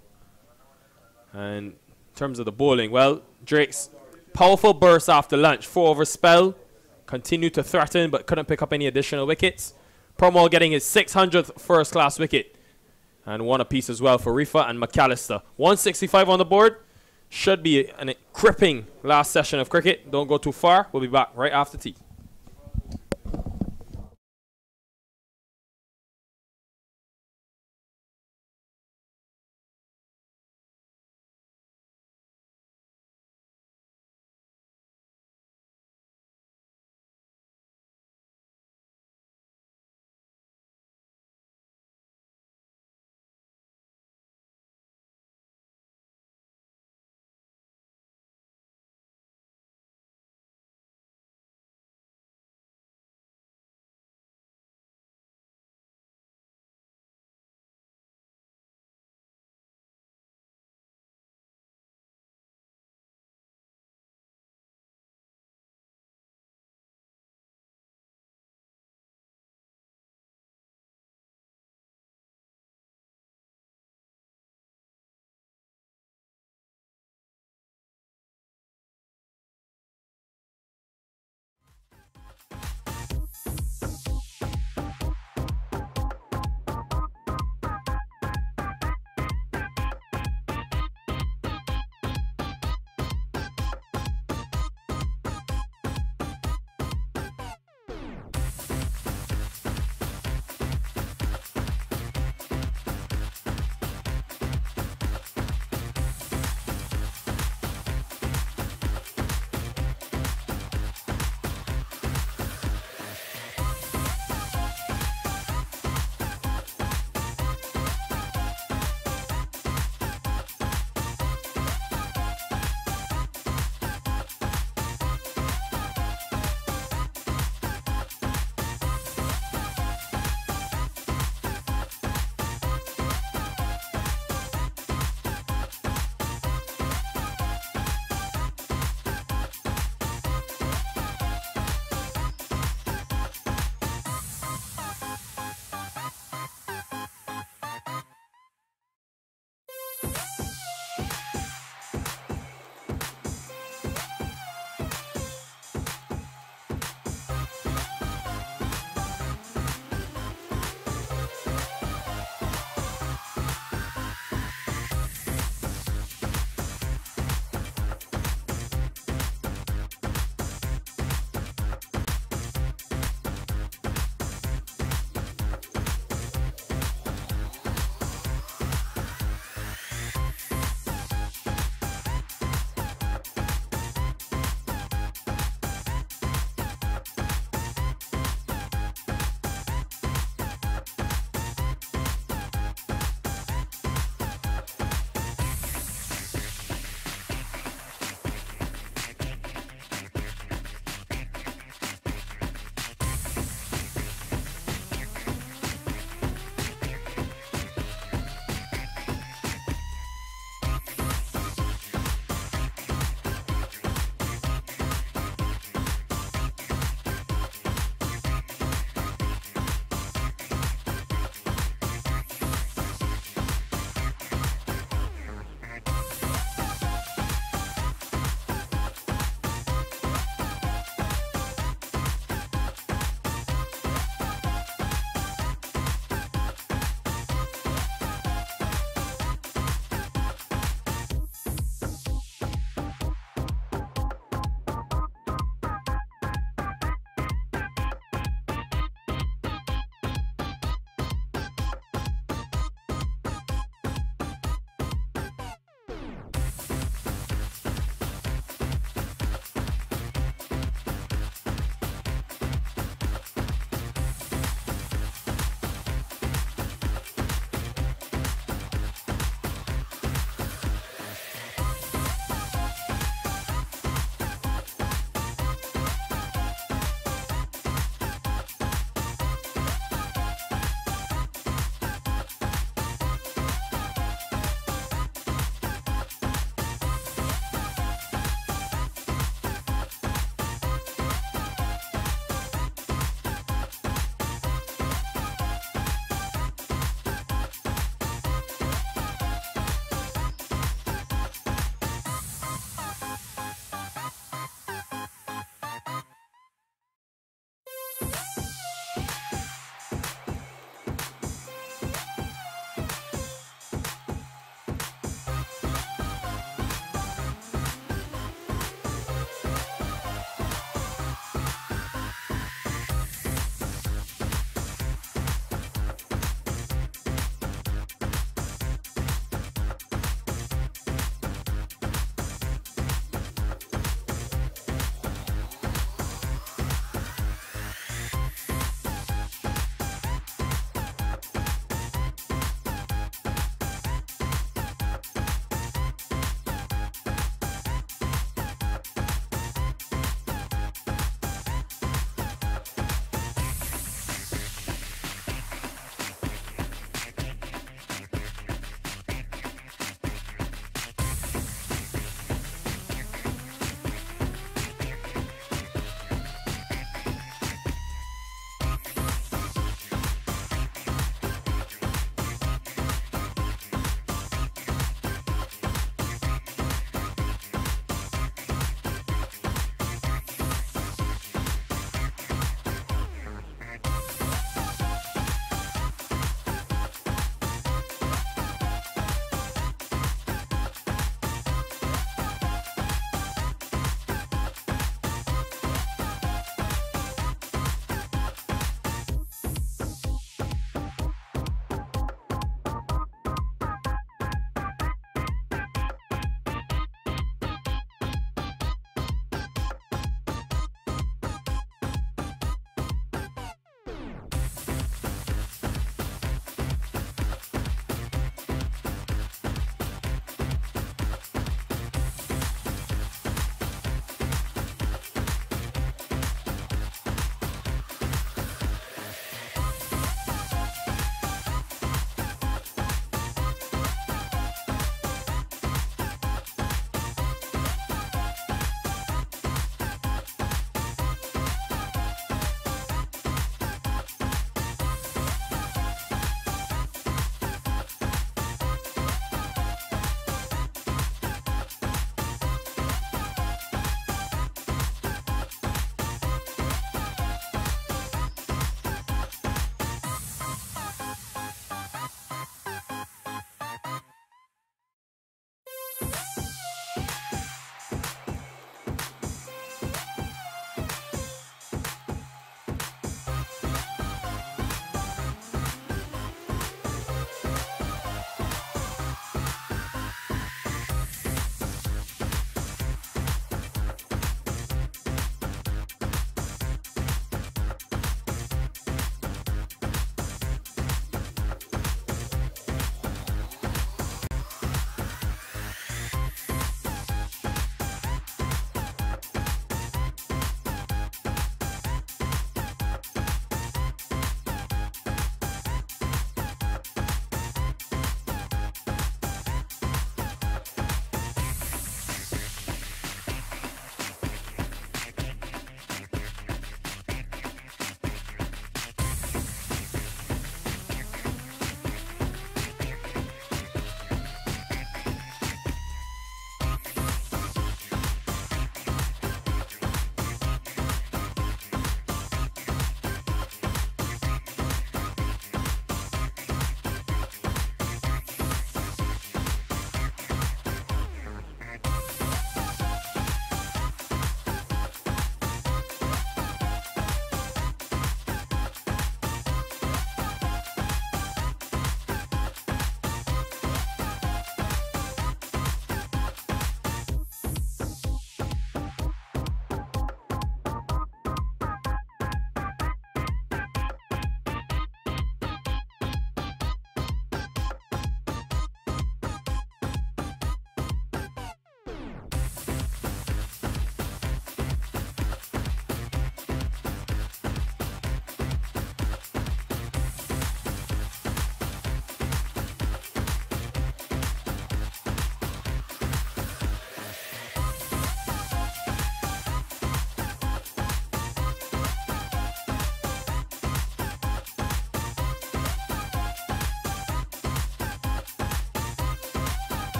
And in terms of the bowling, well, Drakes' powerful burst after lunch, four over spell, continued to threaten but couldn't pick up any additional wickets. Permaul getting his 600th first class wicket and one apiece as well for Reifer and McAllister. 165 on the board. Should be a gripping last session of cricket. Don't go too far. We'll be back right after tea. Woo!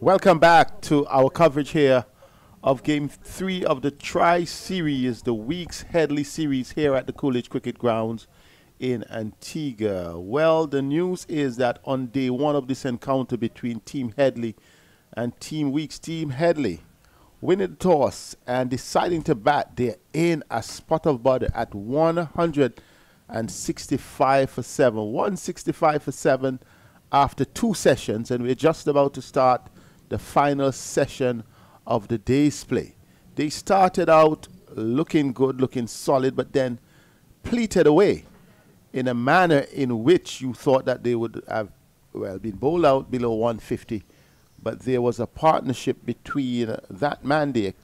Welcome back to our coverage here of Game 3 of the Tri-Series, the Weekes Headley Series here at the Coolidge Cricket Grounds in Antigua. Well, the news is that on day one of this encounter between Team Headley and Team Weekes, Team Headley winning the toss and deciding to bat, they're in a spot of bother at 165 for 7. 165 for 7 after two sessions, and we're just about to start the final session of the day's play. They started out looking good, looking solid, but then pleated away in a manner in which you thought that they would have, well, been bowled out below 150. But there was a partnership between that man there,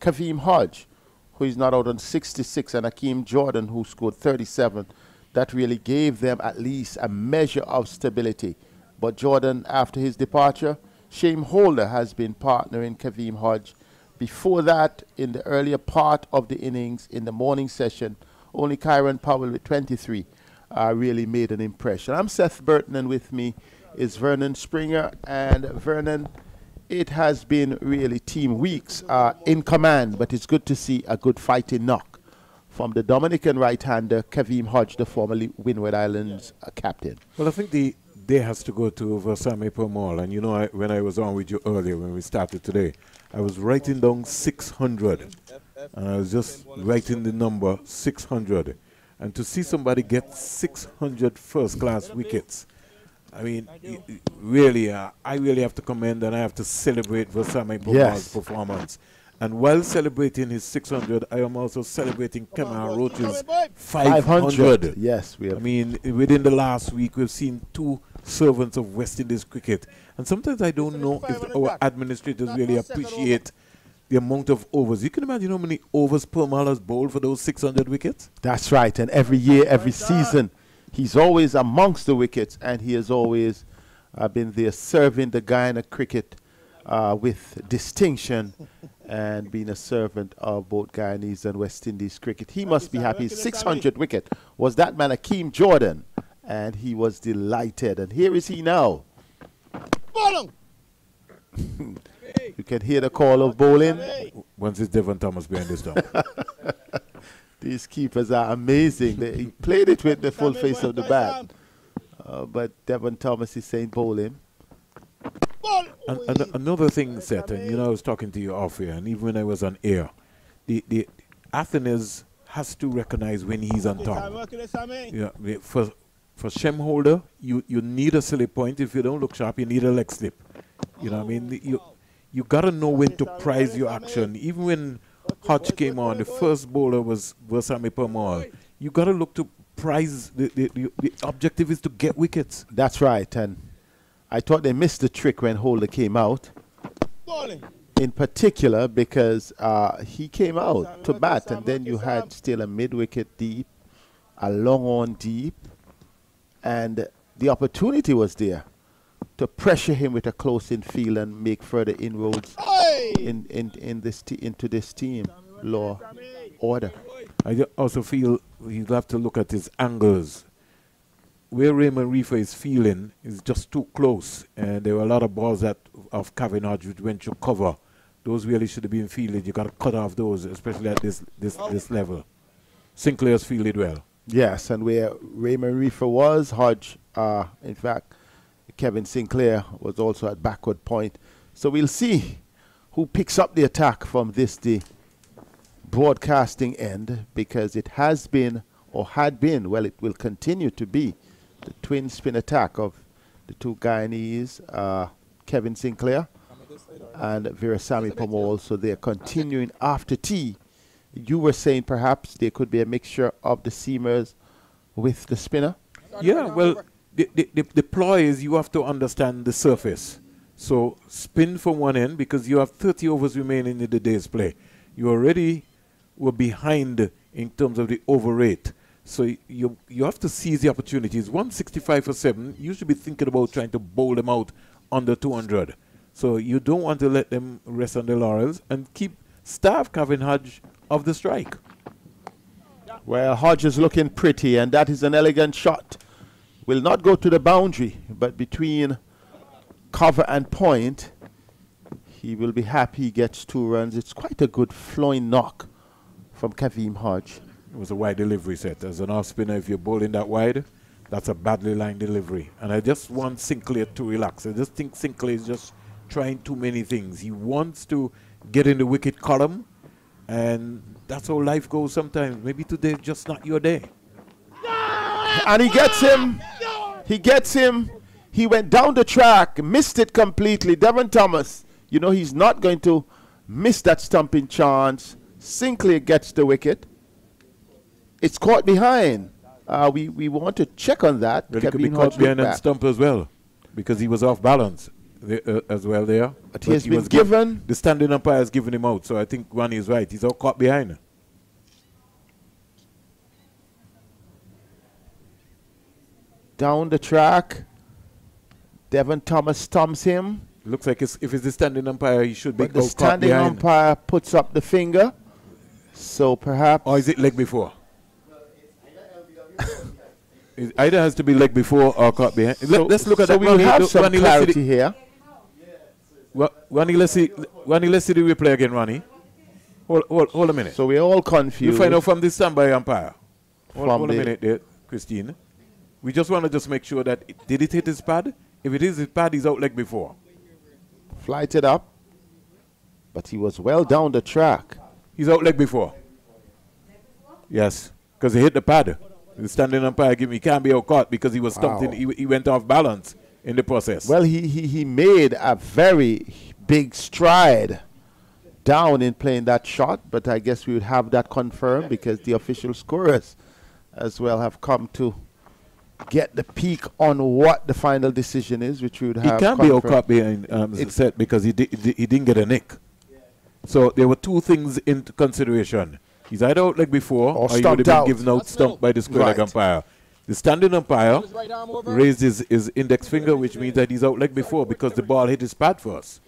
Kavem Hodge, who is not out on 66, and Akeem Jordan, who scored 37. That really gave them at least a measure of stability. But Jordan, after his departure, Shem Holder has been partnering Kavem Hodge. Before that, in the earlier part of the innings, in the morning session, only Kieran Powell with 23 uh, really made an impression. I'm Seth Burton, and with me is Vernon Springer. And Vernon, it has been really team Weekes uh, in command, but it's good to see a good fighting knock from the Dominican right-hander Kavem Hodge, the formerly Windward Islands uh, captain. Well, I think the day has to go to Veerasammy Permaul. And you know, I, when I was on with you earlier, when we started today, I was writing down 600. And I was just writing the number 600. And to see somebody get 600 first class wickets, I mean, really, uh, I really have to commend and I have to celebrate Veerasammy Permaul's yes. performance. And while celebrating his 600, I am also celebrating Kemar Roach's 500. 500. Yes, we have. I mean, within the last week, we've seen two servants of West Indies cricket. And sometimes I don't know if our administrators really appreciate the amount of overs. You can imagine how many overs Permaul has bowled for those 600 wickets? That's right. And every year, every season, he's always amongst the wickets and he has always uh, been there serving the Guyana cricket uh, with distinction and being a servant of both Guyanese and West Indies cricket. He must be happy. 600 wicket was that man Akeem Jordan and he was delighted. And here is he now. Bowling. *laughs* you can hear the call of bowling. Once it's Devon Thomas behind this down. *laughs* These keepers are amazing. They, he played it with the full face of the bat. Uh, but Devon Thomas is saying bowling. And, and another thing, Seth, and you know, I was talking to you off here, and even when I was on air, the, the Athanaze has to recognize when he's on top. Yeah, for for Shem holder, you, you need a silly point. If you don't look sharp, you need a leg slip. You know what I mean? You, you got to know when to prize your action. Even when Hodge came on, the first bowler was Veerasammy Permaul. You got to look to prize. The, the, the, the, objective is to get wickets. That's right. And I thought they missed the trick when Holder came out. In particular, because uh, he came out to bat, and then you had still a mid wicket deep, a long on deep, and the opportunity was there to pressure him with a close in field and make further inroads in, in, in this into this team law order. I also feel he'll have to look at his angles. Where Raymond Reifer is feeling is just too close, and there were a lot of balls that of Hodge which went to cover. Those really should have been fielded. You got to cut off those, especially at this this this level. Sinclair's fielded well. Yes, and where Raymond Reifer was, Hodge, uh, in fact, Kevin Sinclair was also at backward point. So we'll see who picks up the attack from this the broadcasting end because it has been or had been, well, it will continue to be the twin spin attack of the two Guyanese, uh, Kevin Sinclair and Veerasammy Permaul. So they're continuing after tea you were saying perhaps there could be a mixture of the seamers with the spinner? Yeah, well, the, the, the, the ploy is you have to understand the surface. So spin from one end because you have 30 overs remaining in the day's play. You already were behind in terms of the over rate. So you you have to seize the opportunities. 165 for 7, you should be thinking about trying to bowl them out under 200. So you don't want to let them rest on their laurels and keep staff Kavem Hodge of the strike. Well, Hodge is looking pretty, and that is an elegant shot. Will not go to the boundary, but between cover and point, he will be happy he gets two runs. It's quite a good flowing knock from Kavem Hodge. It was a wide delivery set. As an off spinner, if you're bowling that wide, that's a badly lined delivery. And I just want Sinclair to relax. I just think Sinclair is just trying too many things. He wants to get in the wicket column, and that's how life goes sometimes. Maybe today just not your day. And he gets him. He gets him. He went down the track, missed it completely. Devon Thomas, you know, he's not going to miss that stumping chance. Sinclair gets the wicket. It's caught behind. Uh, we, we want to check on that. But it could be caught behind and stump as well because he was off balance uh, as well there. But, but he has he been given. The standing umpire has given him out, so I think Ronnie is right. He's all caught behind. Down the track. Devon Thomas stumps him. Looks like it's, if it's the standing umpire, he should but be the standing umpire puts up the finger. So perhaps. Or is it leg before? It either has to be leg before or caught behind. Eh? So Let, us look at so that. we have some clarity here. Ronnie, let's see. Ronnie, let's see the replay again, Ronnie. Hold, hold, hold a minute. So we're all confused. You find out from the standby umpire. Hold, hold a minute there, Christine. We just want to just make sure that it, did it hit his pad? If it is his pad, he's out leg before. Flighted up, but he was well down the track. He's out leg before. Yes, because he hit the pad. The standing umpire give me can't be out caught because he was stumped wow. in. He, he went off balance in the process. Well, he, he, he made a very big stride down in playing that shot, but I guess we would have that confirmed because the official scorers as well have come to get the peak on what the final decision is, which we would have. He can't be out caught behind um, set because he, di he didn't get a nick. So there were two things into consideration. He's either out like before, or, or he would have been out. given out stumped by the square right. leg umpire. The standing umpire raised his, his index finger, which means that he's out like before because the ball hit his pad first.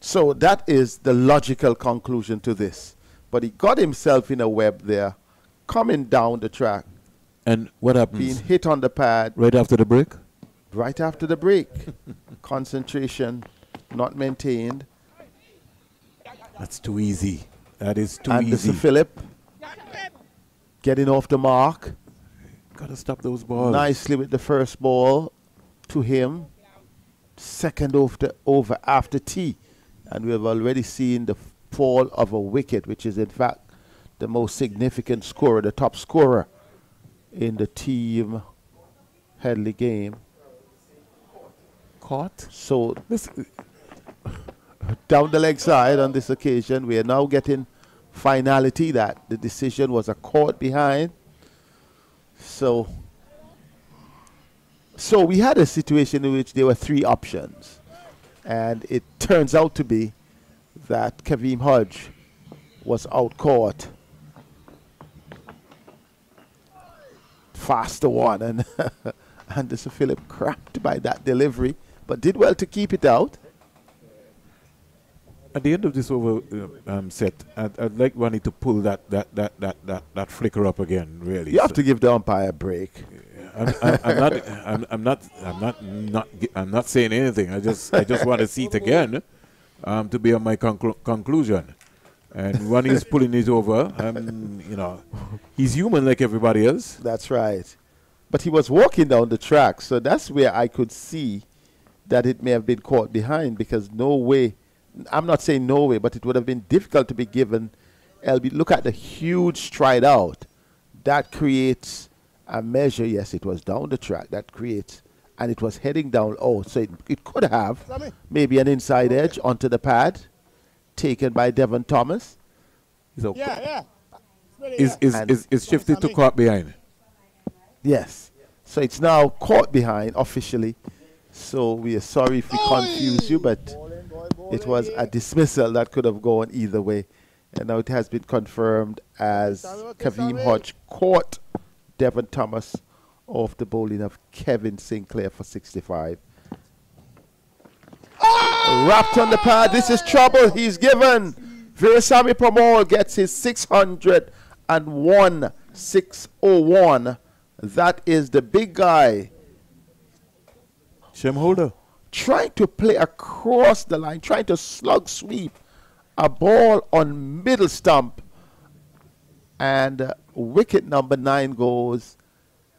So that is the logical conclusion to this. But he got himself in a web there, coming down the track. And what happens? Being hit on the pad. Right after the break? Right after the break. Concentration not maintained. That's too easy. That is too and easy. And Phillip getting off the mark. Got to stop those balls. Nicely with the first ball to him. Second over, over after T. And we have already seen the fall of a wicket, which is in fact the most significant scorer, the top scorer in the team Headley game. Caught? So this down the leg side on this occasion. We are now getting finality that the decision was a court behind. So, so we had a situation in which there were three options, and it turns out to be that Kavem Hodge was out caught. Faster one, and *laughs* Anderson Phillip cramped by that delivery, but did well to keep it out at the end of this over uh, um, set, I'd, I'd, like Ronnie to pull that, that, that, that, that, that flicker up again. Really, you have so to give the umpire a break. I'm, I, I'm, not. I'm, I'm, not. I'm not. Not. I'm not saying anything. I just. I just want to see it again, um, to be on my conclu conclusion. And Ronnie is pulling it over. Um, you know, he's human like everybody else. That's right. But he was walking down the track, so that's where I could see that it may have been caught behind because no way I'm not saying no way, but it would have been difficult to be given LB. Look at the huge stride out. That creates a measure. Yes, it was down the track. That creates, and it was heading down. Oh, so it, it could have maybe an inside edge onto the pad taken by Devon Thomas. So yeah, yeah. Is, is, is, is shifted to caught behind. Yes. So it's now caught behind officially. So we are sorry if we confuse you, but it was a dismissal that could have gone either way. And now it has been confirmed as Kavem Hodge caught Devon Thomas off the bowling of Kevin Sinclair for 65. Oh! Wrapped on the pad. This is trouble. He's given. Veerasammy Permaul gets his 601 601. That is the big guy. Shem Holder. Trying to play across the line, trying to slug sweep a ball on middle stump. And uh, wicket number nine goes.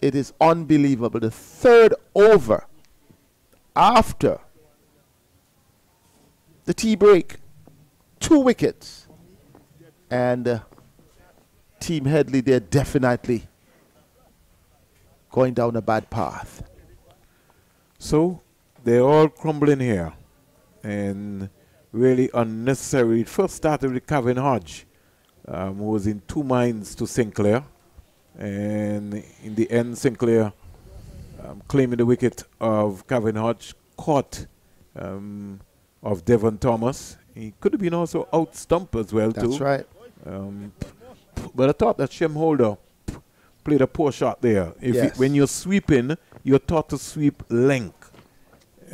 It is unbelievable. The third over after the tea break, two wickets. And uh, Team Headley, they're definitely going down a bad path. So they're all crumbling here. And really unnecessary. It first started with Kavem Hodge, um, who was in two minds to Sinclair. And in the end, Sinclair um, claiming the wicket of Kavem Hodge, caught um, of Devon Thomas. He could have been also out stump as well, That's too. That's right. Um, but I thought that Shem Holder played a poor shot there. If yes. it, when you're sweeping, you're taught to sweep length.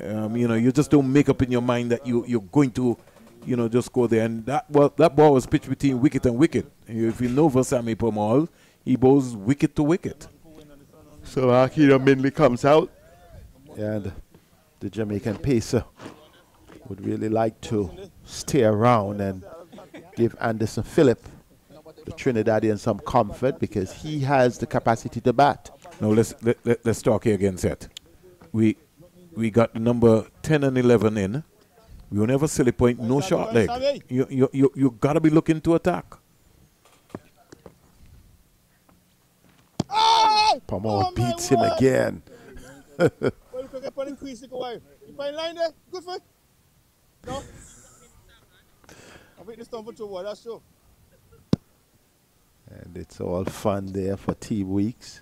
Um, you know, you just don't make up in your mind that you you're going to, you know, just go there. And that well, that ball was pitched between wicket and wicket. If you know Veerasammy Permaul, he bowls wicket to wicket. So Akira Mindley comes out, and the Jamaican pacer would really like to stay around and give Anderson Phillip, the Trinidadian, some comfort because he has the capacity to bat. Now let's let, let, let's talk here again, Seth. We we got number 10 and 11 in. We will never silly point, no short leg. You, you, you, you got to be looking to attack. Permaul beats him again. *laughs* Good for No? I think this time for two, that's true. And it's all fun there for Team Weekes.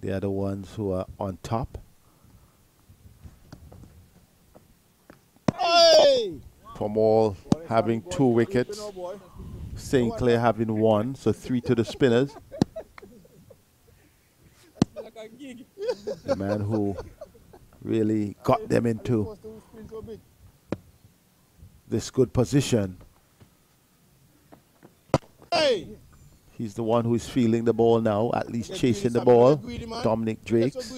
They are the ones who are on top. Permaul having two wickets. Sinclair having one, so three to the spinners. the man who really got them into this good position. He's the one who is feeling the ball now, at least chasing the ball. Dominic Drakes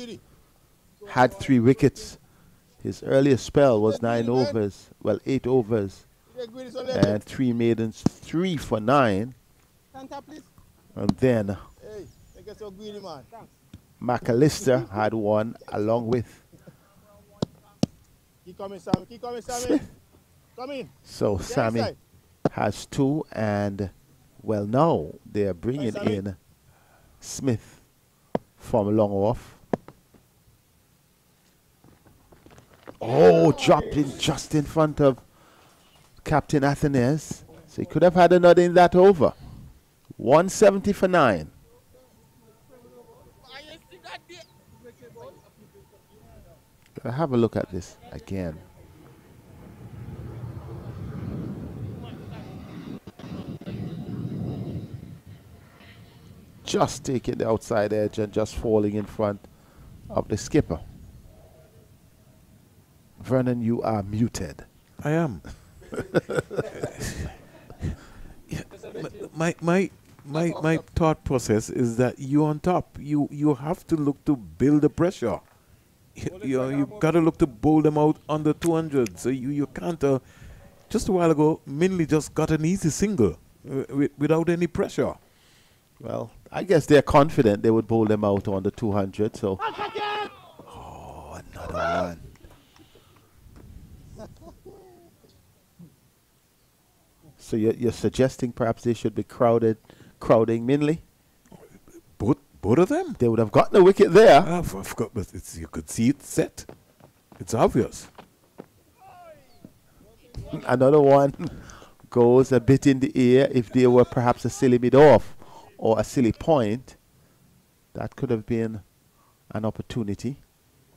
had three wickets. His earliest spell was nine overs, well, eight overs, and three maidens, three for nine. And then McAllister had one along with Keep coming, Sammy. Keep coming, Sammy. Come in. So Sammy has two, and well, now they are bringing in Smith from long off. Oh, dropped in just in front of Captain Athanaze. So he could have had another in that over. 170 for nine. Have a look at this again. Just taking the outside edge and just falling in front of the skipper. Vernon, you are muted. I am. *laughs* my my my my thought process is that you on top. You you have to look to build the pressure. You, you, you got to look to bowl them out under 200. So you, you can't. Uh, just a while ago, Mindley just got an easy single uh, without any pressure. Well, I guess they're confident they would bowl them out on the 200. So, oh, another one. So you're, you're suggesting perhaps they should be crowded, crowding Mindley? Both, both of them? They would have gotten a wicket there. Ah, I forgot, but it's, you could see it set. It's obvious. Another one goes a bit in the air. If there were perhaps a silly mid off or a silly point, that could have been an opportunity.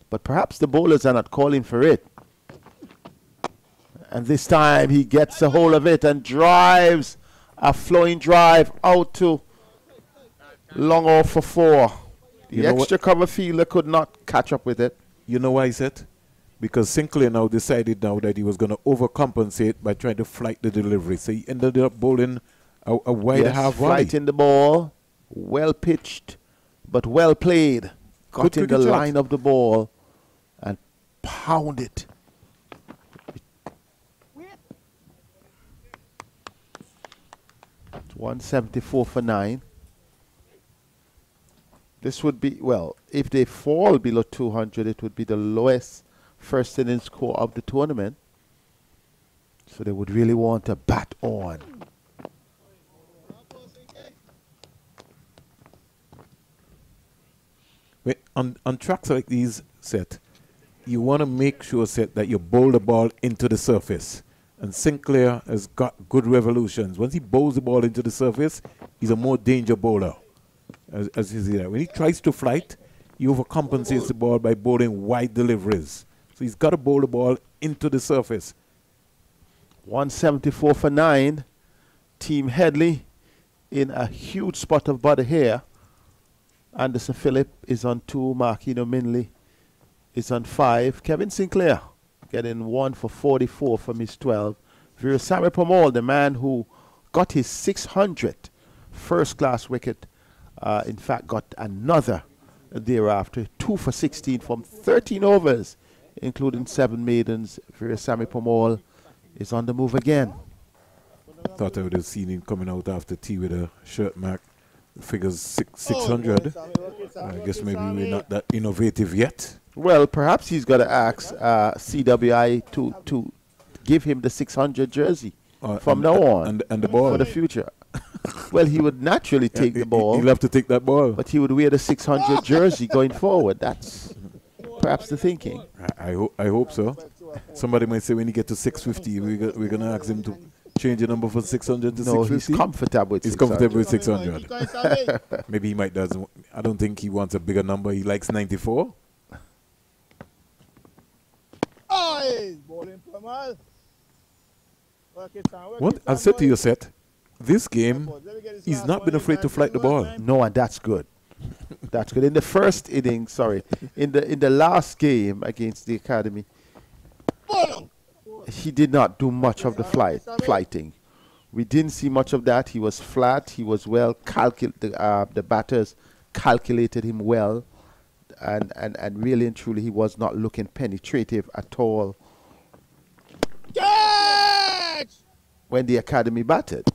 But perhaps the bowlers are not calling for it. And this time he gets a hold of it and drives a flowing drive out to long off for four. The You extra cover fielder could not catch up with it. You know why is it? Because Sinclair now decided now that he was going to overcompensate by trying to flight the delivery. So he ended up bowling a, a wide yes, half volley. flighting the ball, well pitched, but well played. Got Good in the shot. line of the ball and pound it. 174 for 9. This would be, well, if they fall below 200, it would be the lowest first inning score of the tournament. So they would really want to bat on. On, on tracks like these, set, you want to make sure, set, that you bowl the ball into the surface. And Sinclair has got good revolutions. Once he bowls the ball into the surface, he's a more danger bowler. As, as you see that. When he tries to flight, he overcompensates the ball by bowling wide deliveries. So he's got to bowl the ball into the surface. 174 for 9. Team Headley in a huge spot of bother here. Anderson Phillip is on 2. Marquino Mindley is on 5. Kevin Sinclair getting one for 44 from his 12. Veerasammy Permaul, the man who got his 600th first class wicket, uh, in fact, got another thereafter. Two for 16 from 13 overs, including seven maidens. Veerasammy Permaul is on the move again. Thought I would have seen him coming out after tea with a shirt mark. Figures six, 600. I guess maybe we're not that innovative yet. Well, perhaps he's got to ask uh, CWI to to give him the 600 jersey uh, from now on and, and the ball for the future. well, he would naturally take yeah, the ball. He'll have to take that ball. But he would wear the 600 jersey going forward. That's perhaps the thinking. I, I, ho I hope so. Somebody might say when he get to 650, we go, we're going to ask him to change the number from 600 to no, 650. he's comfortable with He's 600. comfortable with *laughs* 600. Maybe he might doesn't. I don't think he wants a bigger number. He likes 94. What I said to you, Seth, this game, he's not been afraid to flight the ball. No, and that's good. that's good. In the first inning, sorry, in the in the last game against the academy, he did not do much of the flight flighting. We didn't see much of that. He was flat. He was well calculated. Uh, the batters calculated him well, and, and and really and truly, he was not looking penetrative at all. Catch! When the academy batted,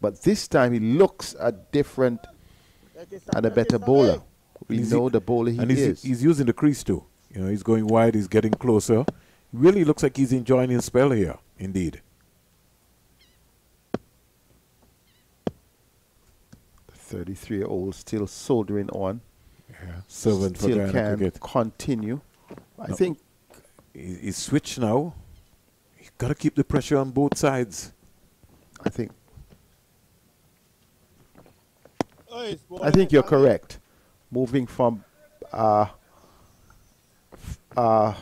but this time he looks a different and a better bowler. We He's- know the bowler he and he's, is. he's using the crease too. You know, he's going wide. He's getting closer. Really looks like he's enjoying his spell here. Indeed. Thirty-three year old still soldering on. Yeah. Servant for still Guyana can cricket. continue. I No. think He, he's switched now. He's got to keep the pressure on both sides. I think I think you're correct. Moving from uh, f- uh,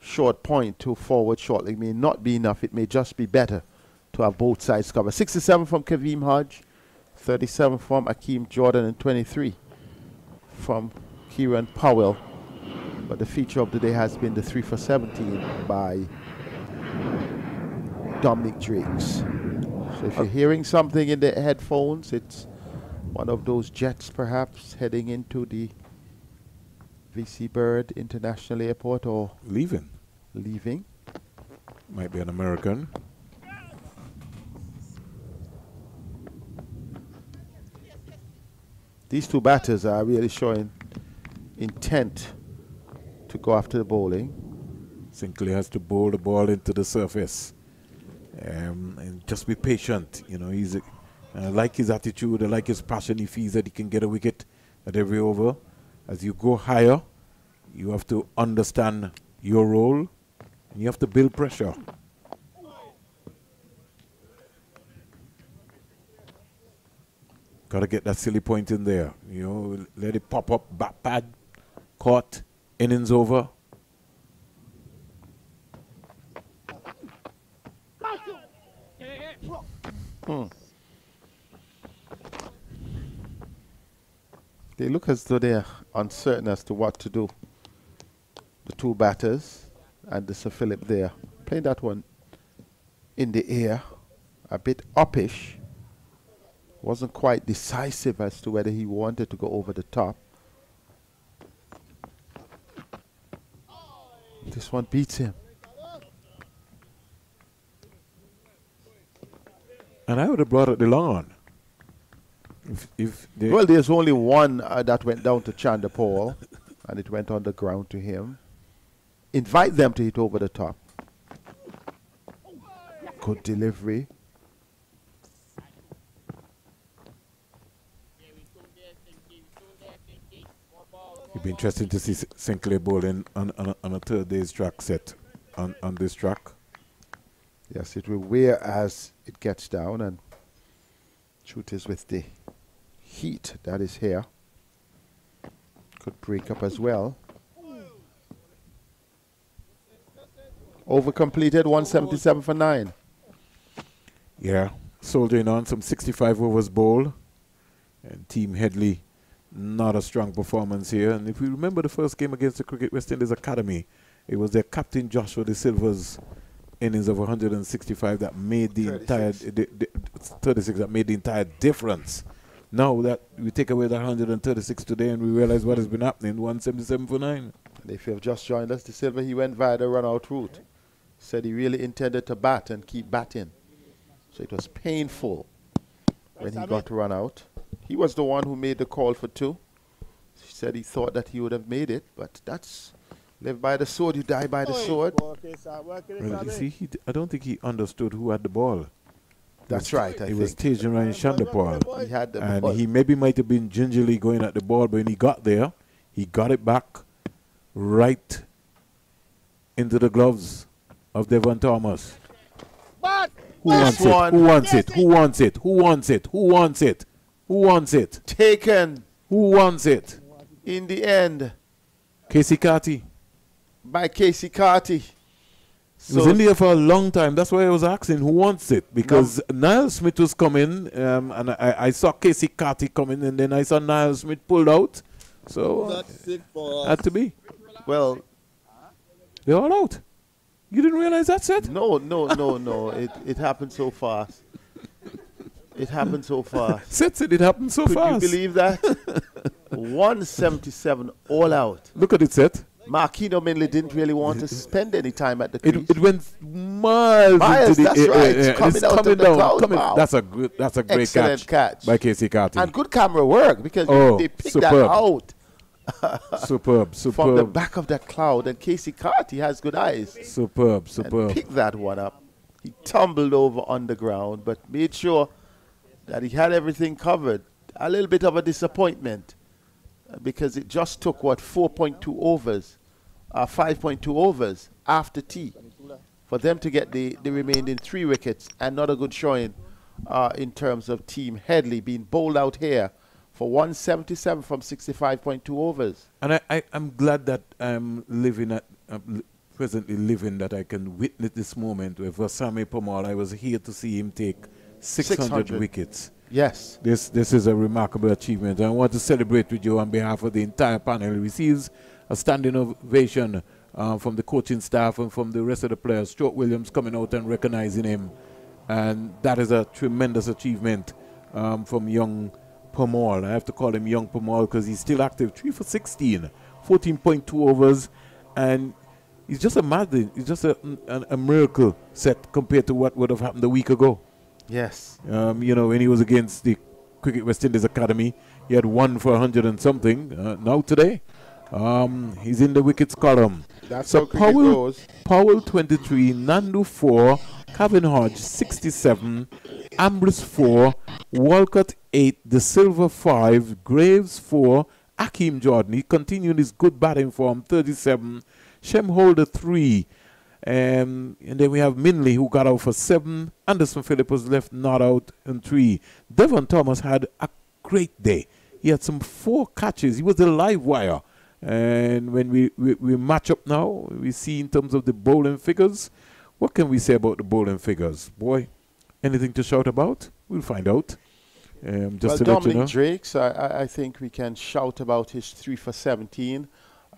short point to forward short leg may not be enough. It may just be better to have both sides covered. 67 from Kavem Hodge, 37 from Akeem Jordan, and 23 from Kieran Powell. But the feature of the day has been the 3 for 17 by Dominic Drakes. So if you're uh, hearing something in the headphones, it's one of those jets perhaps heading into the VC Bird International Airport or Leaving. leaving. Might be an American. These two batters are really showing intent to go after the bowling. Sinclair has to bowl the ball into the surface. Um, and just be patient. You know, he's I like his attitude. I like his passion. He feels that he can get a wicket at every over. As you go higher, you have to understand your role and you have to build pressure. Got to get that silly point in there. You know, let it pop up, back pad, caught, innings over. Hmm. They look as though they're uncertain as to what to do. The two batters and the Sir Philip there. Playing that one in the air, a bit uppish. Wasn't quite decisive as to whether he wanted to go over the top. This one beats him. And I would have brought it the long on. If, if well, there's only one uh, that went down to Chanderpaul, *laughs* and it went on the ground to him. Invite them to hit over the top. Good delivery. It'd be interesting to see Sinclair bowling on, on, on a third day's track set on, on this track. Yes, it will wear as it gets down and shooters with the heat that is here could break up as well. Over completed 177 for 9. Yeah, soldiering on some 65 overs bowl. And Team Headley, not a strong performance here. And if we remember the first game against the Cricket West Indies Academy, it was their captain Joshua Da Silva's innings of 165 that made the 36. entire the, the, 36 that made the entire difference. Now that we take away that 136 today and we realize what has been happening, 177 for 9. And if you have just joined us, Da Silva, he went via the run out route. Said he really intended to bat and keep batting. So it was painful when he got run out. He was the one who made the call for two. He said he thought that he would have made it, but that's Live by the sword, you die by the sword. Well, you see, he I don't think he understood who had the ball. That's right. I it was Tagenarine Chanderpaul. He had the and ball. he maybe might have been gingerly going at the ball, but when he got there, he got it back right into the gloves of Devon Thomas. But who wants it? Who wants it? Who wants it? Who wants it? Who wants it? Who wants it? Taken. Who wants it? In the end. Keacy Carty by Keacy Carty. So it was in there for a long time. That's why I was asking who wants it because no. Nial Smith was coming, um, and I, I, saw Keacy Carty coming, and then I saw Nial Smith pulled out. So That's it for had to be. Well, they're all out. You didn't realize that's it? No, no, no, no. it it happened so fast. It happened so fast. *laughs* Sets it. It happened so Could fast. Could you believe that? *laughs* 177 all out. Look at it, set. Marquino Mindley didn't really want to spend any time at the crease. It, it went miles, miles into the that's right. It's coming it's out coming of the down, cloud coming, wow. That's a good, that's a great Excellent catch, catch, by Keacy Carty. And good camera work because oh, they picked superb. that out. *laughs* superb, superb. From the back of that cloud. And Keacy Carty has good eyes. Superb, superb. And picked that one up. He tumbled over on the ground, but made sure that he had everything covered. A little bit of a disappointment uh, because it just took, what, 4.2 overs uh, 5.2 overs after tea for them to get the, the remaining three wickets and not a good showing uh, in terms of Team Headley being bowled out here for 177 from 65.2 overs. And I, I, am glad that I'm living at, uh, presently living that I can witness this moment where for Sammy Permaul, I was here to see him take 600, 600, wickets. Yes. This, this is a remarkable achievement. I want to celebrate with you on behalf of the entire panel. He receives a standing ovation uh, from the coaching staff and from the rest of the players. Stuart Williams coming out and recognizing him. And that is a tremendous achievement um, from young Permaul. I have to call him young Permaul because he's still active. 3 for 16, 14.2 overs. And he's just a mad He's just a, a, a, miracle set compared to what would have happened a week ago. Yes. Um, you know, when he was against the Cricket West Indies Academy, he had one for 100 and something. Uh, now today, um, he's in the wickets column. That's so how Powell, goes. Powell 23, Nandu 4, Kavem Hodge 67, Ambris 4, Walcott 8, Da Silva 5, Greaves 4, Akeem Jordan. He continued his good batting form 37, Shem Holder 3. Um, and then we have Mindley who got out for 7, Anderson Phillips was left not out in 3. Devon Thomas had a great day. He had some four catches. He was the live wire. And when we, we, we, match up now, we see in terms of the bowling figures, what can we say about the bowling figures? Boy, anything to shout about? We'll find out. Um, just well, Dominic you know. Drakes, I, I think we can shout about his 3 for 17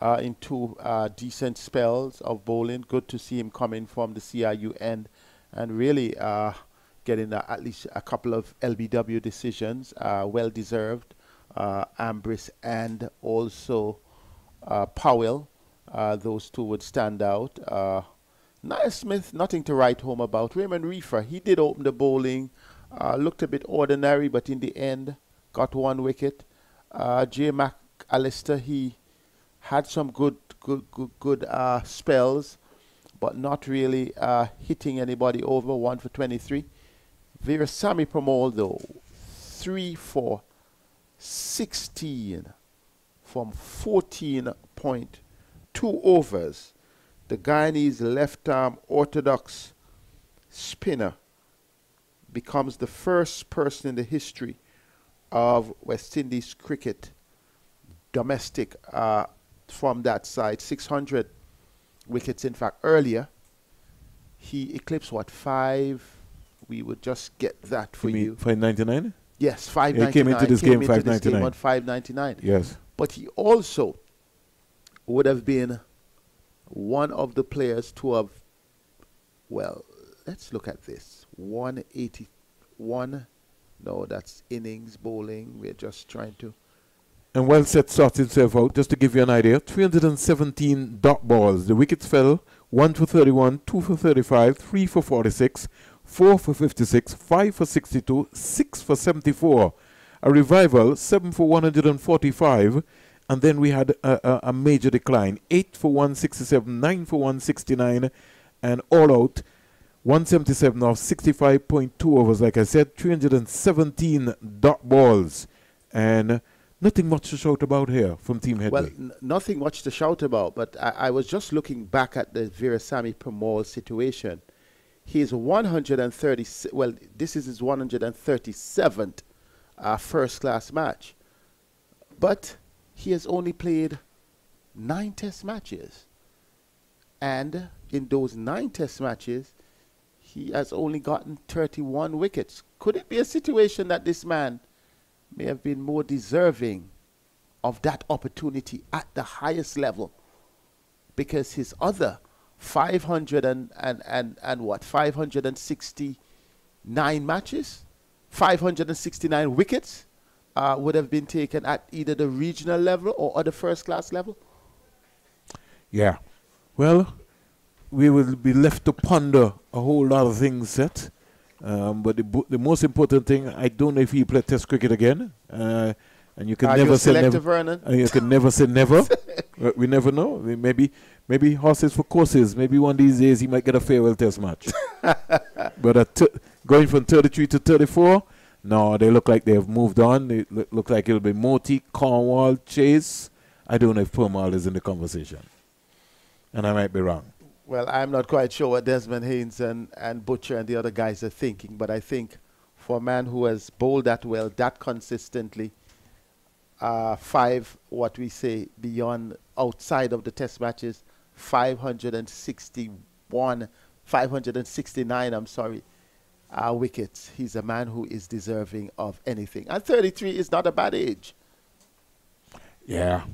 uh, in two uh, decent spells of bowling. Good to see him coming from the CIU end and really uh, getting at least a couple of LBW decisions, uh, well deserved. Uh, Ambrose and also uh, Powell those two would stand out. Uh, Nial Smith, nothing to write home about. Raymond Reifer, he did open the bowling. Looked a bit ordinary, but in the end, got one wicket. Uh, Jair McAllister, he had some good, good, good, good uh, spells, but not really uh, hitting anybody over. One for 23. Veerasammy Permaul, though, three for 16 from 14.2 overs. The Guyanese left arm orthodox spinner becomes the first person in the history of West Indies cricket domestic uh, from that side. 600 wickets, in fact, earlier. He eclipsed what, five? We would just get that for you. you. 599? Yes, 599. He came into this came game into this 599. game on 599. Yes. But he also would have been one of the players to have, well, let's look at this. 181. No, that's innings bowling. We're just trying to. And well set sorts himself out, just to give you an idea. 317 dot balls. The wickets fell 1 for 31, 2 for 35, 3 for 46, 4 for 56, 5 for 62, 6 for 74. A revival, 7 for 145. And then we had a, a, a major decline 8 for 167, 9 for 169, and all out 177 off 65.2 overs. Like I said, 317 dot balls. And nothing much to shout about here from Team Headley. Well, nothing much to shout about, but I, I was just looking back at the Veerasammy Permaul situation. He's 130. Well, this is his 137th uh, first class match. But he has only played nine test matches. And in those nine test matches, he has only gotten 31 wickets. Could it be a situation that this man may have been more deserving of that opportunity at the highest level? Because his other 500 and, and, and, and what, 569 matches, 569 wickets uh, would have been taken at either the regional level or other first class level? Yeah. Well, we will be left to ponder a whole lot of things, set. Um, but the, the most important thing, I don't know if he play Test cricket again. Uh, and you can Are never you say never. Vernon? And you can never say never. *laughs* Uh, we never know. Maybe, maybe horses for courses. Maybe one of these days he might get a farewell Test match. *laughs* but going from 33 to 34, no, they look like they have moved on. They look, look like it'll be Motie, Cornwall, Chase. I don't know if Permaul is in the conversation. And I might be wrong. Well, I'm not quite sure what Desmond Haynes and, and Butcher and the other guys are thinking, but I think for a man who has bowled that well, that consistently, uh, five, what we say, beyond, outside of the test matches, 561, 569, I'm sorry, uh, wickets. He's a man who is deserving of anything. And 33 is not a bad age. Yeah.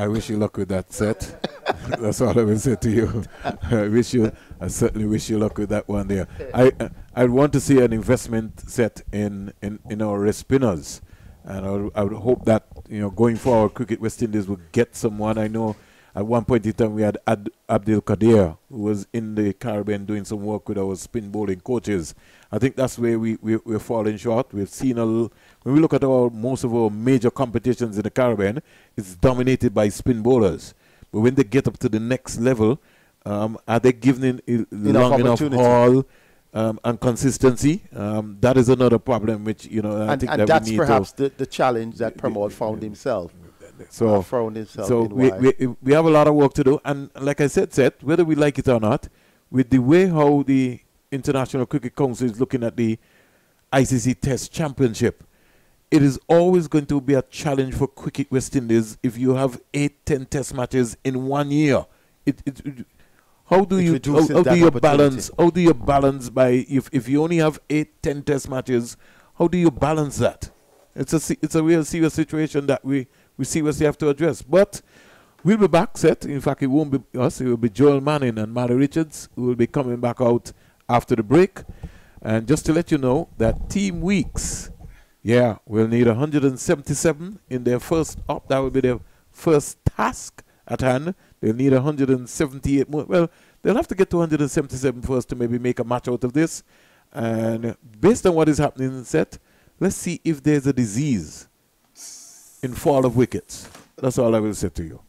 I wish you luck with that set. *laughs* That's all I will say to you. *laughs* I wish you, I certainly wish you luck with that one there. I uh, I want to see an investment set in, in, in our spinners. And I would, I would hope that, you know, going forward, Cricket West Indies will get someone. I know at one point in time we had Ad, Abdul Qadir, who was in the Caribbean doing some work with our spin bowling coaches. I think that's where we, we, we're falling short. We've seen a l- when we look at our most of our major competitions in the Caribbean, it's dominated by spin bowlers. But when they get up to the next level, um, are they given in, i- long enough opportunity. haul um, and consistency? Um, that is another problem which you know I and think and that that's we need perhaps the, the challenge that Permaul found himself. So so we, we we have a lot of work to do, and like I said, Seth, whether we like it or not, with the way how the International Cricket Council is looking at the ICC Test Championship, it is always going to be a challenge for Cricket West Indies if you have eight, ten Test matches in one year. It, it, it- how do It you how, how do you balance? How do you balance by if if you only have eight, ten Test matches? How do you balance that? It's a it's a real serious situation that we we seriously have to address. But we'll be back, set. In fact, it won't be us. It will be Joel Manning and Mali Richards who will be coming back out after the break. And just to let you know that Team Weekes, yeah, will need 177 in their first up. That will be their first task at hand They'll need 178 more. Well, they'll have to get to 177 first to maybe make a match out of this. And based on what is happening in set, let's see if there's a disease in fall of wickets. That's all I will say to you.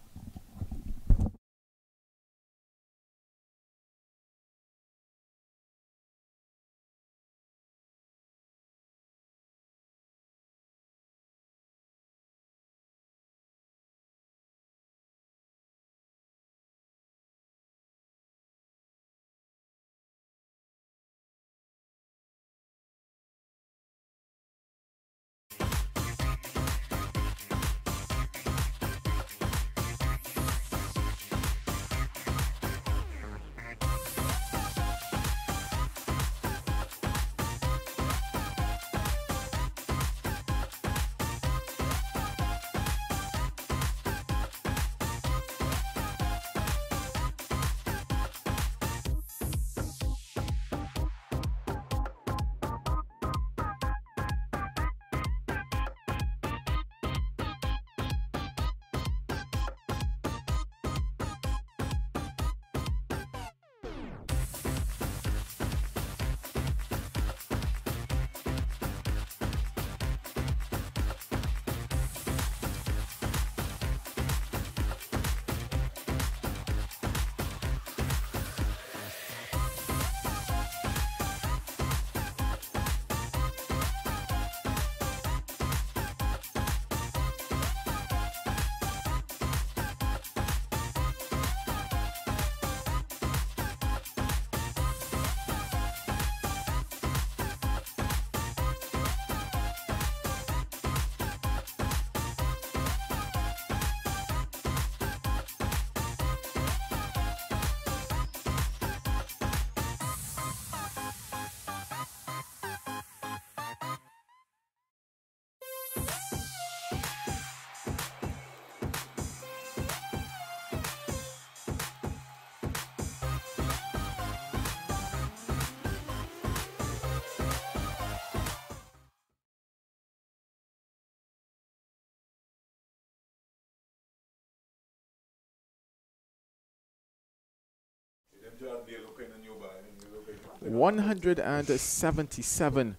One hundred and seventy-seven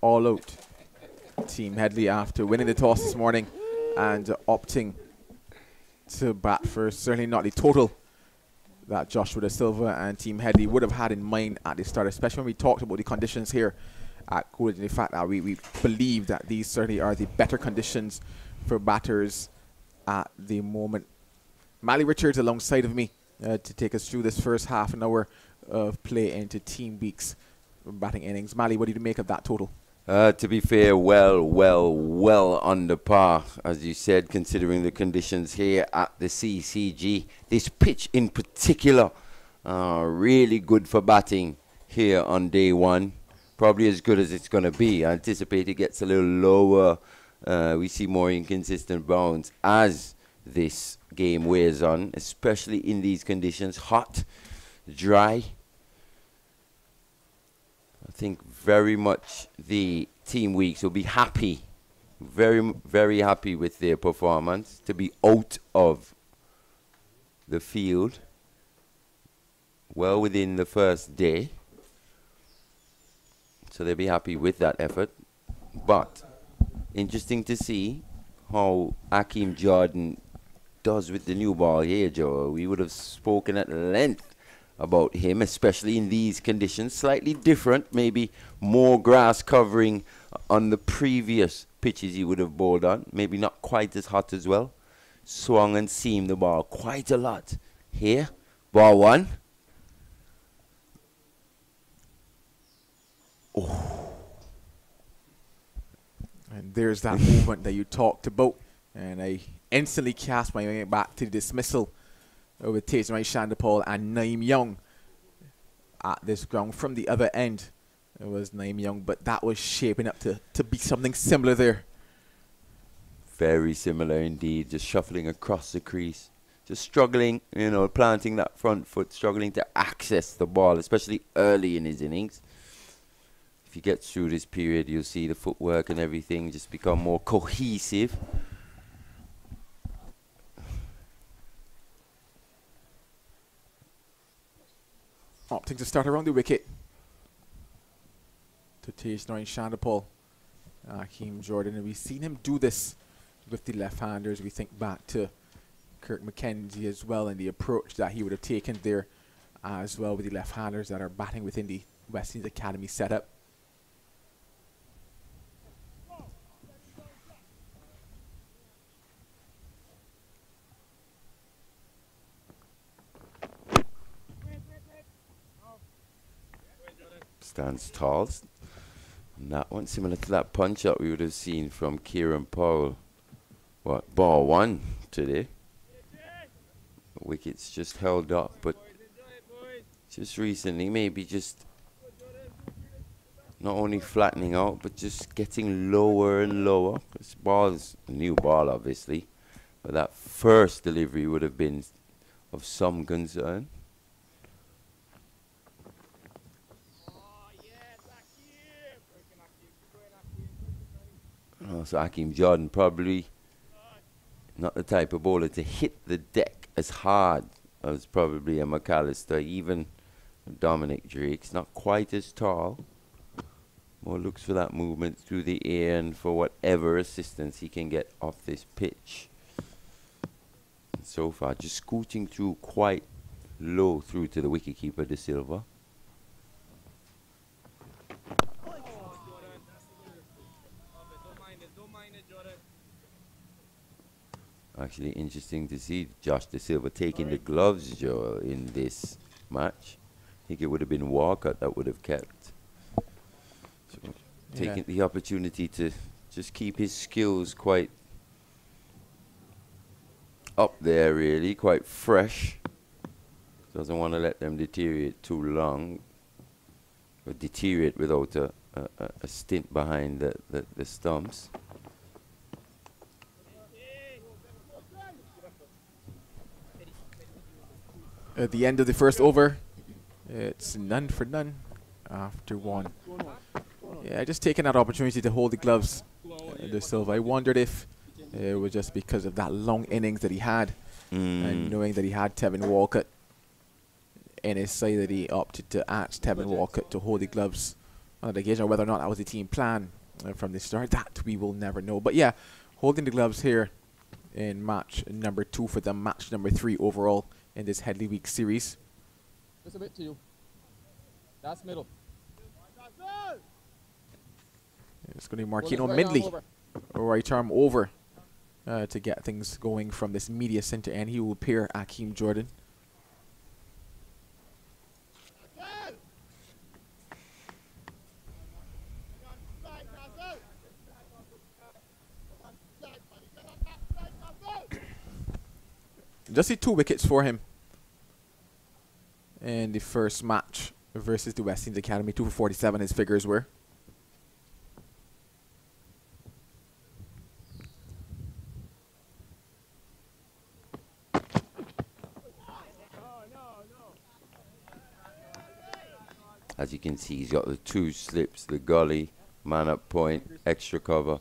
all out. Team Headley after winning the toss this morning and opting to bat first. Certainly not the total that Joshua Da Silva and Team Headley would have had in mind at the start, especially when we talked about the conditions here at Coolidge and the fact that we, we believe that these certainly are the better conditions for batters at the moment. Mali Richards alongside of me uh, to take us through this first half an hour of play into Team Weekes batting innings. Mali, what do you make of that total? Uh, to be fair, well, well, well under par, as you said, considering the conditions here at the CCG. This pitch in particular, uh, really good for batting here on day one. Probably as good as it's going to be. I anticipate it gets a little lower. Uh, we see more inconsistent bounds as this game wears on, especially in these conditions hot, dry. I think very much the team Weekes will be happy, very, very happy with their performance to be out of the field well within the first day. So they'll be happy with that effort. But interesting to see how Akeem Jordan does with the new ball here, Joe. We would have spoken at length about him, especially in these conditions. Slightly different, maybe more grass covering on the previous pitches he would have bowled on. Maybe not quite as hot as well. Swung and seamed the ball quite a lot. Here, ball one. Oh. And there's that *laughs* movement that you talked about. And I instantly cast my mind back to the dismissal with Tatum Chanderpaul and Nyeem Young at this ground from the other end. It was Nyeem Young, but that was shaping up to, to be something similar there. Very similar indeed, just shuffling across the crease. Just struggling, you know, planting that front foot, struggling to access the ball, especially early in his innings. If he gets through this period, you'll see the footwork and everything just become more cohesive. Oh, opting to start around the wicket. To Tej Norin Shandapol, Akeem Jordan. And we've seen him do this with the left-handers. We think back to Kirk McKenzie as well and the approach that he would have taken there as well with the left-handers that are batting within the West Indies Academy setup. Stands tall. And that one, similar to that punch up we would have seen from Kieran Powell. What, ball one today. Wickets just held up, but just recently, maybe just not only flattening out, but just getting lower and lower. This ball's a new ball, obviously, but that first delivery would have been of some concern. Oh, so Akeem Jordan probably not the type of bowler to hit the deck as hard as probably a McAllister, even Dominic Drakes not quite as tall. More looks for that movement through the air and for whatever assistance he can get off this pitch. And so far, just scooting through quite low through to the wicketkeeper, Da Silva. Actually, interesting to see Josh Da Silva taking the gloves, Joel, in this match. I think it would have been Walker that would have kept. So yeah. taking the opportunity to just keep his skills quite up there, really, quite fresh. Doesn't want to let them deteriorate too long, or deteriorate without a, a, a stint behind the, the, the stumps. At the end of the first over, it's none for none after one. Yeah, just taking that opportunity to hold the gloves, uh, Da Silva. I wondered if it was just because of that long innings that he had, mm. and knowing that he had Tevin Walcott in his side that he opted to ask Tevin Walcott to hold the gloves on the occasion, whether or not that was the team plan uh, from the start. That we will never know. But yeah, holding the gloves here in match number two for them, match number three overall in this Headley Weekes series. Just a bit to you. That's middle. It's going to be Marquino right Mindley. Right arm over uh, to get things going from this media center, and he will pair Akeem Jordan. Just see two wickets for him in the first match versus the West Indies Academy. 2 for 47 his figures were. As you can see, he's got the two slips, the gully, man up point, extra cover,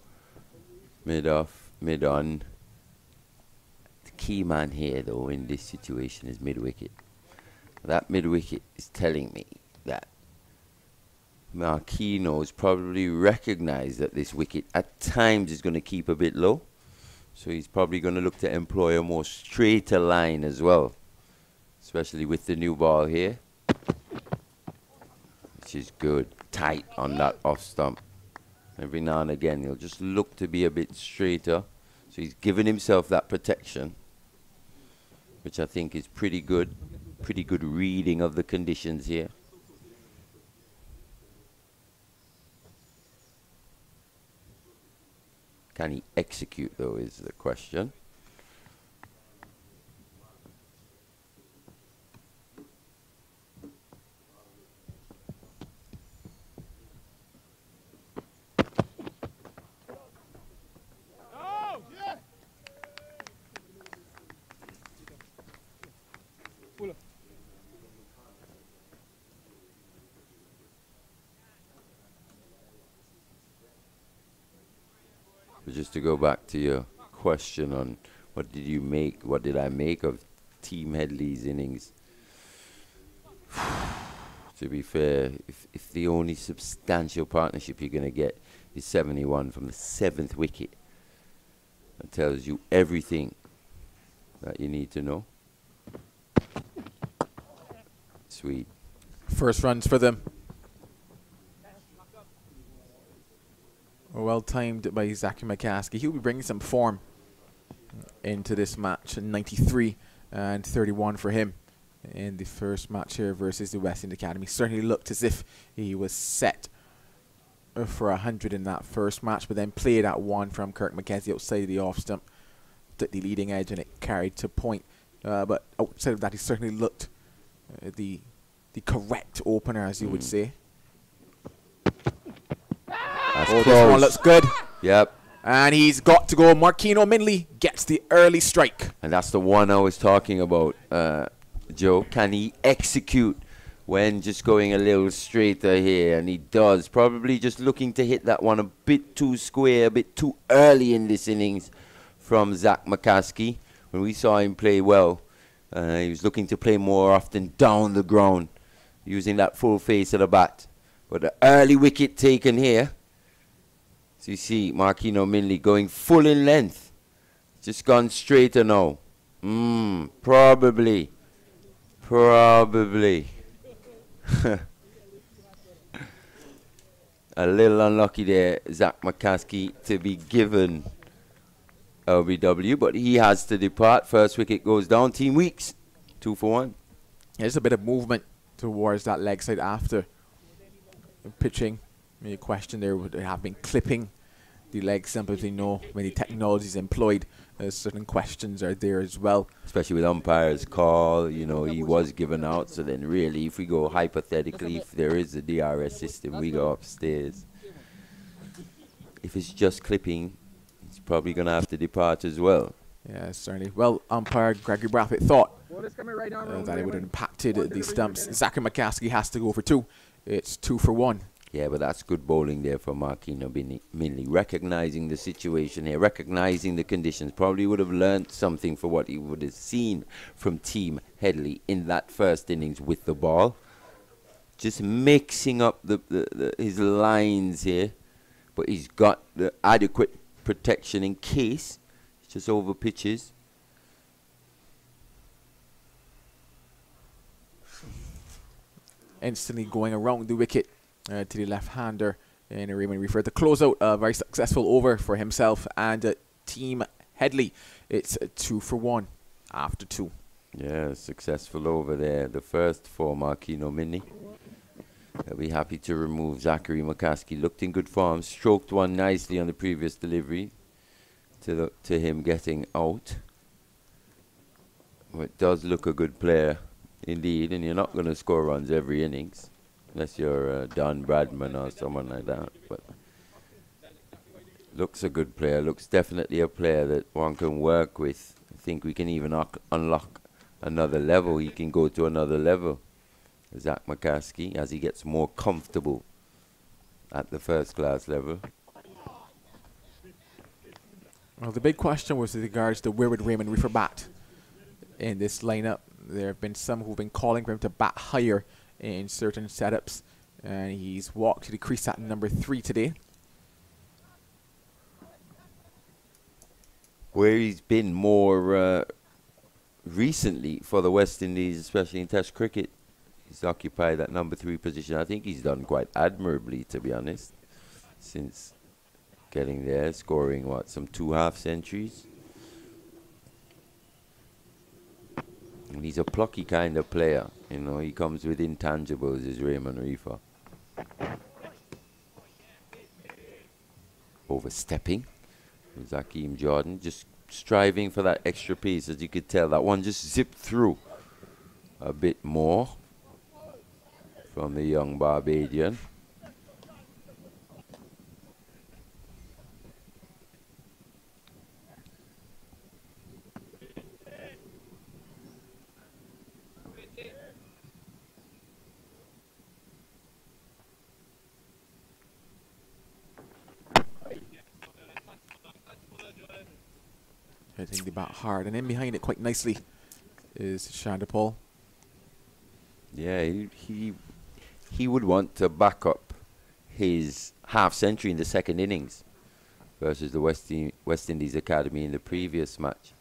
mid off, mid on key man here, though, in this situation is mid wicket. That mid wicket is telling me that Marquino's probably recognized that this wicket at times is going to keep a bit low. So he's probably going to look to employ a more straighter line as well, especially with the new ball here, which is good, tight on that off stump. Every now and again, he'll just look to be a bit straighter. So he's given himself that protection which I think is pretty good, pretty good reading of the conditions here. Can he execute, though, is the question. Just to go back to your question on what did you make, what did I make of Team Headley's innings? *sighs* To be fair, if, if the only substantial partnership you're going to get is 71 from the seventh wicket, that tells you everything that you need to know. Sweet. First runs for them. Well timed by Zachary McCaskie. He'll be bringing some form into this match. 93 and 31 for him in the first match here versus the West Indies Academy. Certainly looked as if he was set for 100 in that first match, but then played at one from Kirk McKenzie outside the off stump, took the leading edge, and it carried to point. Uh, but outside of that, he certainly looked uh, the the correct opener, as you mm. would say. That's oh, close. this one looks good. Yep. And he's got to go. Marquino Mindley gets the early strike. And that's the one I was talking about, uh, Joe. Can he execute when just going a little straighter here? And he does. Probably just looking to hit that one a bit too square, a bit too early in this innings from Zach McCaskie. When we saw him play well, uh, he was looking to play more often down the ground, using that full face of the bat. But the early wicket taken here so you see Marquino Mindley going full in length. Just gone straighter now. Mmm, probably. Probably. *laughs* a little unlucky there, Zach McCaskie, to be given LBW, but he has to depart. First wicket goes down. Team Weekes, two for one. There's a bit of movement towards that leg side after pitching. Maybe a question there would have been clipping the leg simply know many technologies employed. Uh, certain questions are there as well. Especially with umpire's call, you know, he was given out. So then, really, if we go hypothetically, if there is a DRS system, we go upstairs. If it's just clipping, he's probably going to have to depart as well. Yeah, certainly. Well, umpire Gregory Brathwaite thought uh, that it would have impacted the stumps. Zachary McCaskie has to go for two. It's two for one. Yeah, but that's good bowling there for Marquino Mindley. Recognizing the situation here, recognizing the conditions. Probably would have learned something for what he would have seen from Team Headley in that first innings with the ball. Just mixing up the, the, the his lines here. But he's got the adequate protection in case. It's just over pitches. Instantly going around the wicket to the left-hander in Raymond Reifer. The closeout, a uh, very successful over for himself and uh, Team Headley. It's two for one after two. Yeah, successful over there. The first for Marquino Mindley. I'll be happy to remove Zachary McCaskie. Looked in good form. Stroked one nicely on the previous delivery to the, to him getting out. It does look a good player indeed, and you're not going to score runs every innings unless you're uh, Don Bradman or someone like that. But looks a good player. Looks definitely a player that one can work with. I think we can even unlock another level. He can go to another level. Zach McCaskie as he gets more comfortable at the first class level. Well, the big question was with regards to where would Raymond Reifer bat in this lineup. There have been some who've been calling for him to bat higher in certain setups. And he's walked to the crease at number three today. Where he's been more uh, recently for the West Indies, especially in Test cricket, he's occupied that number three position. I think he's done quite admirably, to be honest, since getting there, scoring what some two half centuries. He's a plucky kind of player. You know, he comes with intangibles, is Raymond Reifer. Overstepping. Zakeem Jordan just striving for that extra piece. As you could tell, that one just zipped through a bit more from the young Barbadian. Hitting the bat hard. And in behind it quite nicely is Chanderpaul. Yeah, he, he he would want to back up his half century in the second innings versus the West, West Indies Academy in the previous match.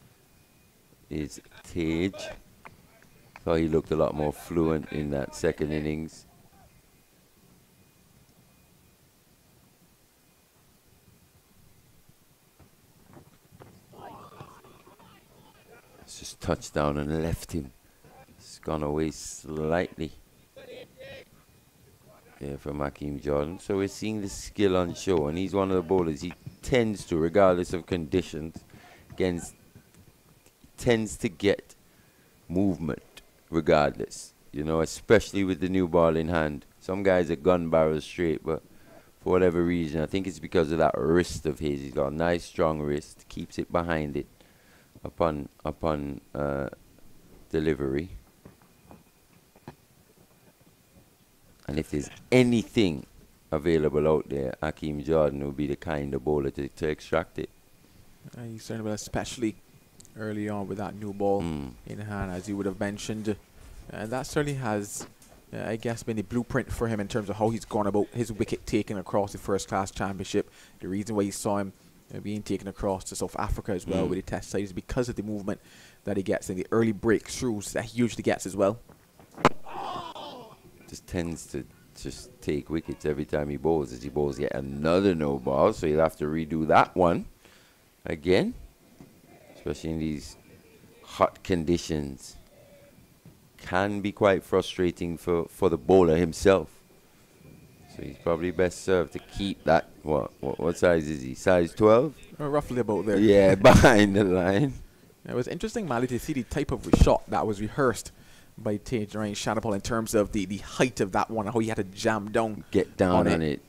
Is Tage. Thought he looked a lot more fluent in that second innings. It's touched down and left him. It's gone away slightly. Yeah, from Hakeem Jordan. So we're seeing the skill on show, and he's one of the bowlers. He tends to, regardless of conditions, against tends to get movement regardless. You know, especially with the new ball in hand. Some guys are gun barrels straight, but for whatever reason, I think it's because of that wrist of his. He's got a nice strong wrist, keeps it behind it upon upon uh, delivery. And if there's anything available out there, Hakeem Jordan will be the kind of bowler to, to extract it. Uh, he certainly will, especially early on with that new ball mm. in hand, as you would have mentioned. And that certainly has, uh, I guess, been the blueprint for him in terms of how he's gone about his wicket taking across the first class championship. The reason why you saw him being taken across to South Africa as well mm. with the test side is because of the movement that he gets and the early breakthroughs that he usually gets as well just tends to just take wickets every time he bowls. As he bowls yet another no ball, so he'll have to redo that one again, especially in these hot conditions. Can be quite frustrating for, for the bowler himself. So he's probably best served to keep that. What what, what size is he? Size 12? Uh, roughly about there. Yeah, *laughs* behind the line. It was interesting, Mali, to see the type of shot that was rehearsed by Tagenarine Chanderpaul in terms of the, the height of that one, how he had to jam down. Get down on, on it.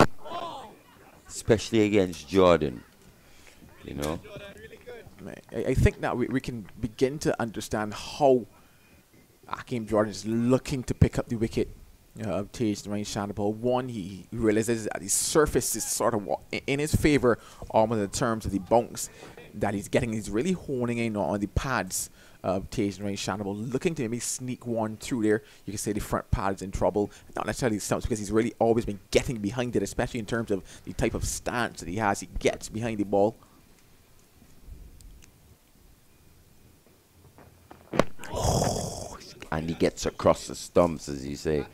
it. Especially against Jordan. You know? I, I think that we, we can begin to understand how Hakeem Jordan is looking to pick up the wicket uh, of Tagenarine Chanderpaul. One, he realizes that the surface is sort of in his favor, almost in terms of the bunks that he's getting. He's really honing in on the pads of Tagenarine Chanderpaul, looking to maybe sneak one through there. You can say the front pad is in trouble. Not necessarily stumps because he's really always been getting behind it, especially in terms of the type of stance that he has. He gets behind the ball. *sighs* *sighs* *sighs* and he gets across the stumps, as you say.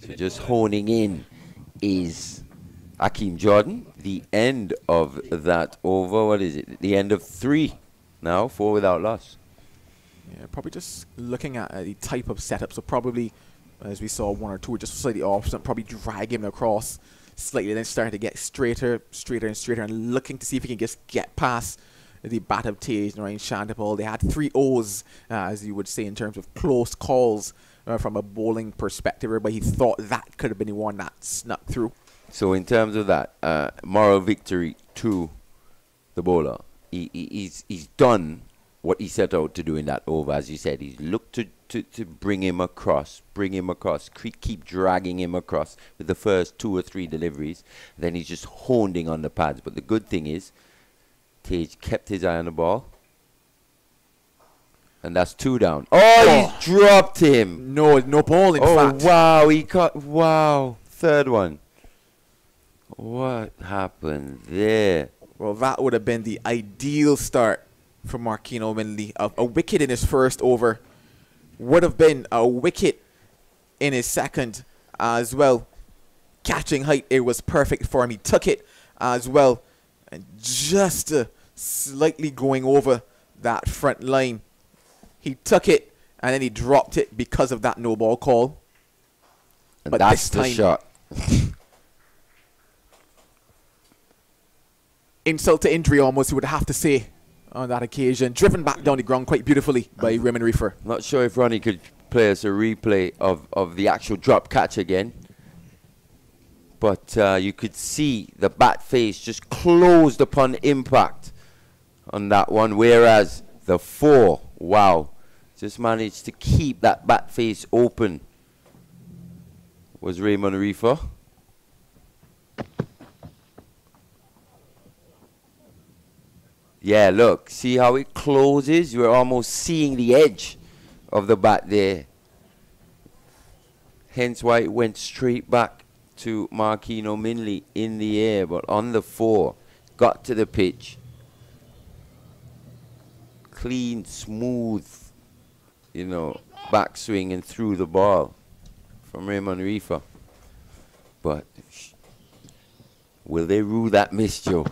So just honing in is Hakeem Jordan. The end of that over. What is it? The end of three now, four without loss. Yeah, probably just looking at uh, the type of setup. So probably, as we saw, one or two were just slightly off. So probably drag him across slightly, then starting to get straighter, straighter and straighter, and looking to see if he can just get past the bat of Tagenarine Chanderpaul. They had three O's, uh, as you would say, in terms of close calls uh, from a bowling perspective, but he thought that could have been the one that snuck through. So in terms of that, uh, moral victory to the bowler. He, he, he's, he's done what he set out to do in that over. As you said, he's looked to, to, to bring him across, bring him across, keep dragging him across with the first two or three deliveries. Then he's just honing on the pads. But the good thing is, Tage kept his eye on the ball. And that's two down. Oh, oh. he's dropped him. No, no ball in oh, fact. wow, he caught, wow. Third one. What happened there? Well, that would have been the ideal start for Marquino Mindley. A, a wicket in his first over would have been a wicket in his second as well. Catching height, it was perfect for him. He took it as well. And just uh, slightly going over that front line. He took it and then he dropped it because of that no ball call. And but that's the shot. *laughs* insult to injury almost, you would have to say on that occasion. Driven back down the ground quite beautifully by Raymond Reifer. Not sure if Ronnie could play us a replay of, of the actual drop catch again. But uh, you could see the bat face just closed upon impact on that one, whereas the four, wow, just managed to keep that bat face open was Raymond Reifer. Yeah, look, see how it closes? You're almost seeing the edge of the bat there. Hence why it went straight back to Marquino Mindley in the air, but on the four, got to the pitch. Clean, smooth, you know, backswing and through the ball from Raymond Reifer. But will they rule that miss, Joe?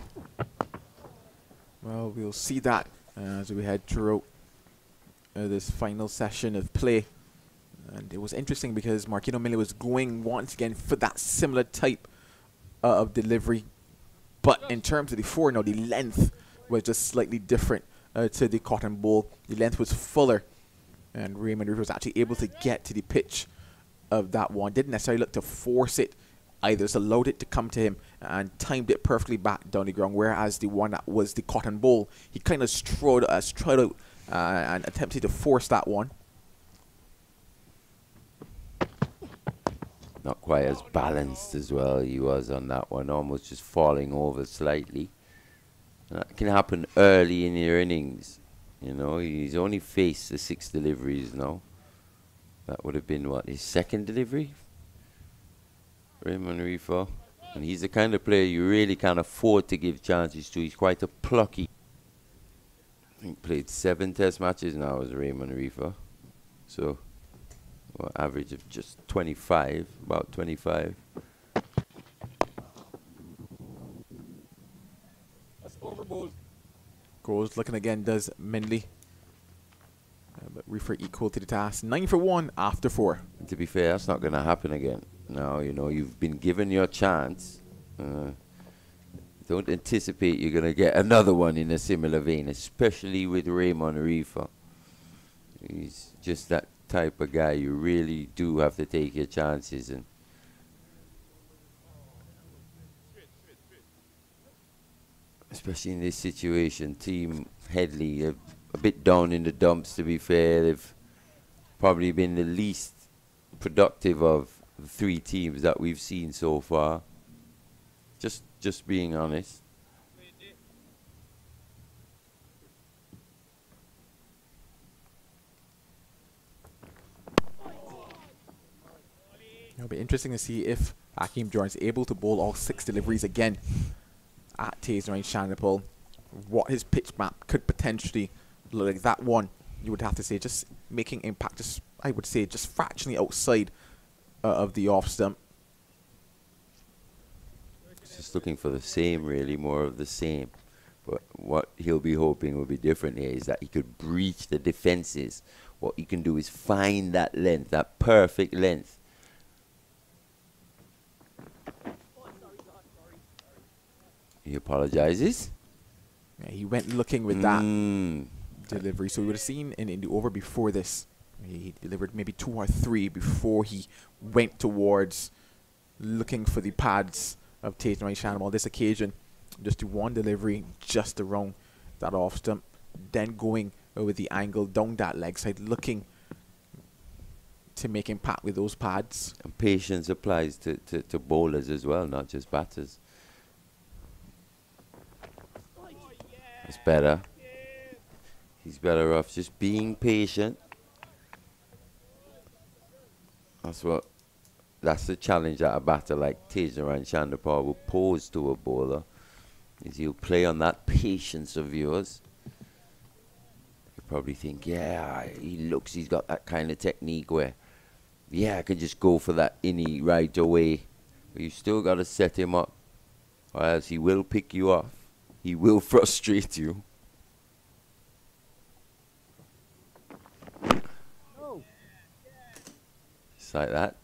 Well, we'll see that uh, as we head through uh, this final session of play. And it was interesting because Marquino Mindley was going once again for that similar type uh, of delivery. But in terms of the four, now the length was just slightly different uh, to the cotton bowl. The length was fuller. And Raymond was actually able to get to the pitch of that one. Didn't necessarily look to force it. Either just allowed it to come to him and timed it perfectly back down the ground. Whereas the one that was the cotton bowl, he kind of strode, uh, strode out uh, and attempted to force that one. Not quite as balanced as well he was on that one, almost just falling over slightly. That can happen early in your innings. You know, he's only faced the six deliveries now. That would have been what his second delivery. Raymond Reifer. And he's the kind of player you really can't afford to give chances to. He's quite a plucky. I think played seven test matches now as Raymond Reifer. So well, average of just 25, about 25. That's overboard. Goes looking again, does Mindley. Uh, but Reifer equal to the task. Nine for one after four. To be fair, that's not going to happen again. Now, you know, you've been given your chance. Uh, don't anticipate you're going to get another one in a similar vein, especially with Raymond Reifer. He's just that type of guy. You really do have to take your chances and especially in this situation, Team Headley a, a bit down in the dumps. To be fair, they've probably been the least productive of the three teams that we've seen so far. Just, just being honest. It'll be interesting to see if Akeem Jordan is able to bowl all six deliveries again at Tagenarine Chanderpaul. What his pitch map could potentially look like. That one, you would have to say, just making impact, just I would say, just fractionally outside uh, of the off stump. Just looking for the same, really, more of the same. But what he'll be hoping will be different here is that he could breach the defenses. What he can do is find that length, that perfect length, He apologizes. Yeah, he went looking with mm. that delivery. So we would have seen in, in the over before this, he delivered maybe two or three before he went towards looking for the pads of Tate and On this occasion, just do one delivery just around that off stump, then going with the angle down that leg side, looking to make impact with those pads. And patience applies to, to, to bowlers as well, not just batters. It's better. He's better off just being patient. That's what. That's the challenge that a batter like Tagenarine Chanderpaul will pose to a bowler. Is he'll play on that patience of yours. You probably think, yeah, he looks, he's got that kind of technique where, yeah, I can just go for that innie right away. But you still got to set him up, or else he will pick you off. He will frustrate you. Just like that.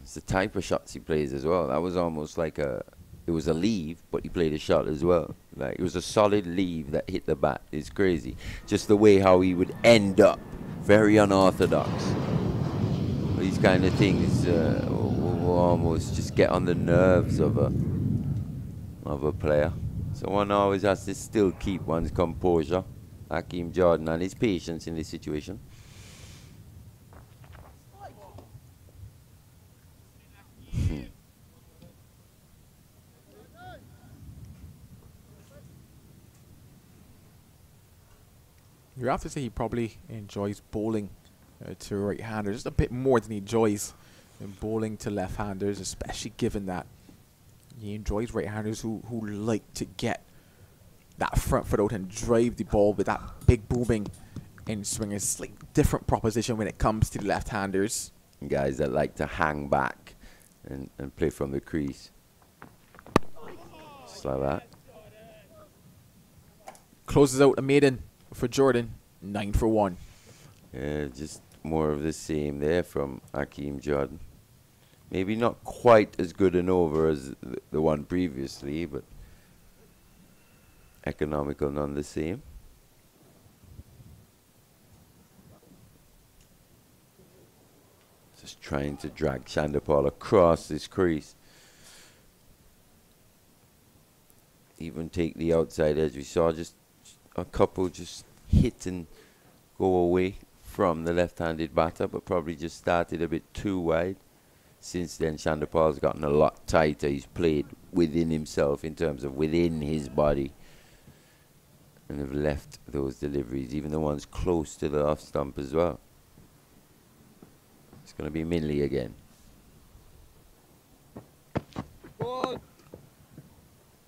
It's the type of shots he plays as well. That was almost like a, it was a leave, but he played a shot as well. Like it was a solid leave that hit the bat. It's crazy. Just the way how he would end up, very unorthodox. These kind of things uh, will almost just get on the nerves of a of a player. So one always has to still keep one's composure. Hakeem Jordan and his patience in this situation. You have to say he probably enjoys bowling uh, to right-handers just a bit more than he enjoys in bowling to left-handers, especially given that he enjoys right-handers who, who like to get that front foot out and drive the ball with that big booming in swing. It's like different proposition when it comes to the left-handers. Guys that like to hang back and, and play from the crease. Just like that. Closes out a maiden for Jordan, nine for one. Yeah, just more of the same there from Hakeem Jordan. Maybe not quite as good an over as the, the one previously, but economical none the same. Just trying to drag Chanderpaul across this crease. Even take the outside edge. We saw just a couple just hit and go away from the left-handed batter, but probably just started a bit too wide. Since then, Chanderpaul's gotten a lot tighter. He's played within himself in terms of within his body and have left those deliveries, even the ones close to the off stump as well. It's going to be Mindley again.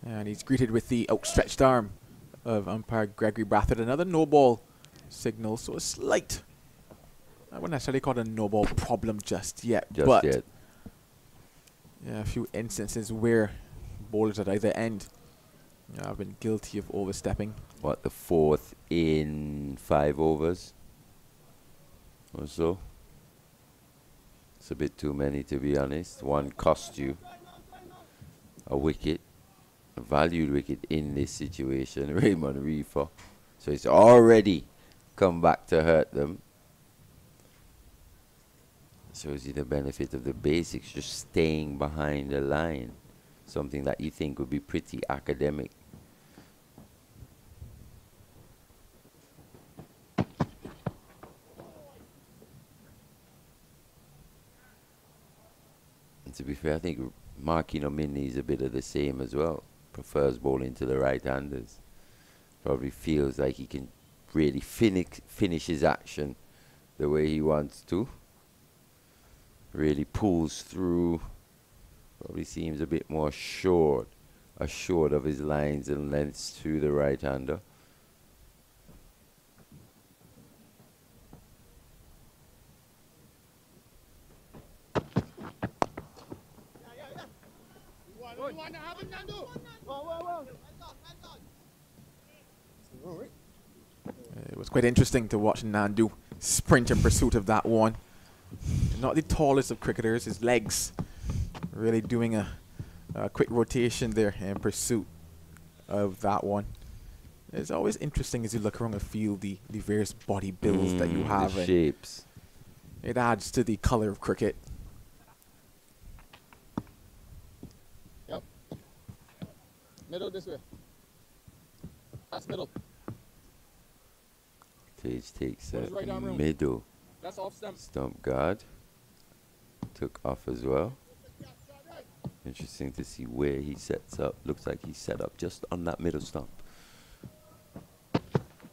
And he's greeted with the outstretched arm of umpire Gregory Brathwaite. Another no ball signal, so a slight, I wouldn't necessarily call it a no ball problem just yet, just but yet. Yeah, a few instances where bowlers at either end I've been guilty of overstepping. What, the fourth in five overs or so? It's a bit too many, to be honest. One cost you a wicket, a valued wicket in this situation, *laughs* Raymond Reifer. So it's already come back to hurt them. Shows you the benefit of the basics, just staying behind the line. Something that you think would be pretty academic. And to be fair, I think Marquino Mindley is a bit of the same as well. Prefers bowling to the right-handers. Probably feels like he can really finish finish his action the way he wants to. Really pulls through. Probably seems a bit more short, assured of his lines and lengths to the right-hander. It was quite interesting to watch Nandu sprint in pursuit of that one. Not the tallest of cricketers, his legs really doing a, a quick rotation there in pursuit of that one. It's always interesting as you look around the field, the, the various body builds that you Mm, have. The shapes. It adds to the color of cricket. Yep. Middle this way. That's middle. Page takes What is right arm room? middle. That's off stump. Stump guard. Took off as well. Interesting to see where he sets up. Looks like he set up just on that middle stump.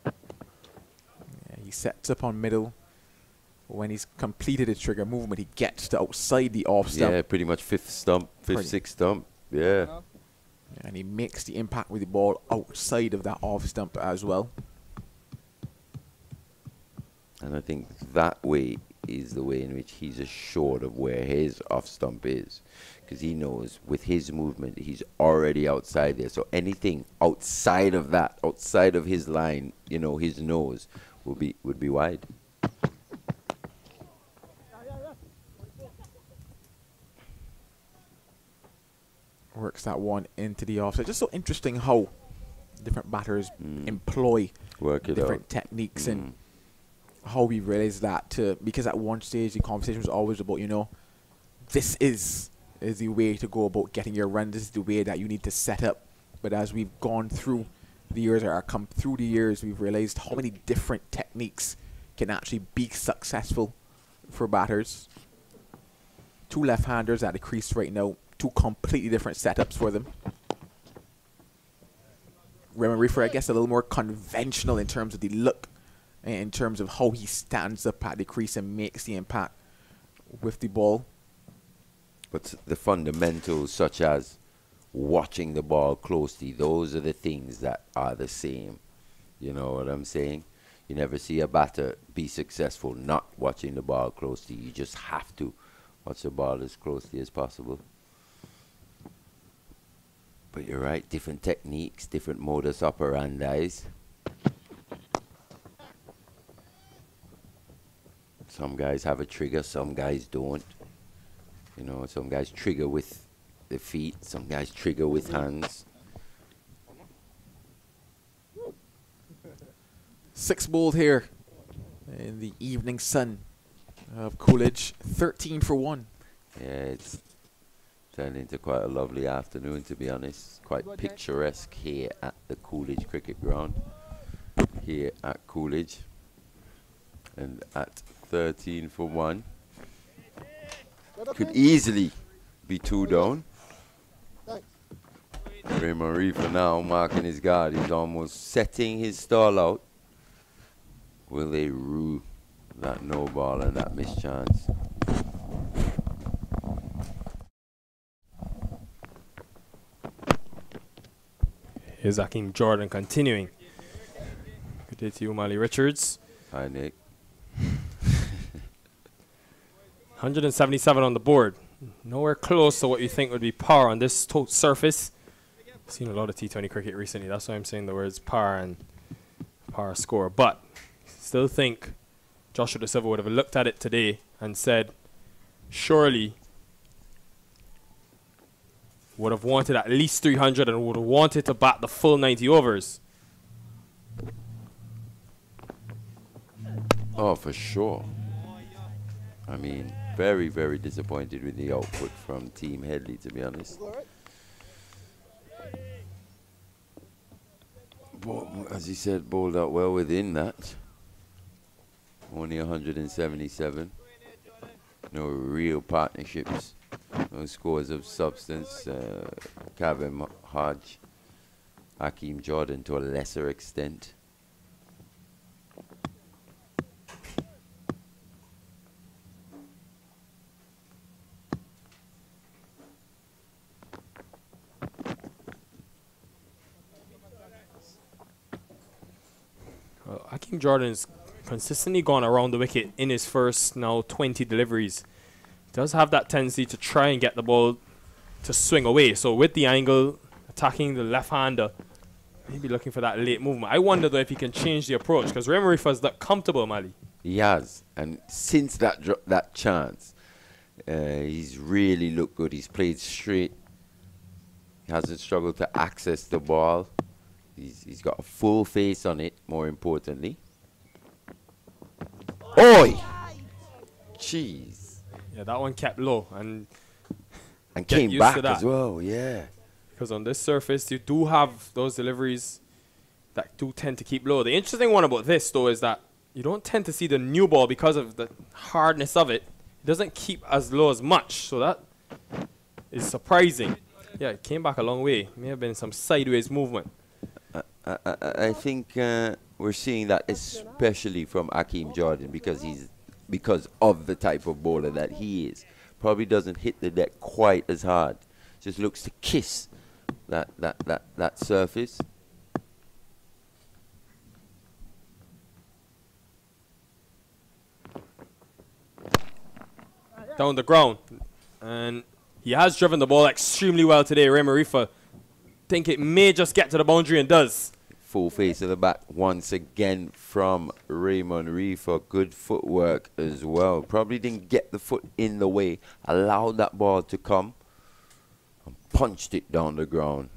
Yeah, he sets up on middle. When he's completed his trigger movement, he gets to outside the off stump. Yeah, pretty much fifth stump, fifth, Pretty- sixth stump. Yeah. And he makes the impact with the ball outside of that off stump as well. And I think that way is the way in which he's assured of where his off stump is. Because he knows with his movement, he's already outside there. So anything outside of that, outside of his line, you know, his nose, will be would be wide. Works that one into the offside. Just so interesting how different batters mm. employ Work different out. techniques and mm. How we realized that to because at one stage the conversation was always about you know this is is the way to go about getting your run. This is the way that you need to set up. But as we've gone through the years or come through the years we've realized how many different techniques can actually be successful for batters. Two left-handers at the crease right now two completely different setups for them. Raymond Reifer, I guess, a little more conventional in terms of the look, in terms of how he stands up at the crease and makes the impact with the ball. But the fundamentals, such as watching the ball closely, those are the things that are the same. You know what I'm saying? You never see a batter be successful not watching the ball closely. You just have to watch the ball as closely as possible. But you're right, different techniques, different modus operandi. Some guys have a trigger, some guys don't. You know, some guys trigger with the feet, some guys trigger with hands. Six bowled here in the evening sun of Coolidge. 13 for 1. Yeah, it's turned into quite a lovely afternoon, to be honest. Quite picturesque here at the Coolidge Cricket Ground. Here at Coolidge. And at 13 for 1. Could easily be two down. Raymond for now marking his guard. He's almost setting his stall out. Will they rue that no ball and that mischance? Here's Hakeem Jordan continuing. Good day to you, Mali Richards. Hi, Nick. 177 on the board. Nowhere close to what you think would be par on this surface. Seen a lot of T20 cricket recently. That's why I'm saying the words par and par score. But still think Joshua Da Silva would have looked at it today and said, surely would have wanted at least 300 and would have wanted to bat the full 90 overs. Oh, for sure. I mean, very, very disappointed with the output from Team Headley, to be honest. But, as he said, bowled out well within that. Only 177. No real partnerships. No scores of substance. Uh, Kavem Hodge, Hakeem Jordan to a lesser extent. Well, Hakeem Jordan's consistently gone around the wicket in his first now 20 deliveries. Does have that tendency to try and get the ball to swing away. So with the angle, attacking the left-hander, maybe looking for that late movement. I wonder though if he can change the approach because Reifer is that comfortable, Mali. He has, and since that that chance, uh, he's really looked good. He's played straight. He hasn't struggled to access the ball. He's, he's got a full face on it, more importantly. Oi! Jeez. Yeah, that one kept low and *laughs* and came back as well. Yeah. Because on this surface, you do have those deliveries that do tend to keep low. The interesting one about this, though, is that you don't tend to see the new ball because of the hardness of it. It doesn't keep as low as much, so that is surprising. Yeah, it came back a long way. May have been some sideways movement. I, I, think uh, we're seeing that especially from Hakeem Jordan because he's because of the type of bowler that he is. Probably doesn't hit the deck quite as hard. Just looks to kiss that that that that surface. Down the ground. And he has driven the ball extremely well today, Ray Reifer. Think it may just get to the boundary and does full face of the back once again from Raymond Reifer. Good footwork as well. Probably didn't get the foot in the way. Allowed that ball to come. And punched it down the ground.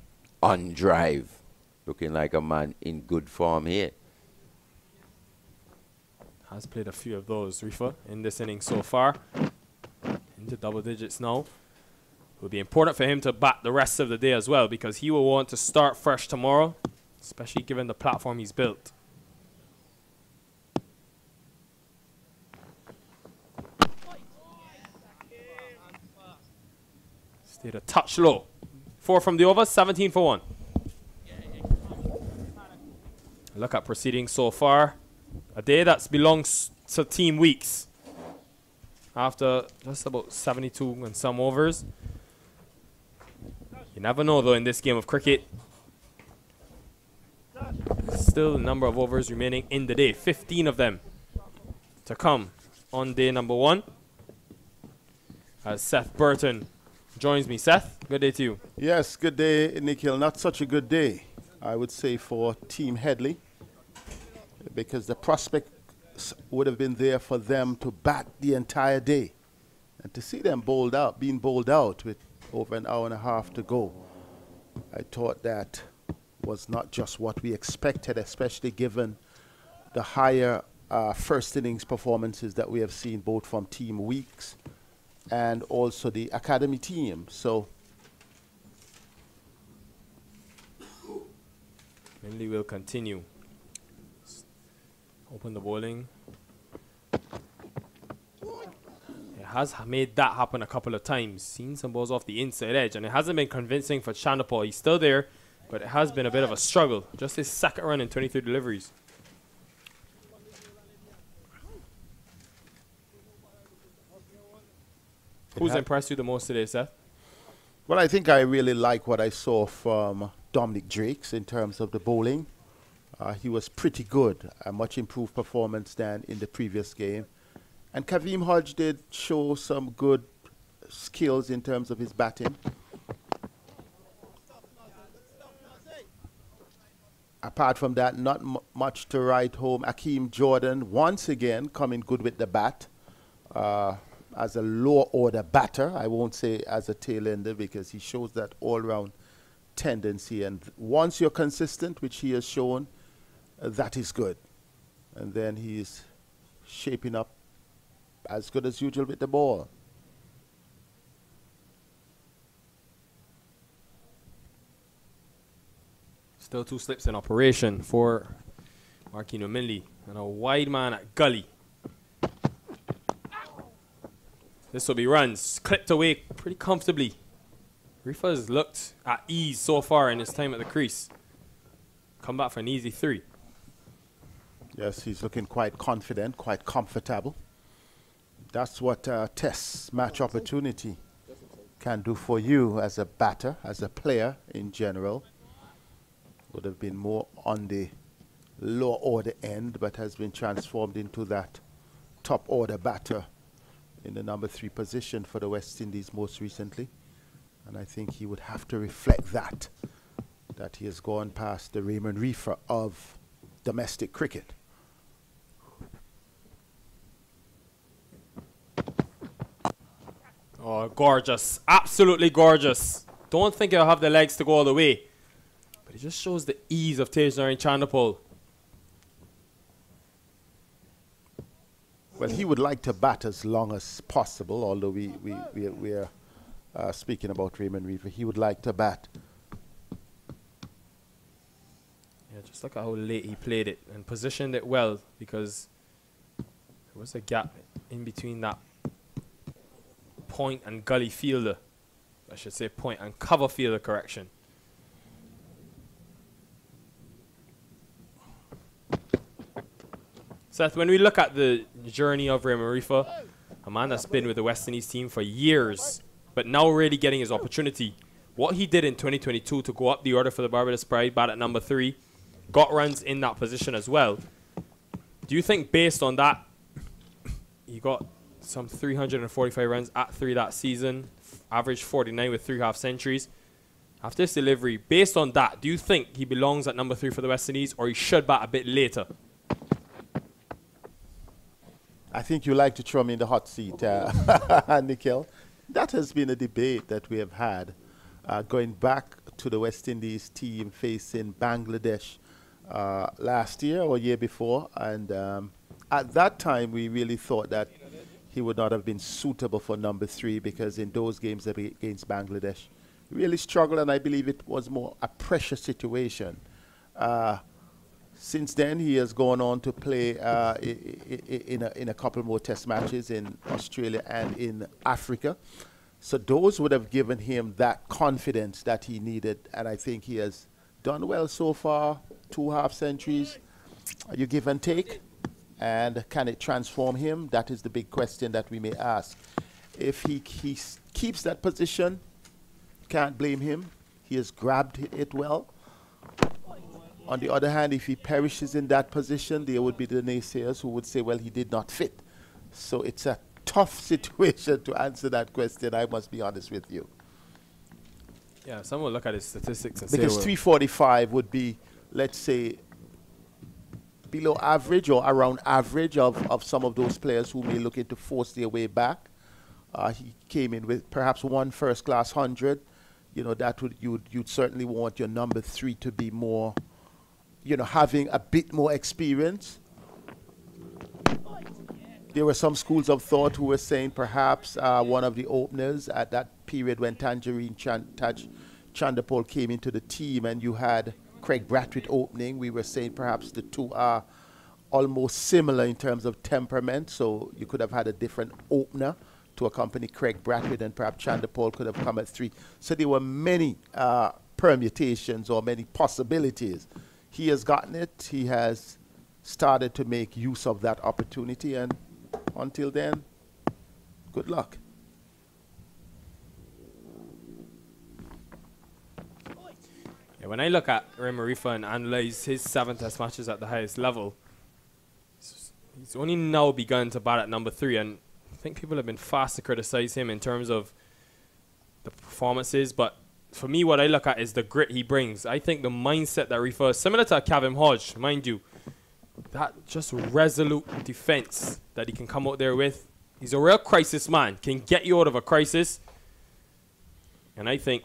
On drive. Looking like a man in good form here. Has played a few of those, Reifer, in this inning so far. Into double digits now. It will be important for him to bat the rest of the day as well because he will want to start fresh tomorrow especially given the platform he's built. Stayed a touch low. Four from the over, 17 for one. Look at proceedings so far. A day that belongs to Team Weekes. after just about 72 and some overs. You never know, though, in this game of cricket. Still a number of overs remaining in the day. 15 of them to come on day number one. As Seth Burton joins me. Seth, good day to you. Yes, good day, Nikhil. Not such a good day, I would say, for Team Headley because the prospect would have been there for them to bat the entire day. And to see them bowled out, being bowled out with over an hour and a half to go, I thought that was not just what we expected, especially given the higher uh, first innings performances that we have seen both from Team Weekes and also the academy team. So Mindley will continue. Open the bowling. It has made that happen a couple of times. Seen some balls off the inside edge, and it hasn't been convincing for Chanderpaul. He's still there, but it has been a bit of a struggle. Just his second run in 23 deliveries. Who's impressed you the most today, Seth? Well, I think I really like what I saw from Dominic Drakes in terms of the bowling. Uh, he was pretty good, a much improved performance than in the previous game. And Kavem Hodge did show some good skills in terms of his batting. Apart from that, not much to write home. Akeem Jordan, once again, coming good with the bat. Uh, as a lower order batter. I won't say as a tail ender because he shows that all round tendency. And once you're consistent, which he has shown, uh, that is good. And then he's shaping up as good as usual with the ball. Still two slips in operation for Marquino Mindley and a wide man at Gully. This will be runs, clipped away pretty comfortably. Reifer has looked at ease so far in his time at the crease. Come back for an easy three. Yes, he's looking quite confident, quite comfortable. That's what uh, test match opportunity can do for you as a batter, as a player in general. Would have been more on the lower order end, but has been transformed into that top order batter in the number three position for the West Indies most recently. And I think he would have to reflect that, that he has gone past the Raymond Reifer of domestic cricket. Oh, gorgeous. Absolutely gorgeous. Don't think he'll have the legs to go all the way. But it just shows the ease of Tagenarine Chanderpaul. Well, he would like to bat as long as possible, although we, we, we, we are uh, speaking about Raymond Reifer. He would like to bat. Yeah, just look at how late he played it and positioned it well because there was a gap in between that point and gully fielder. I should say point and cover fielder correction. Seth, when we look at the journey of Raymond Reifer, a man that's been with the West Indies team for years, but now really getting his opportunity, what he did in 2022 to go up the order for the Barbados Pride, bat at number three, got runs in that position as well. Do you think based on that, he got some 345 runs at three that season, averaged 49 with three half centuries. After this delivery, based on that, do you think he belongs at number three for the West Indies or he should bat a bit later? I think you like to throw me in the hot seat, uh, *laughs* Nikhil. That has been a debate that we have had uh, going back to the West Indies team facing Bangladesh uh, last year or year before. And um, at that time, we really thought that he would not have been suitable for number three because in those games against Bangladesh, really struggled, and I believe it was more a pressure situation. Uh, since then, he has gone on to play uh, in, a, in a couple more test matches in Australia and in Africa. So those would have given him that confidence that he needed, and I think he has done well so far. Two half centuries, you give and take. And can it transform him? That is the big question that we may ask. If he, he keeps that position, can't blame him. He has grabbed it well. On the other hand, if he perishes in that position, there would be the naysayers who would say, well, he did not fit. So it's a tough *laughs* situation to answer that question, I must be honest with you. Yeah, someone will look at his statistics and because 345 would be, let's say, below average or around average of, of some of those players who may looking to force their way back. Uh, he came in with perhaps one first class hundred. You know that would you'd you'd certainly want your number three to be more, you know, having a bit more experience. There were some schools of thought who were saying perhaps uh, one of the openers at that period when Tagenarine Chan- Taj Chanderpaul came into the team and you had Kraigg Brathwaite opening, we were saying perhaps the two are almost similar in terms of temperament, so you could have had a different opener to accompany Kraigg Brathwaite and perhaps Chanderpaul could have come at three. So there were many uh, permutations or many possibilities. He has gotten it. He has started to make use of that opportunity and until then, good luck. Yeah, when I look at Remo Reifer and analyze his seven test matches at the highest level, he's only now begun to bat at number three, and I think people have been fast to criticize him in terms of the performances. But for me, what I look at is the grit he brings. I think the mindset that Reifer, similar to Kavem Hodge, mind you, that just resolute defense that he can come out there with. He's a real crisis man, can get you out of a crisis. And I think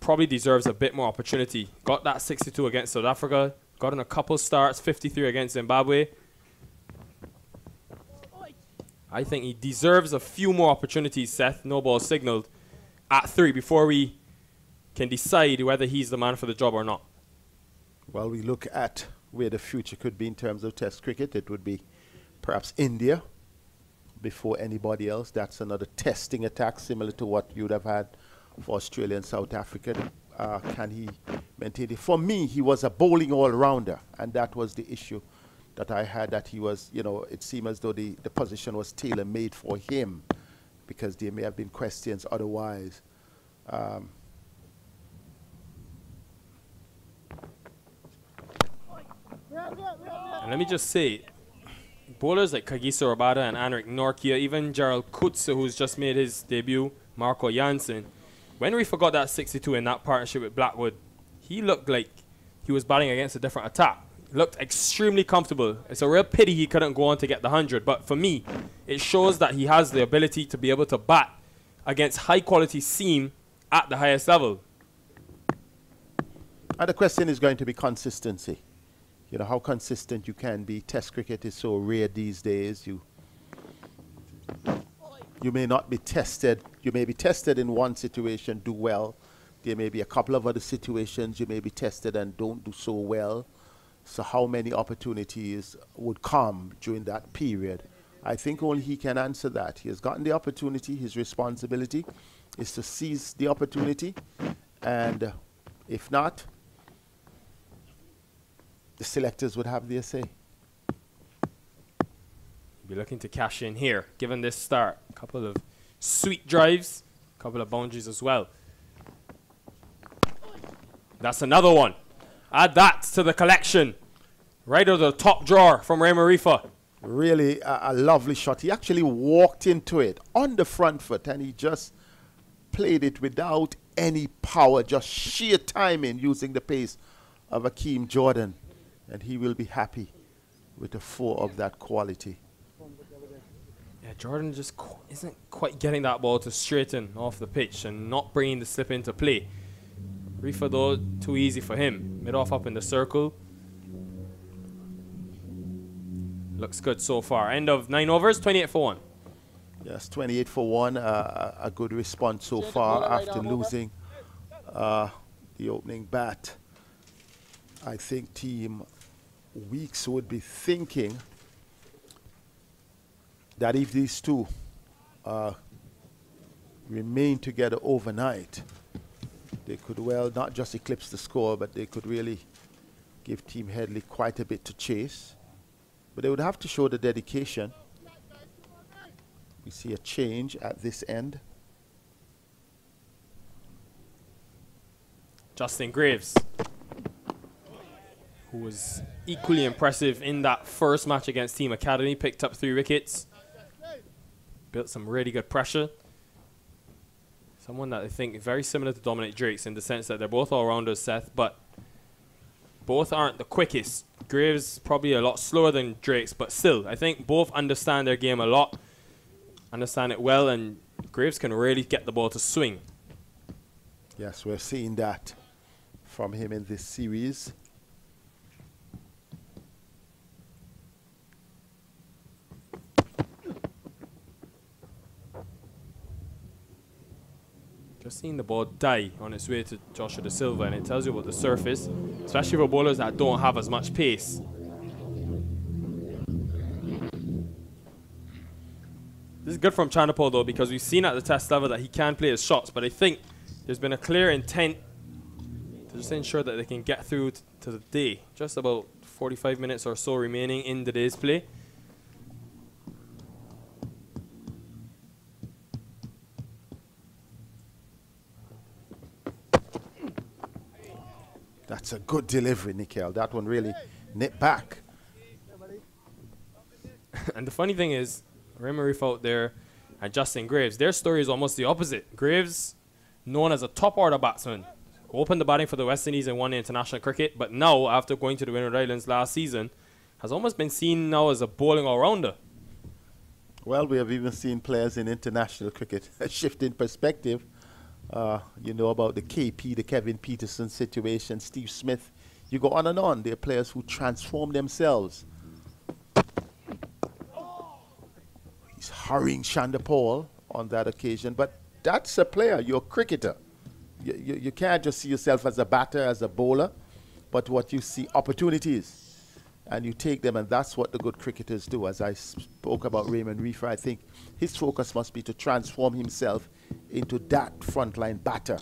probably deserves a bit more opportunity. Got that 62 against South Africa, got in a couple starts, 53 against Zimbabwe. I think he deserves a few more opportunities, Seth. No ball signaled at three before we can decide whether he's the man for the job or not. Well, we look at where the future could be in terms of Test cricket. It would be perhaps India before anybody else. That's another testing attack similar to what you'd have had for Australia and South Africa. Uh, can he maintain it? For me, he was a bowling all-rounder, and that was the issue that I had, that he was, you know, it seemed as though the, the position was tailor-made for him because there may have been questions otherwise. Um, And let me just say, bowlers like Kagiso Rabada and Anrich Nortje, even Gerald Coetzee, who's just made his debut, Marco Jansen, when we forgot that 62 in that partnership with Blackwood, he looked like he was batting against a different attack. He looked extremely comfortable. It's a real pity he couldn't go on to get the 100, but for me, it shows that he has the ability to be able to bat against high quality seam at the highest level. And the question is going to be consistency you know how consistent you can be. Test cricket is so rare these days. You you may not be tested. You may be tested in one situation, do well. There may be a couple of other situations you may be tested and don't do so well. So how many opportunities would come during that period? I think only he can answer that. He has gotten the opportunity. His responsibility is to seize the opportunity, and if not, the selectors would have their say. Be looking to cash in here, given this start. A couple of sweet drives, a couple of boundaries as well. That's another one. Add that to the collection. Right out of the top drawer from Ray Reifer. Really a, a lovely shot. He actually walked into it on the front foot and he just played it without any power, just sheer timing using the pace of Akeem Jordan and he will be happy with a four of that quality. Yeah, Jordan just qu isn't quite getting that ball to straighten off the pitch and not bringing the slip into play. Reifer though, too easy for him. Mid off up in the circle. Looks good so far. End of nine overs, 28 for one. Yes, 28 for one. Uh, a good response so far after losing uh, the opening bat. I think team Weekes would be thinking that if these two uh, remain together overnight, they could well not just eclipse the score, but they could really give Team Headley quite a bit to chase But they would have to show the dedication. We see a change at this end. Justin Greaves, who was equally impressive in that first match against Team Academy, picked up three wickets, built some really good pressure. Someone that I think is very similar to Dominic Drakes in the sense that they're both all-rounders, Seth, but both aren't the quickest. Greaves probably a lot slower than Drakes, but still, I think both understand their game a lot, understand it well, and Greaves can really get the ball to swing. Yes, we're seeing that from him in this series. Just seeing the ball die on its way to Joshua Da Silva, and it tells you about the surface, especially for bowlers that don't have as much pace. This is good from Chanderpaul, though, because we've seen at the test level that he can play his shots, but I think there's been a clear intent to just ensure that they can get through to the day. Just about 45 minutes or so remaining in the day's play. That's a good delivery, Nikhil. That one really nipped back. *laughs* and the funny thing is, Raymond Reifer out there and Justin Greaves, their story is almost the opposite. Greaves, known as a top order batsman, opened the batting for the West Indies and won international cricket, but now, after going to the Windward Islands last season, has almost been seen now as a bowling all-rounder. Well, we have even seen players in international cricket *laughs* shift in perspective uh, you know about the KP, the Kevin Pietersen situation, Steve Smith. You go on and on. They're players who transform themselves. He's hurrying Chanderpaul on that occasion, but that's a player. You're a cricketer. You, you, you can't just see yourself as a batter, as a bowler, but what you see opportunities and you take them, and that's what the good cricketers do. As I spoke about Raymond Reifer, I think his focus must be to transform himself into that frontline batter.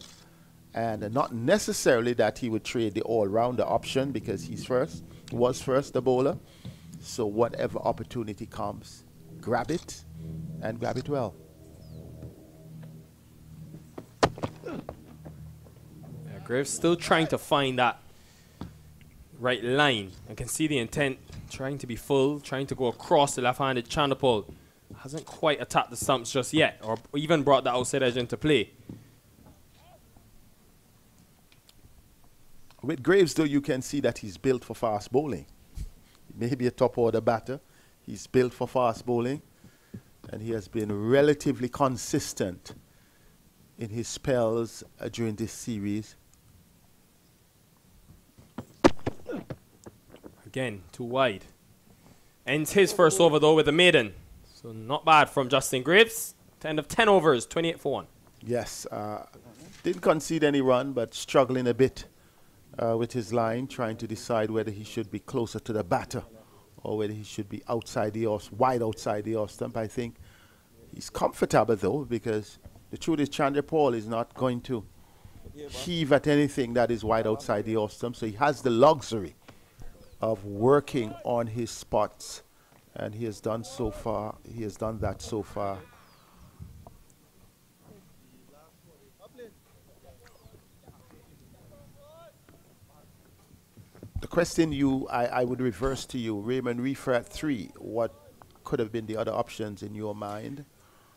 And not necessarily that he would trade the all-rounder option because he's first, was first the bowler. So whatever opportunity comes, grab it and grab it well. Yeah, Greaves still trying to find that right line. I can see the intent, trying to be full, trying to go across the left-handed Chanderpaul. Hasn't quite attacked the stumps just yet, or even brought that outside edge into play. With Greaves, though, you can see that he's built for fast bowling. Maybe a top-order batter. He's built for fast bowling, and he has been relatively consistent in his spells uh, during this series. Again, too wide. Ends his first over though with a maiden. So not bad from Justin Greaves. end of 10 overs, 28 for 1. Yes. Uh, didn't concede any run, but struggling a bit uh, with his line, trying to decide whether he should be closer to the batter or whether he should be outside the off, wide outside the off stump. I think he's comfortable though because the truth is Chanderpaul is not going to heave at anything that is wide outside the off stump. So he has the luxury of working on his spots and he has done so far he has done that so far. The question you I, I would reverse to you Raymond Reifer at three what could have been the other options in your mind?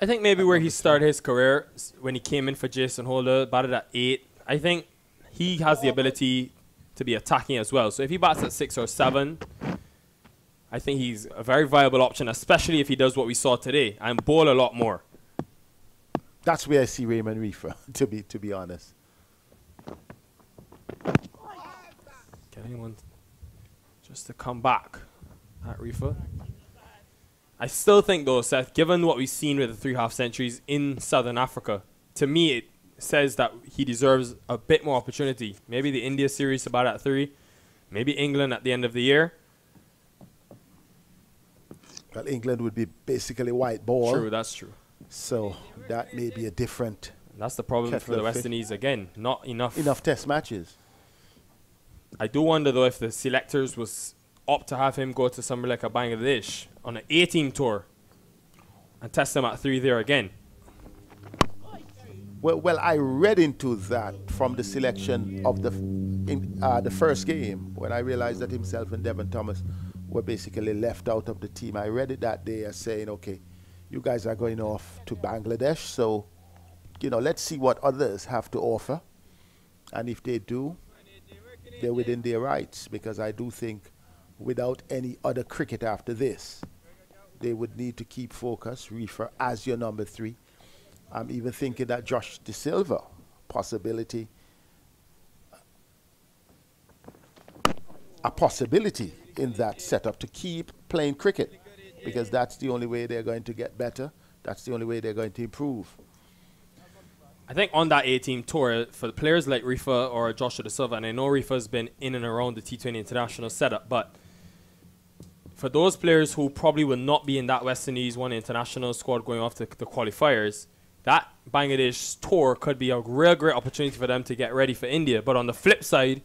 I think maybe where he started his career when he came in for Jason Holder batted at eight. I think he has the ability to be attacking as well. So if he bats at six or seven, I think he's a very viable option, especially if he does what we saw today and bowl a lot more. That's where I see Raymond Reifer, *laughs* to be to be honest. Can anyone just to come back at Reifer? I still think though, Seth, given what we've seen with the three half centuries in Southern Africa, to me it says that he deserves a bit more opportunity. Maybe the India series about at three, maybe England at the end of the year. Well, England would be basically white ball. True, that's true. So that may be a different. That's the problem for the West Indies again. Not enough. Enough Test matches. I do wonder though if the selectors was opt to have him go to somewhere like a Bangladesh on an A-team tour and test him at three there again. Well, well, I read into that from the selection of the in, uh, the first game when I realized that himself and Devon Thomas were basically left out of the team. I read it that day as saying, okay, you guys are going off to Bangladesh, so you know, let's see what others have to offer, and if they do, they're within their rights because I do think without any other cricket after this, they would need to keep focus, refer as your number three. I'm even thinking that Josh Da Silva possibility, a possibility in that setup to keep playing cricket because that's the only way they're going to get better. That's the only way they're going to improve. I think on that A-team tour, for the players like Reifer or Joshua Da Silva, and I know Reifer's been in and around the T20 international setup, but for those players who probably will not be in that West Indies one international squad going off to the qualifiers – that Bangladesh tour could be a real great opportunity for them to get ready for India. But on the flip side,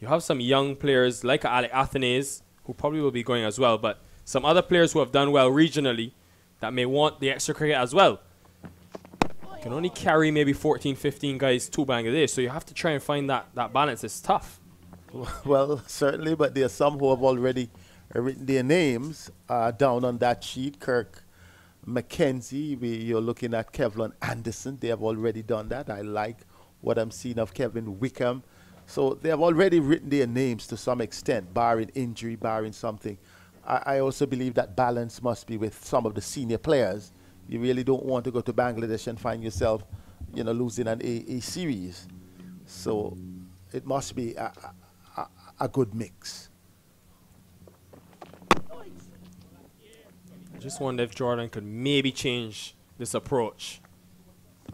you have some young players like Alick Athanaze, who probably will be going as well, but some other players who have done well regionally that may want the extra cricket as well. You can only carry maybe 14, 15 guys to Bangladesh, so you have to try and find that, that balance. It's tough. *laughs* Well, certainly, but there are some who have already written their names uh, down on that sheet. Kirk McKenzie, we, you're looking at Kevlon Anderson. They have already done that. I like what I'm seeing of Kevin Wickham. So they have already written their names to some extent, barring injury, barring something. I, I also believe that balance must be with some of the senior players. You really don't want to go to Bangladesh and find yourself, you know, losing an A, a series. So it must be a, a, a good mix. I just wonder if Jordan could maybe change this approach.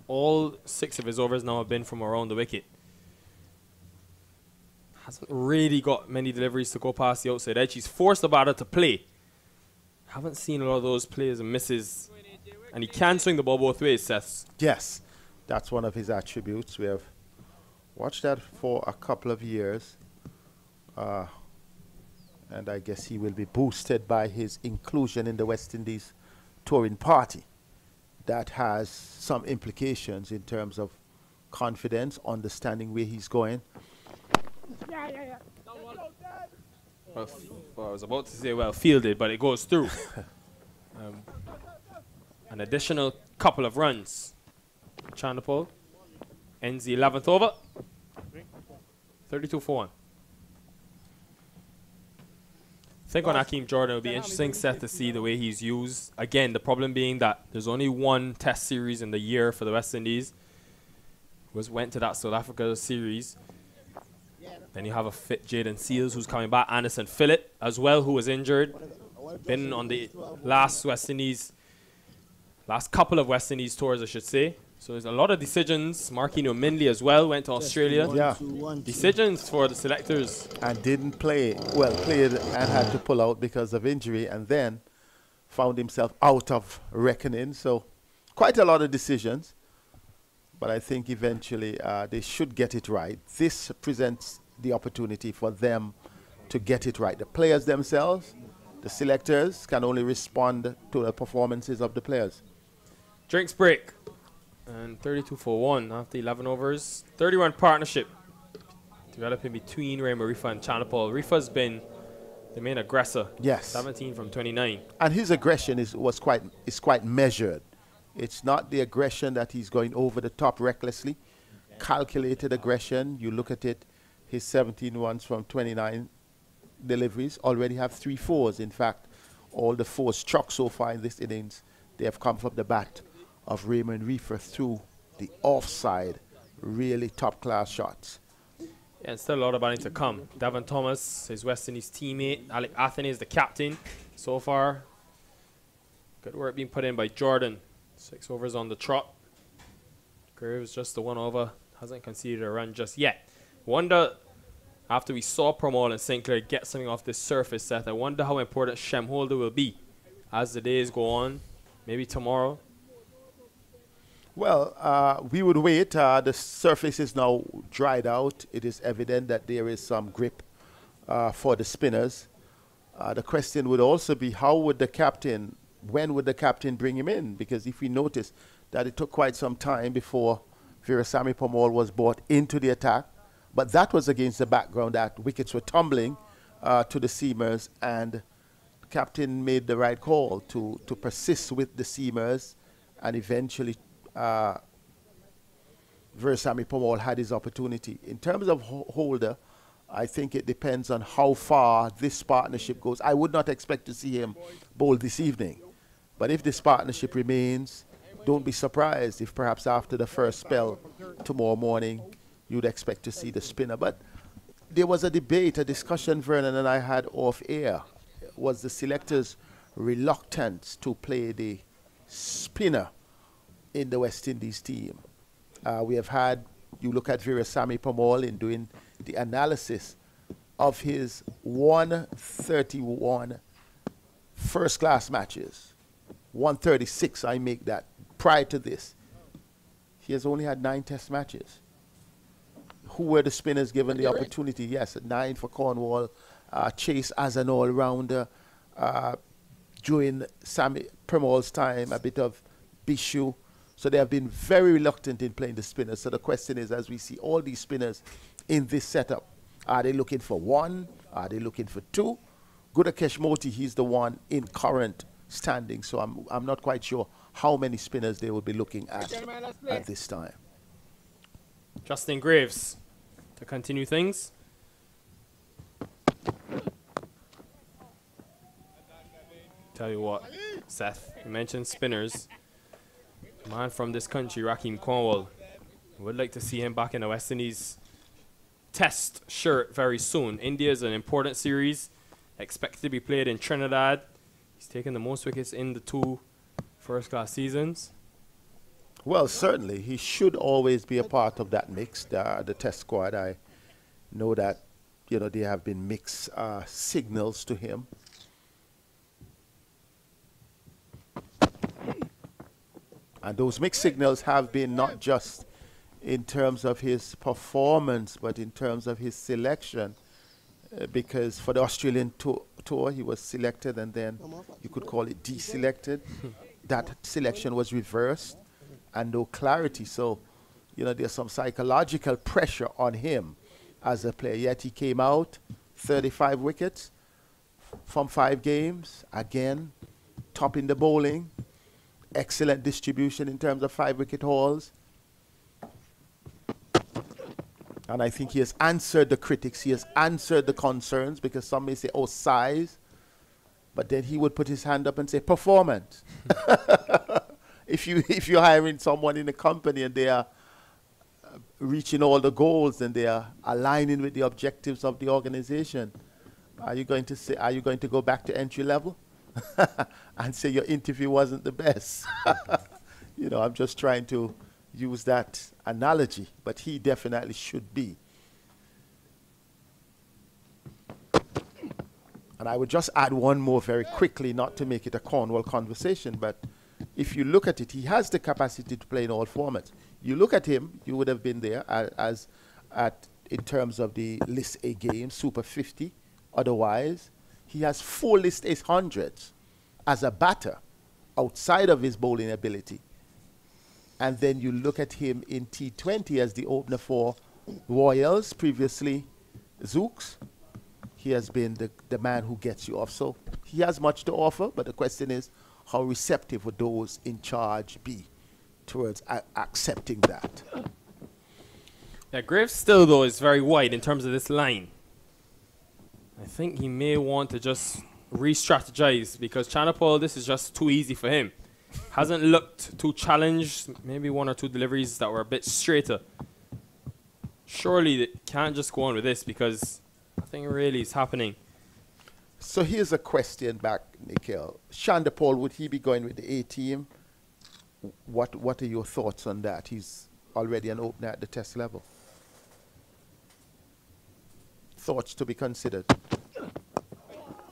All six of his overs now have been from around the wicket. Hasn't really got many deliveries to go past the outside edge. He's forced batter to play. Haven't seen a lot of those players and misses. And he can swing the ball both ways, Seth. Yes, that's one of his attributes. We have watched that for a couple of years. Uh, and I guess he will be boosted by his inclusion in the West Indies touring party. That has some implications in terms of confidence, understanding where he's going. Yeah, yeah, yeah. Well, well, I was about to say well fielded, but it goes through. *laughs* um, an additional couple of runs. Chanderpaul ends the 11th over. 32 for 1. I think on Akeem Jordan, it would be interesting set to see the way he's used. Again, the problem being that there's only one test series in the year for the West Indies. Was went to that South Africa series. Then you have a fit Jayden Seales who's coming back. Anderson Phillip as well, who was injured. Been on the last West Indies, last couple of West Indies tours, I should say. So there's a lot of decisions. Marquino Mindley as well went to Australia. Yeah. Decisions for the selectors. And didn't play, well, played and had to pull out because of injury and then found himself out of reckoning. So quite a lot of decisions. But I think eventually uh, they should get it right. This presents the opportunity for them to get it right. The players themselves, the selectors can only respond to the performances of the players. Drinks break and 32 for 1 after 11 overs. 31 partnership developing between Ray Reifer and Chanderpaul. Reifer's been the main aggressor. Yes. 17 from 29. And his aggression is was quite is quite measured. It's not the aggression that he's going over the top recklessly. Calculated aggression. You look at it, his 17 ones from 29 deliveries already have three fours. In fact, all the fours struck so far in this innings, they have come from the bat of Raymond Reifer through the offside. Really top class shots. Yeah, and still a lot of batting to come. Devon Thomas, his West Indies teammate. Alick Athanaze is the captain so far. Good work being put in by Jordan. Six overs on the trot. Greaves just the one over. Hasn't conceded a run just yet. Wonder, after we saw Permaul and Sinclair get something off this surface set, I wonder how important Shem Holder will be as the days go on. Maybe tomorrow well, uh, we would wait. Uh, the surface is now dried out. It is evident that there is some grip uh, for the spinners. Uh, the question would also be how would the captain, when would the captain bring him in? Because if we notice that it took quite some time before Veerasammy Permaul was brought into the attack, but that was against the background that wickets were tumbling uh, to the seamers and the captain made the right call to, to persist with the seamers and eventually uh, Veerasammy Permaul had his opportunity. In terms of ho Holder, I think it depends on how far this partnership goes. I would not expect to see him bowl this evening. But if this partnership remains, don't be surprised if perhaps after the first spell tomorrow morning, you'd expect to see the spinner. But there was a debate, a discussion Vernon and I had off air. Was the selectors reluctant to play the spinner in the West Indies team? Uh, we have had, you look at Veerasammy Permaul in doing the analysis of his 131 first class matches. 136, I make that. Prior to this, he has only had nine test matches. Who were the spinners given the opportunity? Yes, nine for Cornwall. Uh, Chase as an all rounder. Uh, during Sammy Permaul's time, a bit of Bishoo. So they have been very reluctant in playing the spinners. So the question is, as we see all these spinners in this setup, are they looking for one? Are they looking for two? Gudakesh Motie, he's the one in current standing. So I'm, I'm not quite sure how many spinners they will be looking at at this time. Justin Greaves to continue things. Tell you what, Seth, you mentioned spinners. Man from this country, Rahkeem Cornwall. Would like to see him back in the West Indies test shirt very soon. India is an important series, expected to be played in Trinidad. He's taken the most wickets in the two first class seasons. Well, certainly. He should always be a part of that mix, the, the test squad. I know that, you know, there have been mixed uh, signals to him. And those mixed signals have been not just in terms of his performance, but in terms of his selection. Uh, because for the Australian tour, tour, he was selected and then you could call it deselected. that selection was reversed and no clarity. So, you know, there's some psychological pressure on him as a player. Yet he came out 35 wickets from five games, again, top in the bowling, excellent distribution in terms of five wicket hauls. And I think he has answered the critics, he has answered the concerns because some may say, oh, size. But then he would put his hand up and say, performance. *laughs* if, you, *laughs* if you're hiring someone in a company and they are uh, reaching all the goals and they are aligning with the objectives of the organization, are you going to say, are you going to go back to entry level? *laughs* and say your interview wasn't the best. *laughs* you know, I'm just trying to use that analogy, but he definitely should be. And I would just add one more very quickly, not to make it a Cornwall conversation, but if you look at it, he has the capacity to play in all formats. You look at him, you would have been there as, as at in terms of the list A game, Super 50. Otherwise, he has four list ace hundreds as a batter outside of his bowling ability. And then you look at him in T20 as the opener for Royals, previously Zouks. He has been the, the man who gets you off. So he has much to offer, but the question is how receptive would those in charge be towards accepting that? Yeah, Greaves still, though, is very wide in terms of this line. I think he may want to just re-strategize because Chanderpaul, this is just too easy for him. Hasn't looked too challenged. Maybe one or two deliveries that were a bit straighter. Surely they can't just go on with this because nothing really is happening. So here's a question back, Nikhil. Chanderpaul, would he be going with the A team? What What are your thoughts on that? He's already an opener at the test level thoughts to be considered?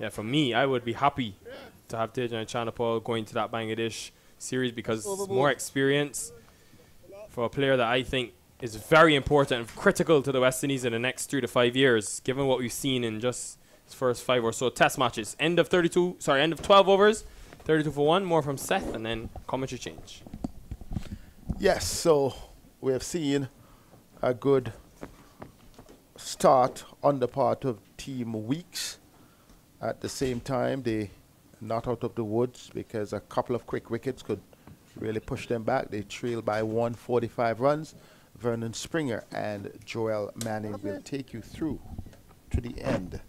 Yeah, for me, I would be happy to have Tejan Chanderpaul going to that Bangladesh series because it's more experience for a player that I think is very important and critical to the West Indies in the next three to five years, given what we've seen in just first five or so test matches. End of 32, sorry, end of 12 overs, 32 for one. More from Seth, and then commentary change. Yes, so we have seen a good start on the part of Team Weekes. At the same time, they not out of the woods because a couple of quick wickets could really push them back. They trail by 145 runs. Vernon Springer and Joel Manning will take you through to the end.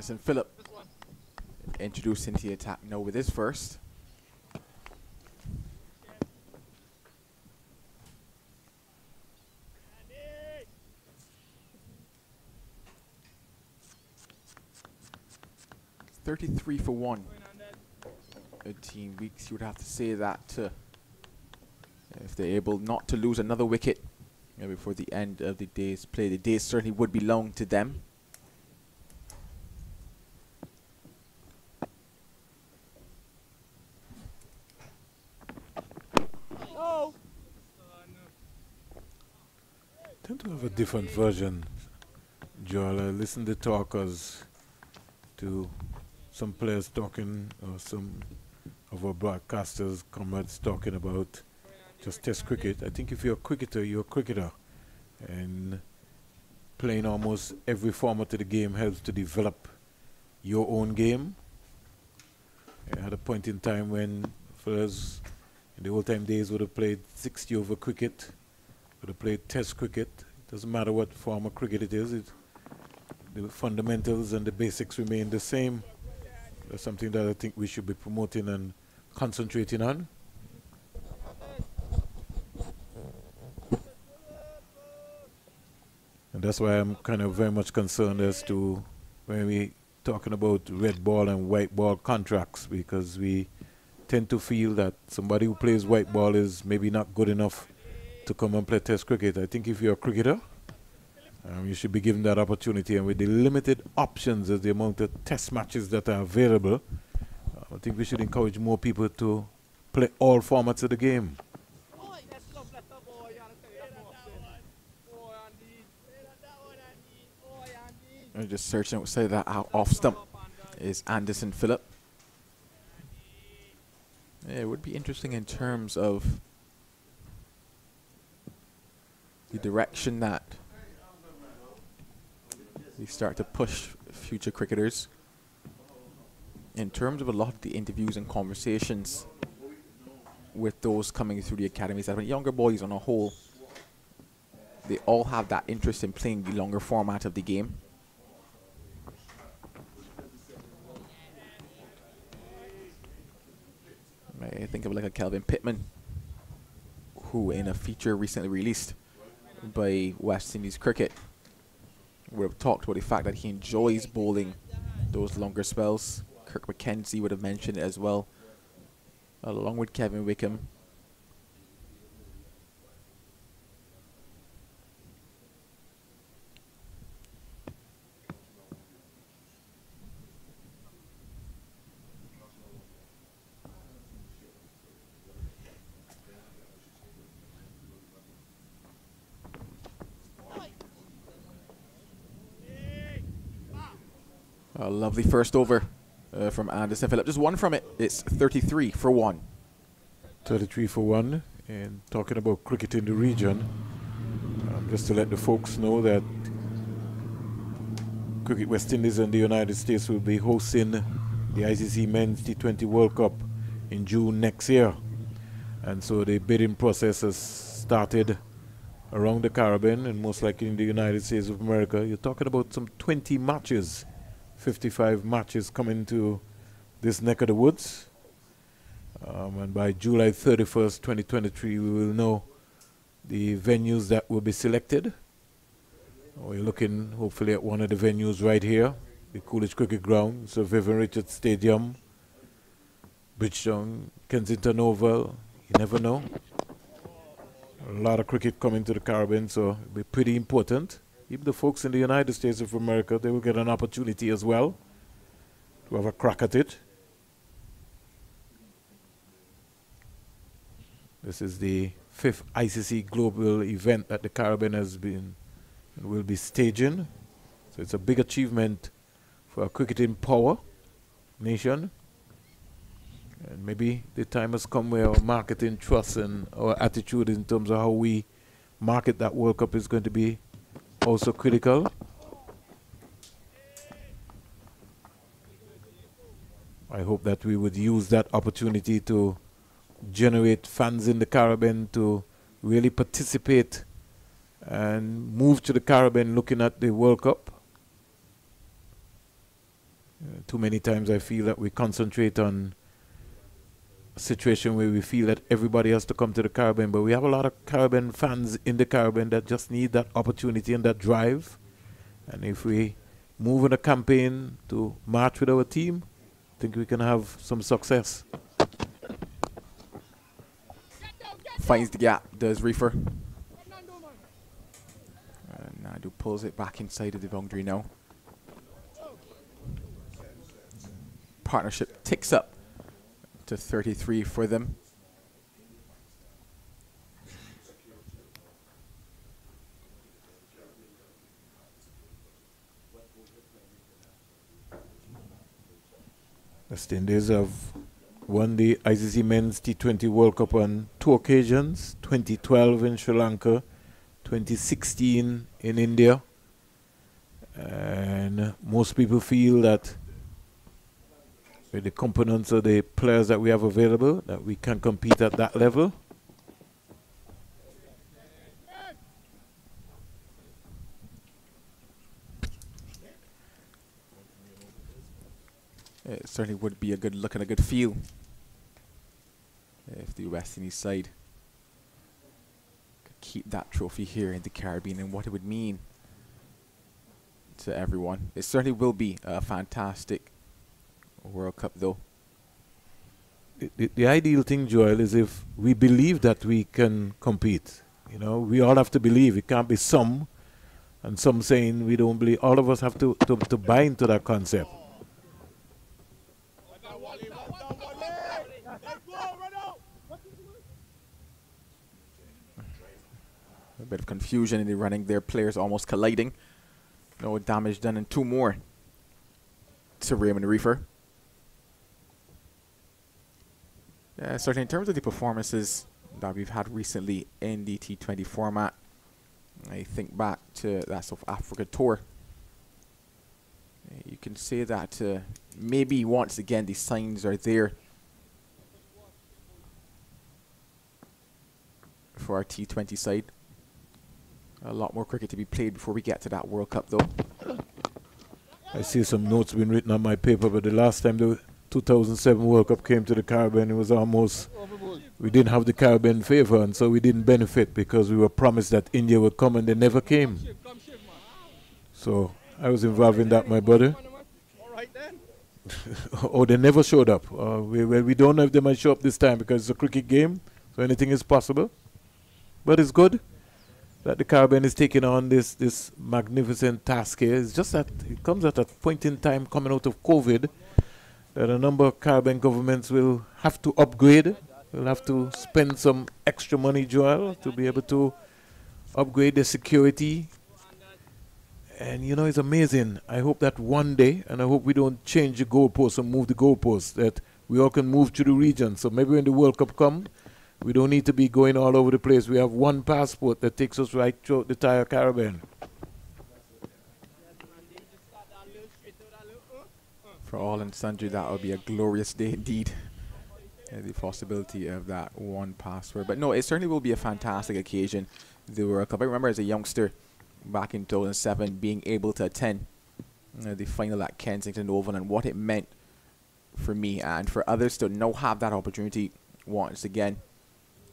Anderson Phillip introduced into the attack now with his first. Thirty-three for one. Team Weekes, you would have to say that uh, if they're able not to lose another wicket before the end of the day's play, the day certainly would belong to them. tend to have a different version, Joel. I listen to talkers, to some players talking, or some of our broadcasters, comrades talking about just test cricket. I think if you're a cricketer, you're a cricketer. And playing almost every format of the game helps to develop your own game. Had a point in time when fellas in the old time days would have played 60 over cricket would have played test cricket. Doesn't matter what form of cricket it is. It, the fundamentals and the basics remain the same. That's something that I think we should be promoting and concentrating on. And that's why I'm kind of very much concerned as to when we talking about red ball and white ball contracts because we tend to feel that somebody who plays white ball is maybe not good enough to come and play test cricket. I think if you're a cricketer, um, you should be given that opportunity. And with the limited options as the amount of test matches that are available, uh, I think we should encourage more people to play all formats of the game. I'm just searching, say that off stump is Anderson Phillip. Yeah, it would be interesting in terms of the direction that we start to push future cricketers in terms of a lot of the interviews and conversations with those coming through the academies, I mean, younger boys on a whole, they all have that interest in playing the longer format of the game. I think of like a Kelvin Pittman, who in a feature recently released by West Indies cricket. We have talked about the fact that he enjoys bowling those longer spells. Kirk McKenzie would have mentioned it as well, along with Kevin Wickham. A lovely first over uh, from Anderson Phillip. Just one from it. It's 33 for one. 33 for one. And talking about cricket in the region, um, just to let the folks know that Cricket West Indies and the United States will be hosting the ICC Men's T20 World Cup in June next year. And so the bidding process has started around the Caribbean and most likely in the United States of America. You're talking about some 20 matches 55 matches coming to this neck of the woods. Um, and by July 31st, 2023, we will know the venues that will be selected. We're looking hopefully at one of the venues right here the Coolidge Cricket Ground, Sir Vivian Richards Stadium, Bridgetown, Kensington Oval. You never know. A lot of cricket coming to the Caribbean, so it'll be pretty important. Even the folks in the United States of America, they will get an opportunity as well to have a crack at it. This is the fifth ICC global event that the Caribbean has been and will be staging. So it's a big achievement for a cricketing power nation. And maybe the time has come where our marketing trust and our attitude in terms of how we market that World Cup is going to be also critical. I hope that we would use that opportunity to generate fans in the Caribbean to really participate and move to the Caribbean looking at the World Cup. Uh, too many times I feel that we concentrate on situation where we feel that everybody has to come to the Caribbean, but we have a lot of Caribbean fans in the Caribbean that just need that opportunity and that drive. And if we move in a campaign to march with our team, I think we can have some success. Finds the gap, does Reifer. And Nandu pulls it back inside of the boundary now. Partnership ticks up to 33 for them. The Indies have won the ICC Men's T20 World Cup on two occasions 2012 in Sri Lanka, 2016 in India. And most people feel that with the components of the players that we have available, that we can compete at that level. It certainly would be a good look and a good feel if the West Indies side could keep that trophy here in the Caribbean and what it would mean to everyone. It certainly will be a fantastic World Cup, though. The, the, the ideal thing, Joel, is if we believe that we can compete. You know, we all have to believe. It can't be some and some saying we don't believe. All of us have to, to, to buy into that concept. A bit of confusion in the running there. Players almost colliding. No damage done, and two more to Raymond Reifer. Certainly in terms of the performances that we've had recently in the T20 format, I think back to that South Africa tour. You can say that uh, maybe once again the signs are there for our T20 side. A lot more cricket to be played before we get to that World Cup, though. I see some notes being written on my paper, but the last time the 2007 World Cup came to the Caribbean, it was almost we didn't have the Caribbean favor, and so we didn't benefit because we were promised that India would come, and they never came. So I was involved in that, my brother. *laughs* oh, they never showed up. Uh, we, we don't know if they might show up this time because it's a cricket game, so anything is possible. But it's good that the Caribbean is taking on this this magnificent task here. It's just that it comes at a point in time coming out of COVID that a number of Caribbean governments will have to upgrade. Will have to spend some extra money, Joel, to be able to upgrade their security. And you know, it's amazing. I hope that one day, and I hope we don't change the goalposts and move the goalposts, that we all can move to the region. So maybe when the World Cup comes, we don't need to be going all over the place. We have one passport that takes us right through the entire Caribbean. For all and sundry, that would be a glorious day indeed. the possibility of that one password. But no, it certainly will be a fantastic occasion. The World Cup. I remember as a youngster back in 2007 being able to attend uh, the final at Kensington Oval and what it meant for me and for others to now have that opportunity once again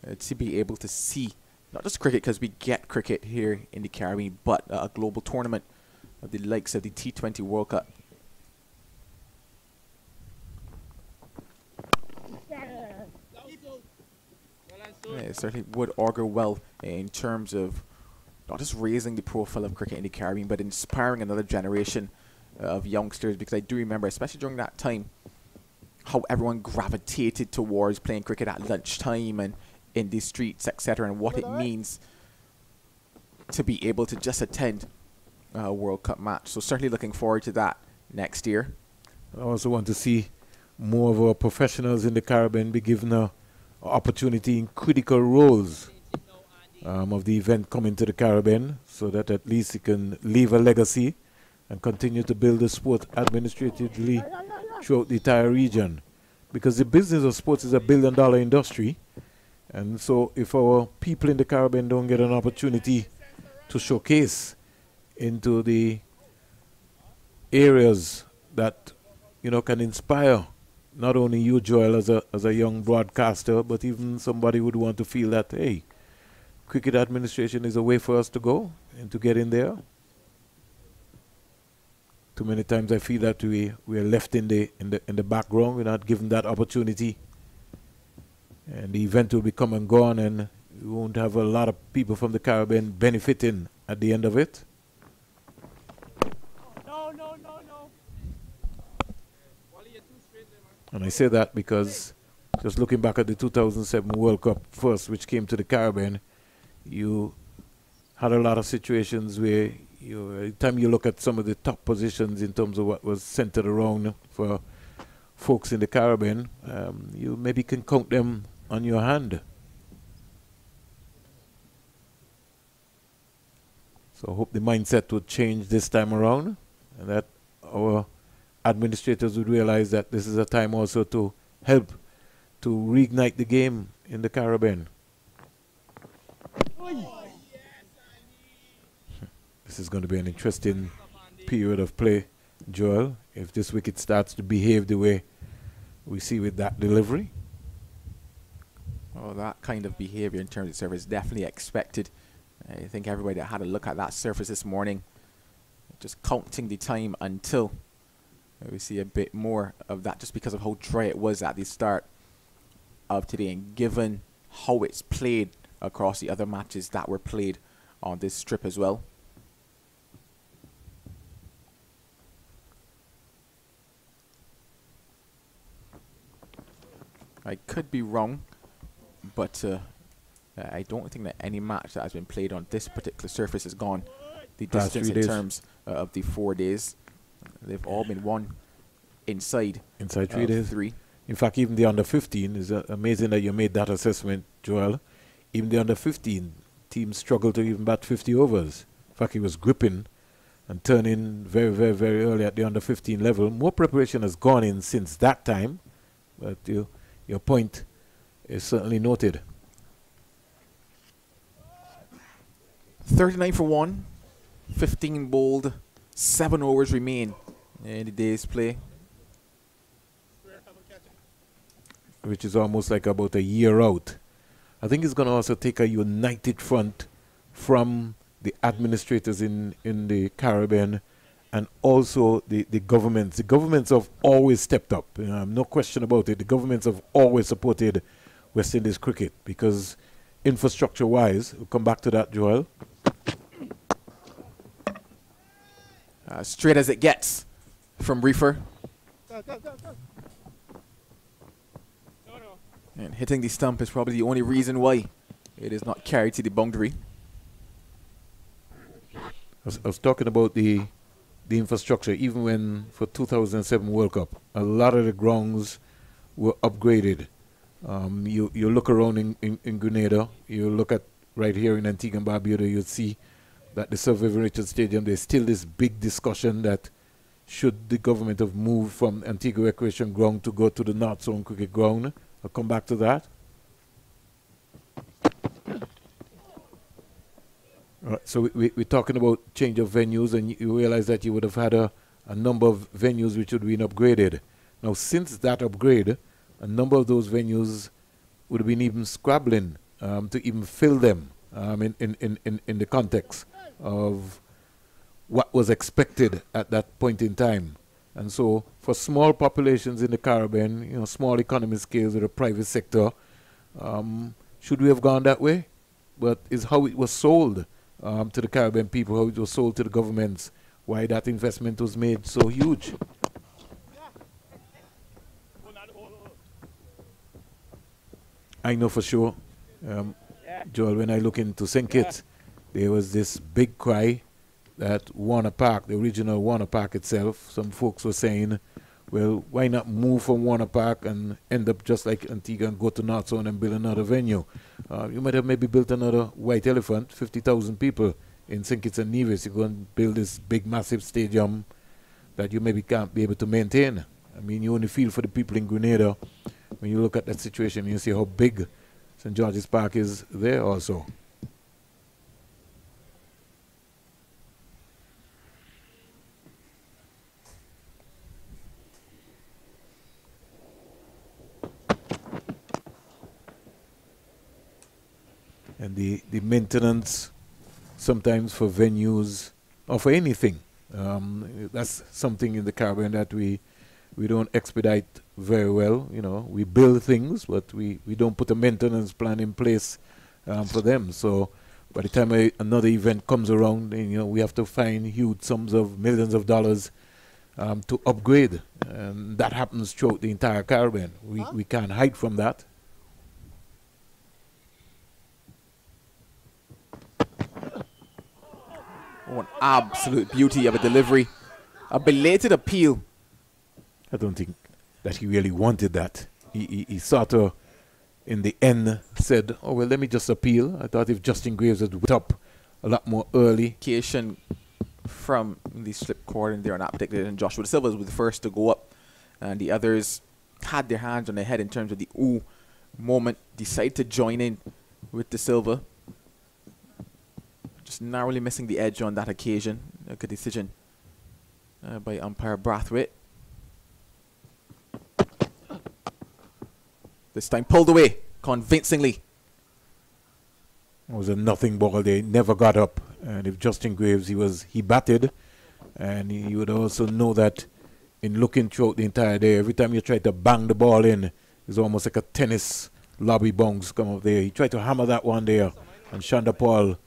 uh, to be able to see not just cricket because we get cricket here in the Caribbean, but uh, a global tournament of the likes of the T20 World Cup Yeah, it certainly would augur well in terms of not just raising the profile of cricket in the Caribbean, but inspiring another generation uh, of youngsters. Because I do remember, especially during that time, how everyone gravitated towards playing cricket at lunchtime and in the streets, etc., and what it means to be able to just attend a World Cup match. So certainly looking forward to that next year. I also want to see more of our professionals in the Caribbean be given a, a opportunity in critical roles um, of the event coming to the Caribbean so that at least it can leave a legacy and continue to build the sport administratively throughout the entire region. Because the business of sports is a billion dollar industry. And so if our people in the Caribbean don't get an opportunity to showcase into the areas that you know can inspire not only you Joel as a as a young broadcaster but even somebody would want to feel that hey cricket administration is a way for us to go and to get in there. Too many times I feel that we we are left in the in the in the background. We're not given that opportunity. And the event will be come and gone and we won't have a lot of people from the Caribbean benefiting at the end of it And I say that because just looking back at the 2007 World Cup first, which came to the Caribbean, you had a lot of situations where you, every time you look at some of the top positions in terms of what was centered around for folks in the Caribbean, um, you maybe can count them on your hand. So I hope the mindset would change this time around and that our administrators would realize that this is a time also to help to reignite the game in the Caribbean. This is going to be an interesting period of play, Joel, if this wicket starts to behave the way we see with that delivery. Well, that kind of behavior in terms of service definitely expected. I think everybody that had a look at that surface this morning, just counting the time until we see a bit more of that just because of how dry it was at the start of today and given how it's played across the other matches that were played on this strip as well. I could be wrong, but uh, I don't think that any match that has been played on this particular surface has gone the distance in terms uh, of the four days. They've all been won inside. Inside three days. Three. In fact, even the under 15 is uh, amazing that you made that assessment, Joel. Even the under 15 teams struggled to even bat 50 overs. In fact, he was gripping and turning very, very, very early at the under 15 level. More preparation has gone in since that time, but you, your point is certainly noted. 39 for 1, 15 bowled, Seven overs remain the day's play. Which is almost like about a year out. I think it's going to also take a united front from the administrators in, in the Caribbean and also the, the governments. The governments have always stepped up. You know, no question about it. The governments have always supported West Indies cricket because infrastructure wise, we'll come back to that, Joel. Uh, straight as it gets from Reifer. And hitting the stump is probably the only reason why it is not carried to the boundary. I was, I was talking about the the infrastructure, even when for 2007 World Cup, a lot of the grounds were upgraded. Um, you you look around in, in, in, Grenada, you look at right here in Antigua and Barbuda, you'll see that the Sir Vivian Richards Stadium, there's still this big discussion that should the government have moved from Antigua Recreation Ground to go to the North Sound Cricket Ground. I'll come back to that. Right, so we, we, are talking about change of venues, and you, you realize that you would have had a, a number of venues which would have been upgraded. Now, since that upgrade, a number of those venues would have been even scrabbling um, to even fill them um, in, in, in, in the context of what was expected at that point in time. And so, for small populations in the Caribbean, you know, small economy scales with the private sector, um, should we have gone that way? But it's how it was sold um, to the Caribbean people, how it was sold to the governments, why that investment was made so huge. I know for sure, um, Joel, when I look into St. Kitts, there was this big cry that Warner Park, the original Warner Park itself, some folks were saying, well, why not move from Warner Park and end up just like Antigua and go to Zone and build another venue? Uh, you might have maybe built another White Elephant, 50,000 people in St. Kitts and Nevis. You're going to build this big, massive stadium that you maybe can't be able to maintain. I mean, you only feel for the people in Grenada when you look at that situation and you see how big St. George's Park is there also. And the, the maintenance sometimes for venues or for anything. Um, that's something in the Caribbean that we we don't expedite very well. You know, we build things, but we, we don't put a maintenance plan in place um, for them. So by the time a, another event comes around, you know, we have to find huge sums of millions of dollars um, to upgrade, and that happens throughout the entire Caribbean. We huh? we can't hide from that. Oh, an absolute beauty of a delivery. A belated appeal. I don't think that he really wanted that. He, he, he sort of, in the end, said, oh, well, let me just appeal. I thought if Justin Greaves had went up a lot more early. From the slip cord and they're not predicted, and Joshua Silva was the first to go up. And the others had their hands on their head in terms of the ooh moment, decided to join in with Da Silva just narrowly missing the edge on that occasion. A good decision uh, by umpire Brathwaite. This time pulled away convincingly. It was a nothing ball. They never got up. And if Justin Greaves, he was he batted, and you would also know that in looking throughout the entire day, every time you try to bang the ball in, it's almost like a tennis lobby bongs come up there. He tried to hammer that one there, and Chanderpaul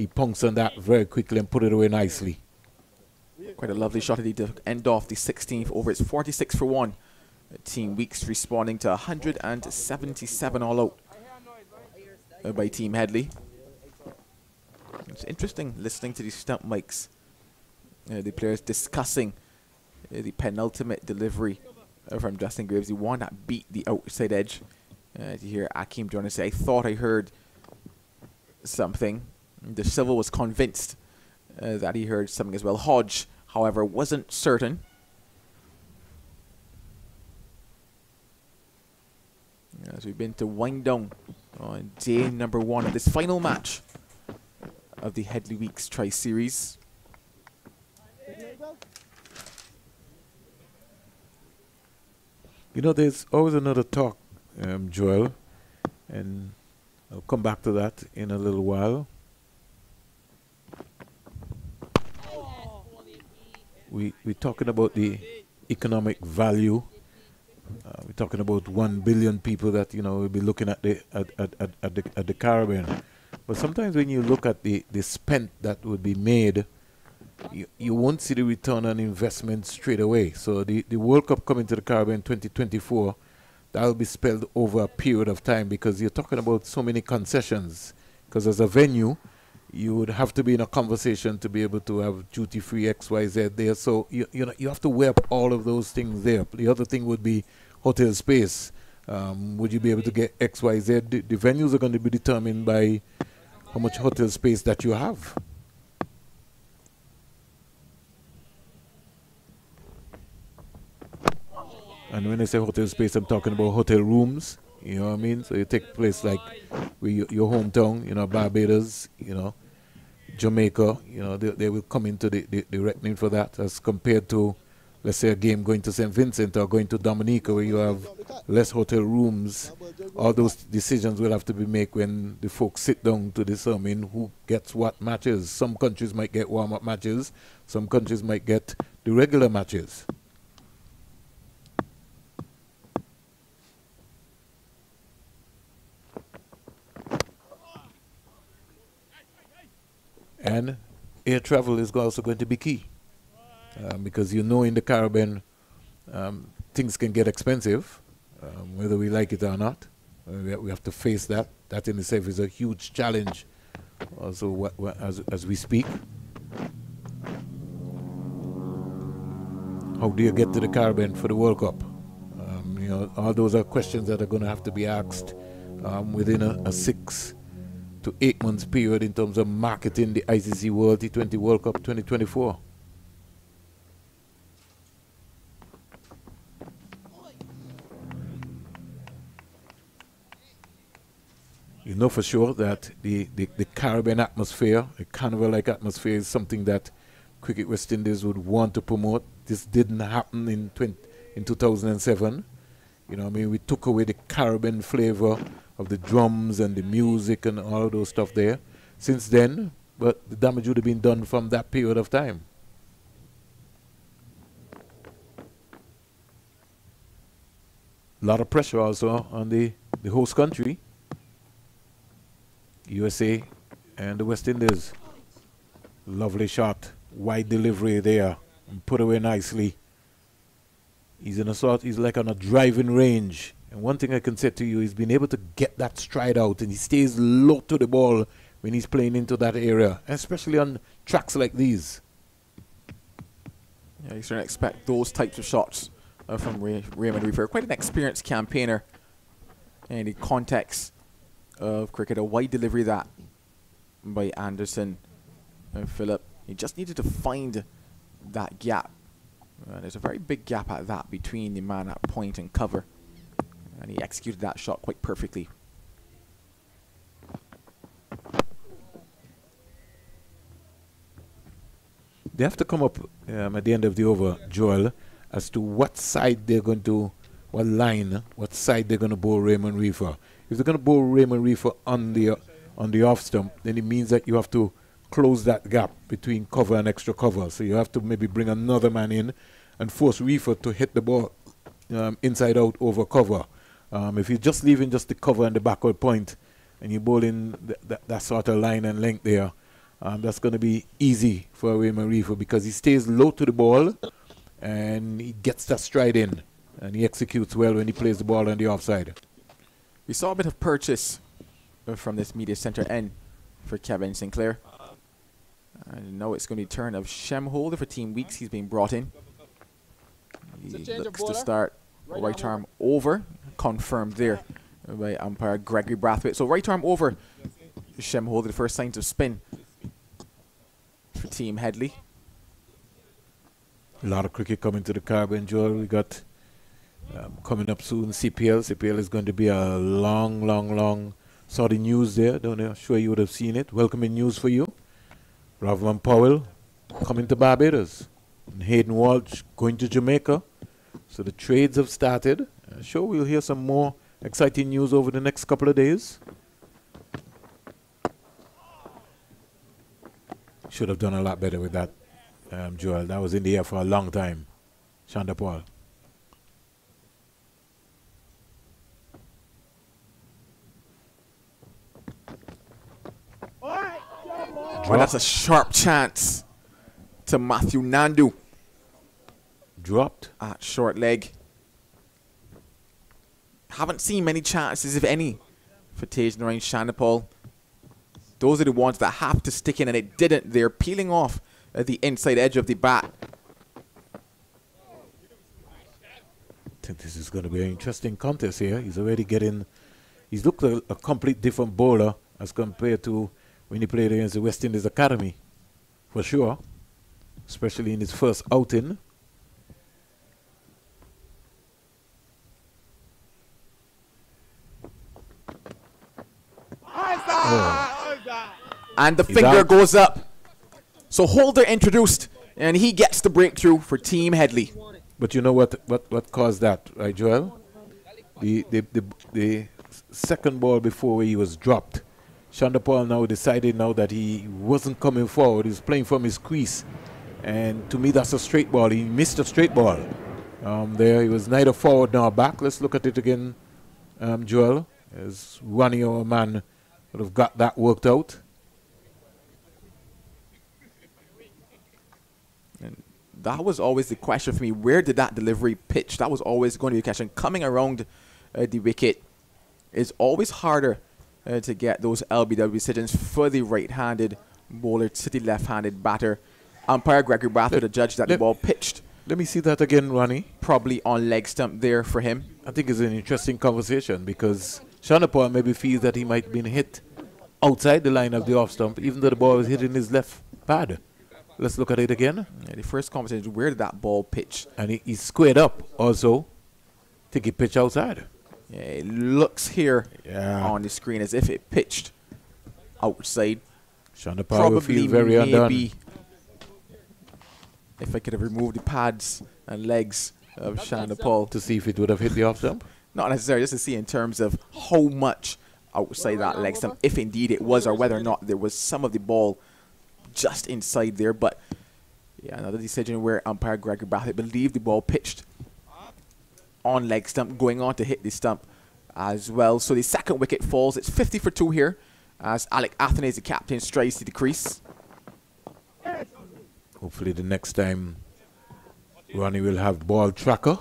he punks on that very quickly and put it away nicely. Quite a lovely shot he to end off the 16th over. It's 46 for 1. Team Weekes responding to 177 all out by Team Headley. It's interesting listening to these stump mics. Uh, the players discussing uh, the penultimate delivery uh, from Justin Greaves. The one that beat the outside edge. Uh, to hear Akeem Jonas say, I thought I heard something. Da Silva was convinced uh, that he heard something as well. Hodge, however, wasn't certain. As we've been to wind down on day number one of this final match of the Headley Weekes Tri-Series. You know, there's always another talk, um, Joel, and I'll come back to that in a little while. We, we're talking about the economic value. Uh, we're talking about one billion people that you know will be looking at the at, at, at, at, the at the Caribbean. But sometimes when you look at the, the spent that would be made, you, you won't see the return on investment straight away. So the, the World Cup coming to the Caribbean 2024, that will be spelled over a period of time because you're talking about so many concessions. Because as a venue, you would have to be in a conversation to be able to have duty free XYZ there. So you you know you have to weigh up all of those things there. The other thing would be hotel space. Um, would you be able to get XYZ? The, the venues are going to be determined by how much hotel space that you have. And when I say hotel space, I'm talking about hotel rooms. You know what I mean? So you take place like your, your hometown, you know, Barbados, you know, Jamaica, you know, they, they will come into the, the, the reckoning for that as compared to, let's say, a game going to St. Vincent or going to Dominica where you have less hotel rooms. All those decisions will have to be made when the folks sit down to determine who gets what matches. Some countries might get warm up matches, some countries might get the regular matches. And air travel is also going to be key. Um, because you know in the Caribbean, um, things can get expensive, um, whether we like it or not. Uh, we have to face that. That in itself is a huge challenge also as, as we speak. How do you get to the Caribbean for the World Cup? Um, you know, all those are questions that are going to have to be asked um, within a, a, six to eight months period in terms of marketing the ICC World T20 World Cup 2024. you know for sure that the, the, the Caribbean atmosphere, a carnival-like atmosphere, is something that Cricket West Indies would want to promote. This didn't happen in 20, in 2007. You know, I mean, we took away the Caribbean flavor of the drums and the music and all those stuff there. Since then, but the damage would have been done from that period of time. A lot of pressure also on the, the host country. USA and the West Indies. Lovely shot. Wide delivery there. And put away nicely. He's in a sort, he's like on a driving range. And one thing I can say to you, he's been able to get that stride out and he stays low to the ball when he's playing into that area, especially on tracks like these. Yeah, you certainly expect those types of shots uh, from Ray Raymond Reifer. Quite an experienced campaigner in the context of cricket. A wide delivery that by Anderson and Phillip. He just needed to find that gap. Uh, there's a very big gap at that between the man at point and cover. And he executed that shot quite perfectly. They have to come up um, at the end of the over, Joel, as to what side they're going to, what line, what side they're going to bowl Raymond Reifer. If they're going to bowl Raymond Reifer on the, on the off stump, then it means that you have to close that gap between cover and extra cover. So you have to maybe bring another man in and force Reifer to hit the ball um, inside out over cover. Um, if you're just leaving just the cover and the backward point and you're bowling th th that sort of line and length there, um, that's going to be easy for Raymond Reifer because he stays low to the ball and he gets that stride in and he executes well when he plays the ball on the offside. We saw a bit of purchase from this media center end for Kevin Sinclair. And now it's going to be turn of Shem Holder for Team Weekes. He's being brought in. He looks to start right, right arm over. Confirmed there by umpire Gregory Brathwaite. So right arm over. Shem Holder, the first signs of spin for Team Headley. A lot of cricket coming to the Caribbean, Joel. We got um, coming up soon, CPL. CPL is going to be a long, long, long. The news there. Don't know. Sure you would have seen it. Welcoming news for you. Rovman Powell coming to Barbados. And Hayden Walsh going to Jamaica. So the trades have started. Sure we'll hear some more exciting news over the next couple of days. Should have done a lot better with that, um, Joel. That was in the air for a long time. Chanderpaul. Well, that's a sharp chance to Matthew Nandu. Dropped. At short leg. Haven't seen many chances, if any, for Tagenarine Chanderpaul. Those are the ones that have to stick in, and it didn't. They're peeling off at the inside edge of the bat. I think this is going to be an interesting contest here. He's already getting, he's looked a, a complete different bowler as compared to when he played against the West Indies Academy, for sure, especially in his first outing. And the He's finger out. goes up. So Holder introduced, and he gets the breakthrough for Team Headley. But you know what, what, what caused that, right, Joel? The, the, the, the second ball before he was dropped, Chanderpaul now decided now that he wasn't coming forward. He was playing from his crease. And to me, that's a straight ball. He missed a straight ball. Um, there, he was neither forward nor back. Let's look at it again, um, Joel. As Ronnie, our man, would have got that worked out. And that was always the question for me. Where did that delivery pitch? That was always going to be a question. Coming around uh, the wicket is always harder uh, to get those LBW decisions for the right-handed bowler to the left-handed batter. Umpire Gregory Brathwaite, the judge that the ball pitched. Let me see that again, Ronnie. Probably on leg stump there for him. I think it's an interesting conversation because Chanderpaul maybe feels that he might have been hit outside the line of the off stump, even though the ball was hitting his left pad. Let's look at it again. Yeah, the first conversation is where did that ball pitch? And he, he squared up also. to get pitched outside. Yeah, it looks here yeah. on the screen as if it pitched outside. Chanderpaul will feel very maybe undone. If I could have removed the pads and legs of Chanderpaul. To see if it would have hit the off stump? Not necessarily, just to see in terms of how much outside that leg stump, if indeed it was, or whether or not there was some of the ball just inside there. But yeah, another decision where umpire Gregory Brathwaite believed the ball pitched on leg stump, going on to hit the stump as well. So the second wicket falls. It's 50 for two here as Alick Athanaze, the captain, strides to the crease. Hopefully the next time Ronnie will have ball tracker.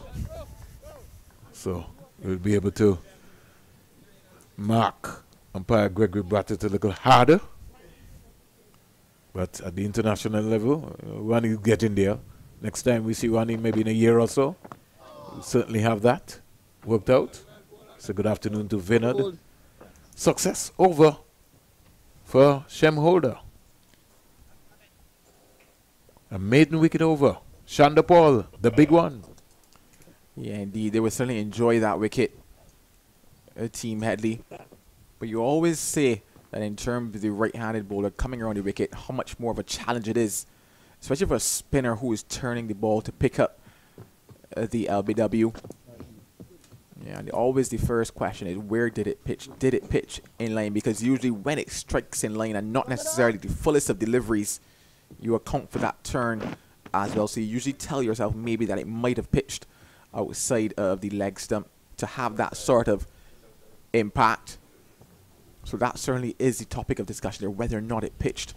So we'll be able to mark umpire Gregory Brathwaite a little harder. But at the international level, uh, Ronnie is getting there. Next time we see Ronnie, maybe in a year or so, we'll certainly have that worked out. So good afternoon to Vinod. Success over for Shem Holder. A maiden wicket over. Chanderpaul, the big one. Yeah, indeed. They will certainly enjoy that wicket, uh, Team Headley. But you always say that in terms of the right-handed bowler coming around the wicket, how much more of a challenge it is, especially for a spinner who is turning the ball to pick up uh, the LBW. Yeah, and always the first question is where did it pitch? Did it pitch in line? Because usually when it strikes in line and not necessarily the fullest of deliveries, you account for that turn as well. So you usually tell yourself maybe that it might have pitched outside of the leg stump to have that sort of impact. So that certainly is the topic of discussion there, whether or not it pitched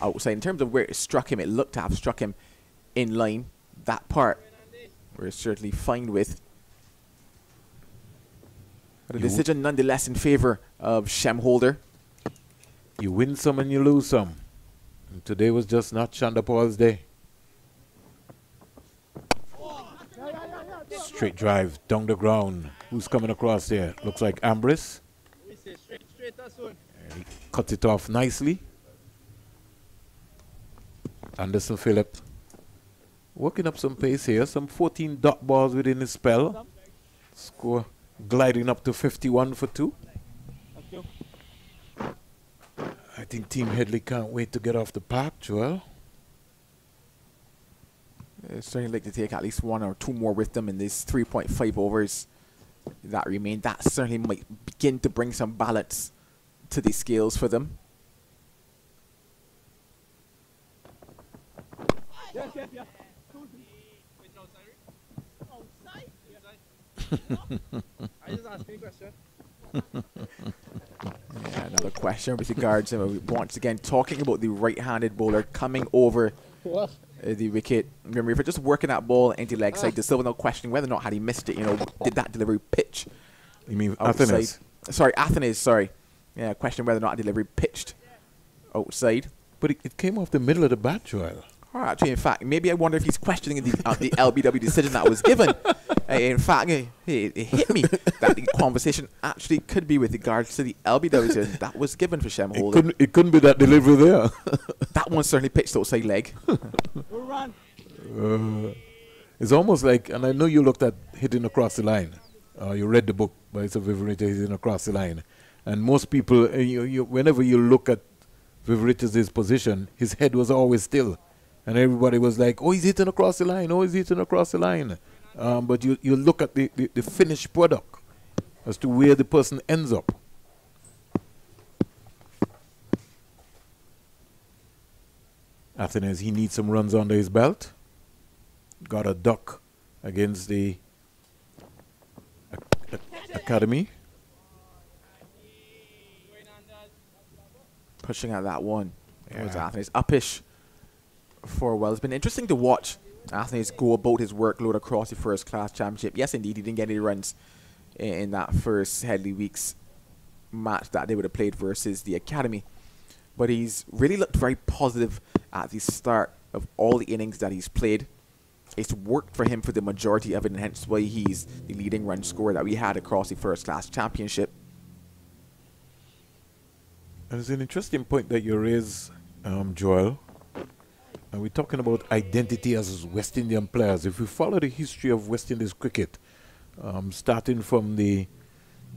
outside. In terms of where it struck him, it looked to have struck him in line. That part we're certainly fine with. But a decision nonetheless in favour of Shem Holder. You win some and you lose some. And today was just not Chanderpaul's day. Straight drive down the ground. Who's coming across there? Looks like Ambris. He cut it off nicely. Anderson Phillip working up some pace here. Some 14 dot balls within his spell. Score gliding up to 51 for two. I think Team Headley can't wait to get off the park, Joel. They certainly like to take at least one or two more with them in these 3.5 overs that remain. That certainly might begin to bring some balance to the scales for them. Yes, yes, yes. Yeah, another question with regards to once again talking about the right-handed bowler coming over uh, the wicket. Remember, if you're just working that ball into leg side, there's still no questioning whether or not had he missed it. You know, did that delivery pitch? You mean Athanaze? Sorry, Athanaze. Sorry. Yeah, question whether or not a delivery pitched outside. But it, it came off the middle of the bat, Joel. Or actually, in fact, maybe I wonder if he's questioning the, uh, the LBW decision that was given. *laughs* uh, in fact, it, it, hit me that the *laughs* conversation actually could be with regards to the LBW decision that *laughs* was given for Shem Holder. It couldn't, it couldn't be that delivery there. *laughs* that one certainly pitched outside leg. uh, it's almost like, and I know you looked at hitting across the line. Uh, you read the book by Sir Viv Richards, hitting across the line. And most people, uh, you, you, whenever you look at Viv Richards' position, his head was always still. And everybody was like, oh, he's hitting across the line. Oh, he's hitting across the line. Um, but you, you look at the, the, the finished product as to where the person ends up. Athanaze, he needs some runs under his belt. Got a duck against the academy. Pushing out that one. Yeah. Athanaze. Uppish for a while. It's been interesting to watch Athanaze go about his workload across the first class championship. Yes, indeed, he didn't get any runs in, in that first Headley Weekes match that they would have played versus the academy. But he's really looked very positive at the start of all the innings that he's played. It's worked for him for the majority of it, and hence why he's the leading run scorer that we had across the first class championship. And it's an interesting point that you raise, um, Joel. And we're talking about identity as West Indian players. If we follow the history of West Indies cricket, um, starting from the,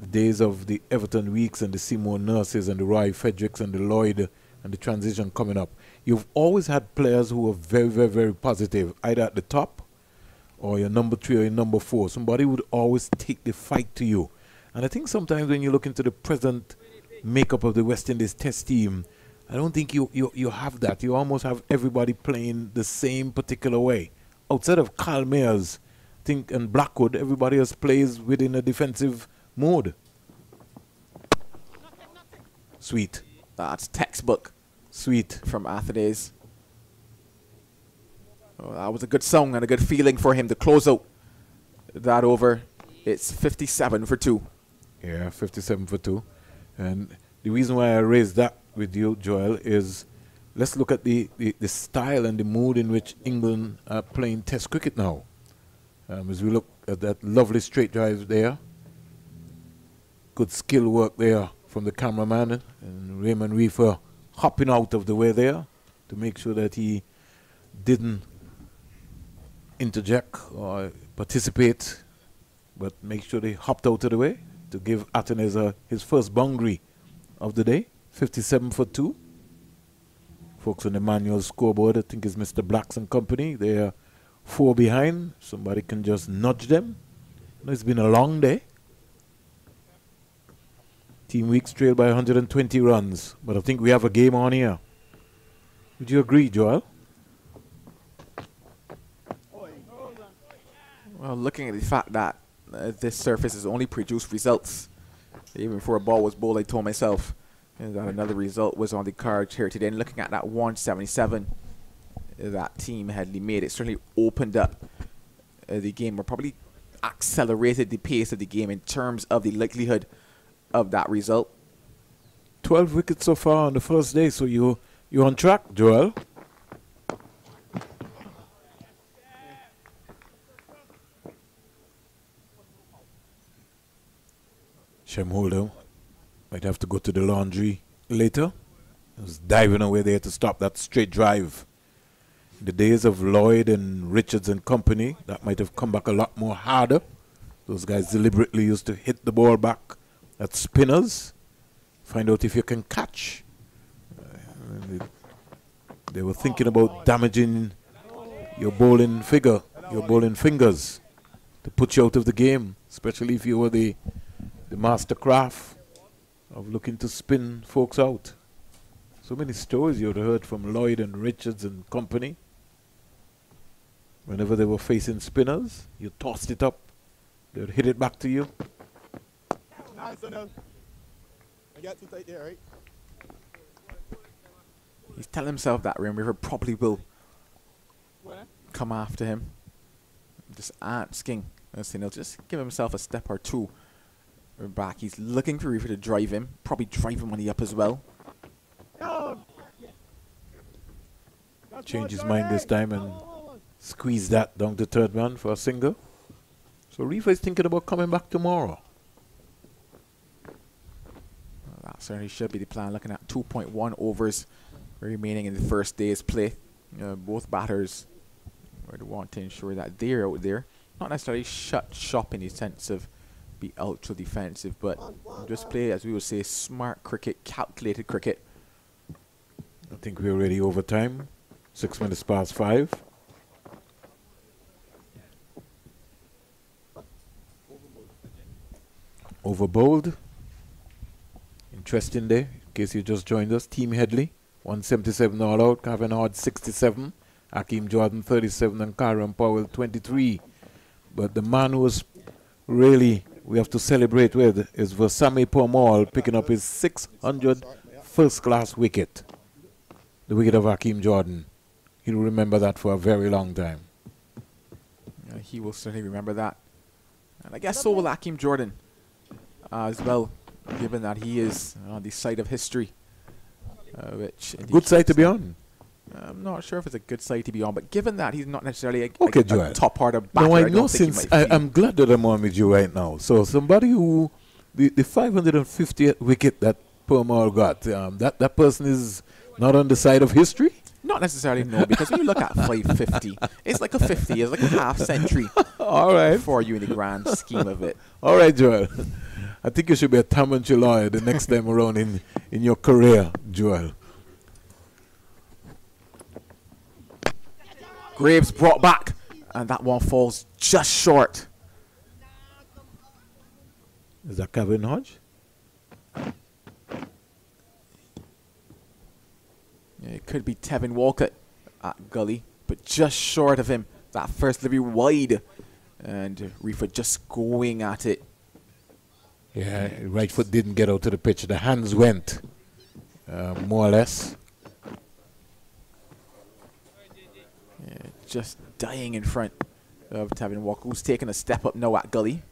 the, days of the Everton Weekes and the Seymour Nurses and the Roy Fredericks and the Lloyd and the transition coming up, you've always had players who were very, very, very positive, either at the top or your number three or your number four. Somebody would always take the fight to you. And I think sometimes when you look into the present makeup of the West Indies test team, I don't think you, you, you have that. You almost have everybody playing the same particular way. Outside of Kyle Mayers, think and Blackwood, everybody else plays within a defensive mode. Sweet. That's textbook. Sweet. From Athanaze. Oh, that was a good song and a good feeling for him to close out that over. It's 57 for 2. Yeah, 57 for 2. And the reason why I raised that with you, Joel, is let's look at the, the, the style and the mood in which England are playing Test cricket now. Um, as we look at that lovely straight drive there, good skill work there from the cameraman and Raymond Reifer hopping out of the way there to make sure that he didn't interject or participate, but make sure they hopped out of the way to give Athanaze his first boundary of the day, 57 for 2. Folks on the manual scoreboard, I think it's Mr. Blacks and company. They are four behind. Somebody can just nudge them. It's been a long day. Team Weekes trailed by 120 runs, but I think we have a game on here. Would you agree, Joel? Well, looking at the fact that uh, this surface has only produced results, even before a ball was bowled, I told myself that another result was on the card here today. And looking at that 177 that team had made, it certainly opened up uh, the game, or probably accelerated the pace of the game in terms of the likelihood of that result. 12 wickets so far on the first day, so you, you're on track, Joel. Holder might have to go to the laundry later. He was diving away there to stop that straight drive. In the days of Lloyd and Richards and company, that might have come back a lot more harder. Those guys deliberately used to hit the ball back at spinners, find out if you can catch. Uh, they were thinking about damaging your bowling figure, your bowling fingers, to put you out of the game, especially if you were the the master craft of looking to spin folks out. So many stories you would have heard from Lloyd and Richards and company. Whenever they were facing spinners, you tossed it up, they would hit it back to you. Nice, enough. I got too tight there, right? He's telling himself that Rim River probably will come after him. Just asking, know, just give himself a step or two back. He's looking for Reifer to drive him. Probably drive him on the up as well. Change his mind this time and squeeze that down to third man for a single. So Reifer is thinking about coming back tomorrow. Well, that certainly should be the plan. Looking at 2.1 overs remaining in the first day's play. Uh, both batters would want to ensure that they're out there. Not necessarily shut shop in the sense of be ultra defensive, but just play, as we would say, smart cricket, calculated cricket. I think we're ready overtime. Six minutes past five. Overbowled. Interesting day. In case you just joined us, Team Headley, 177 all out. Kavem Hodge, 67. Akeem Jordan, 37. And Kieran Powell, 23. But the man was really we have to celebrate with is Veerasammy Permaul picking up his 600 first class wicket. The wicket of Akeem Jordan. He'll remember that for a very long time. he will certainly remember that. And I guess so will Akeem Jordan uh, as well, given that he is on the side of history. Uh, which good side to be on. I'm not sure if it's a good side to be on, but given that he's not necessarily a, okay, a, a top part of batter, no, I, I know since I, am glad that I'm on with you right now. So somebody who the, the 550th wicket that Permaul got, um, that that person is not on the side of history. Not necessarily, no, because when you look at *laughs* 550, it's like a 50, it's like a half century. *laughs* All right. For you in the grand scheme of it. *laughs* All right, Joel. I think you should be a Tamanchi lawyer the next time around in, in your career, Joel. Greaves brought back, and that one falls just short. Is that Kavem Hodge? Yeah, it could be Tevin Walker at Gully, but just short of him. That first delivery wide, and Reifer just going at it. Yeah, right foot didn't get out to the pitch. The hands went, uh, more or less. Just dying in front of Tevin Walker, who's taking a step up now at Gully.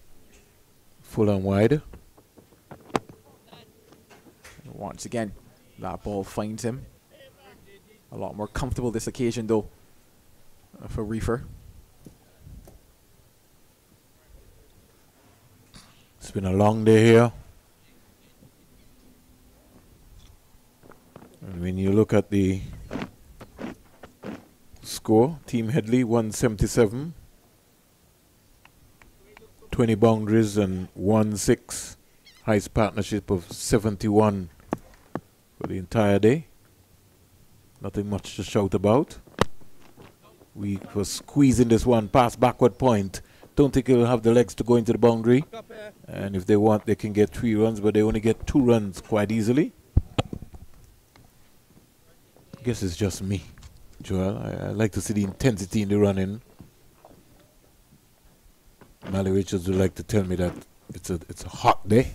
Full and wide. Once again, that ball finds him. A lot more comfortable this occasion, though, uh, for Reifer. It's been a long day here. And when you look at the score, Team Headley 177, 20 boundaries and 1 6, highest partnership of 71 for the entire day. Nothing much to shout about. We were squeezing this one past backward point. Don't think he'll have the legs to go into the boundary. And if they want, they can get three runs, but they only get two runs quite easily. Guess it's just me, Joel. I, I like to see the intensity in the running. Mali Richards would like to tell me that it's a it's a hot day.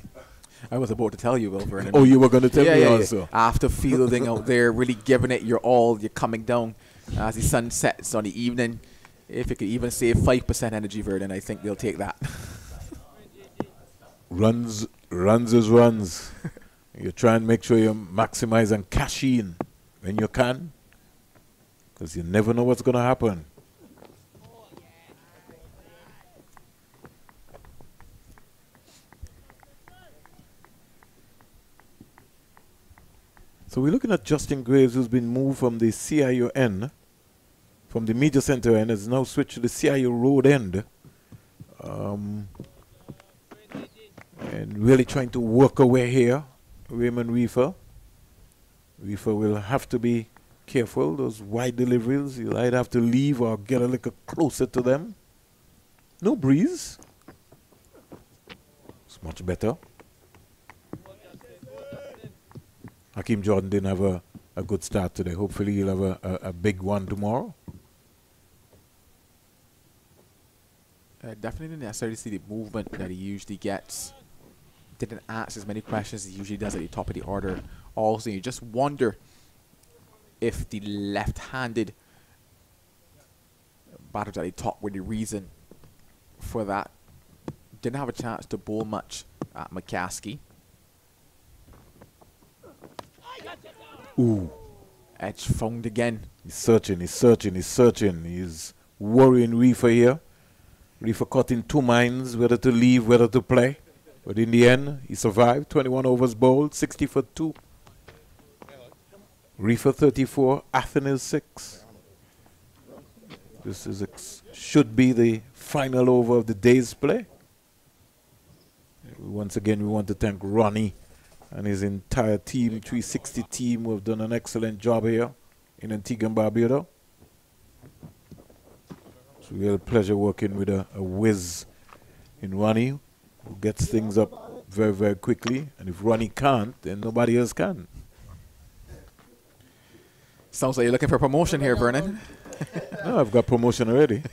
I was about to tell you, Wilbur. Oh, you were going to tell yeah, me yeah, also. Yeah. After fielding out there, really giving it your all, you're coming down as the sun sets on the evening. If you could even save 5% energy, Vernon, I think they'll take that. *laughs* runs, runs is runs. *laughs* you try and make sure you maximize and cash in when you can. Because you never know what's going to happen. So we're looking at Justin Greaves, who's been moved from the CIO end, from the media center end, has now switched to the CIO road end. Um, and really trying to work away here, Raymond Reifer. Reifer will have to be careful. Those wide deliveries, you'll either have to leave or get a little closer to them. No breeze. It's much better. Akeem Jordan didn't have a, a good start today. Hopefully he'll have a, a, a big one tomorrow. Uh, definitely didn't necessarily see the movement that he usually gets. Didn't ask as many questions as he usually does at the top of the order. Also, you just wonder if the left-handed batter at the top were the reason for that. Didn't have a chance to bowl much at McCaskie. Ooh. Edge found again. He's searching, he's searching, he's searching. He's worrying Reifer here. Reifer caught in two minds whether to leave, whether to play. But in the end, he survived. 21 overs bowled, 60 for 2. Reifer 34, Athanaze 6. This is should be the final over of the day's play. Once again, we want to thank Ronnie and his entire team, 360 team, who have done an excellent job here in Antigua and Barbuda. It's a real pleasure working with a, a whiz in Ronnie, who gets things up very, very quickly. And if Ronnie can't, then nobody else can. Sounds like you're looking for promotion here, Vernon. *laughs* no, I've got promotion already.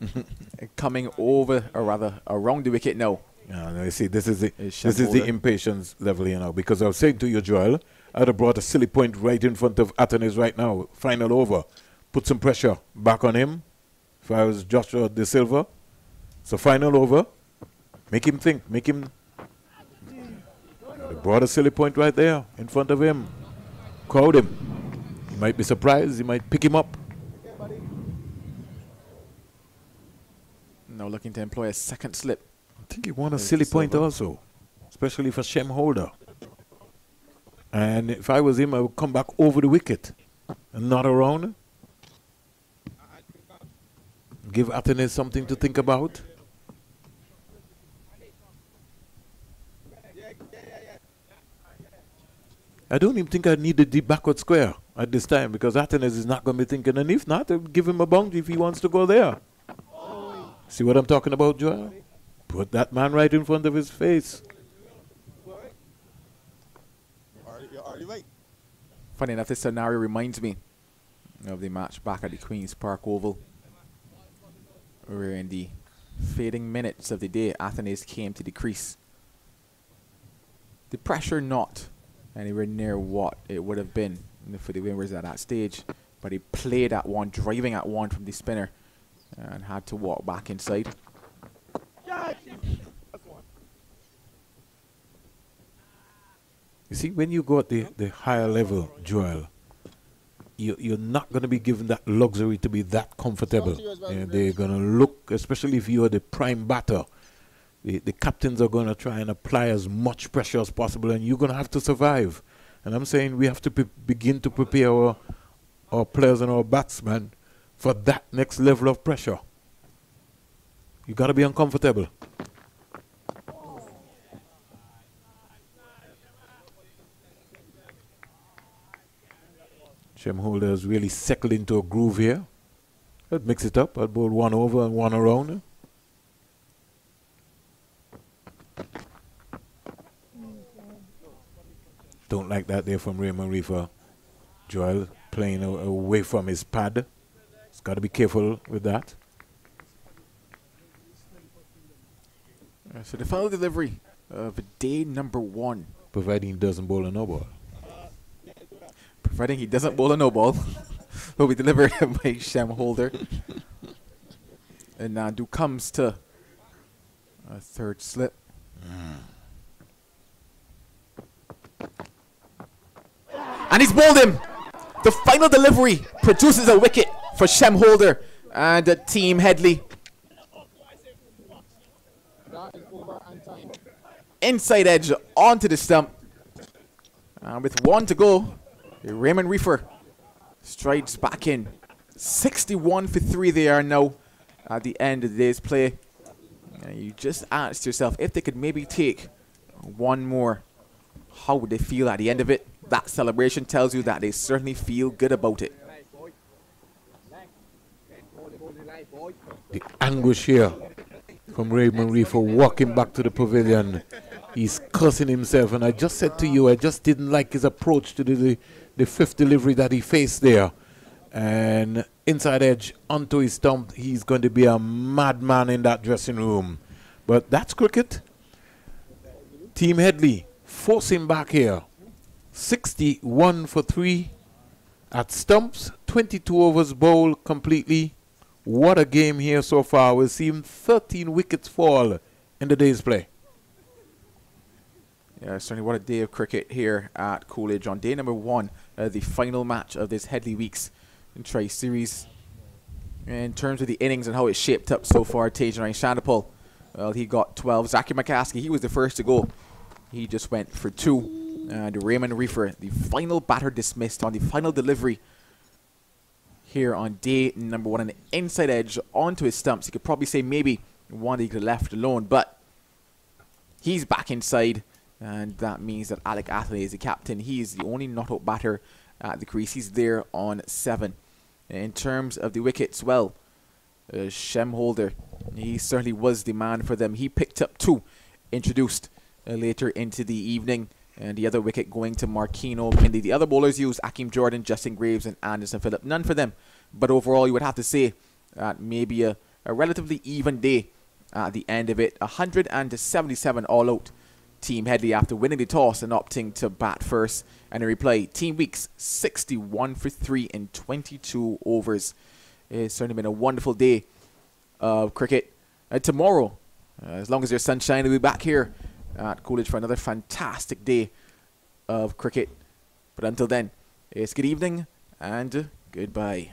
*laughs* Coming over, or rather around the wicket now. Yeah, no, you see, this is the this is the impatience level, you know, because I was saying to you, Joel, I'd have brought a silly point right in front of Athanaze right now, final over. put some pressure back on him. If I was Joshua Da Silva, so final over. Make him think. Make him. They brought a silly point right there in front of him. Crowd him. He might be surprised. He might pick him up. Now looking to employ a second slip. I think he won a silly point also, especially for Shem Holder. And if I was him, I would come back over the wicket and not around. Give Athanaze something to think about. I don't even think I need the deep backward square at this time because Athanaze is not going to be thinking, and if not, I'll give him a boundary if he wants to go there. See what I'm talking about, Joel? Put that man right in front of his face. Funny enough, this scenario reminds me of the match back at the Queen's Park Oval. Where in the fading minutes of the day, Athanaze came to the crease. The pressure not anywhere near what it would have been for the winners at that stage. But he played at one, driving at one from the spinner, and had to walk back inside. You see, when you go at the, the higher level, Joel, you, you're not going to be given that luxury to be that comfortable. Yeah, they're going to look, especially if you are the prime batter, the, the captains are going to try and apply as much pressure as possible, and you're going to have to survive. And I'm saying we have to begin to prepare our, our players and our batsmen for that next level of pressure. You got to be uncomfortable. Shem Holder has really settled into a groove here. Let's mix it up. I'll bowl one over and one around. Don't like that there from Raymond Reifer. Joel playing away from his pad. He's got to be careful with that. Uh, so the final delivery of day number one. Providing he doesn't bowl a no ball. Providing he doesn't bowl a no ball. *laughs* will be delivered *laughs* by Shem Holder. and Nandu comes to a third slip. And he's bowled him. The final delivery produces a wicket for Shem Holder and Team Headley. Inside edge onto the stump. And with one to go, Raymond Reifer strides back in. 61 for 3 they are now at the end of the day's play. And you just asked yourself if they could maybe take one more, how would they feel at the end of it? That celebration tells you that they certainly feel good about it. The anguish here from Raymond Reifer walking back to the pavilion. He's cursing himself, and I just said to you, I just didn't like his approach to the, the, the fifth delivery that he faced there. And inside edge onto his stump, he's going to be a madman in that dressing room. But that's cricket. Team Headley forcing back here. 61 for 3 at stumps, 22 overs bowled completely. What a game here so far. We've seen 13 wickets fall in the day's play. Yeah, certainly what a day of cricket here at Coolidge on day number one, uh, the final match of this Headley Weekes Tri Series. In terms of the innings and how it shaped up so far, Tagenarine Chanderpaul, well, he got 12. Zaki McCaskie, he was the first to go. He just went for two. And Raymond Reifer, the final batter dismissed on the final delivery here on day number one. An inside edge onto his stumps. You could probably say maybe one he could have left alone, but he's back inside. And that means that Alick Athanaze is the captain. He is the only not out batter at the crease. He's there on seven. In terms of the wickets, well, uh, Shem Holder, he certainly was the man for them. He picked up two, introduced uh, later into the evening. And the other wicket going to Marquino Mindley. The other bowlers used Akeem Jordan, Justin Greaves, and Anderson Phillip. None for them. But overall, you would have to say that maybe a, a relatively even day at the end of it. 177 all out. Team Headley after winning the toss and opting to bat first. And replay, Team Weekes 61 for 3 in 22 overs. It's certainly been a wonderful day of cricket. And tomorrow, uh, as long as there's sunshine, we'll be back here at Coolidge for another fantastic day of cricket. But until then, it's good evening and goodbye.